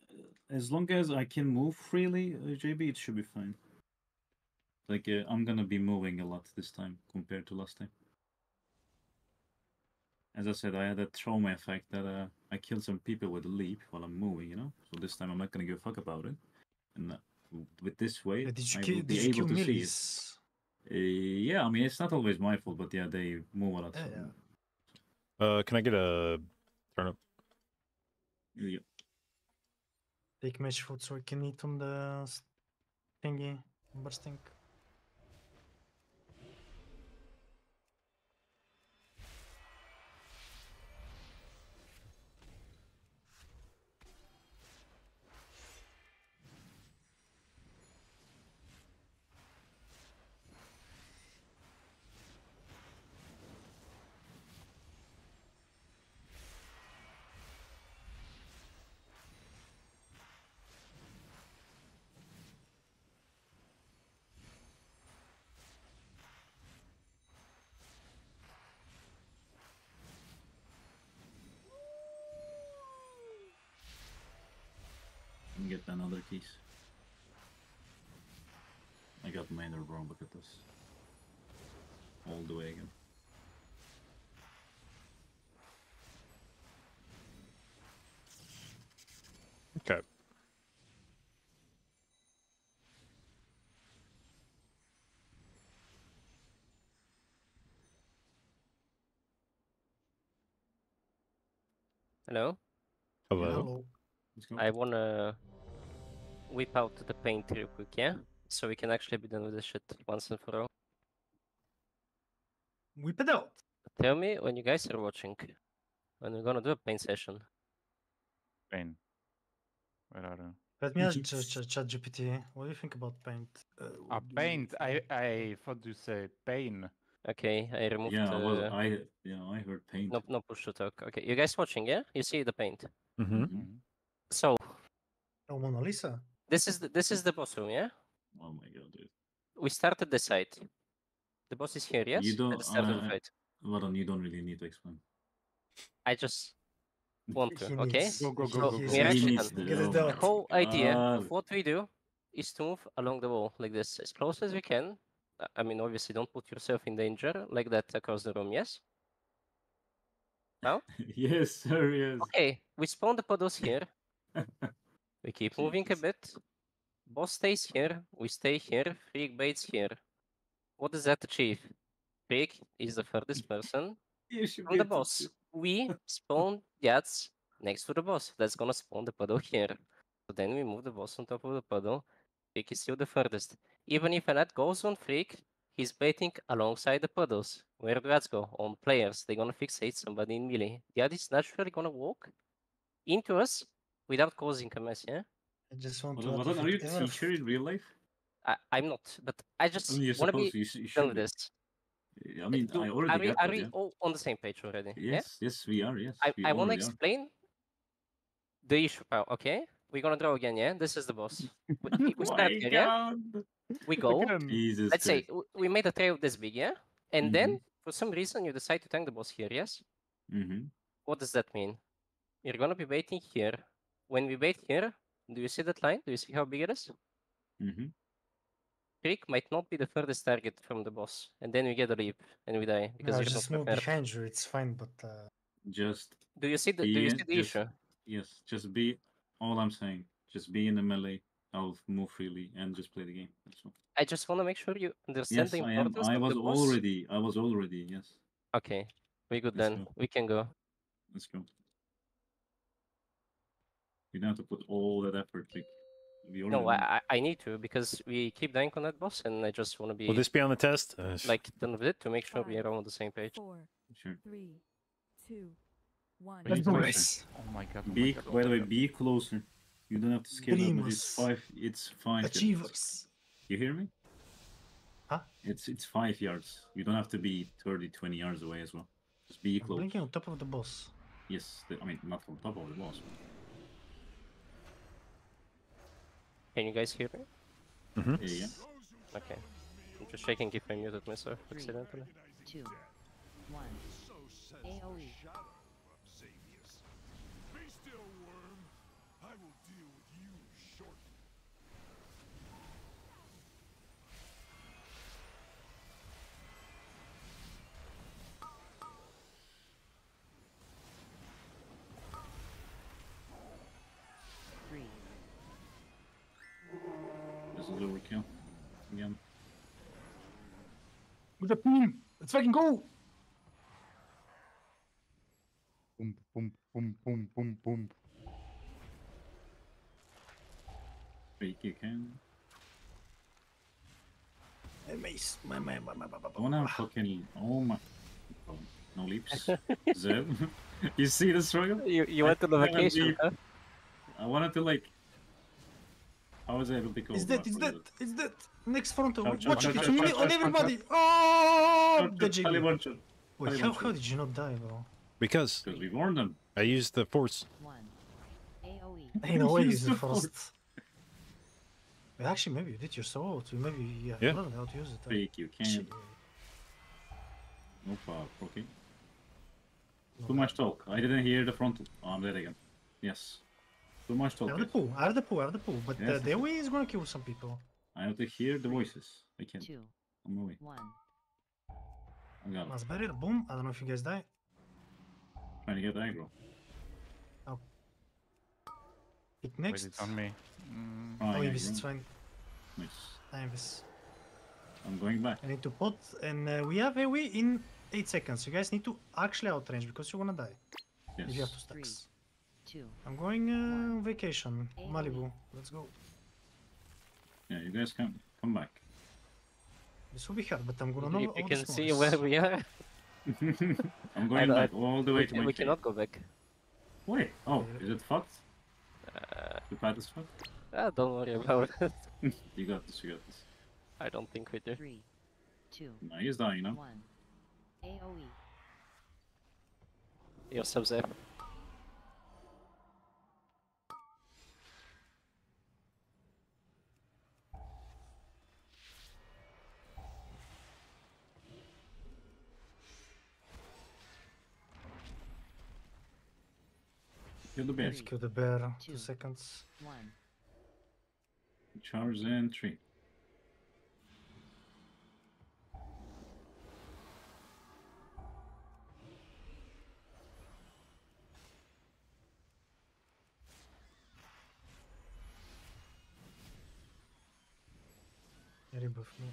as long as I can move freely, uh, JB, it should be fine. Like, uh, I'm gonna be moving a lot this time compared to last time. As I said, I had a trauma effect that uh, I killed some people with a leap while I'm moving, you know? So this time I'm not gonna give a fuck about it. And uh, with this way, Yeah, did you I kill, will be did you able kill to see it. Millis? Uh, yeah, I mean, it's not always my fault, but yeah, they move a lot. Yeah, so- Uh, can I get a turnip? Yeah. Take mesh food so I can eat on the thingy bursting. Wrong, look at this. All the way again. Okay. Hello? Hello. Let's. I wanna whip out the paint real quick, yeah? So we can actually be done with this shit once and for all. Whip it out. Tell me when you guys are watching. When we're gonna do a paint session. Pain. Where are you? Let me ask Ch- Ch- ChatGPT. What do you think about paint? Uh, what you paint. I? I thought you say pain. Okay, I removed Yeah, well, uh, I yeah I heard paint. no no push to talk. Okay, you guys watching, yeah? You see the paint. Mm-hmm. Mhm. So Oh, Mona Lisa. this is the, this is the boss room, yeah? Oh my god, dude. We started the side. The boss is here, yes? You don't. the start of the Uh, fight. Varan, you don't really need to explain. I just want to, okay? needs- Go, go, he- go, go, go. We're needs- He actually needs done. to Get it know. out. The whole idea God. of what we do is to move along the wall like this, as close as we can. Uh, I mean, obviously, don't put yourself in danger like that across the room, yes? yes, sir. Yes. Okay, we spawn the puddles here. We keep moving a bit. Boss stays here. We stay here. Freak baits here. What does that achieve? Freak is the furthest person from the boss. We spawn Yats next to the boss. That's gonna spawn the puddle here. So then we move the boss on top of the puddle. Freak is still the furthest. Even if an ad goes on Freak, he's baiting alongside the puddles. Where do ads go? On players. They're gonna fixate somebody in melee. The ad is naturally gonna walk into us without causing a mess, yeah? I just want Varan, to. add are you it a teacher in real life? I, I'm not, but I just I mean, you're wanna be. You, sh- you done should with this. I mean, Do- I already are we, got are that, we yeah. all on the same page already? Yeah? Yes, yes, we are. Yes, I, I want to already are. explain the issue pal, okay? We're gonna draw again, yeah? This is the boss. We, we- we start My here, yeah? We go. Again. Jesus. Let's say Christ. w- we made a trail this big, yeah? And then, for some reason, you decide to tank the boss here, yes? Mm-hmm. What does that mean? You're gonna be waiting here. When we wait here, do you see that line? Do you see how big it is? Mm-hmm. Creek might not be the furthest target from the boss, and then we get a leap and we die because No, you're just not move prepared. behind you. It's fine, but uh, Just Do you see the Do you see the just- issue? yes, just be. All I'm saying, just be in the melee. I'll move freely and just play the game. That's all. I just want to make sure you understand Yes, the I am. I of was the boss. already. I was already. Yes. Okay, we good Let's then. go. We can go. Let's go. You don't have to put all that effort. Like, we already No. I I I need to because we keep dying on that boss, and I just want to be Will this be on the test? Uh, like done with it to make sure we are all on the same page. Four, Sure. three, two, one. Let's go, guys. Oh my god. oh my Be. god, oh By the way, god. be closer. You don't have to scale up. It's five. It's five. achievers. You hear me? Huh? It's it's five yards. You don't have to be 30, 20 yards away as well. Just be I'm close. blinking on top of the boss. Yes. the- I mean, not from top of the boss. Can you guys hear me? Mm -hmm. Yeah, yeah. Okay. I'm just checking if I muted myself accidentally. Two. One. So AoE. With the boom! Let's fucking go! Boom, boom, boom, boom, boom, boom. Freak you can. Hey, Mace. My, my, my, my, my, my, I wanna my. fucking. Oh my. Oh, no leaps. Zeb. you see the struggle? You you I went on the vacation, leave. huh? I wanted to like. I was able to go. It's dead, back it's dead, it's dead. Next front, Charge, watch charge, it, it's charge, on me, charge, charge, everybody. Oh, Charge, the charge, Ali GB. one shot. Wait, how, how did you not die, bro? Because Because we warned them. I used the force. One. AoE. In a way, Use he's the the force. first. Actually, maybe you did your solo too. Maybe you have Yeah. learned how to use it. Freak you can. No power. Okay. Too much talk. I didn't hear the frontal. Oh, I'm dead again. Yes. Too much I talk. have the guys. pool, I have the pool, I have the pool. But Yes, uh, yes, the yes. way is gonna kill some people. I have to hear the voices. I can't. Two. I'm away. One. I got it. Mass barrier, boom. I don't know if you guys die. Trying to get aggro. Pick Wait, next. it's on me. Mm, Oh, Oh, yeah, Invis, it's aggro. fine. Nice. Invis. I'm going back. I need to pot, and uh, we have a way in 8 seconds. You guys need to actually outrange because you're gonna die if you have Yes. to Three. Stacks. Two. I'm going uh, vacation, Eight. Malibu. Let's go. Yeah, you guys can come back. This will be hard, but I'm gonna know You, all you the can see where we are. I'm going don't- back all the way We, to can- my we cave. cannot go back. Wait. Oh, is it fucked? Uh, The path is fucked? ah, don't worry about it. You got this, you got this. I don't think we do. Three. Two. no, he's dying now. One. AoE. You're sub there. Kill the bear. Let's kill the bear. Two Two. seconds. One. Charge in three. Rebuff me.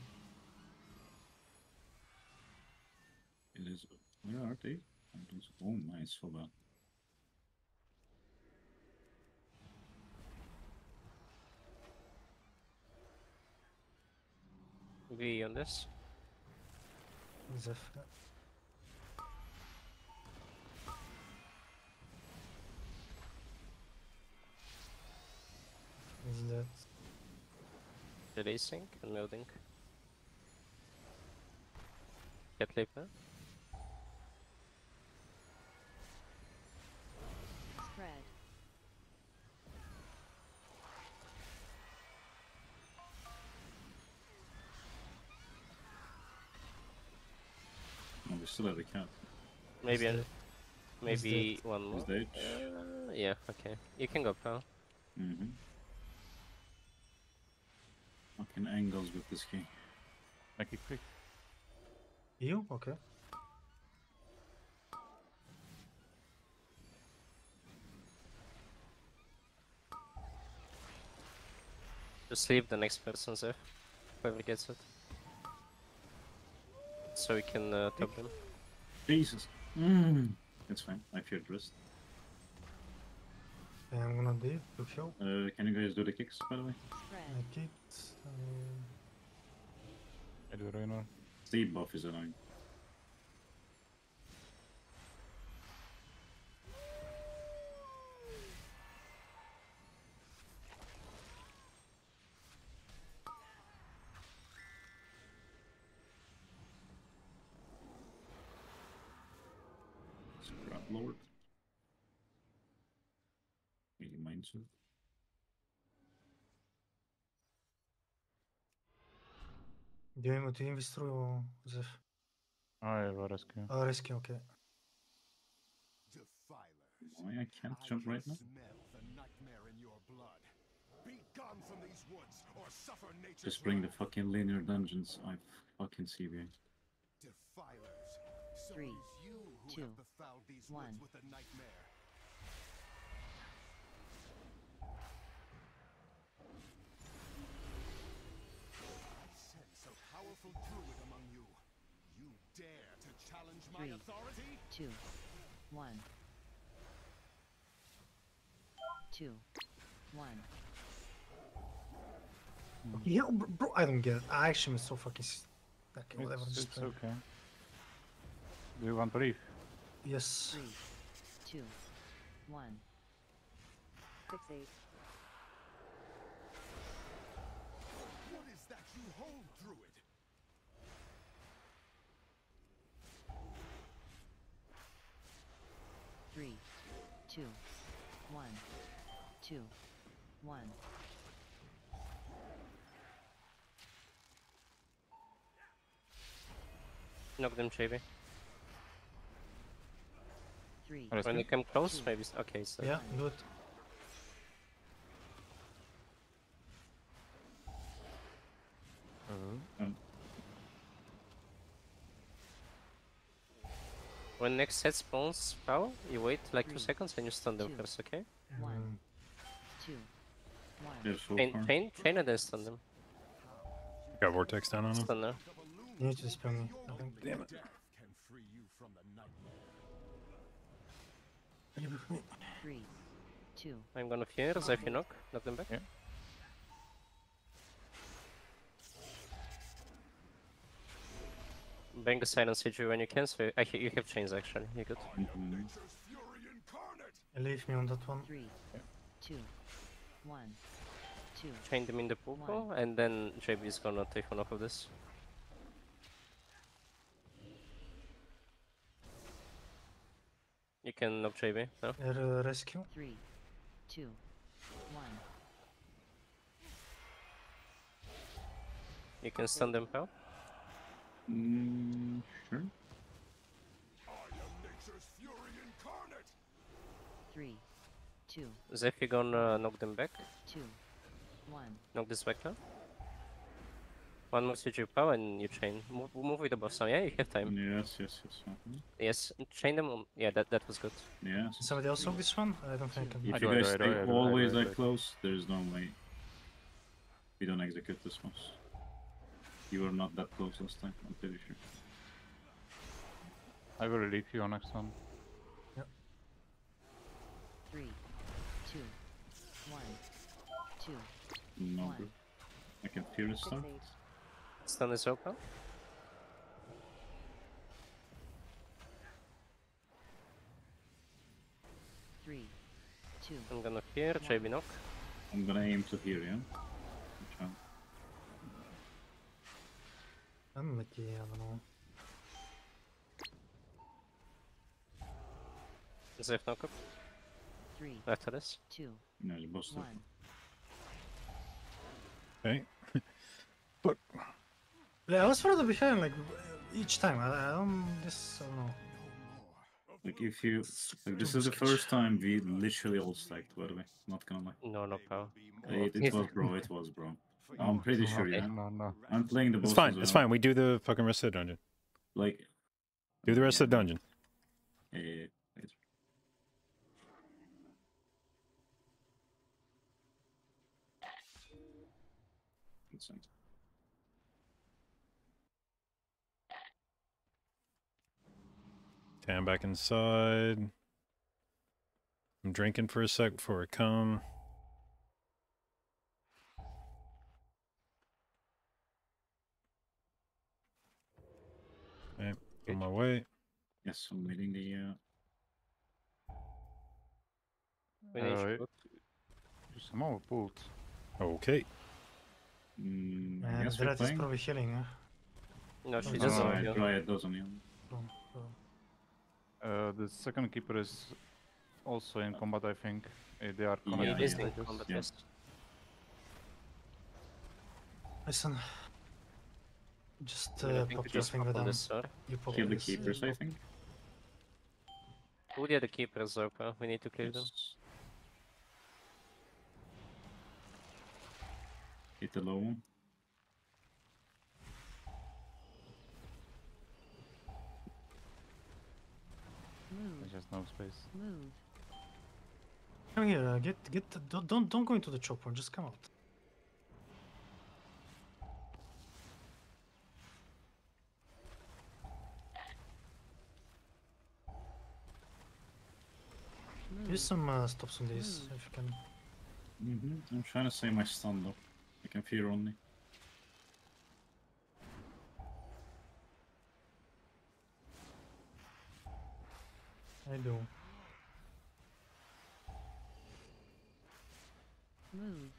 It is. Where are they? I don't s- Oh, nice, so bad. V on this. Zeph. Is that Releasing and loading. Get Leaper. Still have the cat. Maybe, dead. an- maybe one more. Is. Uh, yeah, okay. You can go, pal. Mm-hmm. Fucking angles with this king. make it quick. you? Okay. Just leave the next person there. Whoever gets it. So we can uh, top him. Jesus. Mm. It's fine. I feared rest. And I'm gonna do to kill. Uh, can you guys do the kicks, by the way? Spread. I kicked. Um, I do Ruiner. Steep buff is annoying. Maybe mindset. Dio ti invistruju Zeph. Oh, yeah, well, rescue. Oh, rescue, okay. Defilers. Why I can't jump right now? The nightmare in your blood. Be gone from these woods or suffer nature's Just bring the fucking linear dungeons. I fucking CBA. Defilers. So Three, you who two, have befouled these one. woods with a nightmare. I sense a powerful druid among you. You dare to challenge my Three. authority? Two. One. Two. One. Yeah, bro, bro, I don't get it. I actually am so fucking. s- Okay, whatever. It's, just it's okay. Do you want brief? Yes. Three, two, one. Fixate. What Three, two, one, two, one. Knock them, JB. Three, When me? they come close, maybe. Okay, so. Yeah, do it. When next set spawns power, you wait like two seconds and you stun them two, first, okay? one, two, one. Yeah, so Chain, far. chain, chain and then stun them. Got vortex down on him. Stun them. You need to dispel me. Oh, damn it. Death can free you from the nightmare. You with me? Three, two, I'm gonna fear, Zeph you knock, knock them back. Yeah. Bang the silence Siju when you can, so I, you have chains actually, you're good. Nature's fury incarnate. Leave me on that one. three, two, one, two. Chain them in the pool pool, and then JB is gonna take one off of this. You can knock JB, no? Uh, rescue. Three, two, one. You can stun them pal. Mm, sure. I am nature's fury incarnate. Three, two, Zeph you gonna knock them back. two, one. Knock this back now. One more CG power and you chain. Move, move with the buff now, yeah? You have time. Yes, yes, yes. mhm. Yes, chain them. on- Yeah, that, that was good. Yes. Somebody else took this one? I don't think I can. If I you guys do, stay do, I do, I do, always I that close, there's no way we don't execute this one. You were not that close last time, I'm pretty sure. I will relieve you on next one. Three, two, one, two. No One. good. I can fear the start. Fixate. Stun is open. Three, two, I'm gonna fear, JB knock. I'm gonna aim to here, yeah? Watch out. I'm Mickey, I don't know. Zeph knock up three, after this. two, No, you busted. one. Okay. Yeah, I was further behind, like each time. I, I don't. This I don't know. Like if you like this is the first time we literally all stacked, by the way. Not gonna lie. No, no power. It, it was bro, it was bro. I'm pretty sure, Okay. yeah. No, no. I'm playing the boss. It's fine. as It's fine. We do the fucking rest of the dungeon. Like Do the rest of the dungeon. yeah, yeah, yeah, later. Makes sense. Okay, I'm back inside. I'm drinking for a sec before I come. Okay, on my way. Yes, I'm reading the uh We need Uh, to it- put- Use some more pulled. Okay. mm, I And guess we're is probably healing, huh? No, she Oh, doesn't. Oh, yeah. I yeah. try it doesn't yeah. From, from. Uh, the second keeper is also in combat, I think. Uh, they are Yeah, He connected. is yeah. in combat, Yeah. yes. Listen. Just I mean, I uh, think pop your just finger down. this sword. You pop Kill the keepers, uh, I think. Who the other keepers are? pal? We need to clear them. Yes. Hit the low one. Move, There's just no space. move. Come here, uh, get get. the- Don't don't don't go into the chop point. Just come out. Use some uh, stops on these if you can. Mm-hmm. I'm trying to save my stun though. I can fear only. I do. Move.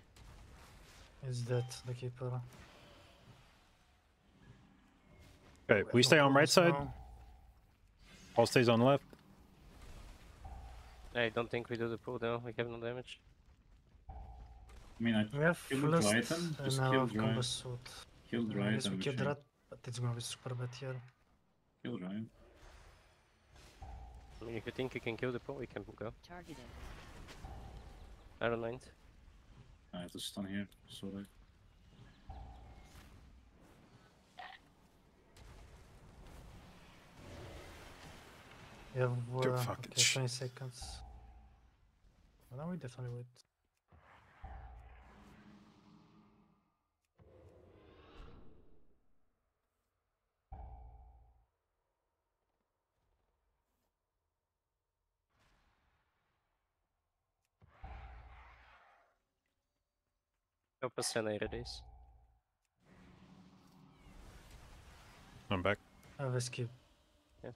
Is that the keeper? Okay, we stay on right side. All stays on left. I don't think we do the pull though. We have no damage. I mean, I We have kill the Lust Dryad, and just now kill have combo Dryad. suit. Kill Dryad. yes, we and kill chain. But it's gonna be super bad here. Kill Dryad. I mean, if you think you can kill the pull, we can go. Targeted. I don't mind. I have to stun here, sorry. that We have uh, fucking okay, 20 seconds. Well, now we definitely wait. How percent it is? I'm back. I have a skip. Yeah.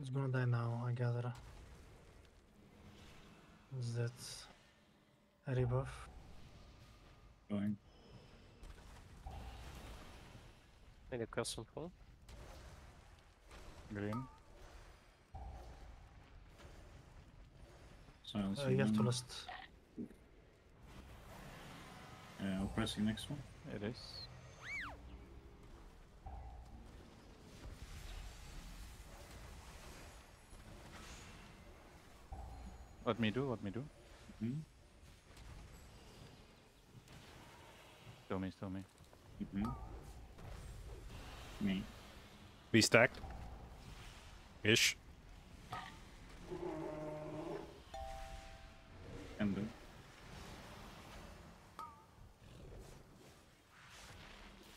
It's gonna die now, I gather. Is that a rebuff? going. Maybe cross and pull. Green. Silence. Uh, you have to list. I'll press the next one. It is. Let me do, let me do. Mm-hmm. Still me, still me. Mm-hmm. Me. Be stacked. Ish. Can do.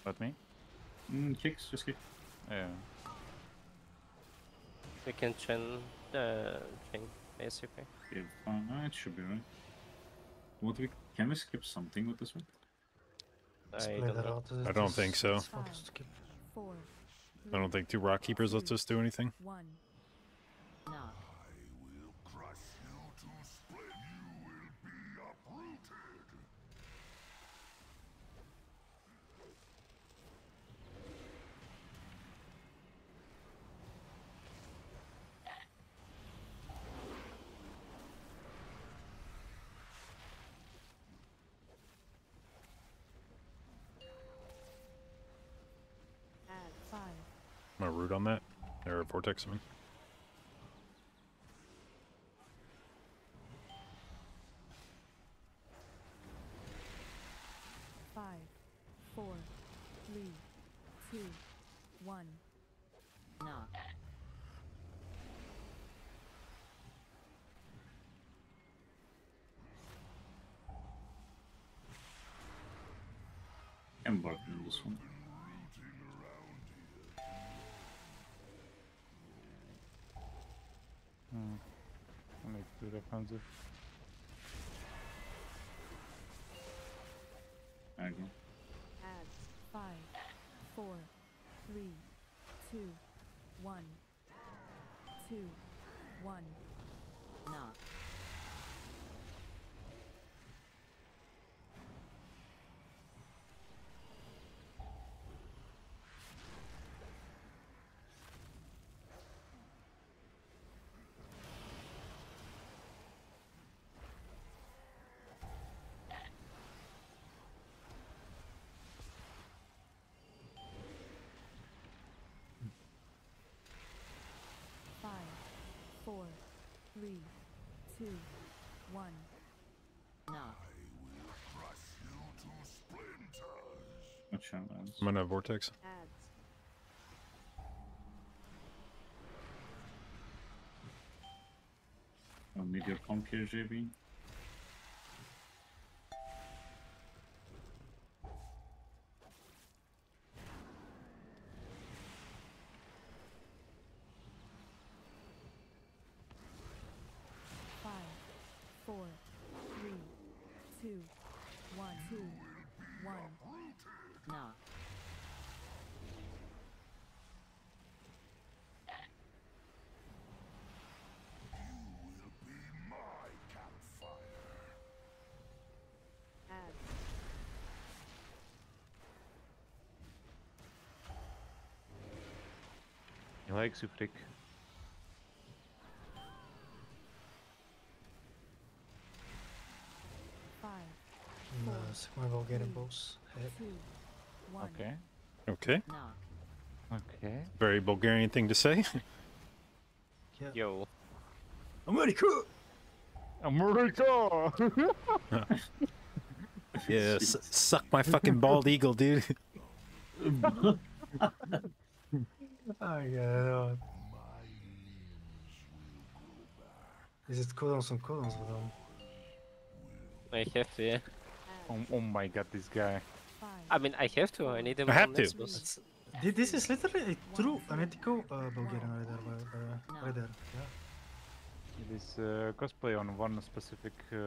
Let me. Mm, kicks, just kick. Yeah. We can chain the chain basically. Okay, fine. It should be right. What we can we skip something with this one? I don't know. I don't think so. It's focus to keep. Four. I don't think two rock keepers lets us do anything. One. Knock. I will crush you to split. You will be uprooted. Add five. I'm gonna root on that. Or vortex, I mean. Five. Four. Three. Two. One. Embark on this one. I need to do defensive. I go. Adds five. Four. Three. Two. One. Two. One. Knock. Five. Four. Three. Two. One. Knock. Crush you to splinters. Watch out, lads. I'm gonna have vortex. Adds. I'll oh, need your comp here, JB. Five. Four. Three. Two. One. Two. He likes you, Frick. Five, And, uh, Sigma Bulgarian boss. Hey. two, one. Okay. Okay. Okay. Very Bulgarian thing to say. Yeah. Yo. America! America! yeah, s- suck my fucking bald eagle, dude. Oh yeah. Is it codons on codons with them? I have to, yeah. oh, oh my god, this guy. I mean, I have to. I need him I have to. It's, this is literally a true unethical uh, Bulgarian right there, by, by, right there. Yeah. It is uh, cosplay on one specific uh,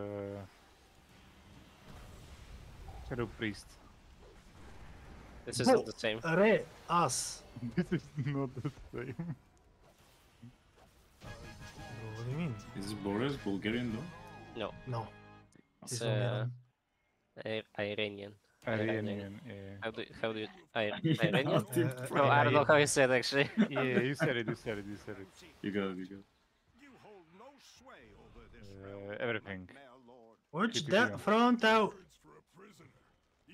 Shadow Priest. This isn't the same. Re, us. this is not the same. What do you mean? Is this Boris Bulgarian though? No, No. it's It's uh, Iranian. Iranian. Iranian, yeah. How do how do you I- Iranian? Uh, No, I don't know how you said actually. yeah, you said it, you said it, you said it. You got it, you got it. Hold no sway over this Uh, everything. Mare Lord. Watch Keep it that front out. Words for a prisoner.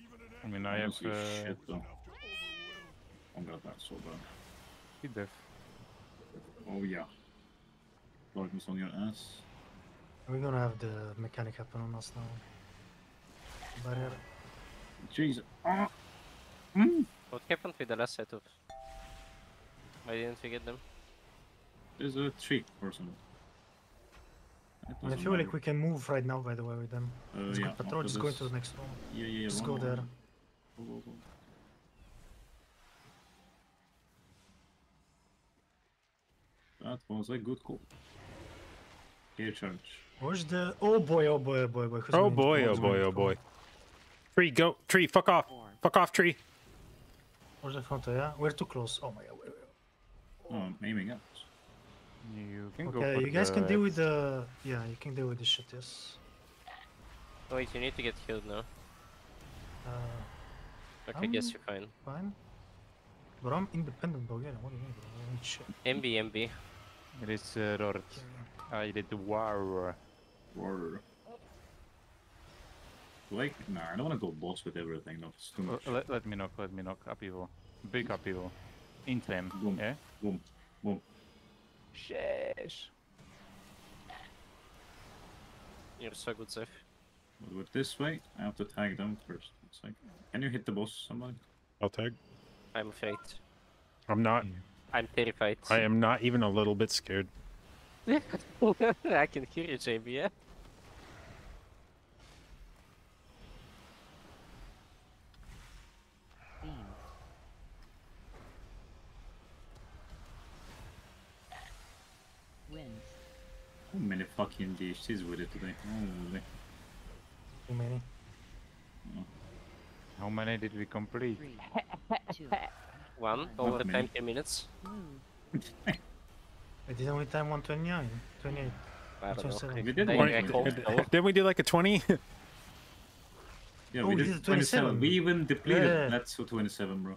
Even an I mean, I have Honestly, uh, shit though. enough to overwhelm. Oh god, that's so bad. hit death. Oh yeah. Darkness on your ass. We're gonna have the mechanic happen on us now. Barrier. Jesus. Ah. Mm. What happened with the last setup? Why didn't we get them? There's a tree or something. I doesn't feel like we can move right now, by the way, with them. Uh, Let's yeah, go patrol, after just go into the next one. Yeah, yeah, yeah. Just go run, there. Run. Go, go, go. That was a good call. Here, charge. Where's the. Oh boy, oh boy, oh boy, oh boy. Who's Oh boy, oh boy, going to oh boy. Tree, go. Tree, fuck off. Four. Fuck off, tree. Where's the front, yeah? We're too close. Oh my god, wait, wait. Oh, I'm aiming up. You can go Okay, for you guys the can deal with the. Yeah, you can deal with the shit, yes. Oh, wait, you need to get healed now. Uh, Okay, guess Um, you're fine. fine. But I'm independent Bulgarian. What do you mean, bro? I need shit. MB, MB. It is uh, Rort. I did the war. Or... Like, nah, I don't want to go boss with everything. No, it's too much. let, let me knock, let me knock. Upheaval. Big upheaval. In flame. Boom. Yeah? Boom, boom. Sheesh. You're so good, Zeph. But with this way, I have to tag them first. It's like, can you hit the boss, somebody? I'll tag. I'm afraid. I'm not. I'm terrified. I am not even a little bit scared. I can hear you, JB, yeah? How many fucking DHTs with it today? Holy. Too many. Oh. How many did we complete? Three. Two. One, Not over many. 10 minutes. Hmm. Move. I did only time 129. 28. I don't know. 27. We did I- one I with hope it. so. Didn't we do like a 20? Yeah, Oh, we we did did 27. 27. We even depleted Yeah. that's for 27, bro.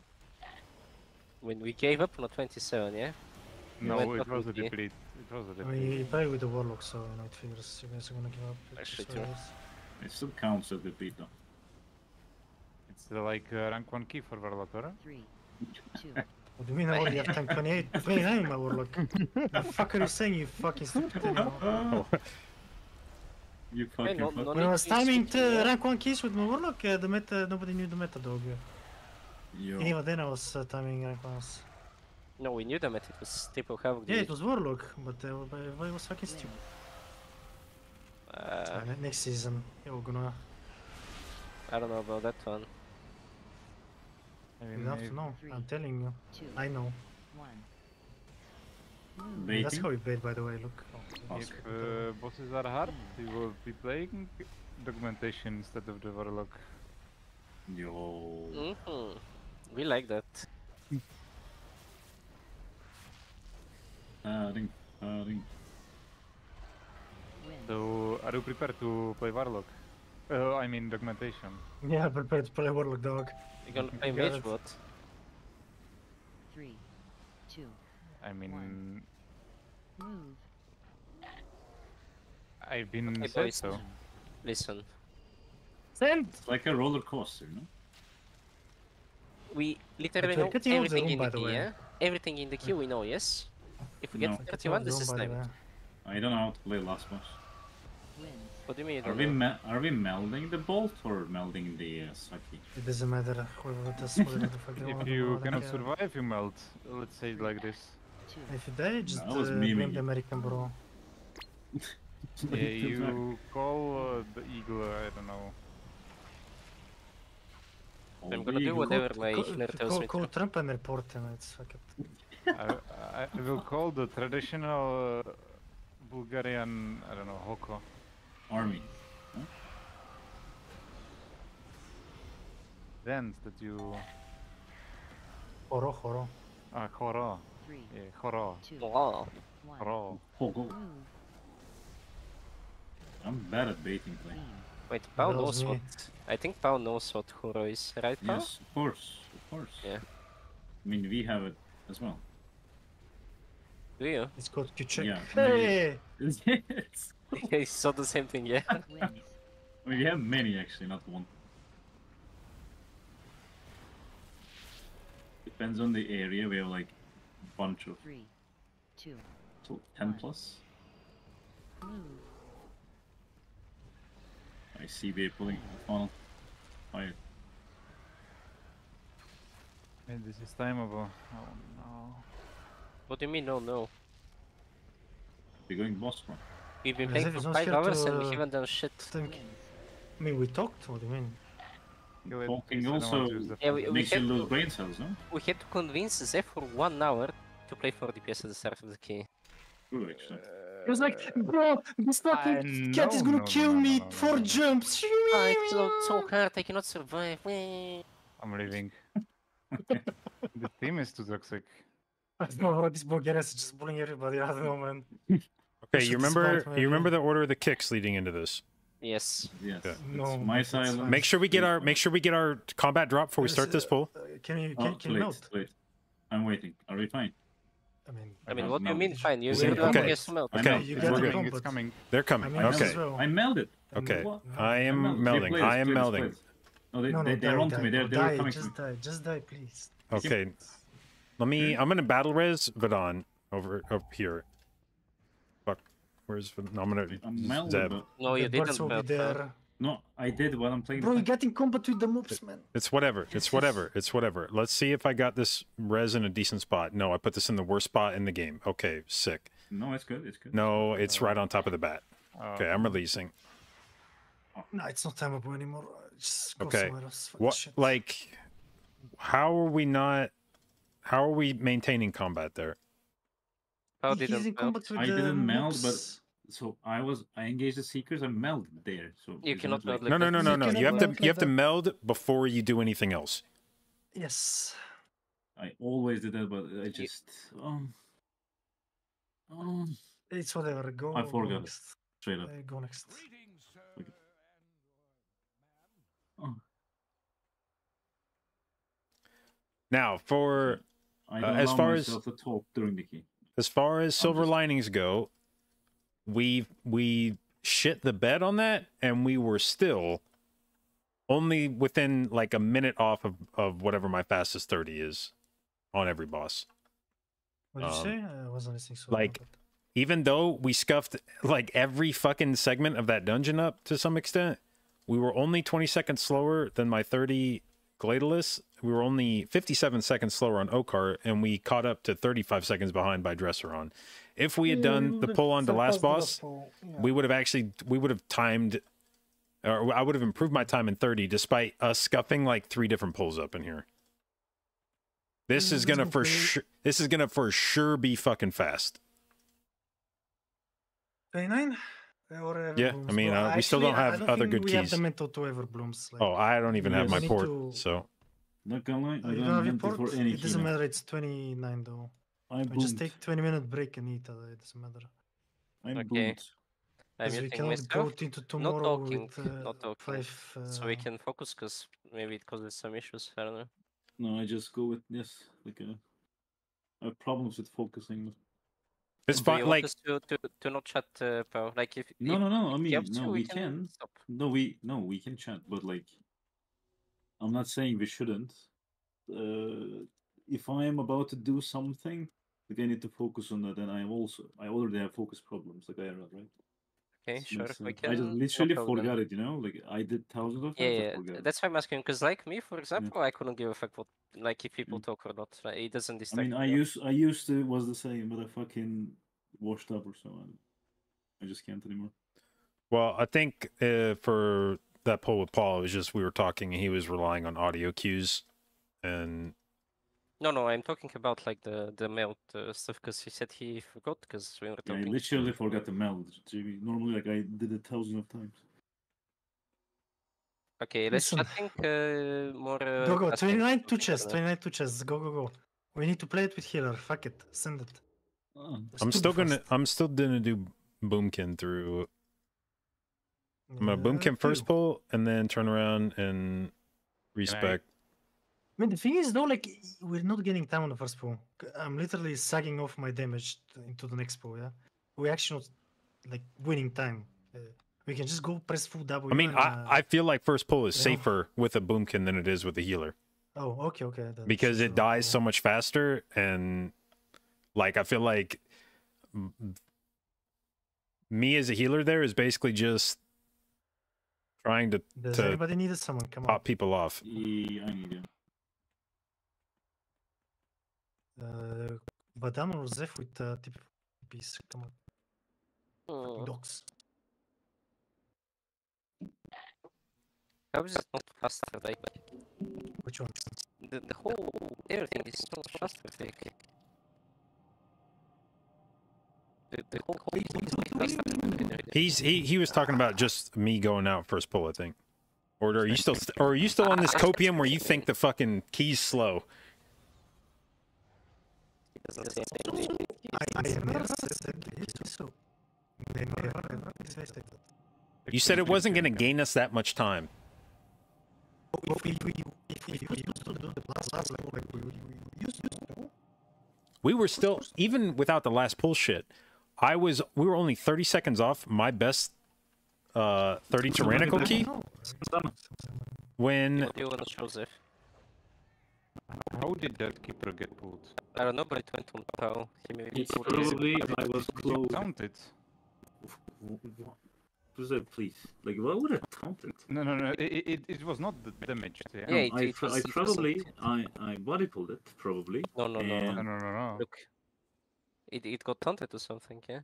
When we gave up on a 27, yeah? No, went it up was a with deplete. It was a I deplete. mean, you play with the Warlock, so you know, it figures you guys are gonna give up. It's Actually, just true. what it is. It still counts as deplete, though. It's like uh, rank 1 key for Warlock, or? Three. Two. What do you mean I already have time 28? 29, my Warlock. the fuck are you saying, you fucking stupid animal? You fucking no- fuck. no When I was need to be timing stupid, to yeah? rank 1 keys with my Warlock, uh, the meta, nobody knew the meta dog. Yo. And even then I was uh, timing rank 1s. No, we knew the meta, it was triple havoc. Yeah, it was Warlock, but uh, but everybody was fucking Wind. stupid. Uh, Uh, next season, yeah, we're gonna. I don't know about that one. I You mean, have if- to know. Three. I'm telling you. Two. I know. One. That's how we bait, by the way. Look. Oh, If uh, bosses are hard, we will be playing documentation instead of the Warlock. Yo. hmm We like that. Adding, adding. Wind. So, are you prepared to play Warlock? Uh, I mean documentation. Yeah, prepared to play Warlock dog. We're gonna play Got Mage it. Bot. Three. Two. I mean, Move. I've been Okay, said boys. so. Listen, Send. It's like a roller coaster, no? we literally know getting all the everything room, in the the queue, yeah? Everything in the queue we know, yes? If we get No. 31, this is time. I don't know how to play last boss. Wins. What do you mean Are we know? me- are we melding the bolt or melding the uh, Saki? It doesn't matter. Whoever does whatever the fuck they want, If you cannot care. survive, you melt. Let's say it like this. If you die, just I was uh, memeing blame the American bro. Yeah, you call uh, the eagle. I don't know. I'm gonna do whatever my Call, tells call, me call to. Trump and report him. It's fuck it. I, I, I will call the traditional uh, Bulgarian. I don't know hoko. Army. Dance that you. Horo, horo. Ah, horo. Three. Yeah, horo. Two. Wow. One. Horo. Oh, I'm bad at baiting play. Wait, Pao That knows me. what. I think Pao knows what Horo is, right, Pao? Yes, of course, of course. Yeah. I mean, we have it as well. Do you? It's called Q-check. Yeah, maybe- Hey! yes. he saw the same thing, yeah? I mean, we have many actually, not one. Depends on the area. We have like a bunch of Three. Two. so ten One. plus. Move. I see they pulling the funnel. Oh, Fire. Man, this is timeable. Oh no. What do you mean, no, no? We're going boss run. We've been playing for five hours to, and we uh, haven't done shit. Think, I mean, we talked. What do you mean? Talking please, I don't want also to use the Yeah, we- fire. Makes had you lose to- brain cells, no? We had to convince Zeph for one hour to play 4 DPS at the start of the key. True, actually. He was like, bro, this fucking cat is gonna no, kill no, no, me. no, no, Four no. jumps. Ah, it's so, so hard, I cannot survive. I'm leaving. the team is too toxic. I don't know, bro, this Bulgarians is just bullying everybody. I don't know, man. Okay, you remember you remember the order of the kicks leading into this. Yes. Yes. Yeah. It's No, my silence. Make sure we get our make sure we get our combat drop before we start this uh, pull. Uh, can you Oh, can, too can you melt? too late. I'm waiting. Are we fine? I mean, I mean, what do you mean fine? You Is you it- don't okay. get smelt. I Okay, know. you it's got we're good. coming, it's coming. They're coming. I mean, Okay. I melded. Okay. What? I am melded. melding. Clear I am players, melding. No, they, No, no, they, they're die, on to me. They're, they're die, coming just die, just die, please. Okay. Let me I'm gonna battle res Vadon over up here. Fuck. Where's Vad- no, I'm gonna I'm melded, Zeph. No, you the birds didn't will melt. there. no, I did while I'm playing. Bro, you're getting combat with the moves, man. It's whatever. It's whatever. It's whatever. Let's see if I got this res in a decent spot. No, I put this in the worst spot in the game. Okay, sick. No, it's good. It's good. No, it's right on top of the bat. Oh, Okay, I'm releasing. No, it's not timeable anymore. Uh, Just go Okay. somewhere else. Fuck What like how are we not how are we maintaining combat there? How He's didn't in melt? combat with I the didn't meld, but so I was I engaged the seekers. I melded there. So You cannot not like- meld No, no, no, no, You no. You have to meld you have like to that. meld before you do anything else. Yes. I always did that, but I just um, um It's whatever. Go. I forgot. next. straight up. Uh, go next. Okay. Oh, Now, for Uh, don't as far as- the talk during the key. As far as silver just- linings go, we we shit the bed on that, and we were still only within like a minute off of, of whatever my fastest thirty is on every boss. What did you Um, say? I wasn't listening. So like, Even though we scuffed like every fucking segment of that dungeon up to some extent, we were only 20 seconds slower than my 30 Glaidalis. We were only 57 seconds slower on Oakheart, and we caught up to 35 seconds behind by Dresaron. If we had done the pull on the last boss, we would have actually we would have timed or I would have improved my time in 30 despite us scuffing like three different pulls up in here. This is Mm, gonna for sure this is gonna for sure be fucking fast. 29? Or Yeah, I mean, bro. uh, we still don't Actually, I- I have don't other think good we have keys. the mental to Everblooms. Like, Oh, I don't even have my port, to- so Not gonna lie, I don't don't have your it port? for any It doesn't healer. matter, it's 29 though. I We just take 20 minute break and eat, uh, it doesn't matter. I Okay. boomed. I'm Because we muting cannot myself. go into tomorrow not talking, with uh, not talking, five. Uh, So we can focus, because maybe it causes some issues. I don't know. No, I just go with this, like a I have problems with focusing. It's Do fine. Like us to, to, to not chat, uh, Power? Like, if, No, if no, no. I mean, no, to, we can. Stop. No, we no, we can chat, but like, I'm not saying we shouldn't. Uh, if I am about to do something, like I need to focus on that, and I also I already have focus problems, like I have, right? Okay, sure. not, We can. I just literally problem. forgot it, you know. Like I did thousands of Yeah, times. I yeah. forgot. That's why I'm asking. Because, like me, for example, I couldn't give a fuck what, like, if people talk or not. Like, it doesn't Mm. I distract mean, I used I used to was the same, but I fucking washed up or so. I, I just can't anymore. Well, I think uh, for that poll with Paul, it was just we were talking and he was relying on audio cues, and No, no, I'm talking about like the the melt uh, stuff because he said he forgot because we were Yeah, I talking. literally forgot the meld. Jimmy. Normally, like I did it thousands of times. Okay, let's Listen. think uh, more. Uh, Go go. asking 29 for two things chests. 29 two chests. Go go go. We need to play it with healer. Fuck it. Send it. Oh, I'm Stupid still gonna. I'm still gonna do Boomkin through. I'm gonna Boomkin first pull and then turn around and respec. I mean, the thing is, though, like we're not getting time on the first pull. I'm literally sagging off my damage into the next pull. Yeah, we're actually not like winning time. Uh, we can just go press full W. I mean, and, I, uh, I feel like first pull is yeah. safer with a Boomkin than it is with a healer Oh, okay, okay. then because it dies yeah. so much faster and like I feel like me as a healer there is basically just trying to Does to anybody need someone? Come on. pop people off. Yeah, I need you. Uh, Badan or Zeph with uh, tip piece. Come on. Hmm, Dogs. How is it not faster? Like Which one? the, the whole everything is so faster. Like the, the whole whole thing is way faster than the other. He's he he was talking about just me going out first pull, I think. Or are you still st- or are you still on this copium where you think the fucking key's slow? I, I never said this, so. Never ever said that. You said it wasn't going to gain us that much time. We, were still even without the last pull shit. I was we were only 30 seconds off my best uh 30 tyrannical key when What do you want to show, Zeph? How did that keeper get pulled? I don't know, but it went on Pow. He maybe It's pulled his- probably I was Did you close. count it? Was that please? Like, why would I count it? No, no, no. It, it, it was not the damage. Yeah. Yeah, it- I, it was- I it was probably it. I I body pulled it probably. No, no, no, and- No, no, no, no. Look, it it got taunted or something, yeah.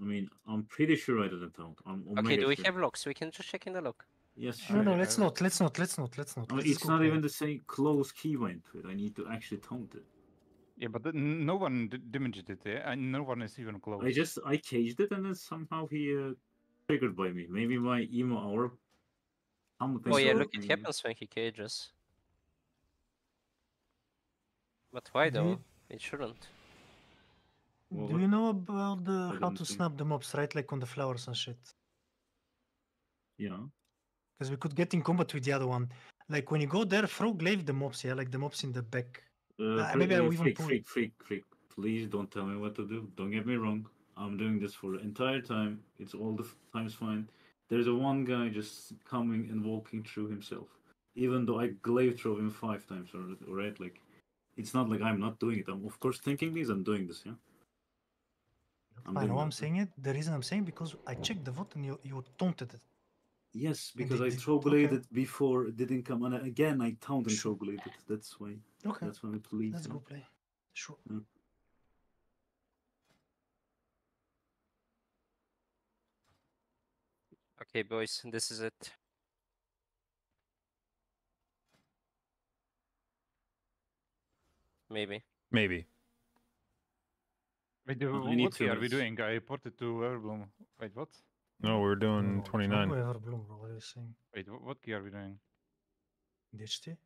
I mean, I'm pretty sure I didn't count. I'm Okay, do we sure. have locks? We can just check in the lock. Yes, No, sure. no, I- let's not, let's not, let's not, let's not. Let's it's not play. even the same close key went to it. I need to actually count it. Yeah, but the, no one d- damaged it, yeah? and no one is even close. I just I caged it and then somehow he uh, triggered by me. Maybe my emo hour. something Oh yeah, told look, it happens when he cages. But why Do you- though? It shouldn't. Well, Do you know about the how to think- snap the mobs, right? Like on the flowers and shit. Yeah. Because we could get in combat with the other one. Like when you go there, throw glaive the mobs, yeah, like the mobs in the back. Uh, Uh, maybe I uh, will even freak, pull freak, freak, freak. Please don't tell me what to do. Don't get me wrong. I'm doing this for the entire time. It's all the times fine. There's a one guy just coming and walking through himself. Even though I glaive throw him five times already, alright? Like, it's not like I'm not doing it. I'm of course thinking this. I'm doing this. Yeah. I'm I know I'm saying it. The reason I'm saying because I checked the vote and you you taunted it. Yes, because I did- throw okay. before it didn't come, and again I taunt and Sure. throw bladed. That's why. Okay, That's why I believe. let's yeah. go play. Sure. Okay, boys, this is it. Maybe. Maybe. Wait, uh, I need what are we doing? I reported to Everbloom. Wait, what? No, we're doing No, 29. Whoever bloom, bro. What are you saying? Wait, wh- what key are we doing? DHT?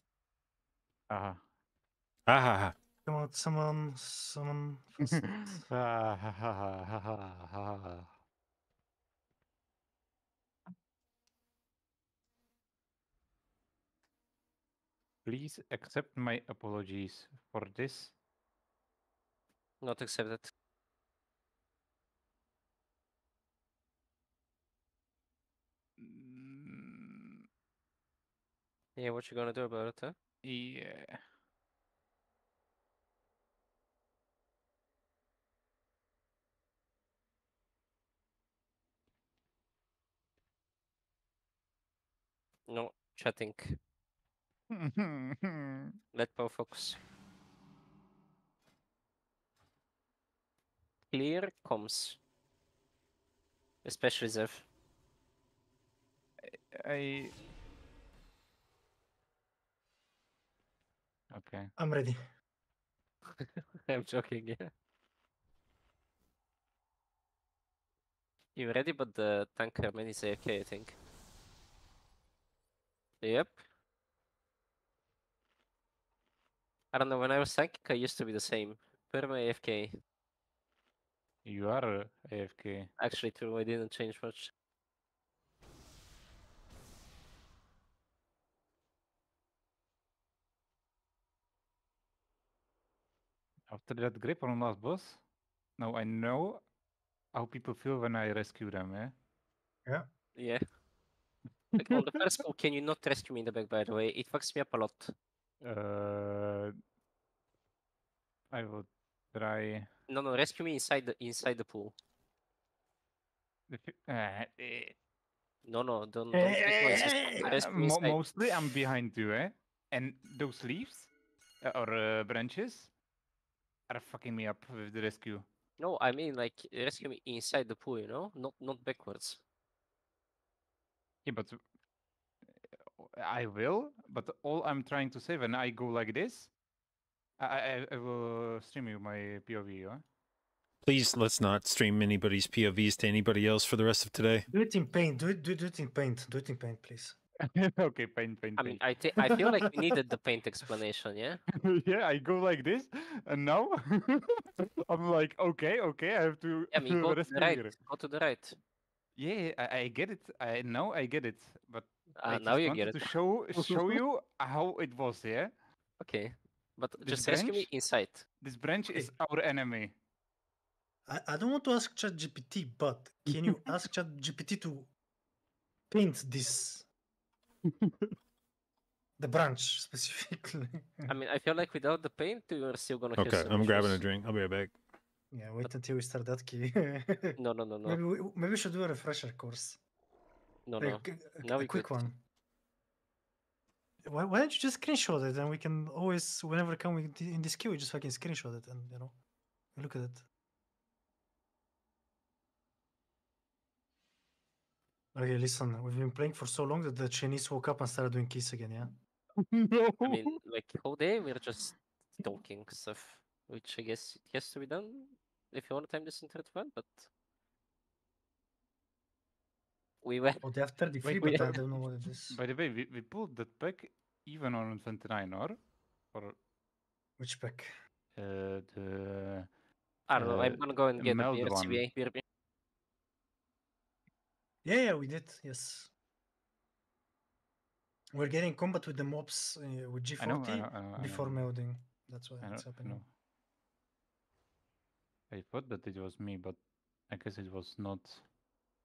Aha. Ah, ha, ha. Come on, someone, someone. Ah, ha, ha, ha, ha, ha, ha, ha. Please accept my apologies for this. Not accepted. Yeah, what you gonna do about it, huh? yeah. No, chatting. Let Poe focus. Clear comms. Especially Zeph. I. Okay. I'm ready. I'm joking, yeah. You ready, but the tank Herman is AFK, I think. Yep. I don't know, when I was tanking, I used to be the same. Perma AFK. You are uh, AFK. Actually, true, I didn't change much. After that grip on last boss, now I know how people feel when I rescue them, eh? Yeah. Yeah. Like, on the first call, can you not rescue me in the back, by the way? It fucks me up a lot. Uh, I will try. No, no, rescue me inside the inside the pool. Uh, eh, No, no, don't, don't make noises. Eh, Rescue me mo- mostly I'm behind you, eh? And those leaves uh, or uh, branches are fucking me up with the rescue. No, I mean like rescue me inside the pool, you know, not not backwards. Yeah, but uh, I will. But all I'm trying to say when I go like this, I I, I will stream you my POV, yeah? Please let's not stream anybody's POVs to anybody else for the rest of today. Do it in paint. Do it. Do, do it in paint. Do it in paint, please. okay, paint, paint, I mean, paint. I thi- I feel like we needed the paint explanation, yeah. yeah, I go like this, and now I'm like, okay, okay, I have to I mean, go to the right. here. Go to the right. Yeah, I, I get it. I now I get it, but I Ah, now just you wanted get it. to show show you how it was. Yeah, Okay, but This just rescue me branch? inside. this branch is our enemy. I, I don't want to ask ChatGPT, but can you ask ChatGPT to paint this? the branch specifically. I mean, I feel like without the paint, you are still gonna. Okay, I'm grabbing a drink. I'll be right back. yeah, wait until we start that key. No, no, no, no, Maybe we, maybe we should do a refresher course. no, Like, no. a- Now a quick good. one. Why, why don't you just screenshot it and we can always, whenever come in this queue, we just fucking screenshot it and you know, look at it. Okay, listen, we've been playing for so long that the Chinese woke up and started doing keys again, yeah? no. I mean, like all day we're just talking stuff, which I guess it has to be done if you want to time this into one, but we were. Oh, they have 33, wait, but I don't know what it is. By the way, we, we pulled that pack even on 29, or or Which pack? uh, the I don't know. I'm uh, gonna go and get the meld one. BRCBA. BRB. Yeah, yeah, we did, yes. We're getting combat with the mobs uh, with G40 I know, I know, I know, before melding. That's why I it's I happening. I thought that it was me, but I guess it was not.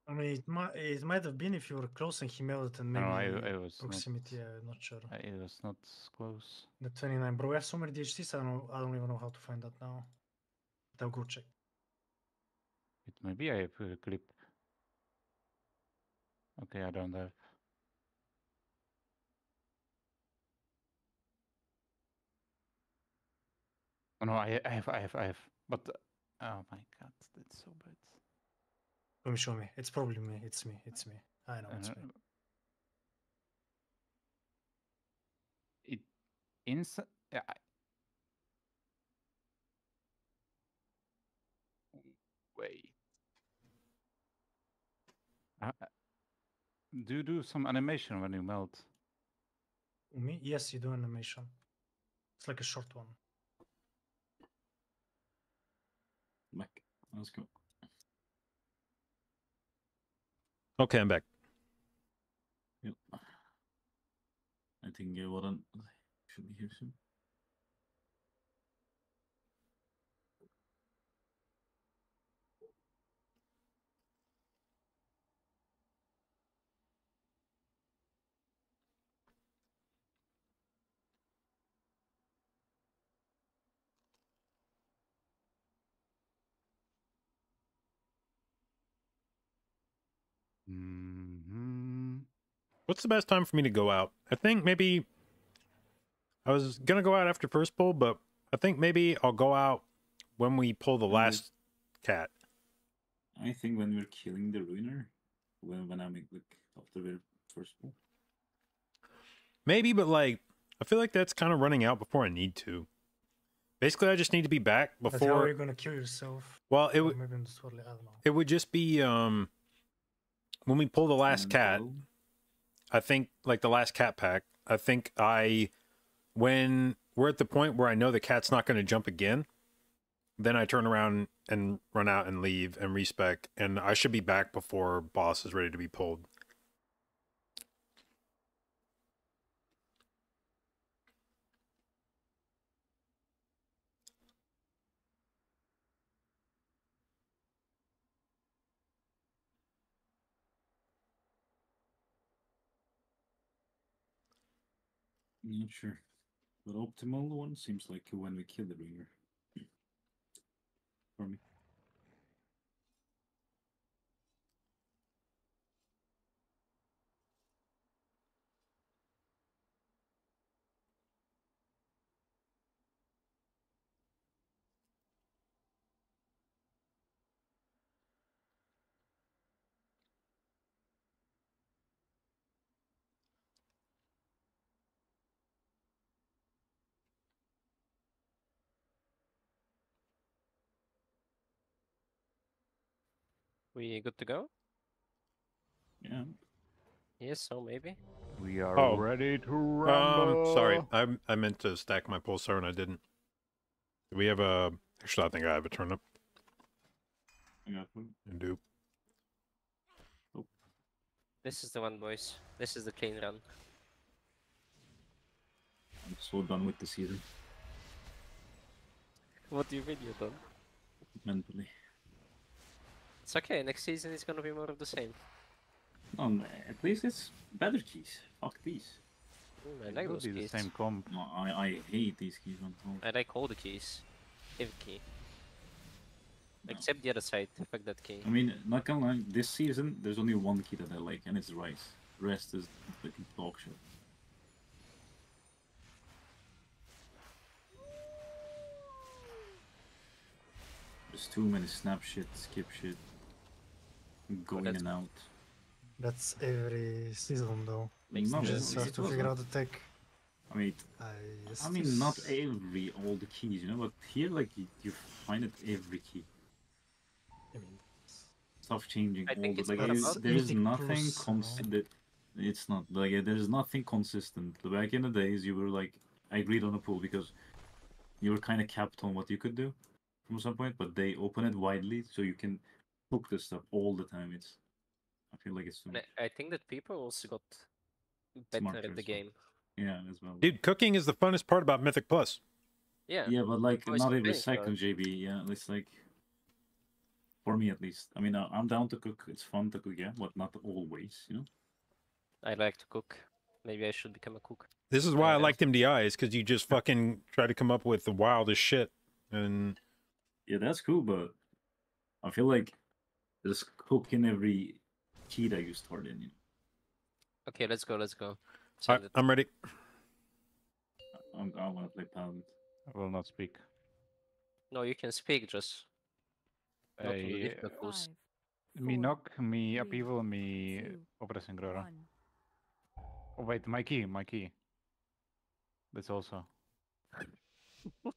I mean, it might it might have been if you were close and he melded and maybe no, I, I was proximity. not. Yeah, I'm not sure. It was not close. The 29, bro. We have so many DHCs. I don't. I don't even know how to find that now. But I'll go check. It maybe I have a clip. Okay, I don't have. Oh, no, I, I have, I have, I have. But uh, oh my god, that's so bad. Let me show me. It's probably me. It's me. It's me. I know it's Uh, me. it inside. Yeah. I- Wait. Uh, uh, do you do some animation when you melt? Me? Yes, you do animation. It's like a short one. Back. Let's go. Okay, I'm back. Yep. I think uh, Warren should be here soon. What's the best time for me to go out? I think maybe I was gonna go out after first pull, but I think maybe I'll go out when we pull the last cat. I think when we're killing the ruiner, when when I'm like after the first pull. Maybe, but like I feel like that's kind of running out before I need to. Basically, I just need to be back But how are before. gonna kill yourself? Well, it would totally, I don't know. it would just be um when we pull the last cat. pull. I think like the last cat pack. I think I when we're at the point where I know the cat's not going to jump again, then I turn around and run out and leave and respec, and I should be back before boss is ready to be pulled. Not sure. But optimal one seems like when we kill the ringer. For me. We good to go? Yeah. Yes, so maybe. We are Oh. ready to Um, sorry, I I meant to stack my pulsar and I didn't. Do we have a? Actually, I think I have a turnip I got one. and dupe. This is the one, boys. This is the clean run. I'm so done with the season What do you mean you're done? mentally. It's okay, next season is gonna be more of the same. Um, at least it's better keys. Fuck these. Mm, I It like will those be the same comp. No, I I hate these keys on top. I like all the keys. Every key. No. Except the other side. Fuck that key. I mean, not gonna lie, this season there's only one key that I like, and it's rice. Rest is fucking dog shit. There's too many snap shit, skip shit, go in and out. That's every season though. Makes No, You just have to figure out the tech. I mean, I, it's I mean, not every all the keys, you know, but here like you, you find it every key. I mean, Stuff changing I all think the it's like not you- there is nothing Plus, no? consistent. It's not like uh, there's nothing consistent. Back in the days, you were like I agreed on a pool because you were kind of capped on what you could do from some point, but they open it widely so you can hook this stuff all the time. It's I feel like it's too much. I I think that people also got better Smarter at the as well. game. Yeah, as well. Dude, cooking is the funnest part about Mythic Plus. Yeah. Yeah, but like Always not every complain about second, JB. Yeah, it's like for me at least. I mean, I- I'm down to cook. It's fun to cook, yeah, but not always. You know. I like to cook. Maybe I should become a cook. This is why I Yeah. liked MDIs because you just fucking try to come up with the wildest shit. And Yeah, that's cool, but I feel like there's cook in every key that you start in. You know? Okay, let's go, let's go. I, Send it. I'm ready. I'm, I want to play Paladin. I will not speak. No, you can speak, just not on the I, difficult rules. Five, mi four, knock, mi three, upheaval, mi two, Operation Grora. Oh wait, my key, my key. That's also.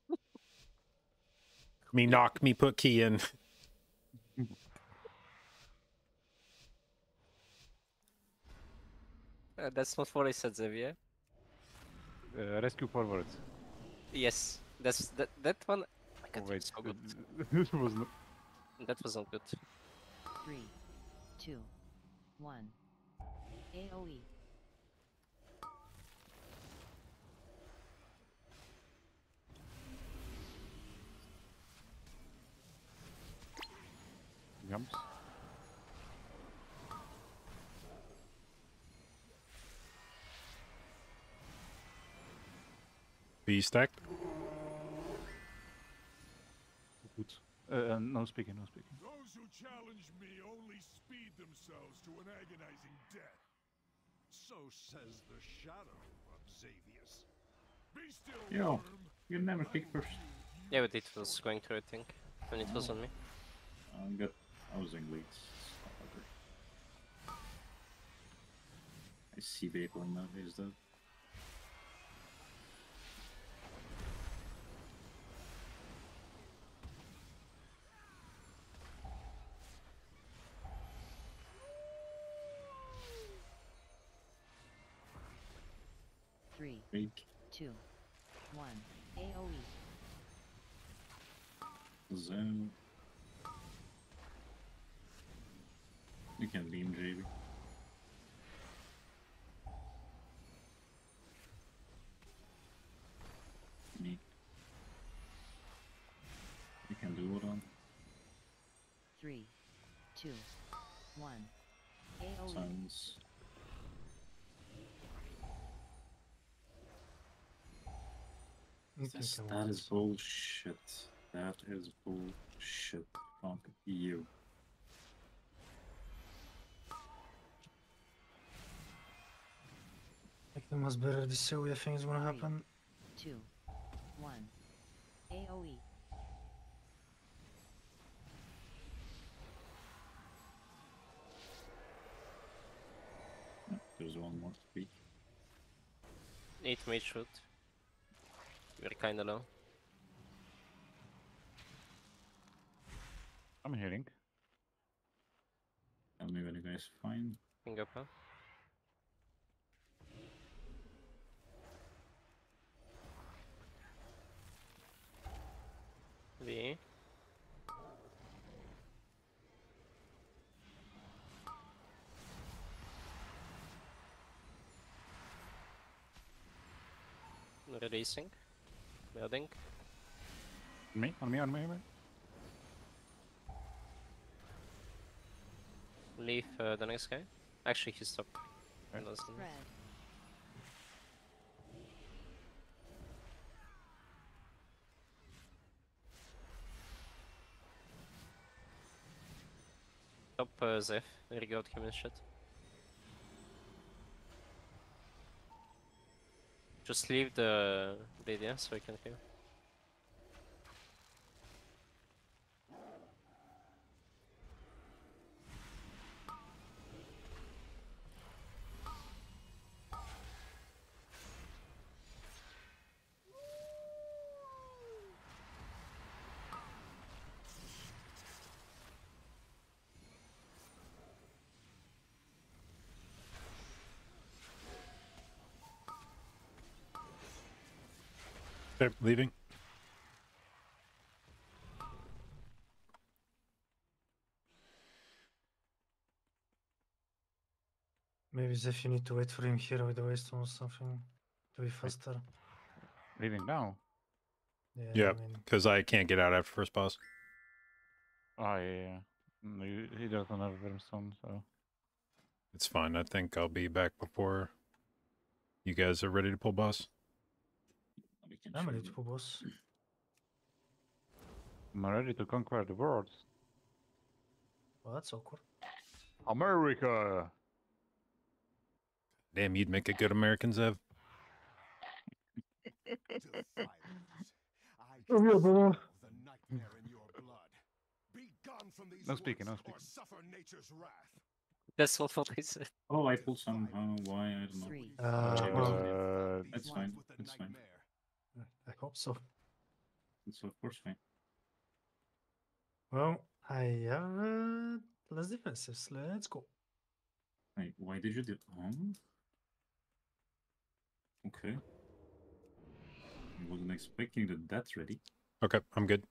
Me knock, me put key in. Uh, that's not what I said, Xavier. Uh, rescue forwards. Yes, that's that. That one. Oh my Oh God, wait, so good. this was not. That was not good. Three, two, one. AoE. Jumps. Be stacked. Goed. Uh, no speaking, no speaking. Those who challenge me only speed themselves to an agonizing death. So says the shadow of Xavius. Be still, Yo, you never speak first. Yeah, but it was going through, I think. When it was on me. I got. I was in leads. I see people now. Is Three, two, one. AoE. Zoom. You can beam JB. Me. You can do it on Three, two, one. AoE. sounds. You That's, come that on. is bullshit. That is bullshit. Fuck you. Like the most better this Sylvia thing is gonna happen. Two, one. AoE. There's one more to speak. 8 mage shoot. We're kinda low. I'm healing. Tell me when you guys find. Ping up, huh? V. Releasing. Building. Me, on me, on me, on me. Leave uh, the next guy. Actually, he stopped. Okay. Doesn't- Spread. Stop uh, Zeph. Regot him and shit. Just leave the video so I can heal. Okay, leaving. Maybe if you need to wait for him here with the waystone or something to be faster. Leaving now. Yeah, Yeah, I mean, because I can't get out after first boss. Oh, yeah, yeah. Mm, he- he doesn't have brimstone, so. It's fine. I think I'll be back before you guys are ready to pull boss. We can I'm ready you. to boss. I'm ready to conquer the world. Well, that's awkward. America! Damn, you'd make a good American Zeph. Defilers. I Oh, yeah, brother. the nightmare in your blood. Be gone from these No speaking, no speaking. Or suffer nature's wrath. That's not what I said. Oh, I pulled somehow. Why? I don't know. Three, Uh, James. Uh, That's fine, woods with the that's fine. Nightmare. I hope so. It's of course fine. Well, I have uh, less defenses. Let's go. Wait, why did you do? Oh. Okay. I wasn't expecting that that's ready. Okay, I'm good.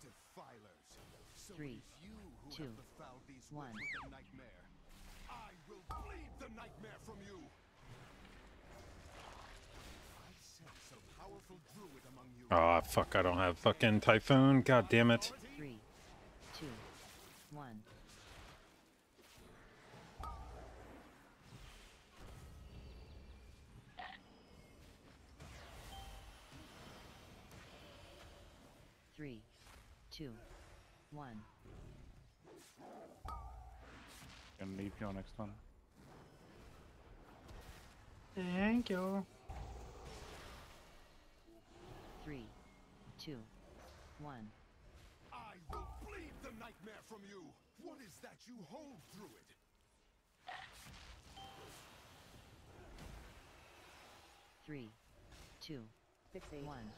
Defilers. So Three, it is you who two, have these one. with the nightmare. I will bleed the nightmare from you. I sense a powerful druid among you. Oh, fuck. I don't have fucking Typhoon. God damn it. three, two, one. Three, two, one. Can leave your next one. Thank you. Three, two, one. I will bleed the nightmare from you. What is that you hold through it? Three, two, one.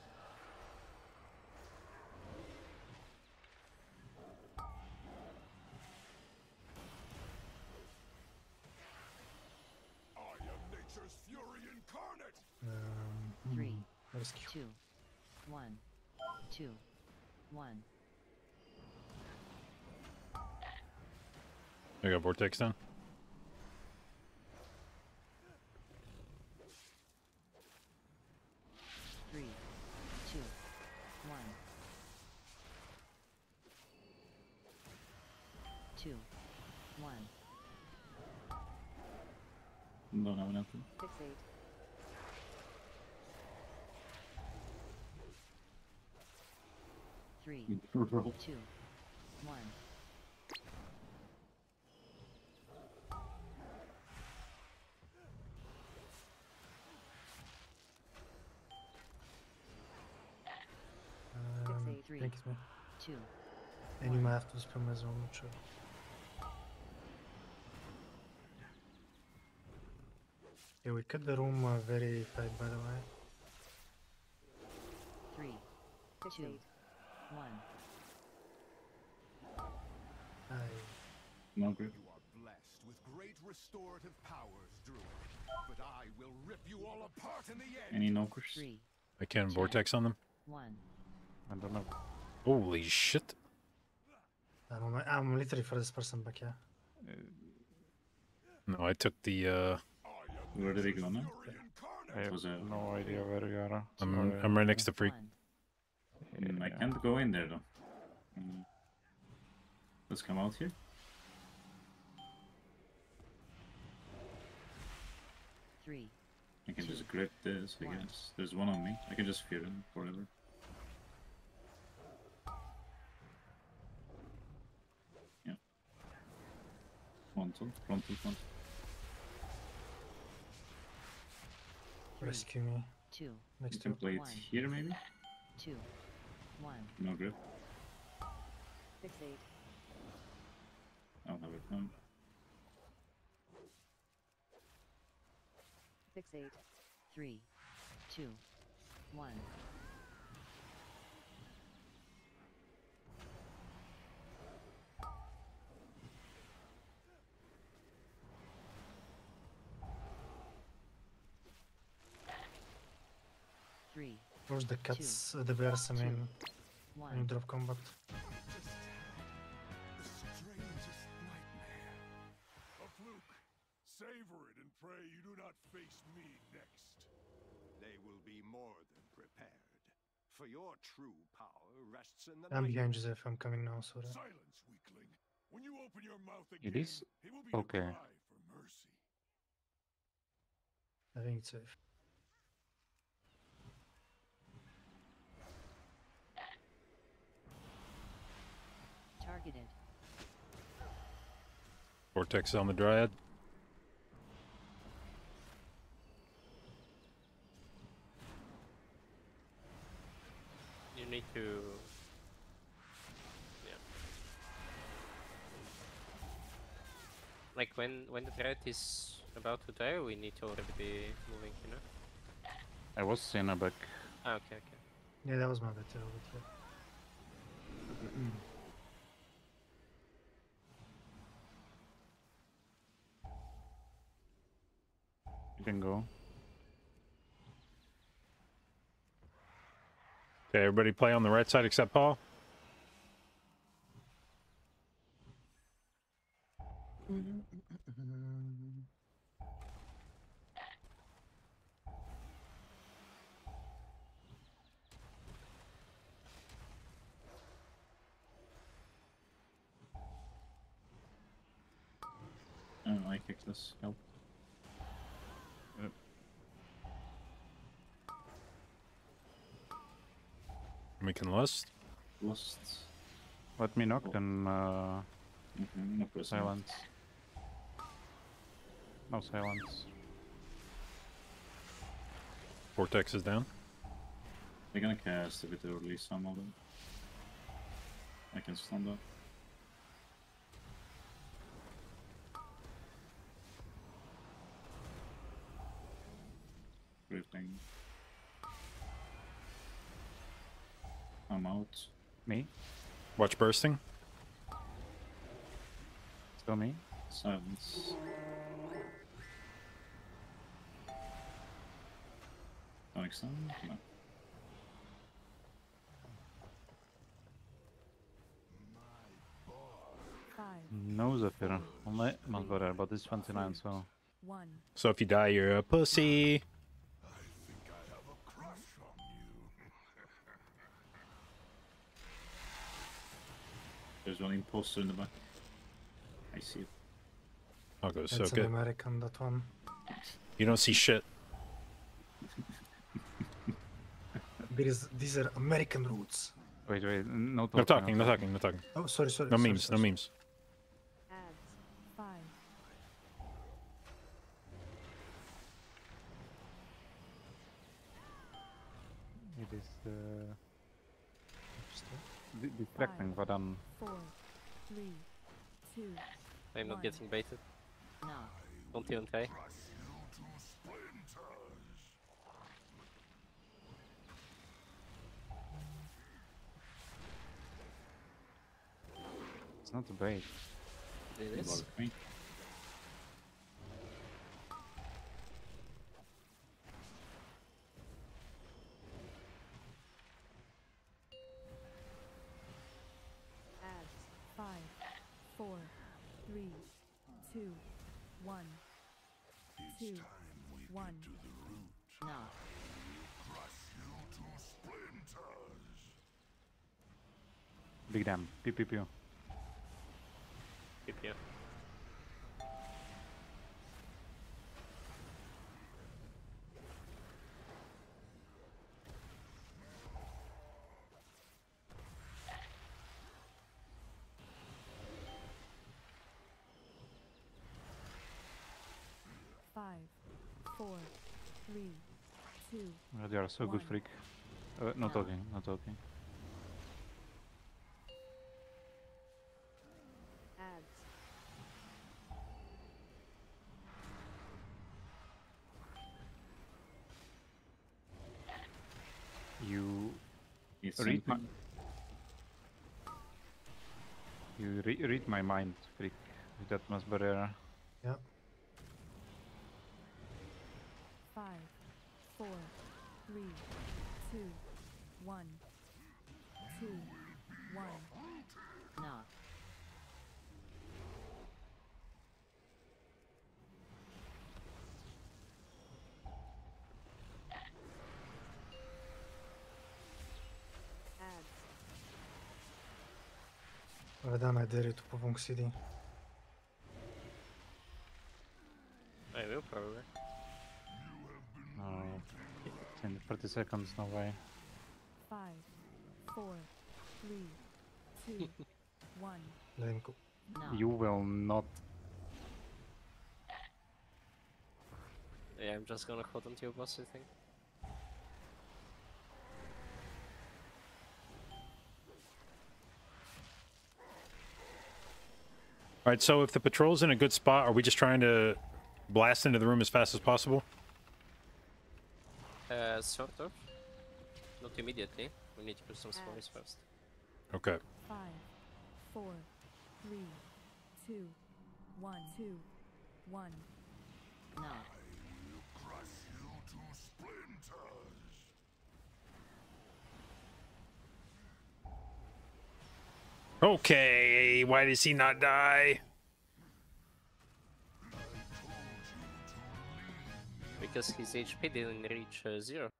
I am nature's fury incarnate. Um, Three, hmm, rescue. two, one, two, one. I got vortex down. Three, two, one. Two, one. Don't have nothing. Fixate. three, two, one. Um, thank you, might have to mata os camas um. Yeah, we cut the room uh, very tight, by the way. Three, two, one. I... No grip. You are blessed with great restorative powers, Druid. But I will rip you all apart in the end. Any knockers? Three, I can vortex on them. one. I don't know. Holy shit. I'm, I'm literally for this person back, yeah. Uh, No, I took the uh Where did he go now? I have Was no idea where you are. I'm Sorry. I'm right next to freak. One. Mm, I can't go in there though. Mm. Let's come out here. Three, I can Two. just grip this, I One. guess. There's one on me. I can just fear him forever. Yeah. Frontal, frontal, frontal. Rescue me. two, You Next can to play it here maybe? two, one. No grip. Fixate. I'll have it um, now. Fixate. Three, two, one. Three, Where's the cats, uh, the bears, I two, mean, when you one. drop combat? The strangest nightmare. A fluke. Savor it and pray you do not face me next. They will be more than prepared. For your true power rests in the I'm behind Joseph, I'm coming now, sorry. Silence, weakling. When you open your mouth again, It is it will be okay. a cry for mercy. I think it's safe. Targeted. vortex on the dryad. You need to. Yeah. Like when when the threat is about to die, we need to already be moving, you know. I was Cinnaback. Ah, okay, okay. Yeah, that was my bad, yeah, You can go. Okay, everybody play on the right side except Paul. I kicked this. Help. We can lust. Lost. Let me knock, then uh, Okay, I'm gonna press out. silence. No silence. Vortex is down. They're gonna cast a bit early, some of them. I can stand up. Everything. I'm out. Me? Watch bursting. Still me? Silence. Don't extend? No. Five, No Zephyr. Only much better, but it's 29, so. one. So if you die, you're a pussy. I think I have a crush on you. There's one imposter in the back. I see it. I'll go It's soak an. American, that one. You don't see shit. Because these are American roots. Wait, wait, no talking. No talking, no talking, no talking. Oh, sorry, sorry. No sorry, memes, no sorry. memes. It is uh, di- distracting, but um, four, three, two, I'm not getting baited. No. Don't even try. It's not a bait. It is. Two, one, two, one. No. Crush you to splinters. Big damn. Pew pew pew. Keep you. Five, four, three, two, They are so good, freak. Uh, no No. talking, no talking. adds. You It's read my. You re- read my mind, freak. With that much barrier. Yeah. Five, four, three, two, one, two, one. No. Adds. Loredan, I dare you to In 30 seconds, no way. Five, four, three, two, one. Let him go. No. You will not. Yeah, I'm just gonna hold on to your boss, I think. All right, so if the patrol's in a good spot, are we just trying to blast into the room as fast as possible? Uh, sort of. Not immediately. We need to put some stories first. Okay. Five, four, three, two, one, two, one. No. Crush you to splinters. Okay, why does he not die? Because his HP didn't reach uh, zero.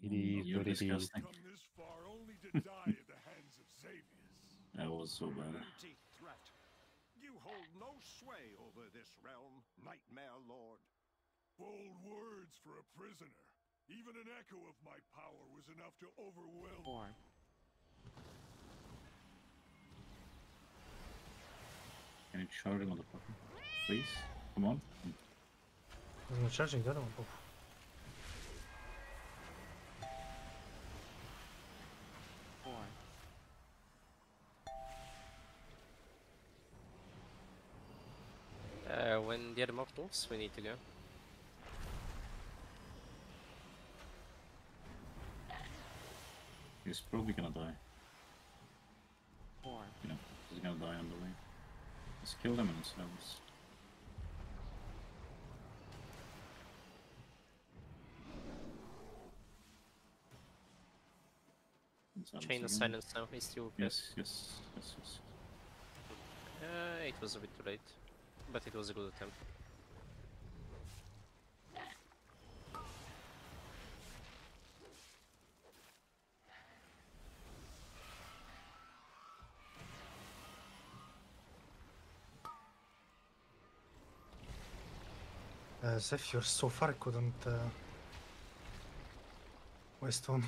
Idiot, You're disgusting. Come this far only to die at the hands of Xavius. That was so bad. Empty threat. You hold no sway over this realm, Nightmare Lord. Bold words for a prisoner. Even an echo of my power was enough to overwhelm. Four. Can you charge him, motherfucker? Please? Come on. I'm not charging the other one. Oh. Uh, when the other mob moves, we need to go. He's probably gonna die. Four. Yeah, he's gonna die on the way. Let's kill them themselves. Chain of silence now, he's still dead. Yes, yes, yes, yes. Uh, it was a bit too late, but it was a good attempt. Uh, Zeph, you're so far I couldn't uh, waste one.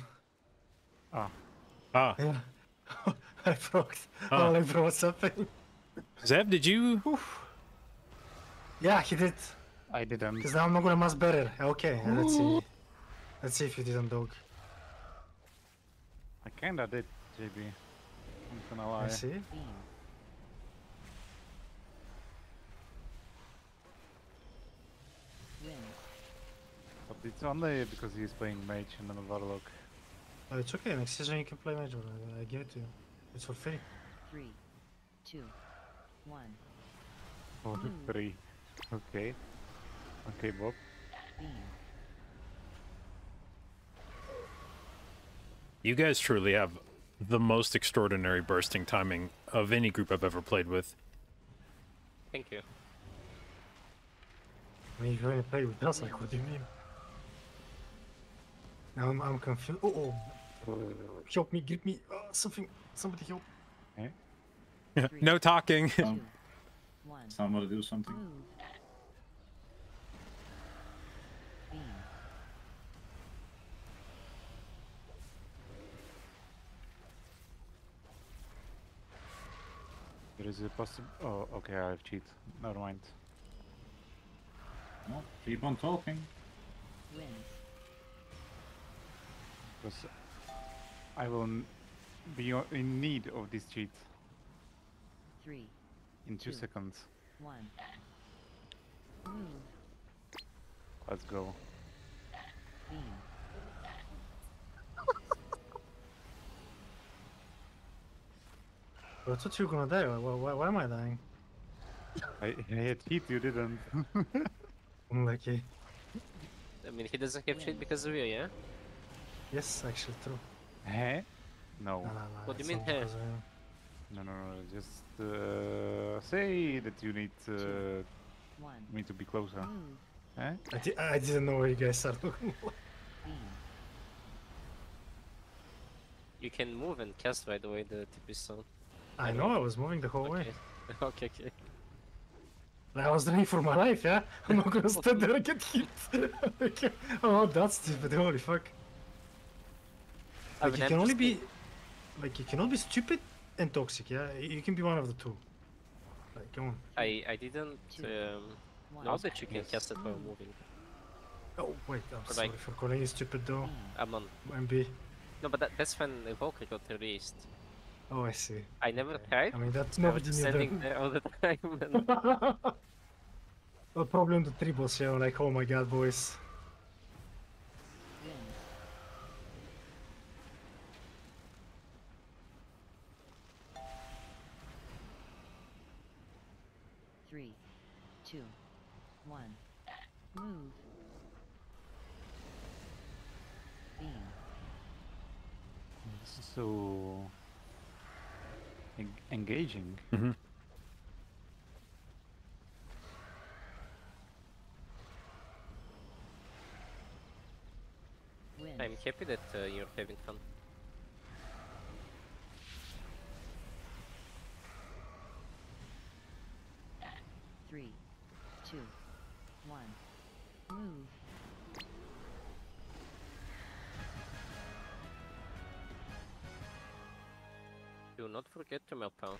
Ah, Ah, Yeah. I broke. Ah. Oh, I broke something. Zev, did you? Yeah, he did. I didn't. Because now I'm not gonna mass better. Okay, uh, let's see. Let's see if you didn't dog. I kinda did, JB. I'm gonna lie. I see. Beam. Win. But it's only because he's playing mage and I'm a warlock. Oh, it's okay. Next season you can play Major. I, I give it to you. It's for free. Three. Two. One. Oh, Hmm. three. Okay. Okay, Bob. Beam. You guys truly have the most extraordinary bursting timing of any group I've ever played with. Thank you. I mean, you only play with us. Like, what do you mean? Now I'm, I'm confused. Oh, oh. Help me, get me uh, something. Somebody help. no talking. Um, Two. One. somebody do something. Move. There is a possible. Oh, okay, I have cheat. Never mind. No, keep on talking. Win. Because I will be in need of this cheat Three. in two Two. seconds. One. Move. Let's go. Beam. I thought you were gonna die. Why, why, why am I dying? I, I had cheat, you didn't. Unlucky. I mean, he doesn't have cheat because of you, yeah? Yes, actually, true. Huh? No. No, no, no. What do you mean, not hey? No, no, no. Just uh, say that you need uh, One. me to be closer. Move. Huh? I, di- I didn't know where you guys are looking. Beam. You can move and cast, by the way, the TP stone. I know, I was moving the whole way. Okay, okay, okay. I was running for my life, yeah? I'm not gonna stand there and get hit. Okay. oh, that's stupid, holy fuck. I Like, you can only be... Like, you cannot be stupid and toxic, yeah? You can be one of the two. Like, come on. I I didn't Two. um, One. know that you can Yes. cast it while moving. Oh, wait, I'm But, sorry like- for calling you stupid though. I'm on. MB. No, but that, that's when Evoker got released. Oh, I see. I never Okay. tried. I mean, that's never was nobody just knew standing that. there all the time. And well, probably on the triples, yeah, like, oh my god, boys. Win. Three. Two. One. Move. Beam. This is so en- engaging. Mhm. I'm happy that uh, you're having fun. Forget to meld pal.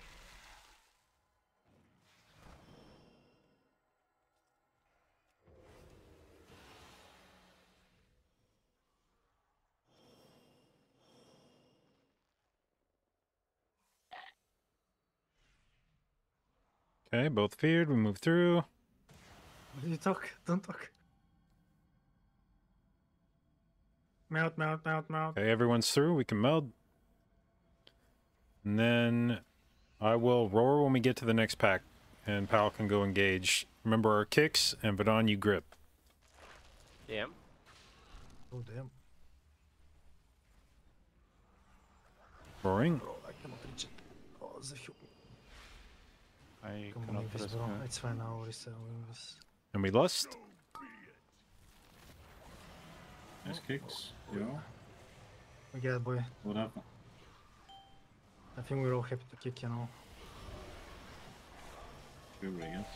Okay, both feared. We move through. You talk. Don't talk. Mount, mount, mount, mount. Okay, everyone's through. We can meld. And then I will roar when we get to the next pack, and Pal can go engage. Remember our kicks, and Vadon, you grip. Yeah. Oh damn. Roaring. Bro, I cannot reach it. Oh, the hu- I Come on, cannot Invis, press bro. uh, It's fine now. It's And we lust. Nice kicks. Yeah. We get it, boy. What happened? I think we're all happy to kick, you know. Sure, I guess.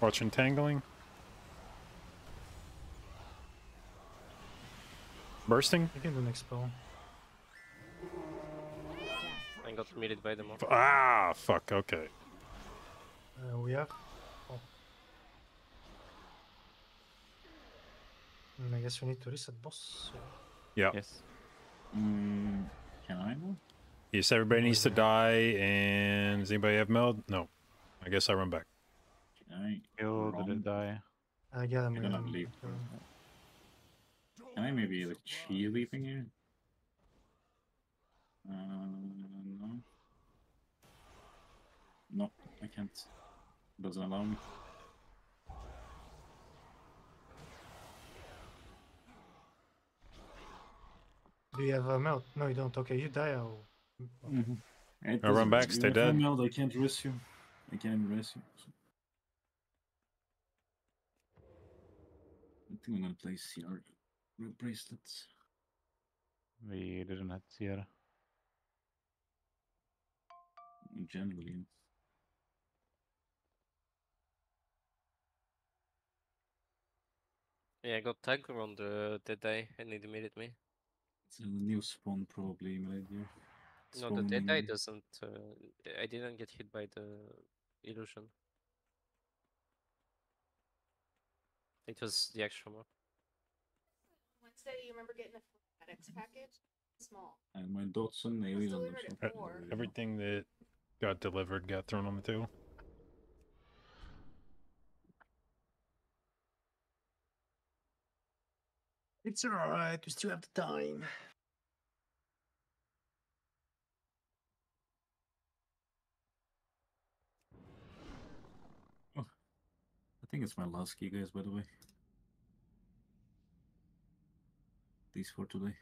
Watch entangling. Bursting. I can do next spell. I got muted by the mob. Ah, fuck. Okay. Uh, we have. Oh. Mm, I guess we need to reset boss. so- Yeah. Yes. Mm, can I now? Yes, everybody needs to die. And does anybody have meld? No. I guess I run back. Can I? Kill, did Wrong. it die? I get him. You're gonna leave. Can I maybe like chi leaping here? Uh, no. No, I can't. Doesn't allow me. Do you have a meld? No, you don't. Okay, you die. I'll... Mm-hmm. It I run back, stay if I dead. meld, I can't risk you. I can't even risk you. so- I think I'm gonna play CR red bracelets. We didn't have Sierra. Generally, Yeah, I got Tiger on the dead eye and it muted me. it's a new spawn problem right here. No, the dead eye Spawning- doesn't. Uh, I didn't get hit by the illusion. It was the extra one. Wednesday, you remember getting a FedEx package? Small. And my Dotson alien on delivered themselves. at Uh, four. Everything that got delivered got thrown on the table. It's alright. We still have the time. Oh, I think it's my last key, guys. By the way, these for today.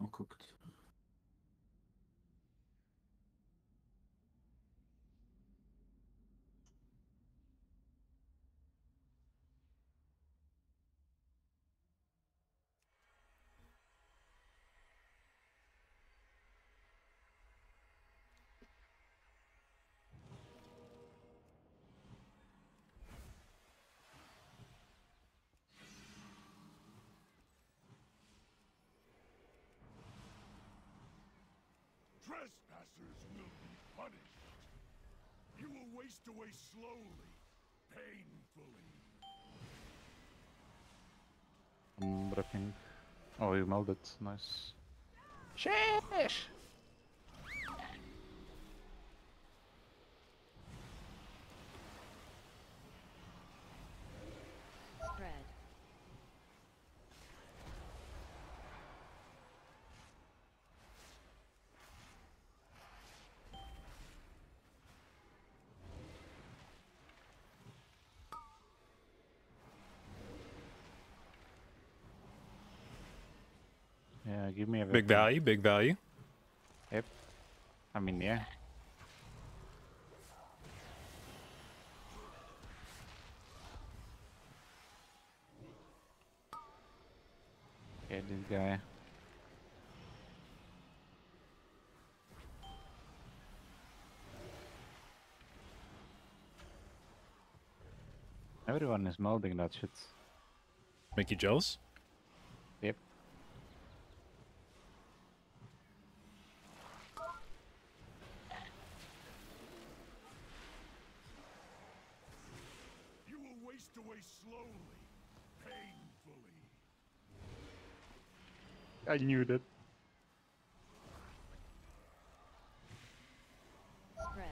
All cooked. Trespassers will be punished. You will waste away slowly, painfully. Mm, I'm breaking. Oh, you melded. Nice. Sheesh! Spread. Yeah, give me a Big value, big value. Yep. I mean, yeah. Get this guy. Everyone is molding that shit. Make you jealous? Yep. You will waste away slowly, painfully. I knew that. Spread.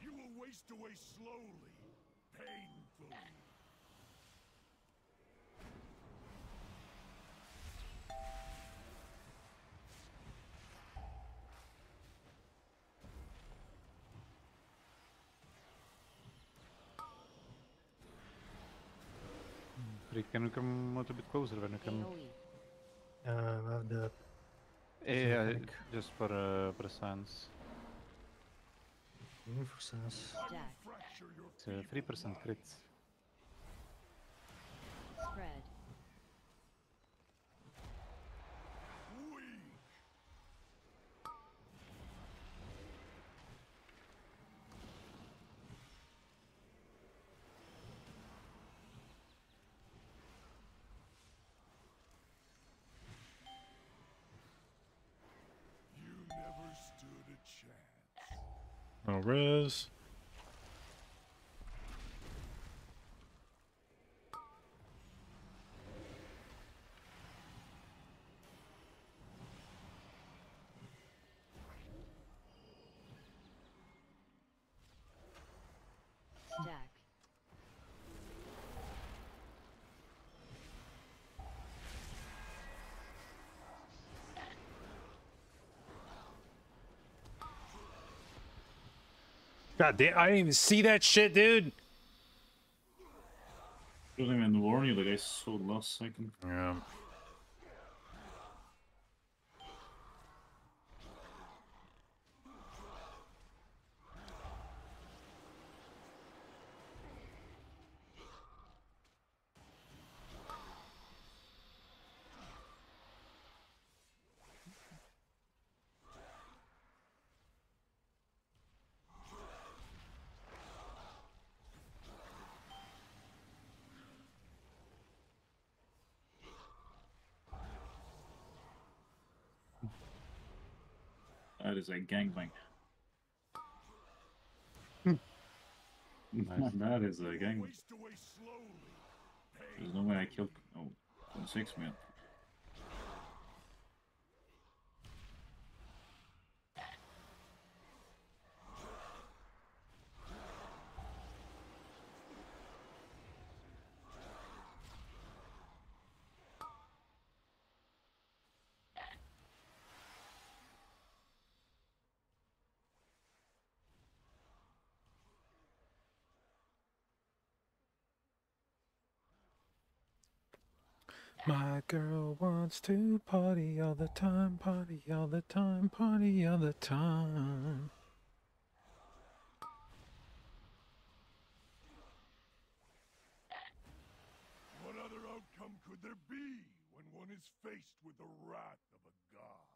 You will waste away slowly, painfully. Rick, can you come a little bit closer when you come? Uh, I have the Yeah, mechanic. just for uh, for science. Only for sense. Jack. Fracture your It's three percent crit. Spread. weak. You never stood a chance. No res. Jack. God damn, I didn't even see that shit, dude. Didn't even warn you, like I saw last second. Yeah. Is a gangbang. Nice. that is a gangbang. There's no way I killed. Oh, six man. My girl wants to party all the time, party all the time, party all the time. What other outcome could there be when one is faced with the wrath of a god?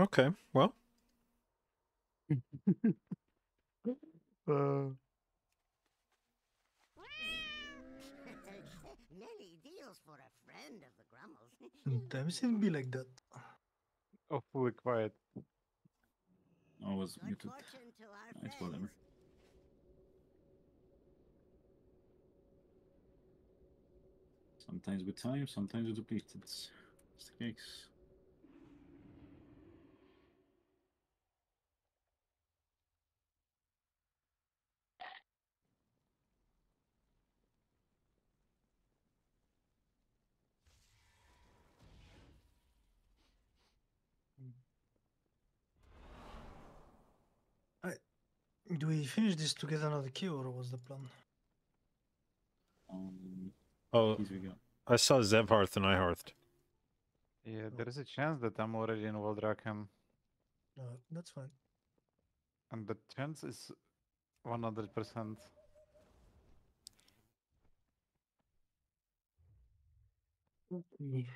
Okay, well, Nelly deals for a friend of the Grummles. Damn, it be like that. Oh, Awfully quiet. I was Good muted. fortune to our It's whatever. Sometimes with time, sometimes with depleted. It's the case. Do we finish this to get another kill, or what's the plan? Um, oh, keys we got. I saw Zevharth and Iharth. Yeah, there is a chance that I'm already in Waldraken, No, that's fine. and the chance is 100%. Okay.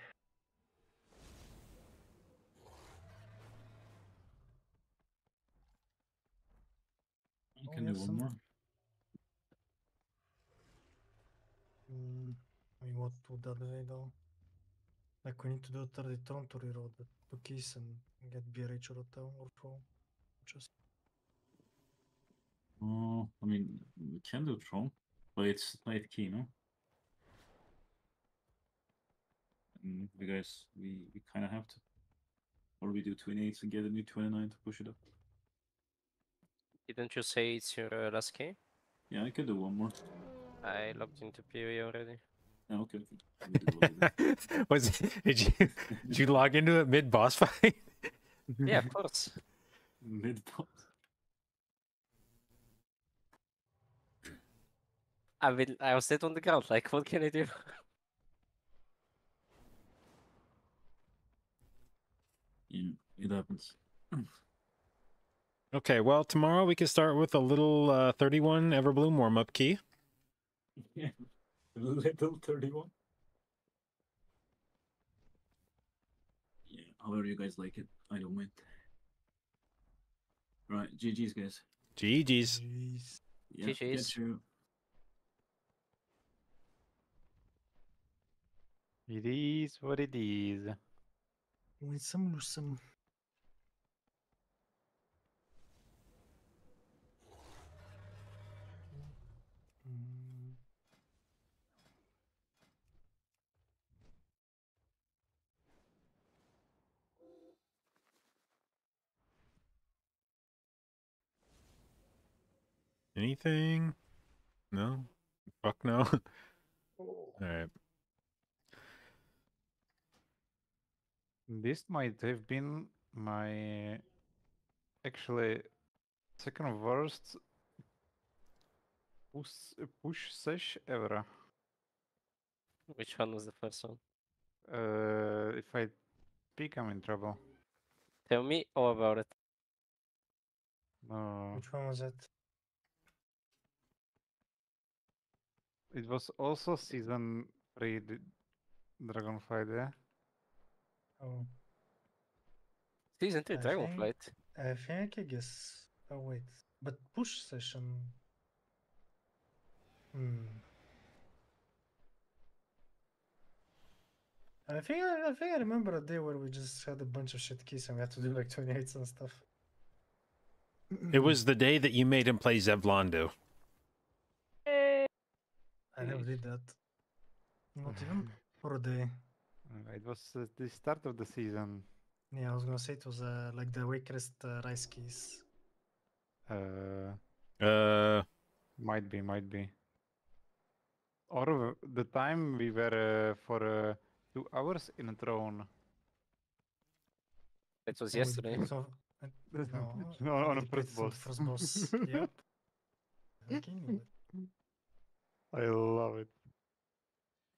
I Oh, can we do one some- more. Mm, I mean, what would that be though? Like we need to do a 30 turn to reroll the two keys and get BRH or hotel or pro. Just Oh, I mean, we can do Tron, but it's late key, no? And we guys, we, we kind of have to. Or we do 28s and get a new 29 to push it up. Didn't you say it's your uh, last key? Yeah, I could do one more. I logged into PoE already. Yeah, okay. okay. We do one more. Was did you did you log into it mid boss fight? yeah, of course. Mid boss. I mean, I was dead on the ground. Like, what can I do? Yeah, it happens. Okay, well tomorrow we can start with a little uh, 31 Everbloom warm up key. Yeah, little 31. Yeah, however you guys like it, I don't mind. Right, GG's, guys. GG's. jeez. Yeah, GG's. Get you. It is what it is. Win some, lose some. Anything? No? Fuck no. Alright. This might have been my actually second worst push, push sesh ever. Which one was the first one? Uh, if I pick, I'm in trouble. Tell me all about it. No, Which one was it? It was also season three d- Dragonflight. Yeah, Oh, Season 3 I think- Dragonflight. I think I guess. Oh wait, but push session. Hmm. I think I, I think I remember a day where we just had a bunch of shit keys and we had to do like 28s and stuff. It was the day that you made him play Zevlando. I never did that. Not even for a day. It was uh, the start of the season. Yeah, I was gonna say it was uh, like the Waycrest uh, rice keys. Uh, Uh, might be, might be. Or the time we were uh, for uh, two hours in a throne. It was yesterday. beat off- uh, no, No, on a we first beat some boss. First boss. yep. Fucking knew it. I love it.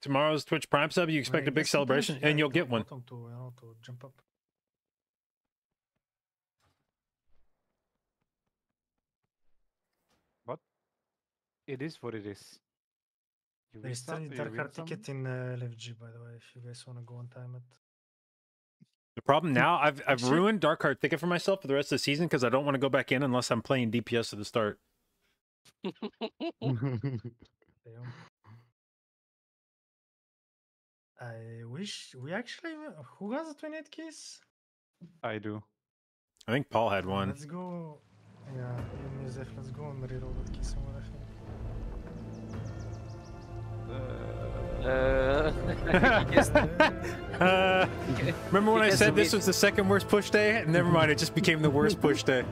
tomorrow's Twitch Prime sub, you expect a big celebration, yeah, and you'll get one. button To, you know, to jump up. It is what it is. You There is win some, still you Darkheart Thicket in uh, LFG, by the way, if you guys wanna go and time it. The problem now, I've I've Actually- ruined Darkheart Thicket for myself for the rest of the season because I don't want to go back in unless I'm playing DPS at the start. I wish we actually who has a 28 keys? I do. I think Paul had one. Let's go. Yeah, let's go and reroll that key somewhere. Uh. Uh, remember when I said this was the second worst push day? Never mind, it just became the worst push day.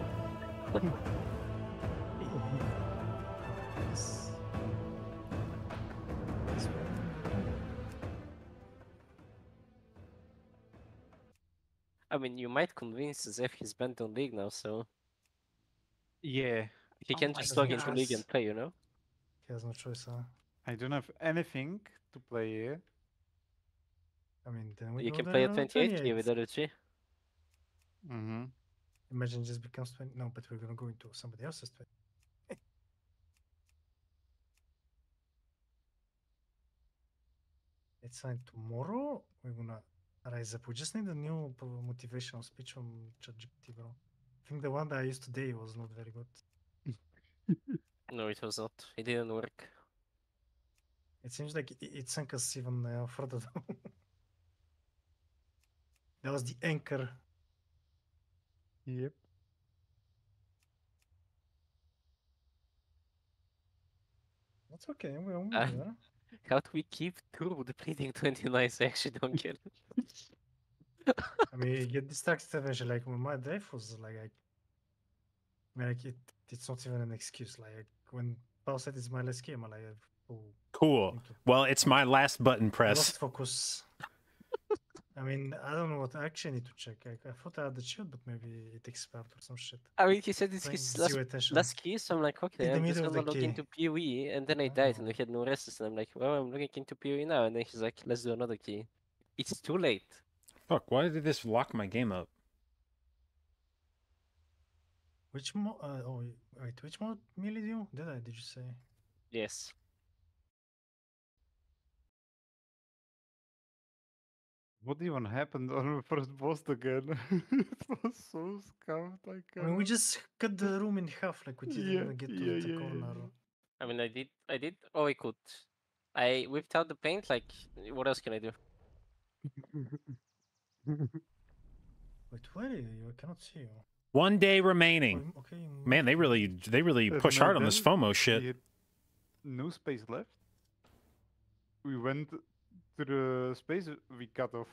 I mean, you might convince Zeph he's banned on League now, so Yeah. he Oh can my just log into gosh. League and play, you know? He has no choice, huh? I don't have anything to play here. I mean, then we You can play a on 28 with LG. Mm-hmm. Imagine it just becomes 20. No, but we're gonna go into somebody else's 20. it's signed tomorrow. We're gonna rise up. We just need a new motivational speech from ChatGPT, bro. I think the one that I used today was not very good. No, it was not. It didn't work. It seems like it, it sunk us even uh, further down. that was the anchor. Yep. That's okay. We're almost Uh, there. How do we keep through the bleeding 29s? I actually don't get it. I mean, you get distracted eventually. Like when my death was like, I, I mean, like it, it's not even an excuse. Like when Paul said it's my last game, I'm like, oh, Cool. Well, it's my last button press. lost focus. I mean, I don't know what. I actually need to check. I, I thought I had the shield, but maybe it expired or some shit. I mean, he said it's Paying his last, attention. last key, so I'm like, okay, the I'm just middle of gonna the log key. into PoE, and then I died, and we had no resist, and I'm like, well, I'm looking into PoE now, and then he's like, let's do another key. It's too late. Fuck, why did this lock my game up? Which mo? Uh, oh, wait. Which mode melee do you? Did I? Did you say? Yes. What even happened on the first boss again? it was so scammed. I can't. I mean, we just cut the room in half. Like we didn't Yeah, even get to yeah, the yeah, yeah, corner. I mean, I did, I did all I could. I whipped out the paint, like, what else can I do? Wait, where are you? I cannot see you. One day remaining. Oh, okay. Man, they really they really Uh, push no, hard on this FOMO shit. no space left. We went to the space we cut off.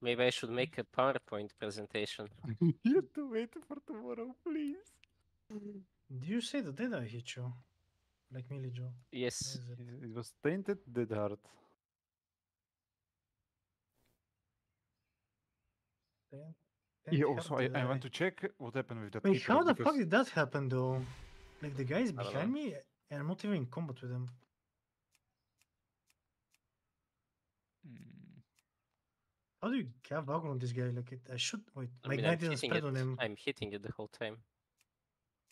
Maybe I should make a PowerPoint presentation. you have to wait for tomorrow, please. Do you say that dead I hit you? Like Millie Joe? Yes. It? It it was tainted dead hard. Ten- Yeah, also heart I, I want to check what happened with that. Wait, how the fuck did that happen though? Like the guy is behind me and I'm not even in combat with him. How do you have background on this guy? Like it, I should wait. I My mean, guy I'm didn't hitting spread it. on him. I'm hitting it the whole time.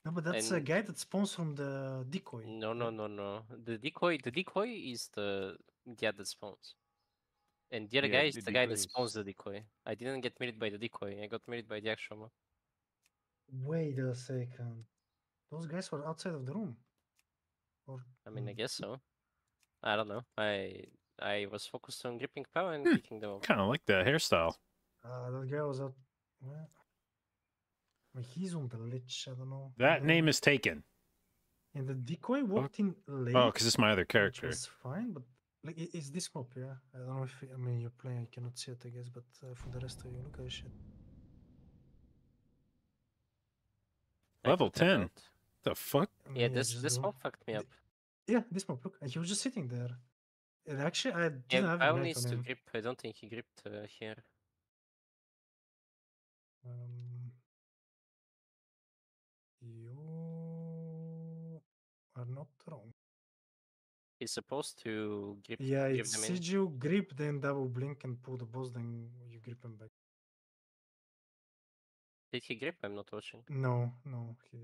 No, but that's a guy that spawns from the decoy. No, no, no, no. The decoy, the decoy is the guy that spawns. And the other Yeah, guy is the the guy that spawns the decoy. I didn't get married by the decoy. I got married by the actual mob. Wait a second. Those guys were outside of the room. Or I mean, I guess so. I don't know. I I was focused on gripping power and Hmm, kicking them off. Kind of like that hairstyle. uh, that guy was out. Well, I mean, he's on the lich. I don't know. That name is taken. And the decoy walked in late. Oh, because it's my other character. It's fine, but like it- it's this map, yeah. I don't know if I mean you're playing, you cannot see it, I guess, but uh, for the rest of you, look at this shit. Level 10. out. The fuck? I Yeah, this this do- mob fucked me up. Yeah, this map. Look, and he was just sitting there. And actually, I didn't Yeah, have ignite needs to grip. I don't think he gripped uh, here. Um, you are not wrong. He's supposed to grip. Yeah, grip it's them in. Siju grip, then double blink and pull the boss, then you grip him back. Did he grip? I'm not watching. No, no. He,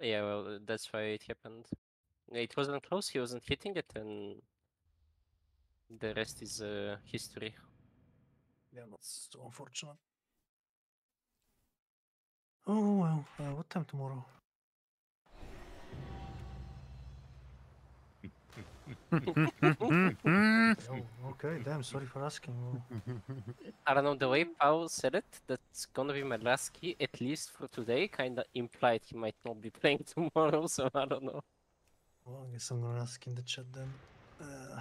Yeah, well, that's why it happened. It wasn't close. He wasn't hitting it, and the rest is uh, history. yeah, that's so unfortunate. Oh well, uh, what time tomorrow? Oh, okay, damn, sorry for asking. Well, I don't know, the way Paul said it, that's gonna be my last key, at least for today, kinda implied he might not be playing tomorrow, so I don't know. well, I guess I'm gonna ask in the chat then. Uh,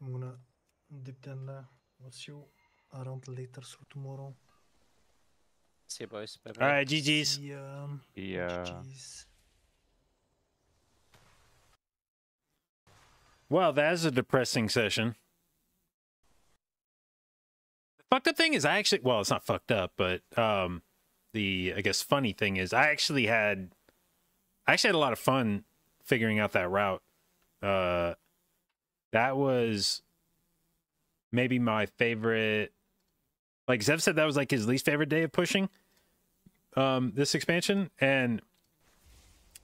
I'm gonna dip then. Uh, we'll see you around later, so tomorrow. See you boys, bye bye. All right, GG's. See ya. Yeah. GG's. Well, that's a depressing session. The fucked up thing is, I actually, well, it's not fucked up, but um, the I guess funny thing is, I actually had, I actually had a lot of fun figuring out that route. Uh, that was maybe my favorite. Like Zeph said, that was like his least favorite day of pushing um, this expansion, and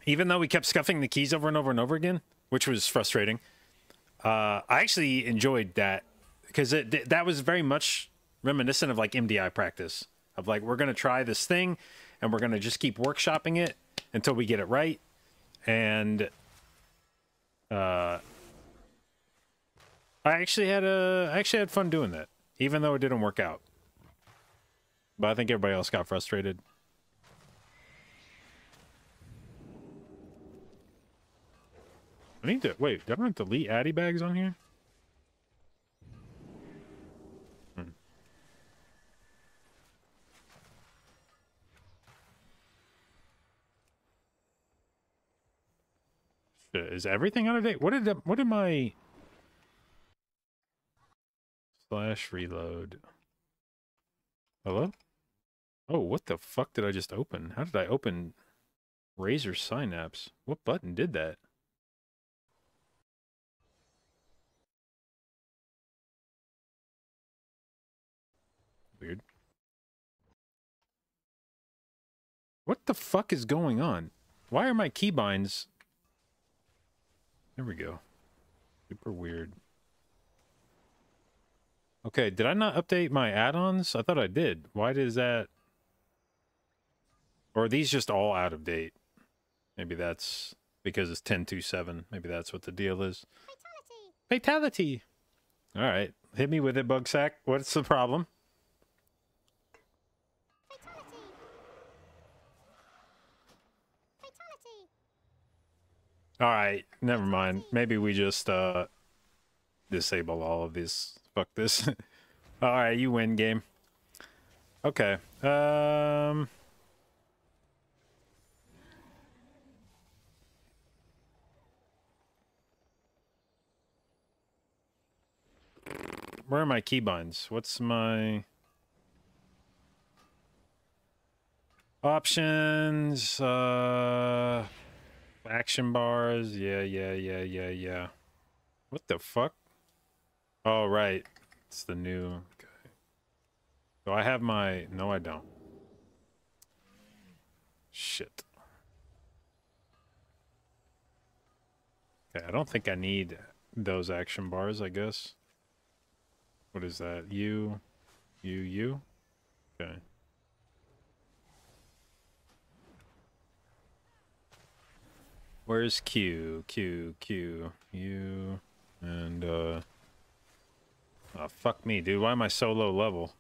even though we kept scuffing the keys over and over and over again, which was frustrating, uh, I actually enjoyed that because it th- that was very much reminiscent of like MDI practice of like we're gonna try this thing and we're gonna just keep workshopping it until we get it right, and uh, I actually had a I actually had fun doing that, even though it didn't work out. But I think everybody else got frustrated. I need to wait. Do I have to delete AdiBags on here? Hmm. Is everything out of date? What did what did my slash reload? Hello? Oh, what the fuck did I just open? How did I open Razer Synapse? What button did that? Weird. What the fuck is going on? Why are my keybinds... There we go. Super weird. Okay, did I not update my add-ons? I thought I did. Why does that... Or are these just all out of date? Maybe that's because it's 10.27. Maybe that's what the deal is. Fatality! Fatality! Alright, hit me with it, Bugsack. What's the problem? Alright, never mind. Maybe we just, uh... Disable all of these. Fuck this. Alright, you win, game. Okay. Um... Where are my keybinds? What's my... Options, uh... Action bars, yeah, yeah, yeah, yeah, yeah. What the fuck? Oh, right. It's the new... Okay. So I have my... No, I don't. Shit. Okay, I don't think I need those action bars, I guess. What is that? U, U, U? Okay. Where's Q? Q, Q, U, and, uh... Oh, fuck me, dude. Why am I so low level?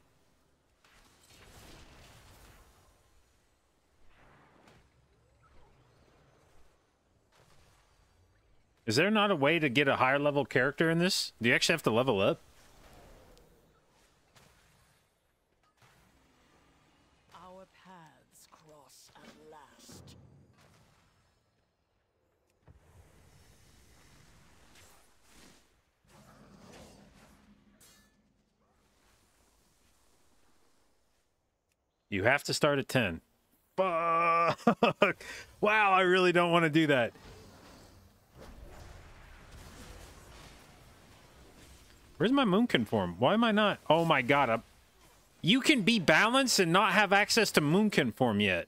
Is there not a way to get a higher level character in this? Do you actually have to level up? You have to start at 10. Fuck! Wow, I really don't want to do that. Where's my Moonkin form? Why am I not? Oh my god, I'm... You can be balanced and not have access to Moonkin form yet.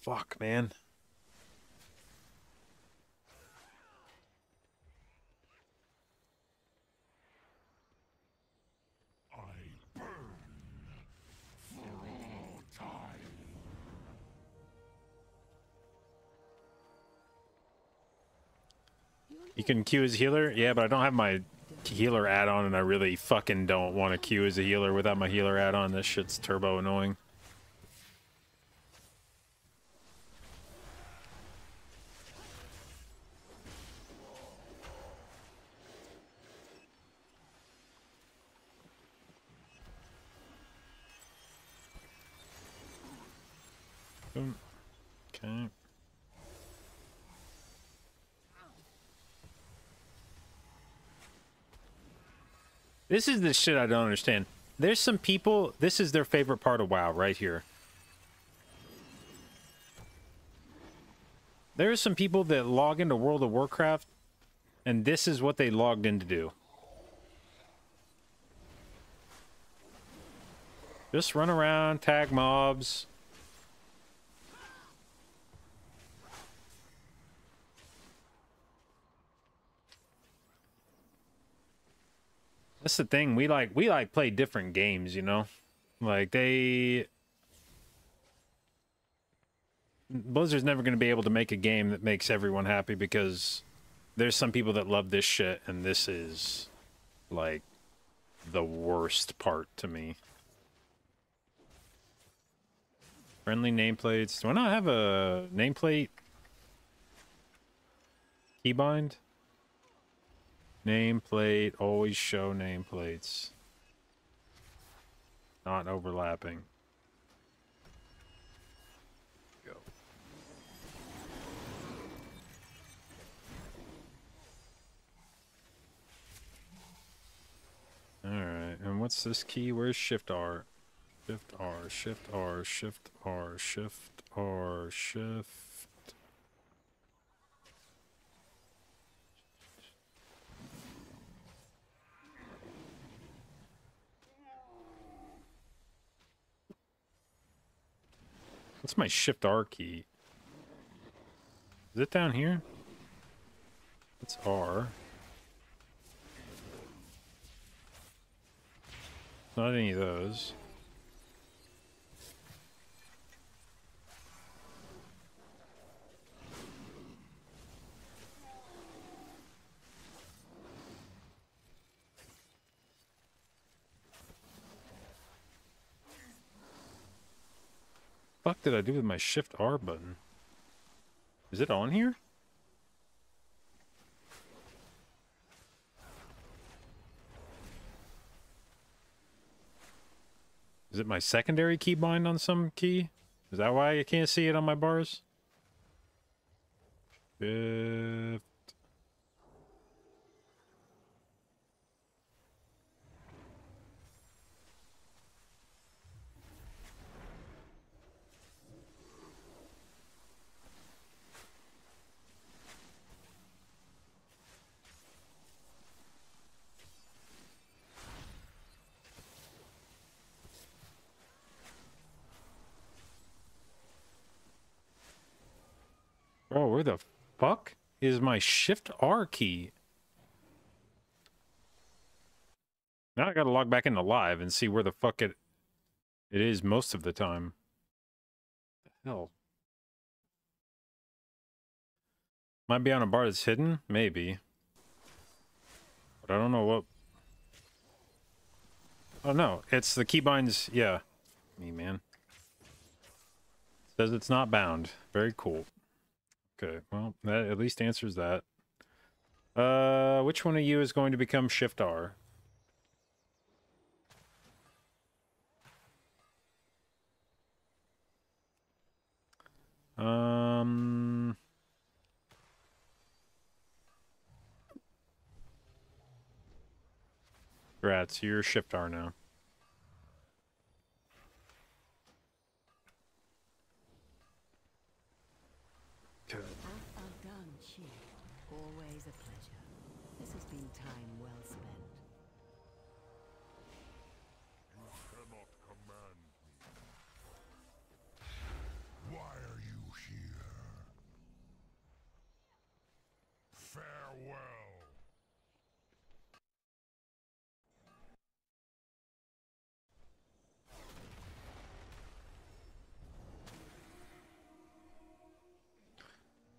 Fuck, man. You can queue as healer? Yeah, but I don't have my healer add-on, and I really fucking don't want to queue as a healer without my healer add-on. This shit's turbo annoying. Boom. Okay. This is the shit I don't understand. There's some people, this is their favorite part of WoW right here. There are some people that log into World of Warcraft, and this is what they logged in to do. Just run around, tag mobs. That's the thing. We like we like play different games, you know? Like they Blizzard's never going to be able to make a game that makes everyone happy because there's some people that love this shit and this is like the worst part to me. Friendly nameplates. Do I not have a nameplate keybind? Nameplate, always show nameplates. Not overlapping. Go. Alright, and what's this key? Where's Shift R? Shift R, Shift R, Shift R, Shift R, Shift. What's my Shift R key? Is it down here? It's R. Not any of those. Fuck did I do with my Shift R button? Is it on here? Is it my secondary keybind on some key? Is that why I can't see it on my bars? Shift. Bro, where the fuck is my Shift R key? Now I gotta log back into live and see where the fuck it it is most of the time. The hell. Might be on a bar that's hidden? Maybe. But I don't know what Oh no, it's the keybinds, yeah. Me man. Says it's not bound. Very cool. Okay, well, that at least answers that. Uh, which one of you is going to become Shift R? Um... Rats, you're Shift R now.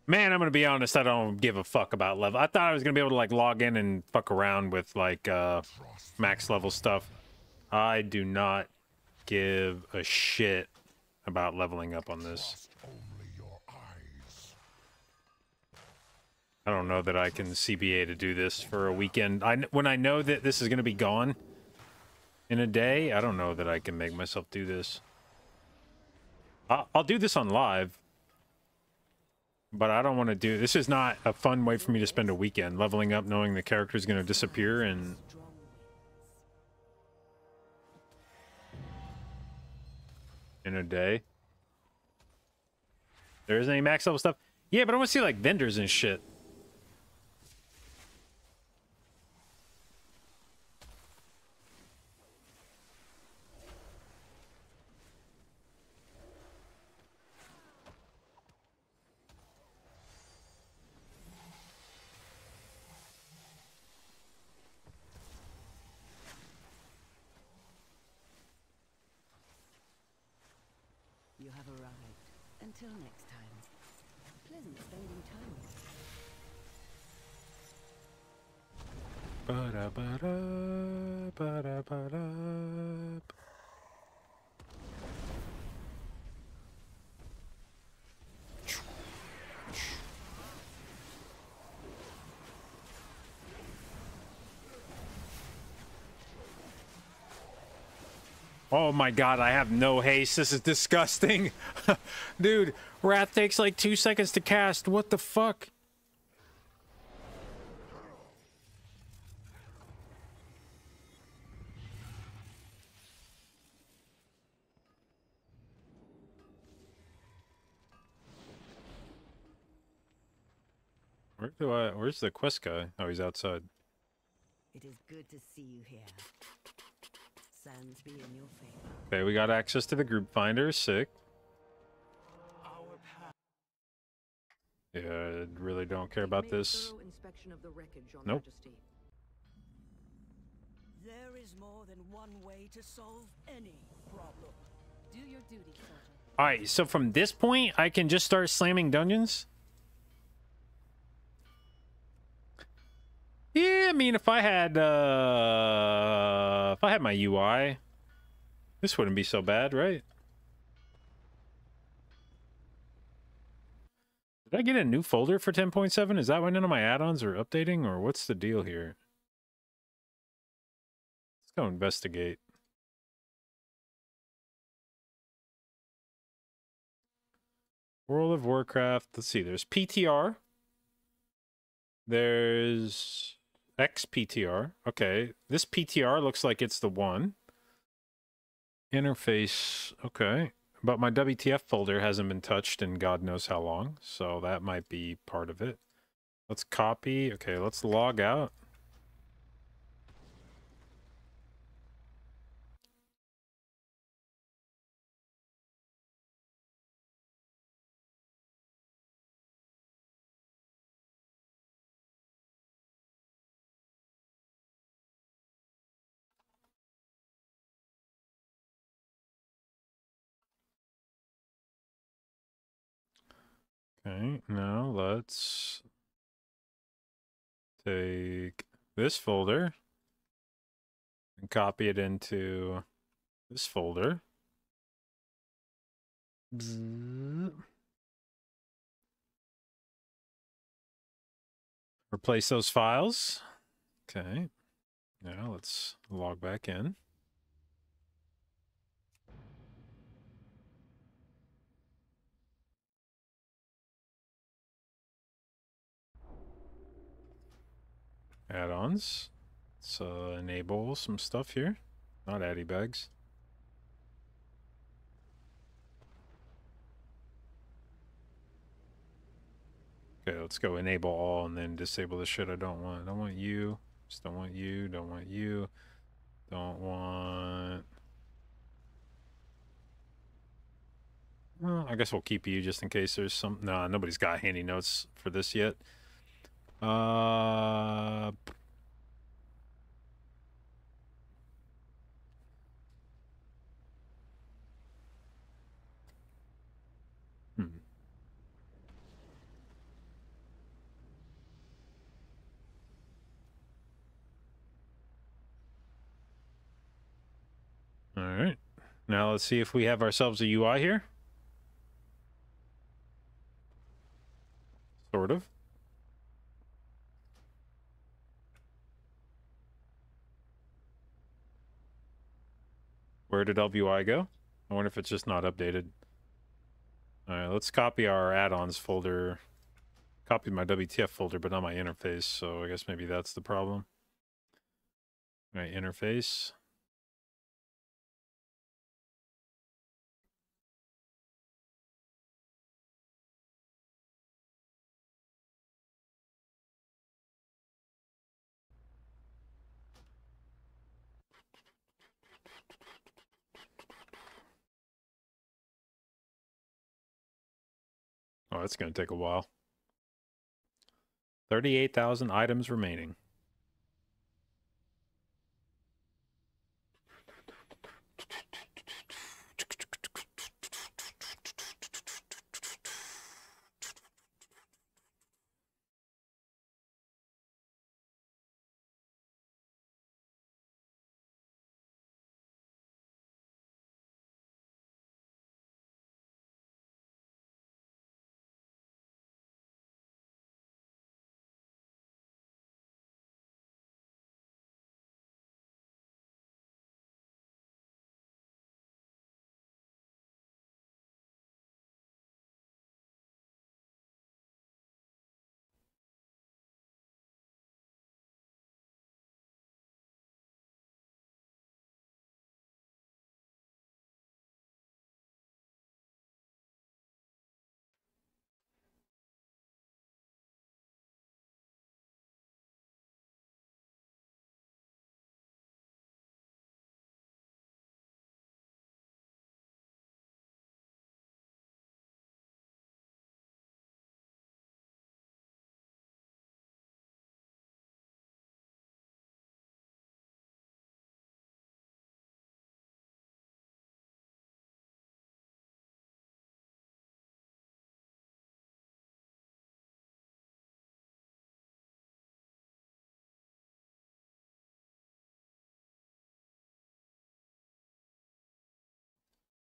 Man, I'm gonna be honest. I don't give a fuck about level. I thought I was gonna be able to like log in and fuck around with like uh, max level stuff. I do not give a shit about leveling up on this. I don't know that I can CBA to do this for a weekend. I when I know that this is gonna be gone in a day, I don't know that I can make myself do this. I'll, I'll do this on live. But I don't want to do this is not a fun way for me to spend a weekend leveling up knowing the character is going to disappear and in a day. There isn't any max level stuff. Yeah, but I want to see like vendors and shit. You have arrived. Until next time. Oh my god, I have no haste. This is disgusting. Dude, Wrath takes like two seconds to cast. What the fuck? Where do I? Where's the quest guy? Oh, he's outside. It is good to see you here. Okay, we got access to the group finder. Sick. Yeah, I really don't care about this. Thorough inspection of the wreckage, Your Nope. There is more than one way to solve any problem. Do your duty, soldier. All right, so from this point, I can just start slamming dungeons. Yeah, I mean, if I had uh, if I had my UI, this wouldn't be so bad, right? Did I get a new folder for 10.7? Is that why none of my add-ons are updating, or what's the deal here? Let's go investigate. World of Warcraft. Let's see. There's PTR. There's XPTR. Okay. This PTR looks like it's the one. Interface. Okay. But my WTF folder hasn't been touched in God knows how long. So that might be part of it. Let's copy. Okay. Let's log out. Okay, now let's take this folder and copy it into this folder. Replace those files. Okay. Now let's log back in. Add-ons. Let's uh, enable some stuff here. Not AdiBags. Okay, let's go enable all and then disable the shit I don't want. I don't want you. Just don't want you. Don't want you. Don't want... Well, I guess we'll keep you just in case there's some... Nah, nobody's got HandyNotes for this yet. Uh, hmm. All right. Now let's see if we have ourselves a UI here. Sort of. Where did ElvUI go? I wonder if it's just not updated. Alright, let's copy our add-ons folder. Copy my WTF folder, but not my interface, so I guess maybe that's the problem. Alright, interface. Oh, that's going to take a while. 38,000 items remaining.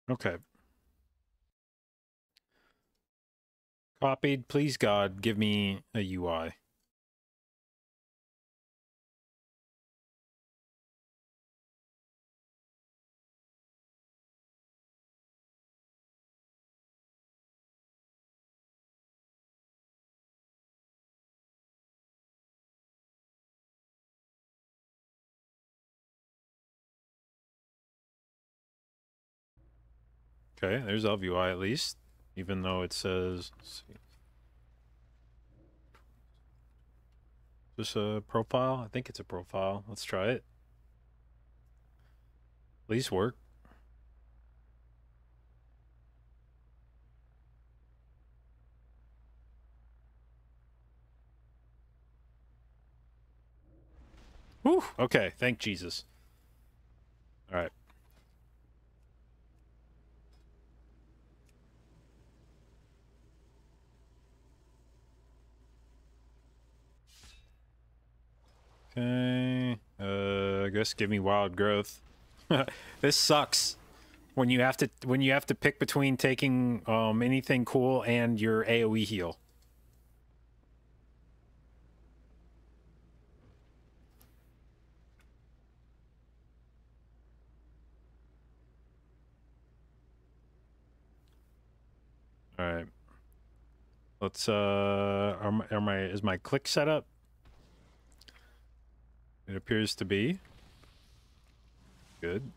Okay. Copied. Please, God, give me a UI. Okay, there's ElvUI at least, even though it says. Is this a profile? I think it's a profile. Let's try it. Please work. Whew, okay, thank Jesus. All right. Okay. Uh, I guess give me wild growth. this sucks. When you have to when you have to pick between taking um anything cool and your AoE heal. All right. Let's uh are my, are my is my click set up? It appears to be. Good.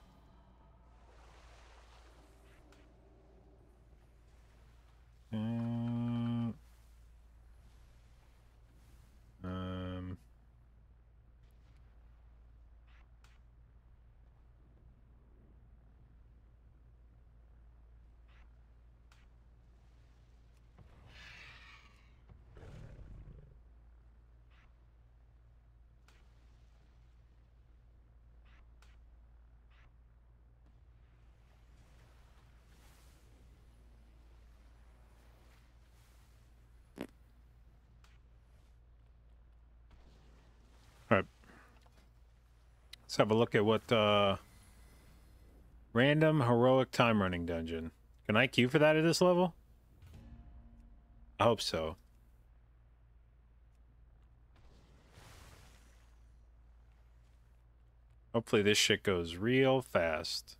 Have a look at what uh random heroic time running dungeon. Can I queue for that at this level? I hope so. Hopefully this shit goes real fast.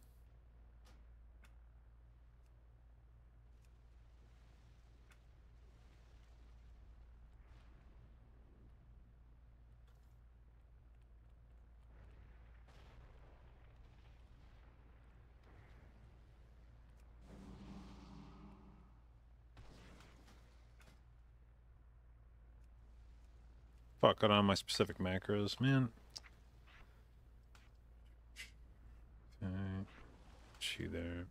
Fuck got on my specific macros, man. Okay. She there.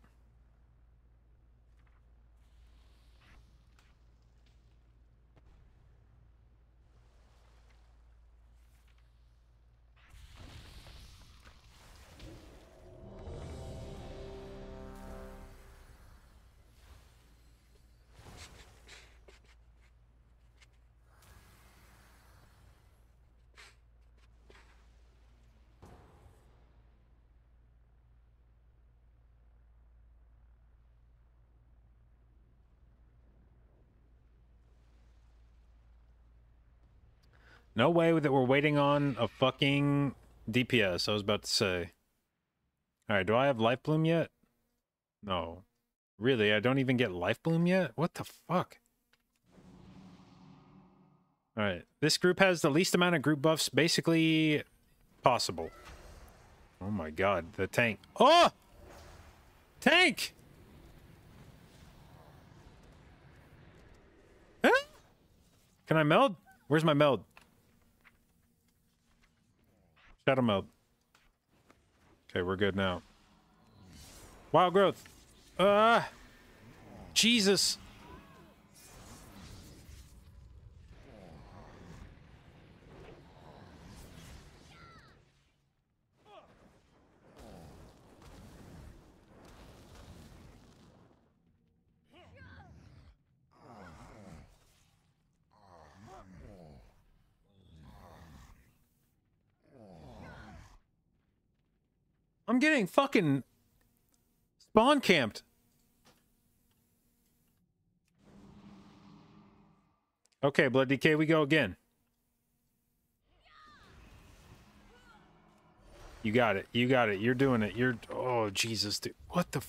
No way that we're waiting on a fucking DPS. I was about to say. All right, do I have Lifebloom yet? No. Really, I don't even get Lifebloom yet? What the fuck? All right. This group has the least amount of group buffs basically possible. Oh my god, the tank. Oh! Tank! Huh? Can I meld? Where's my meld? Shadowmeld. Okay, we're good now. Wild growth. Ah! Jesus! I'm getting fucking spawn camped. Okay, Blood DK, we go again. You got it. You got it. You're doing it. You're. Oh, Jesus, dude. What the.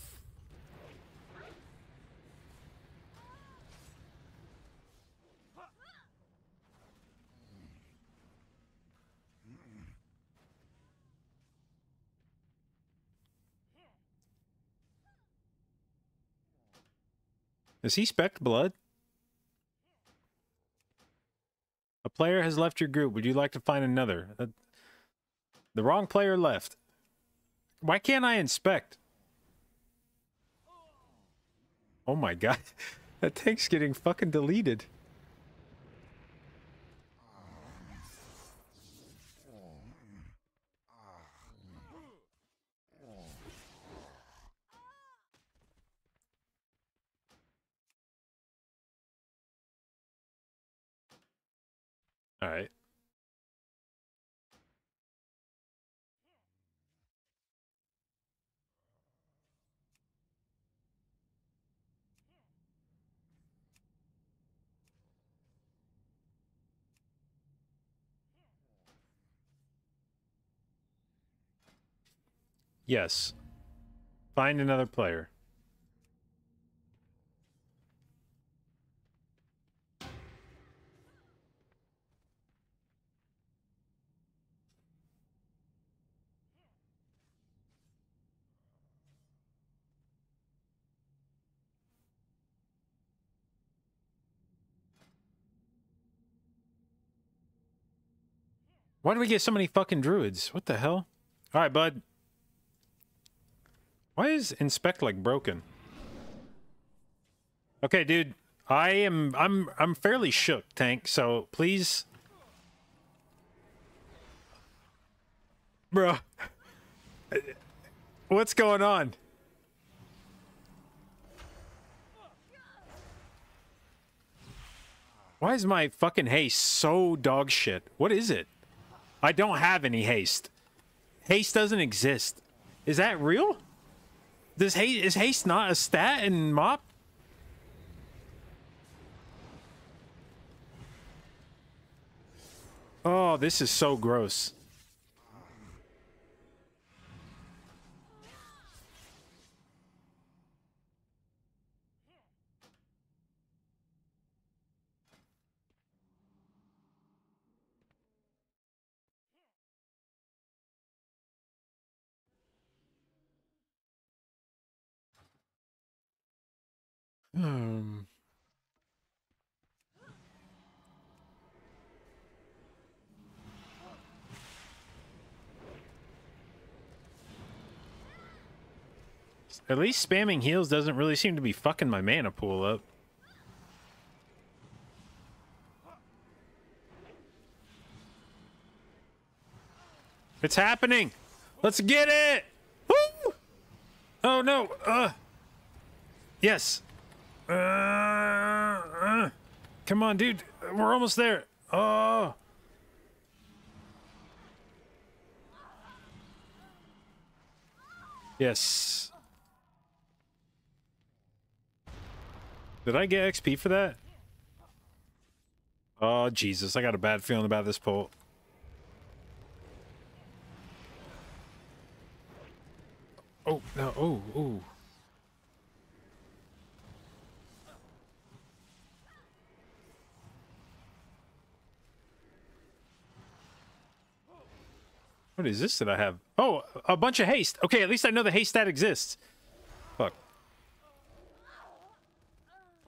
Is he spec blood? A player has left your group. Would you like to find another? Uh, The wrong player left. Why can't I inspect? Oh my god. That tank's getting fucking deleted. All right. Yes. Find another player. Why do we get so many fucking druids? What the hell? All right, bud. Why is inspect like broken? Okay, dude. I am I'm I'm fairly shook, Tank, so please Bro. What's going on? Why is my fucking haste so dog shit? What is it? I don't have any haste. Haste doesn't exist. Is that real? Does haste is haste not a stat in mop? Oh, this is so gross. Um. At least spamming heals doesn't really seem to be fucking my mana pool up. It's happening! Let's get it! Woo! Oh no! Uh. Yes. Uh. Come on, dude. We're almost there. Oh. Yes. Did I get XP for that? Oh Jesus, I got a bad feeling about this pull. Oh no! Oh oh. What is this that I have? Oh, a bunch of haste. Okay, at least I know the haste stat exists. Fuck.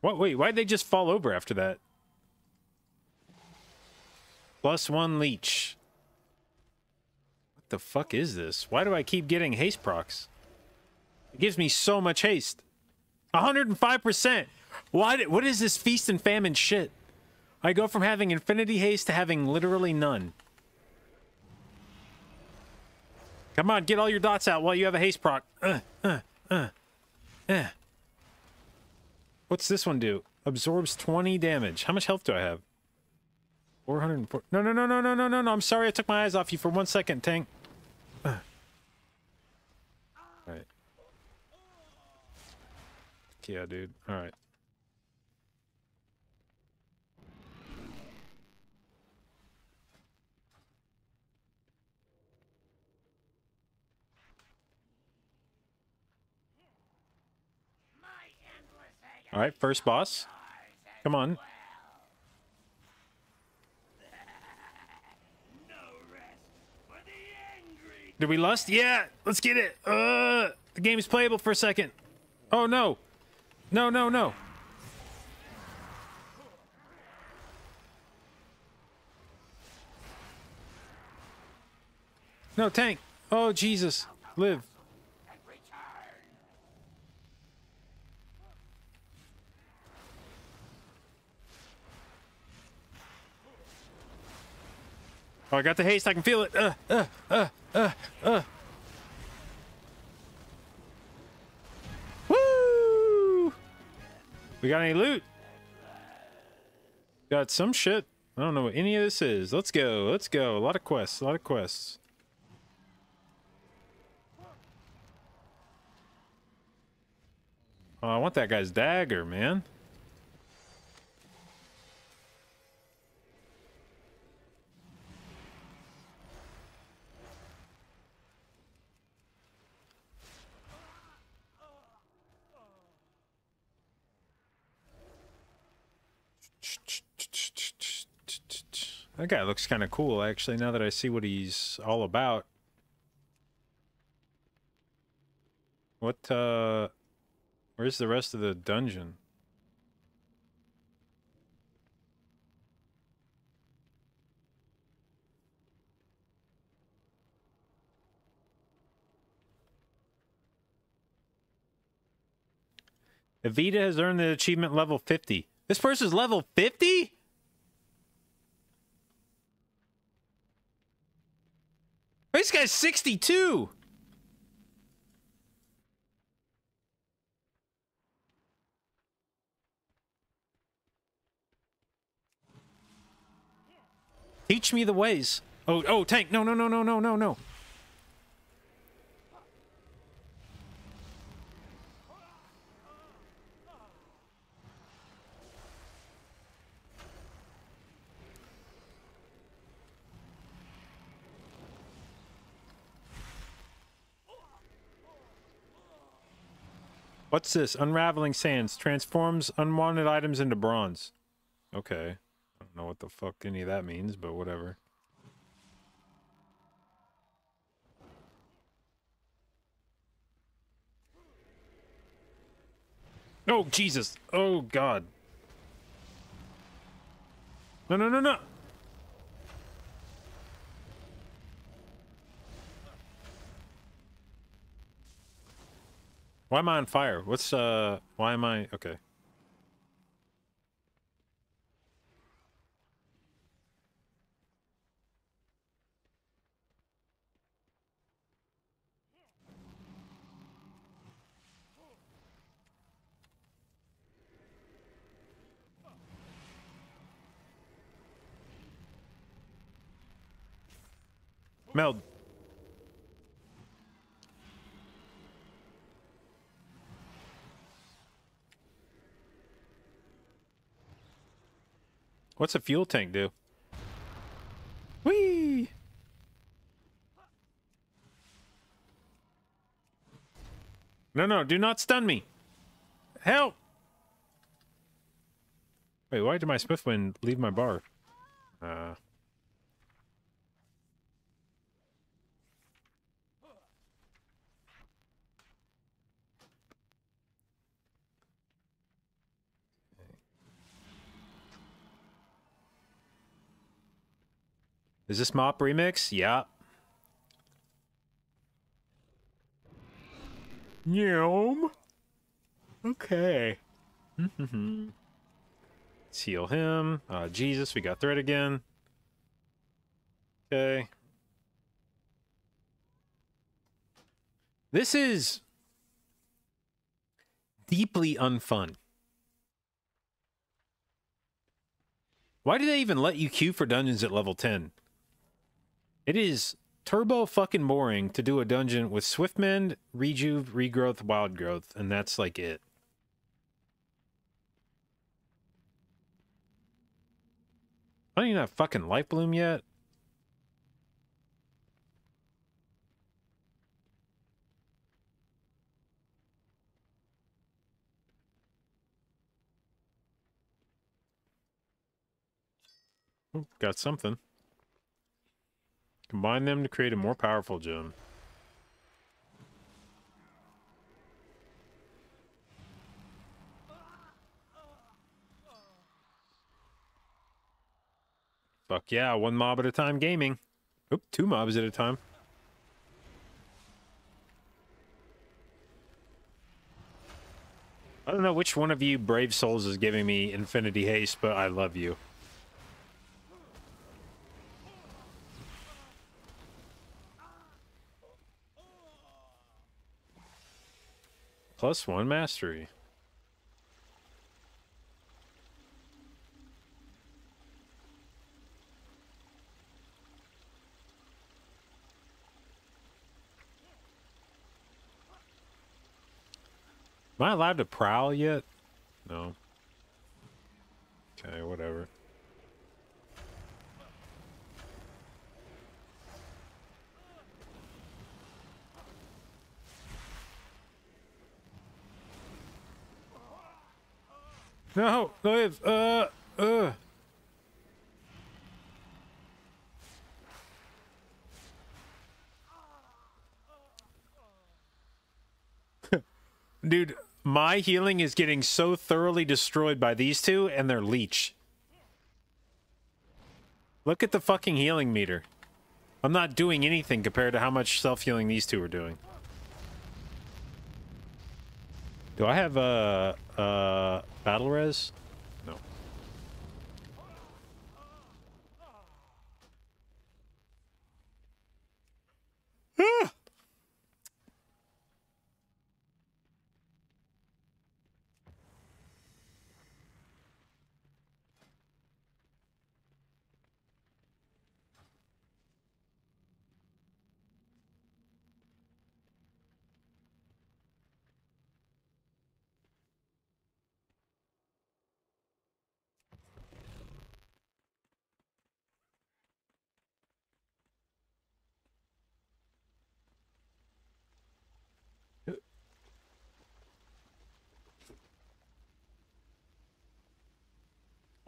What? Wait, why'd they just fall over after that? Plus one leech. What the fuck is this? Why do I keep getting haste procs? It gives me so much haste. 105%. Why? What is this feast and famine shit? I go from having infinity haste to having literally none. Come on, get all your dots out while you have a haste proc. Uh, uh, uh, uh. What's this one do? Absorbs 20 damage. How much health do I have? 404. No, no, no, no, no, no, no, no. I'm sorry I took my eyes off you for one second, Tank. Uh. Alright. Yeah, dude. Alright. All right, first boss. Come on. Did we lust? Yeah, let's get it. Uh, the game is playable for a second. Oh no, no, no, no. No tank. Oh Jesus, live. I got the haste. I can feel it. Uh, uh, uh, uh, uh. Woo! We got any loot? Got some shit. I don't know what any of this is. Let's go. Let's go. A lot of quests. A lot of quests. Oh, I want that guy's dagger, man. That guy looks kind of cool, actually, now that I see what he's all about. What, uh... Where's the rest of the dungeon? Evita has earned the achievement level 50. This person's level 50? This guy's 62. Teach me the ways. Oh, oh, tank. No, no, no, no, no, no, no. What's this? Unraveling sands transforms unwanted items into bronze. Okay. I don't know what the fuck any of that means, but whatever. Oh, Jesus. Oh, God. No, no, no, no. Why am I on fire? What's, uh, why am I, okay. Meld. What's a fuel tank do? Whee! No, no, do not stun me. Help! Wait, why did my Swiftmend leave my bar? Uh. Is this Mop remix? Yeah. Yum. Okay. Let's heal him. Uh, Jesus, we got threat again. Okay. This is deeply unfun. Why do they even let you queue for dungeons at level 10? It is turbo fucking boring to do a dungeon with Swiftmend, Rejuve, Regrowth, Wild Growth, and that's like it. I don't even have fucking Lifebloom yet. Got something. Combine them to create a more powerful gem. Fuck yeah, one mob at a time gaming. Oop, two mobs at a time. I don't know which one of you brave souls is giving me infinity haste, but I love you. Plus one mastery. Am I allowed to prowl yet? No. Okay, whatever. No, live. Uh, uh. Dude, my healing is getting so thoroughly destroyed by these two and their leech. Look at the fucking healing meter. I'm not doing anything compared to how much self-healing these two are doing. Do I have a uh, uh, battle res? No. Ah!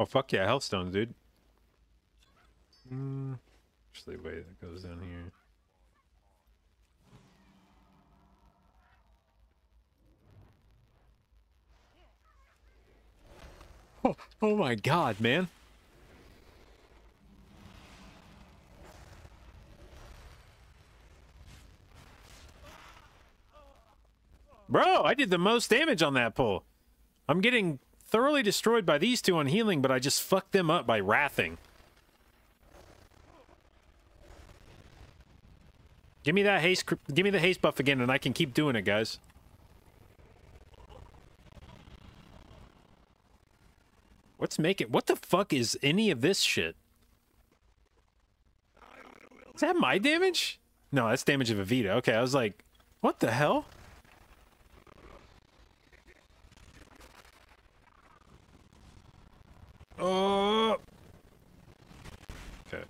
Oh fuck yeah, Healthstones, dude. Mm, actually, wait, that goes down here. Oh, oh my god, man. Bro, I did the most damage on that pull. I'm getting thoroughly destroyed by these two on healing, but I just fucked them up by wrathing. Give me that haste. Give me the haste buff again, and I can keep doing it, guys. What's making? What the fuck is any of this shit? Is that my damage? No, that's damage of a Evita. Okay, I was like, what the hell? Oh, Okay.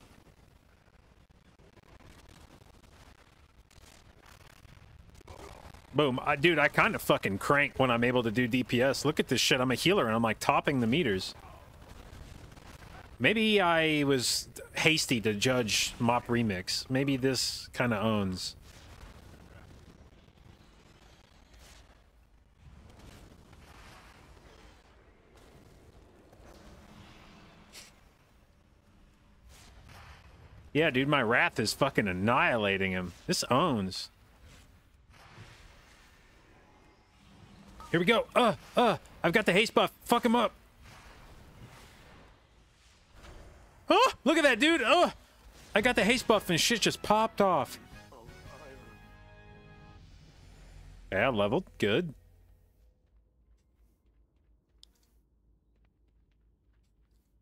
Boom. I, dude, I kind of fucking crank when I'm able to do DPS. Look at this shit. I'm a healer and I'm like topping the meters. Maybe I was hasty to judge Mop Remix. Maybe this kind of owns. Yeah, dude, my wrath is fucking annihilating him. This owns. Here we go. Uh, uh, I've got the haste buff. Fuck him up. Oh, look at that, dude. Oh, I got the haste buff and shit just popped off. Yeah, leveled. Good.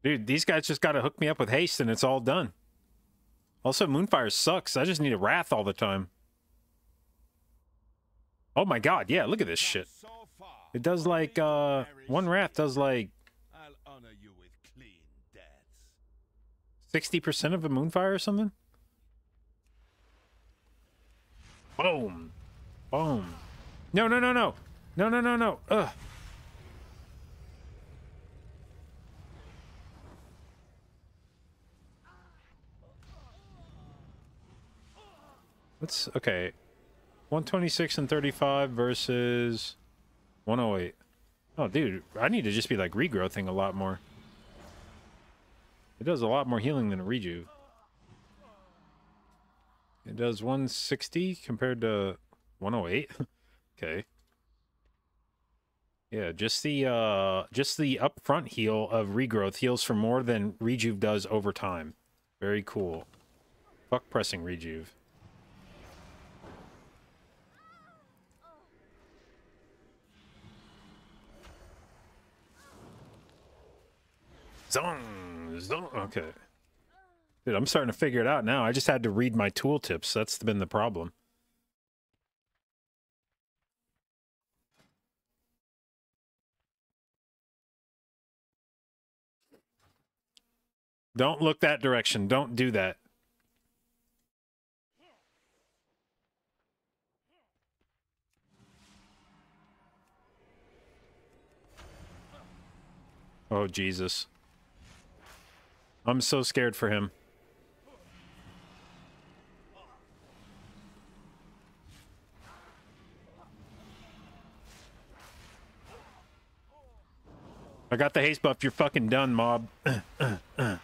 Dude, these guys just got to hook me up with haste and it's all done. Also, Moonfire sucks. I just need a Wrath all the time. Oh my god, yeah, look at this shit. It does like, uh, one Wrath does like I'll honor you with clean deaths. 60% of a Moonfire or something? Boom. Boom. No, no, no, no. No, no, no, no. Ugh. Let's, okay. 126 and 35 versus 108. Oh, dude, I need to just be like regrowthing a lot more. It does a lot more healing than a rejuve. It does 160 compared to 108. okay. Yeah, just the uh just the upfront heal of regrowth heals for more than rejuve does over time. Very cool. Fuck pressing rejuve. Zong, zong. Okay. Dude, I'm starting to figure it out now. I just had to read my tooltips. That's been the problem. Don't look that direction. Don't do that. Oh, Jesus. I'm so scared for him. I got the haste buff. You're fucking done, mob. that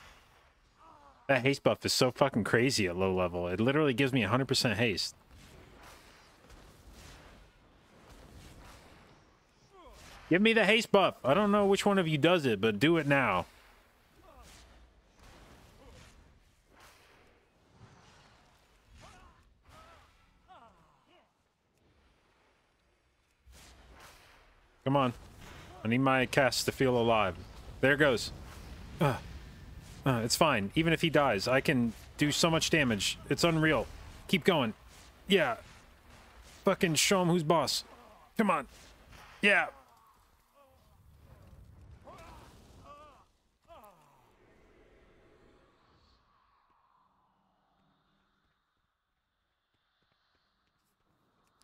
haste buff is so fucking crazy at low level. It literally gives me 100% haste. Give me the haste buff. I don't know which one of you does it, but do it now. Come on. I need my cast to feel alive. There goes. Uh, uh, it's fine. Even if he dies, I can do so much damage. It's unreal. Keep going. Yeah. Fucking show him who's boss. Come on. Yeah.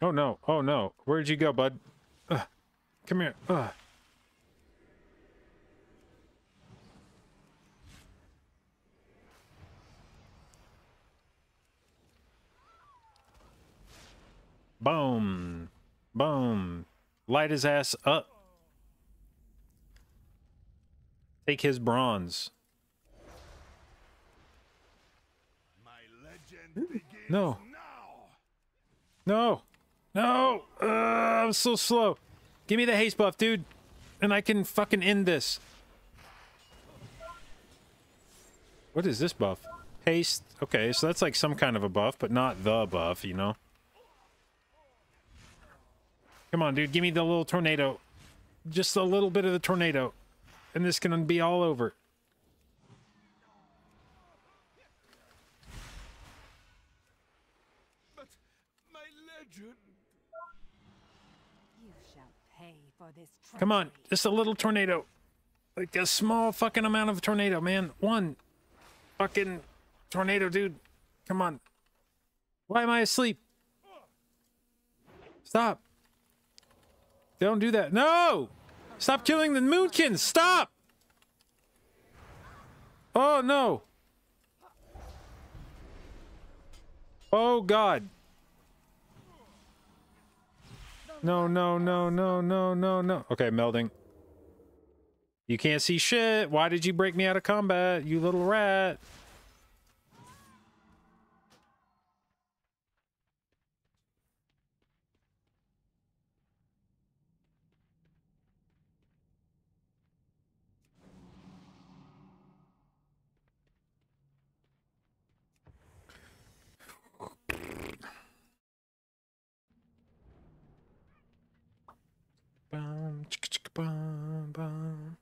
Oh no. Oh no. Where'd you go, bud? Come here. Ugh. Boom. Boom. Light his ass up. Take his bronze. My legend, no. No. No. Uh, I'm so slow. Give me the haste buff, dude. And I can fucking end this. What is this buff? Haste. Okay, so that's like some kind of a buff, but not the buff, you know? Come on, dude. Give me the little tornado. Just a little bit of the tornado. And this can be all over. But my legend. You shall pay for this Come on. Just a little tornado. Like a small fucking amount of tornado, man. One. Fucking. tornado, dude. Come on. Why am I asleep? Stop. Don't do that. No! Stop killing the moonkins. Stop! Oh, no. Oh, God. No, no, no, no, no, no, no. Okay, melding. You can't see shit. Why did you break me out of combat, you little rat? Bum, chicka, chicka, bum, bum.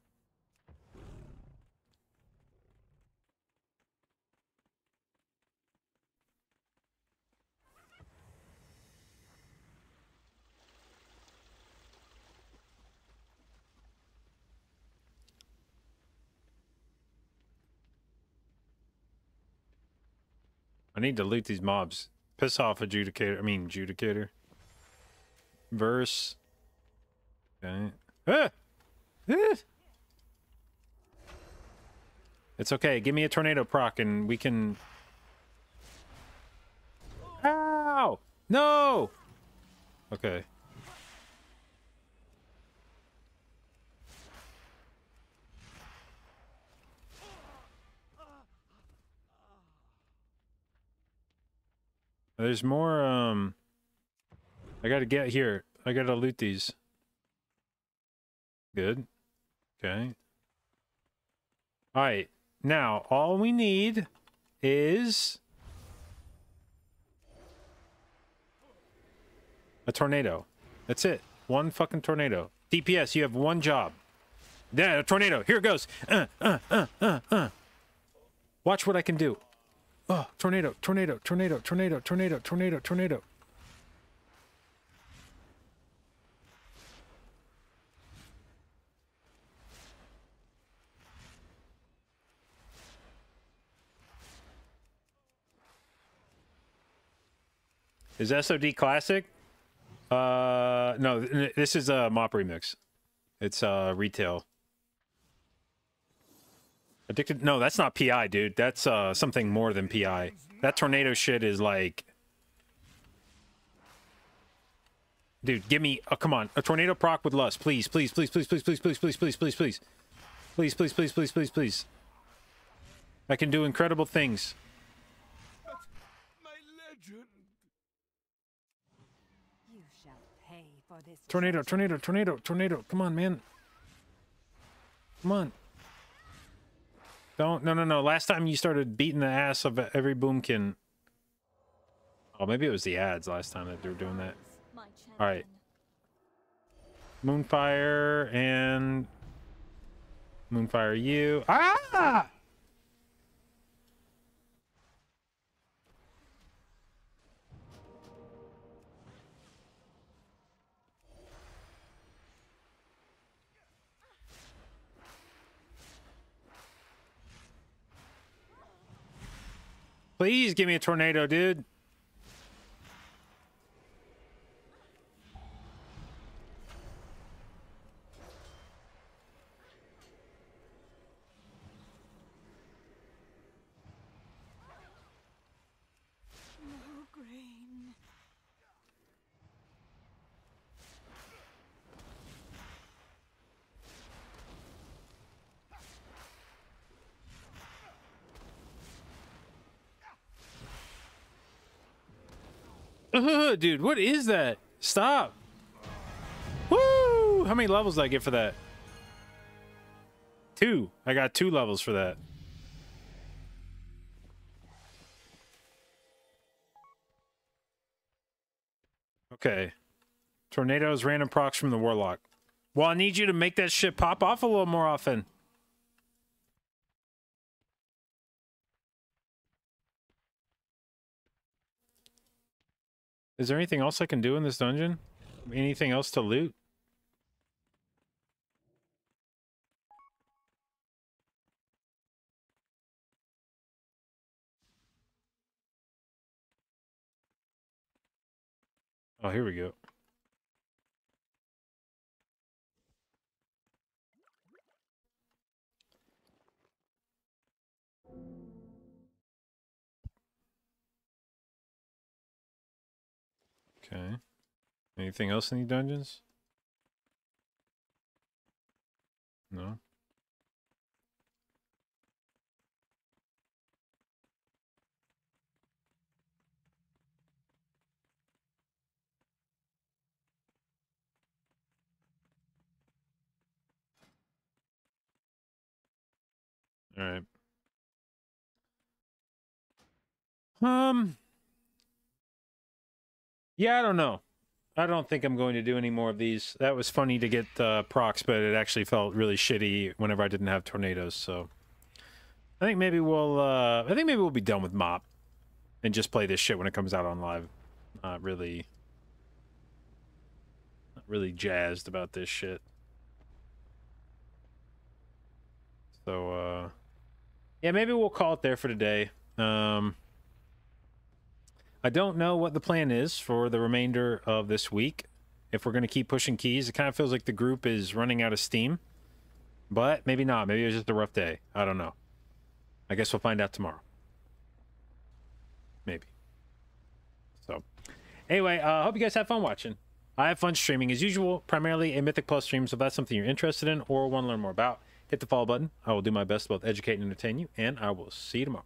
I need to loot these mobs. Piss off, adjudicator. I mean, adjudicator. Verse. Okay. Ah! Ah! It's okay. Give me a tornado proc and we can. Ow! No! Okay. There's more, um... I gotta get here. I gotta loot these. Good. Okay. Alright. Now, all we need is... A tornado. That's it. One fucking tornado. DPS, you have one job. Yeah, a tornado. Here it goes. Uh, uh, uh, uh, uh. Watch what I can do. Oh, tornado, tornado, tornado, tornado, tornado, tornado, tornado. Is SOD classic? Uh, no, this is a mop remix. It's uh retail. Addicted? No, that's not PI, dude. That's uh something more than PI. That tornado shit is like, dude. Give me, oh, come on, a tornado proc with lust, please, please, please, please, please, please, please, please, please, please, please, please, please, please, please, please, please. I can do incredible things. You shall pay for this. Tornado, tornado, tornado, tornado. Come on, man. Come on. Don't. No, no, no. Last time you started beating the ass of every boomkin. Oh, maybe it was the ads last time that they were doing that. All right. Moonfire and Moonfire you. Ah! Please give me a tornado, dude. No grain. Ugh, dude, what is that? Stop. Woo! How many levels did I get for that? Two. I got two levels for that. Okay. Tornadoes, random procs from the Warlock. Well, I need you to make that shit pop off a little more often. Is there anything else I can do in this dungeon? Anything else to loot? Oh, here we go. Okay. Anything else in these dungeons? No. All right. Um. Yeah, I don't know. I don't think I'm going to do any more of these. That was funny to get uh, procs, but it actually felt really shitty whenever I didn't have tornadoes. So I think maybe we'll. Uh, I think maybe we'll be done with mop and just play this shit when it comes out on live. Not really. Not really jazzed about this shit. So uh, yeah, maybe we'll call it there for today. Um. I don't know what the plan is for the remainder of this week. If we're going to keep pushing keys, it kind of feels like the group is running out of steam. But maybe not. Maybe it was just a rough day. I don't know. I guess we'll find out tomorrow. Maybe. So, anyway, I uh, hope you guys have fun watching. I have fun streaming as usual, primarily a Mythic Plus stream. So, if that's something you're interested in or want to learn more about, hit the follow button. I will do my best to both educate and entertain you, and I will see you tomorrow.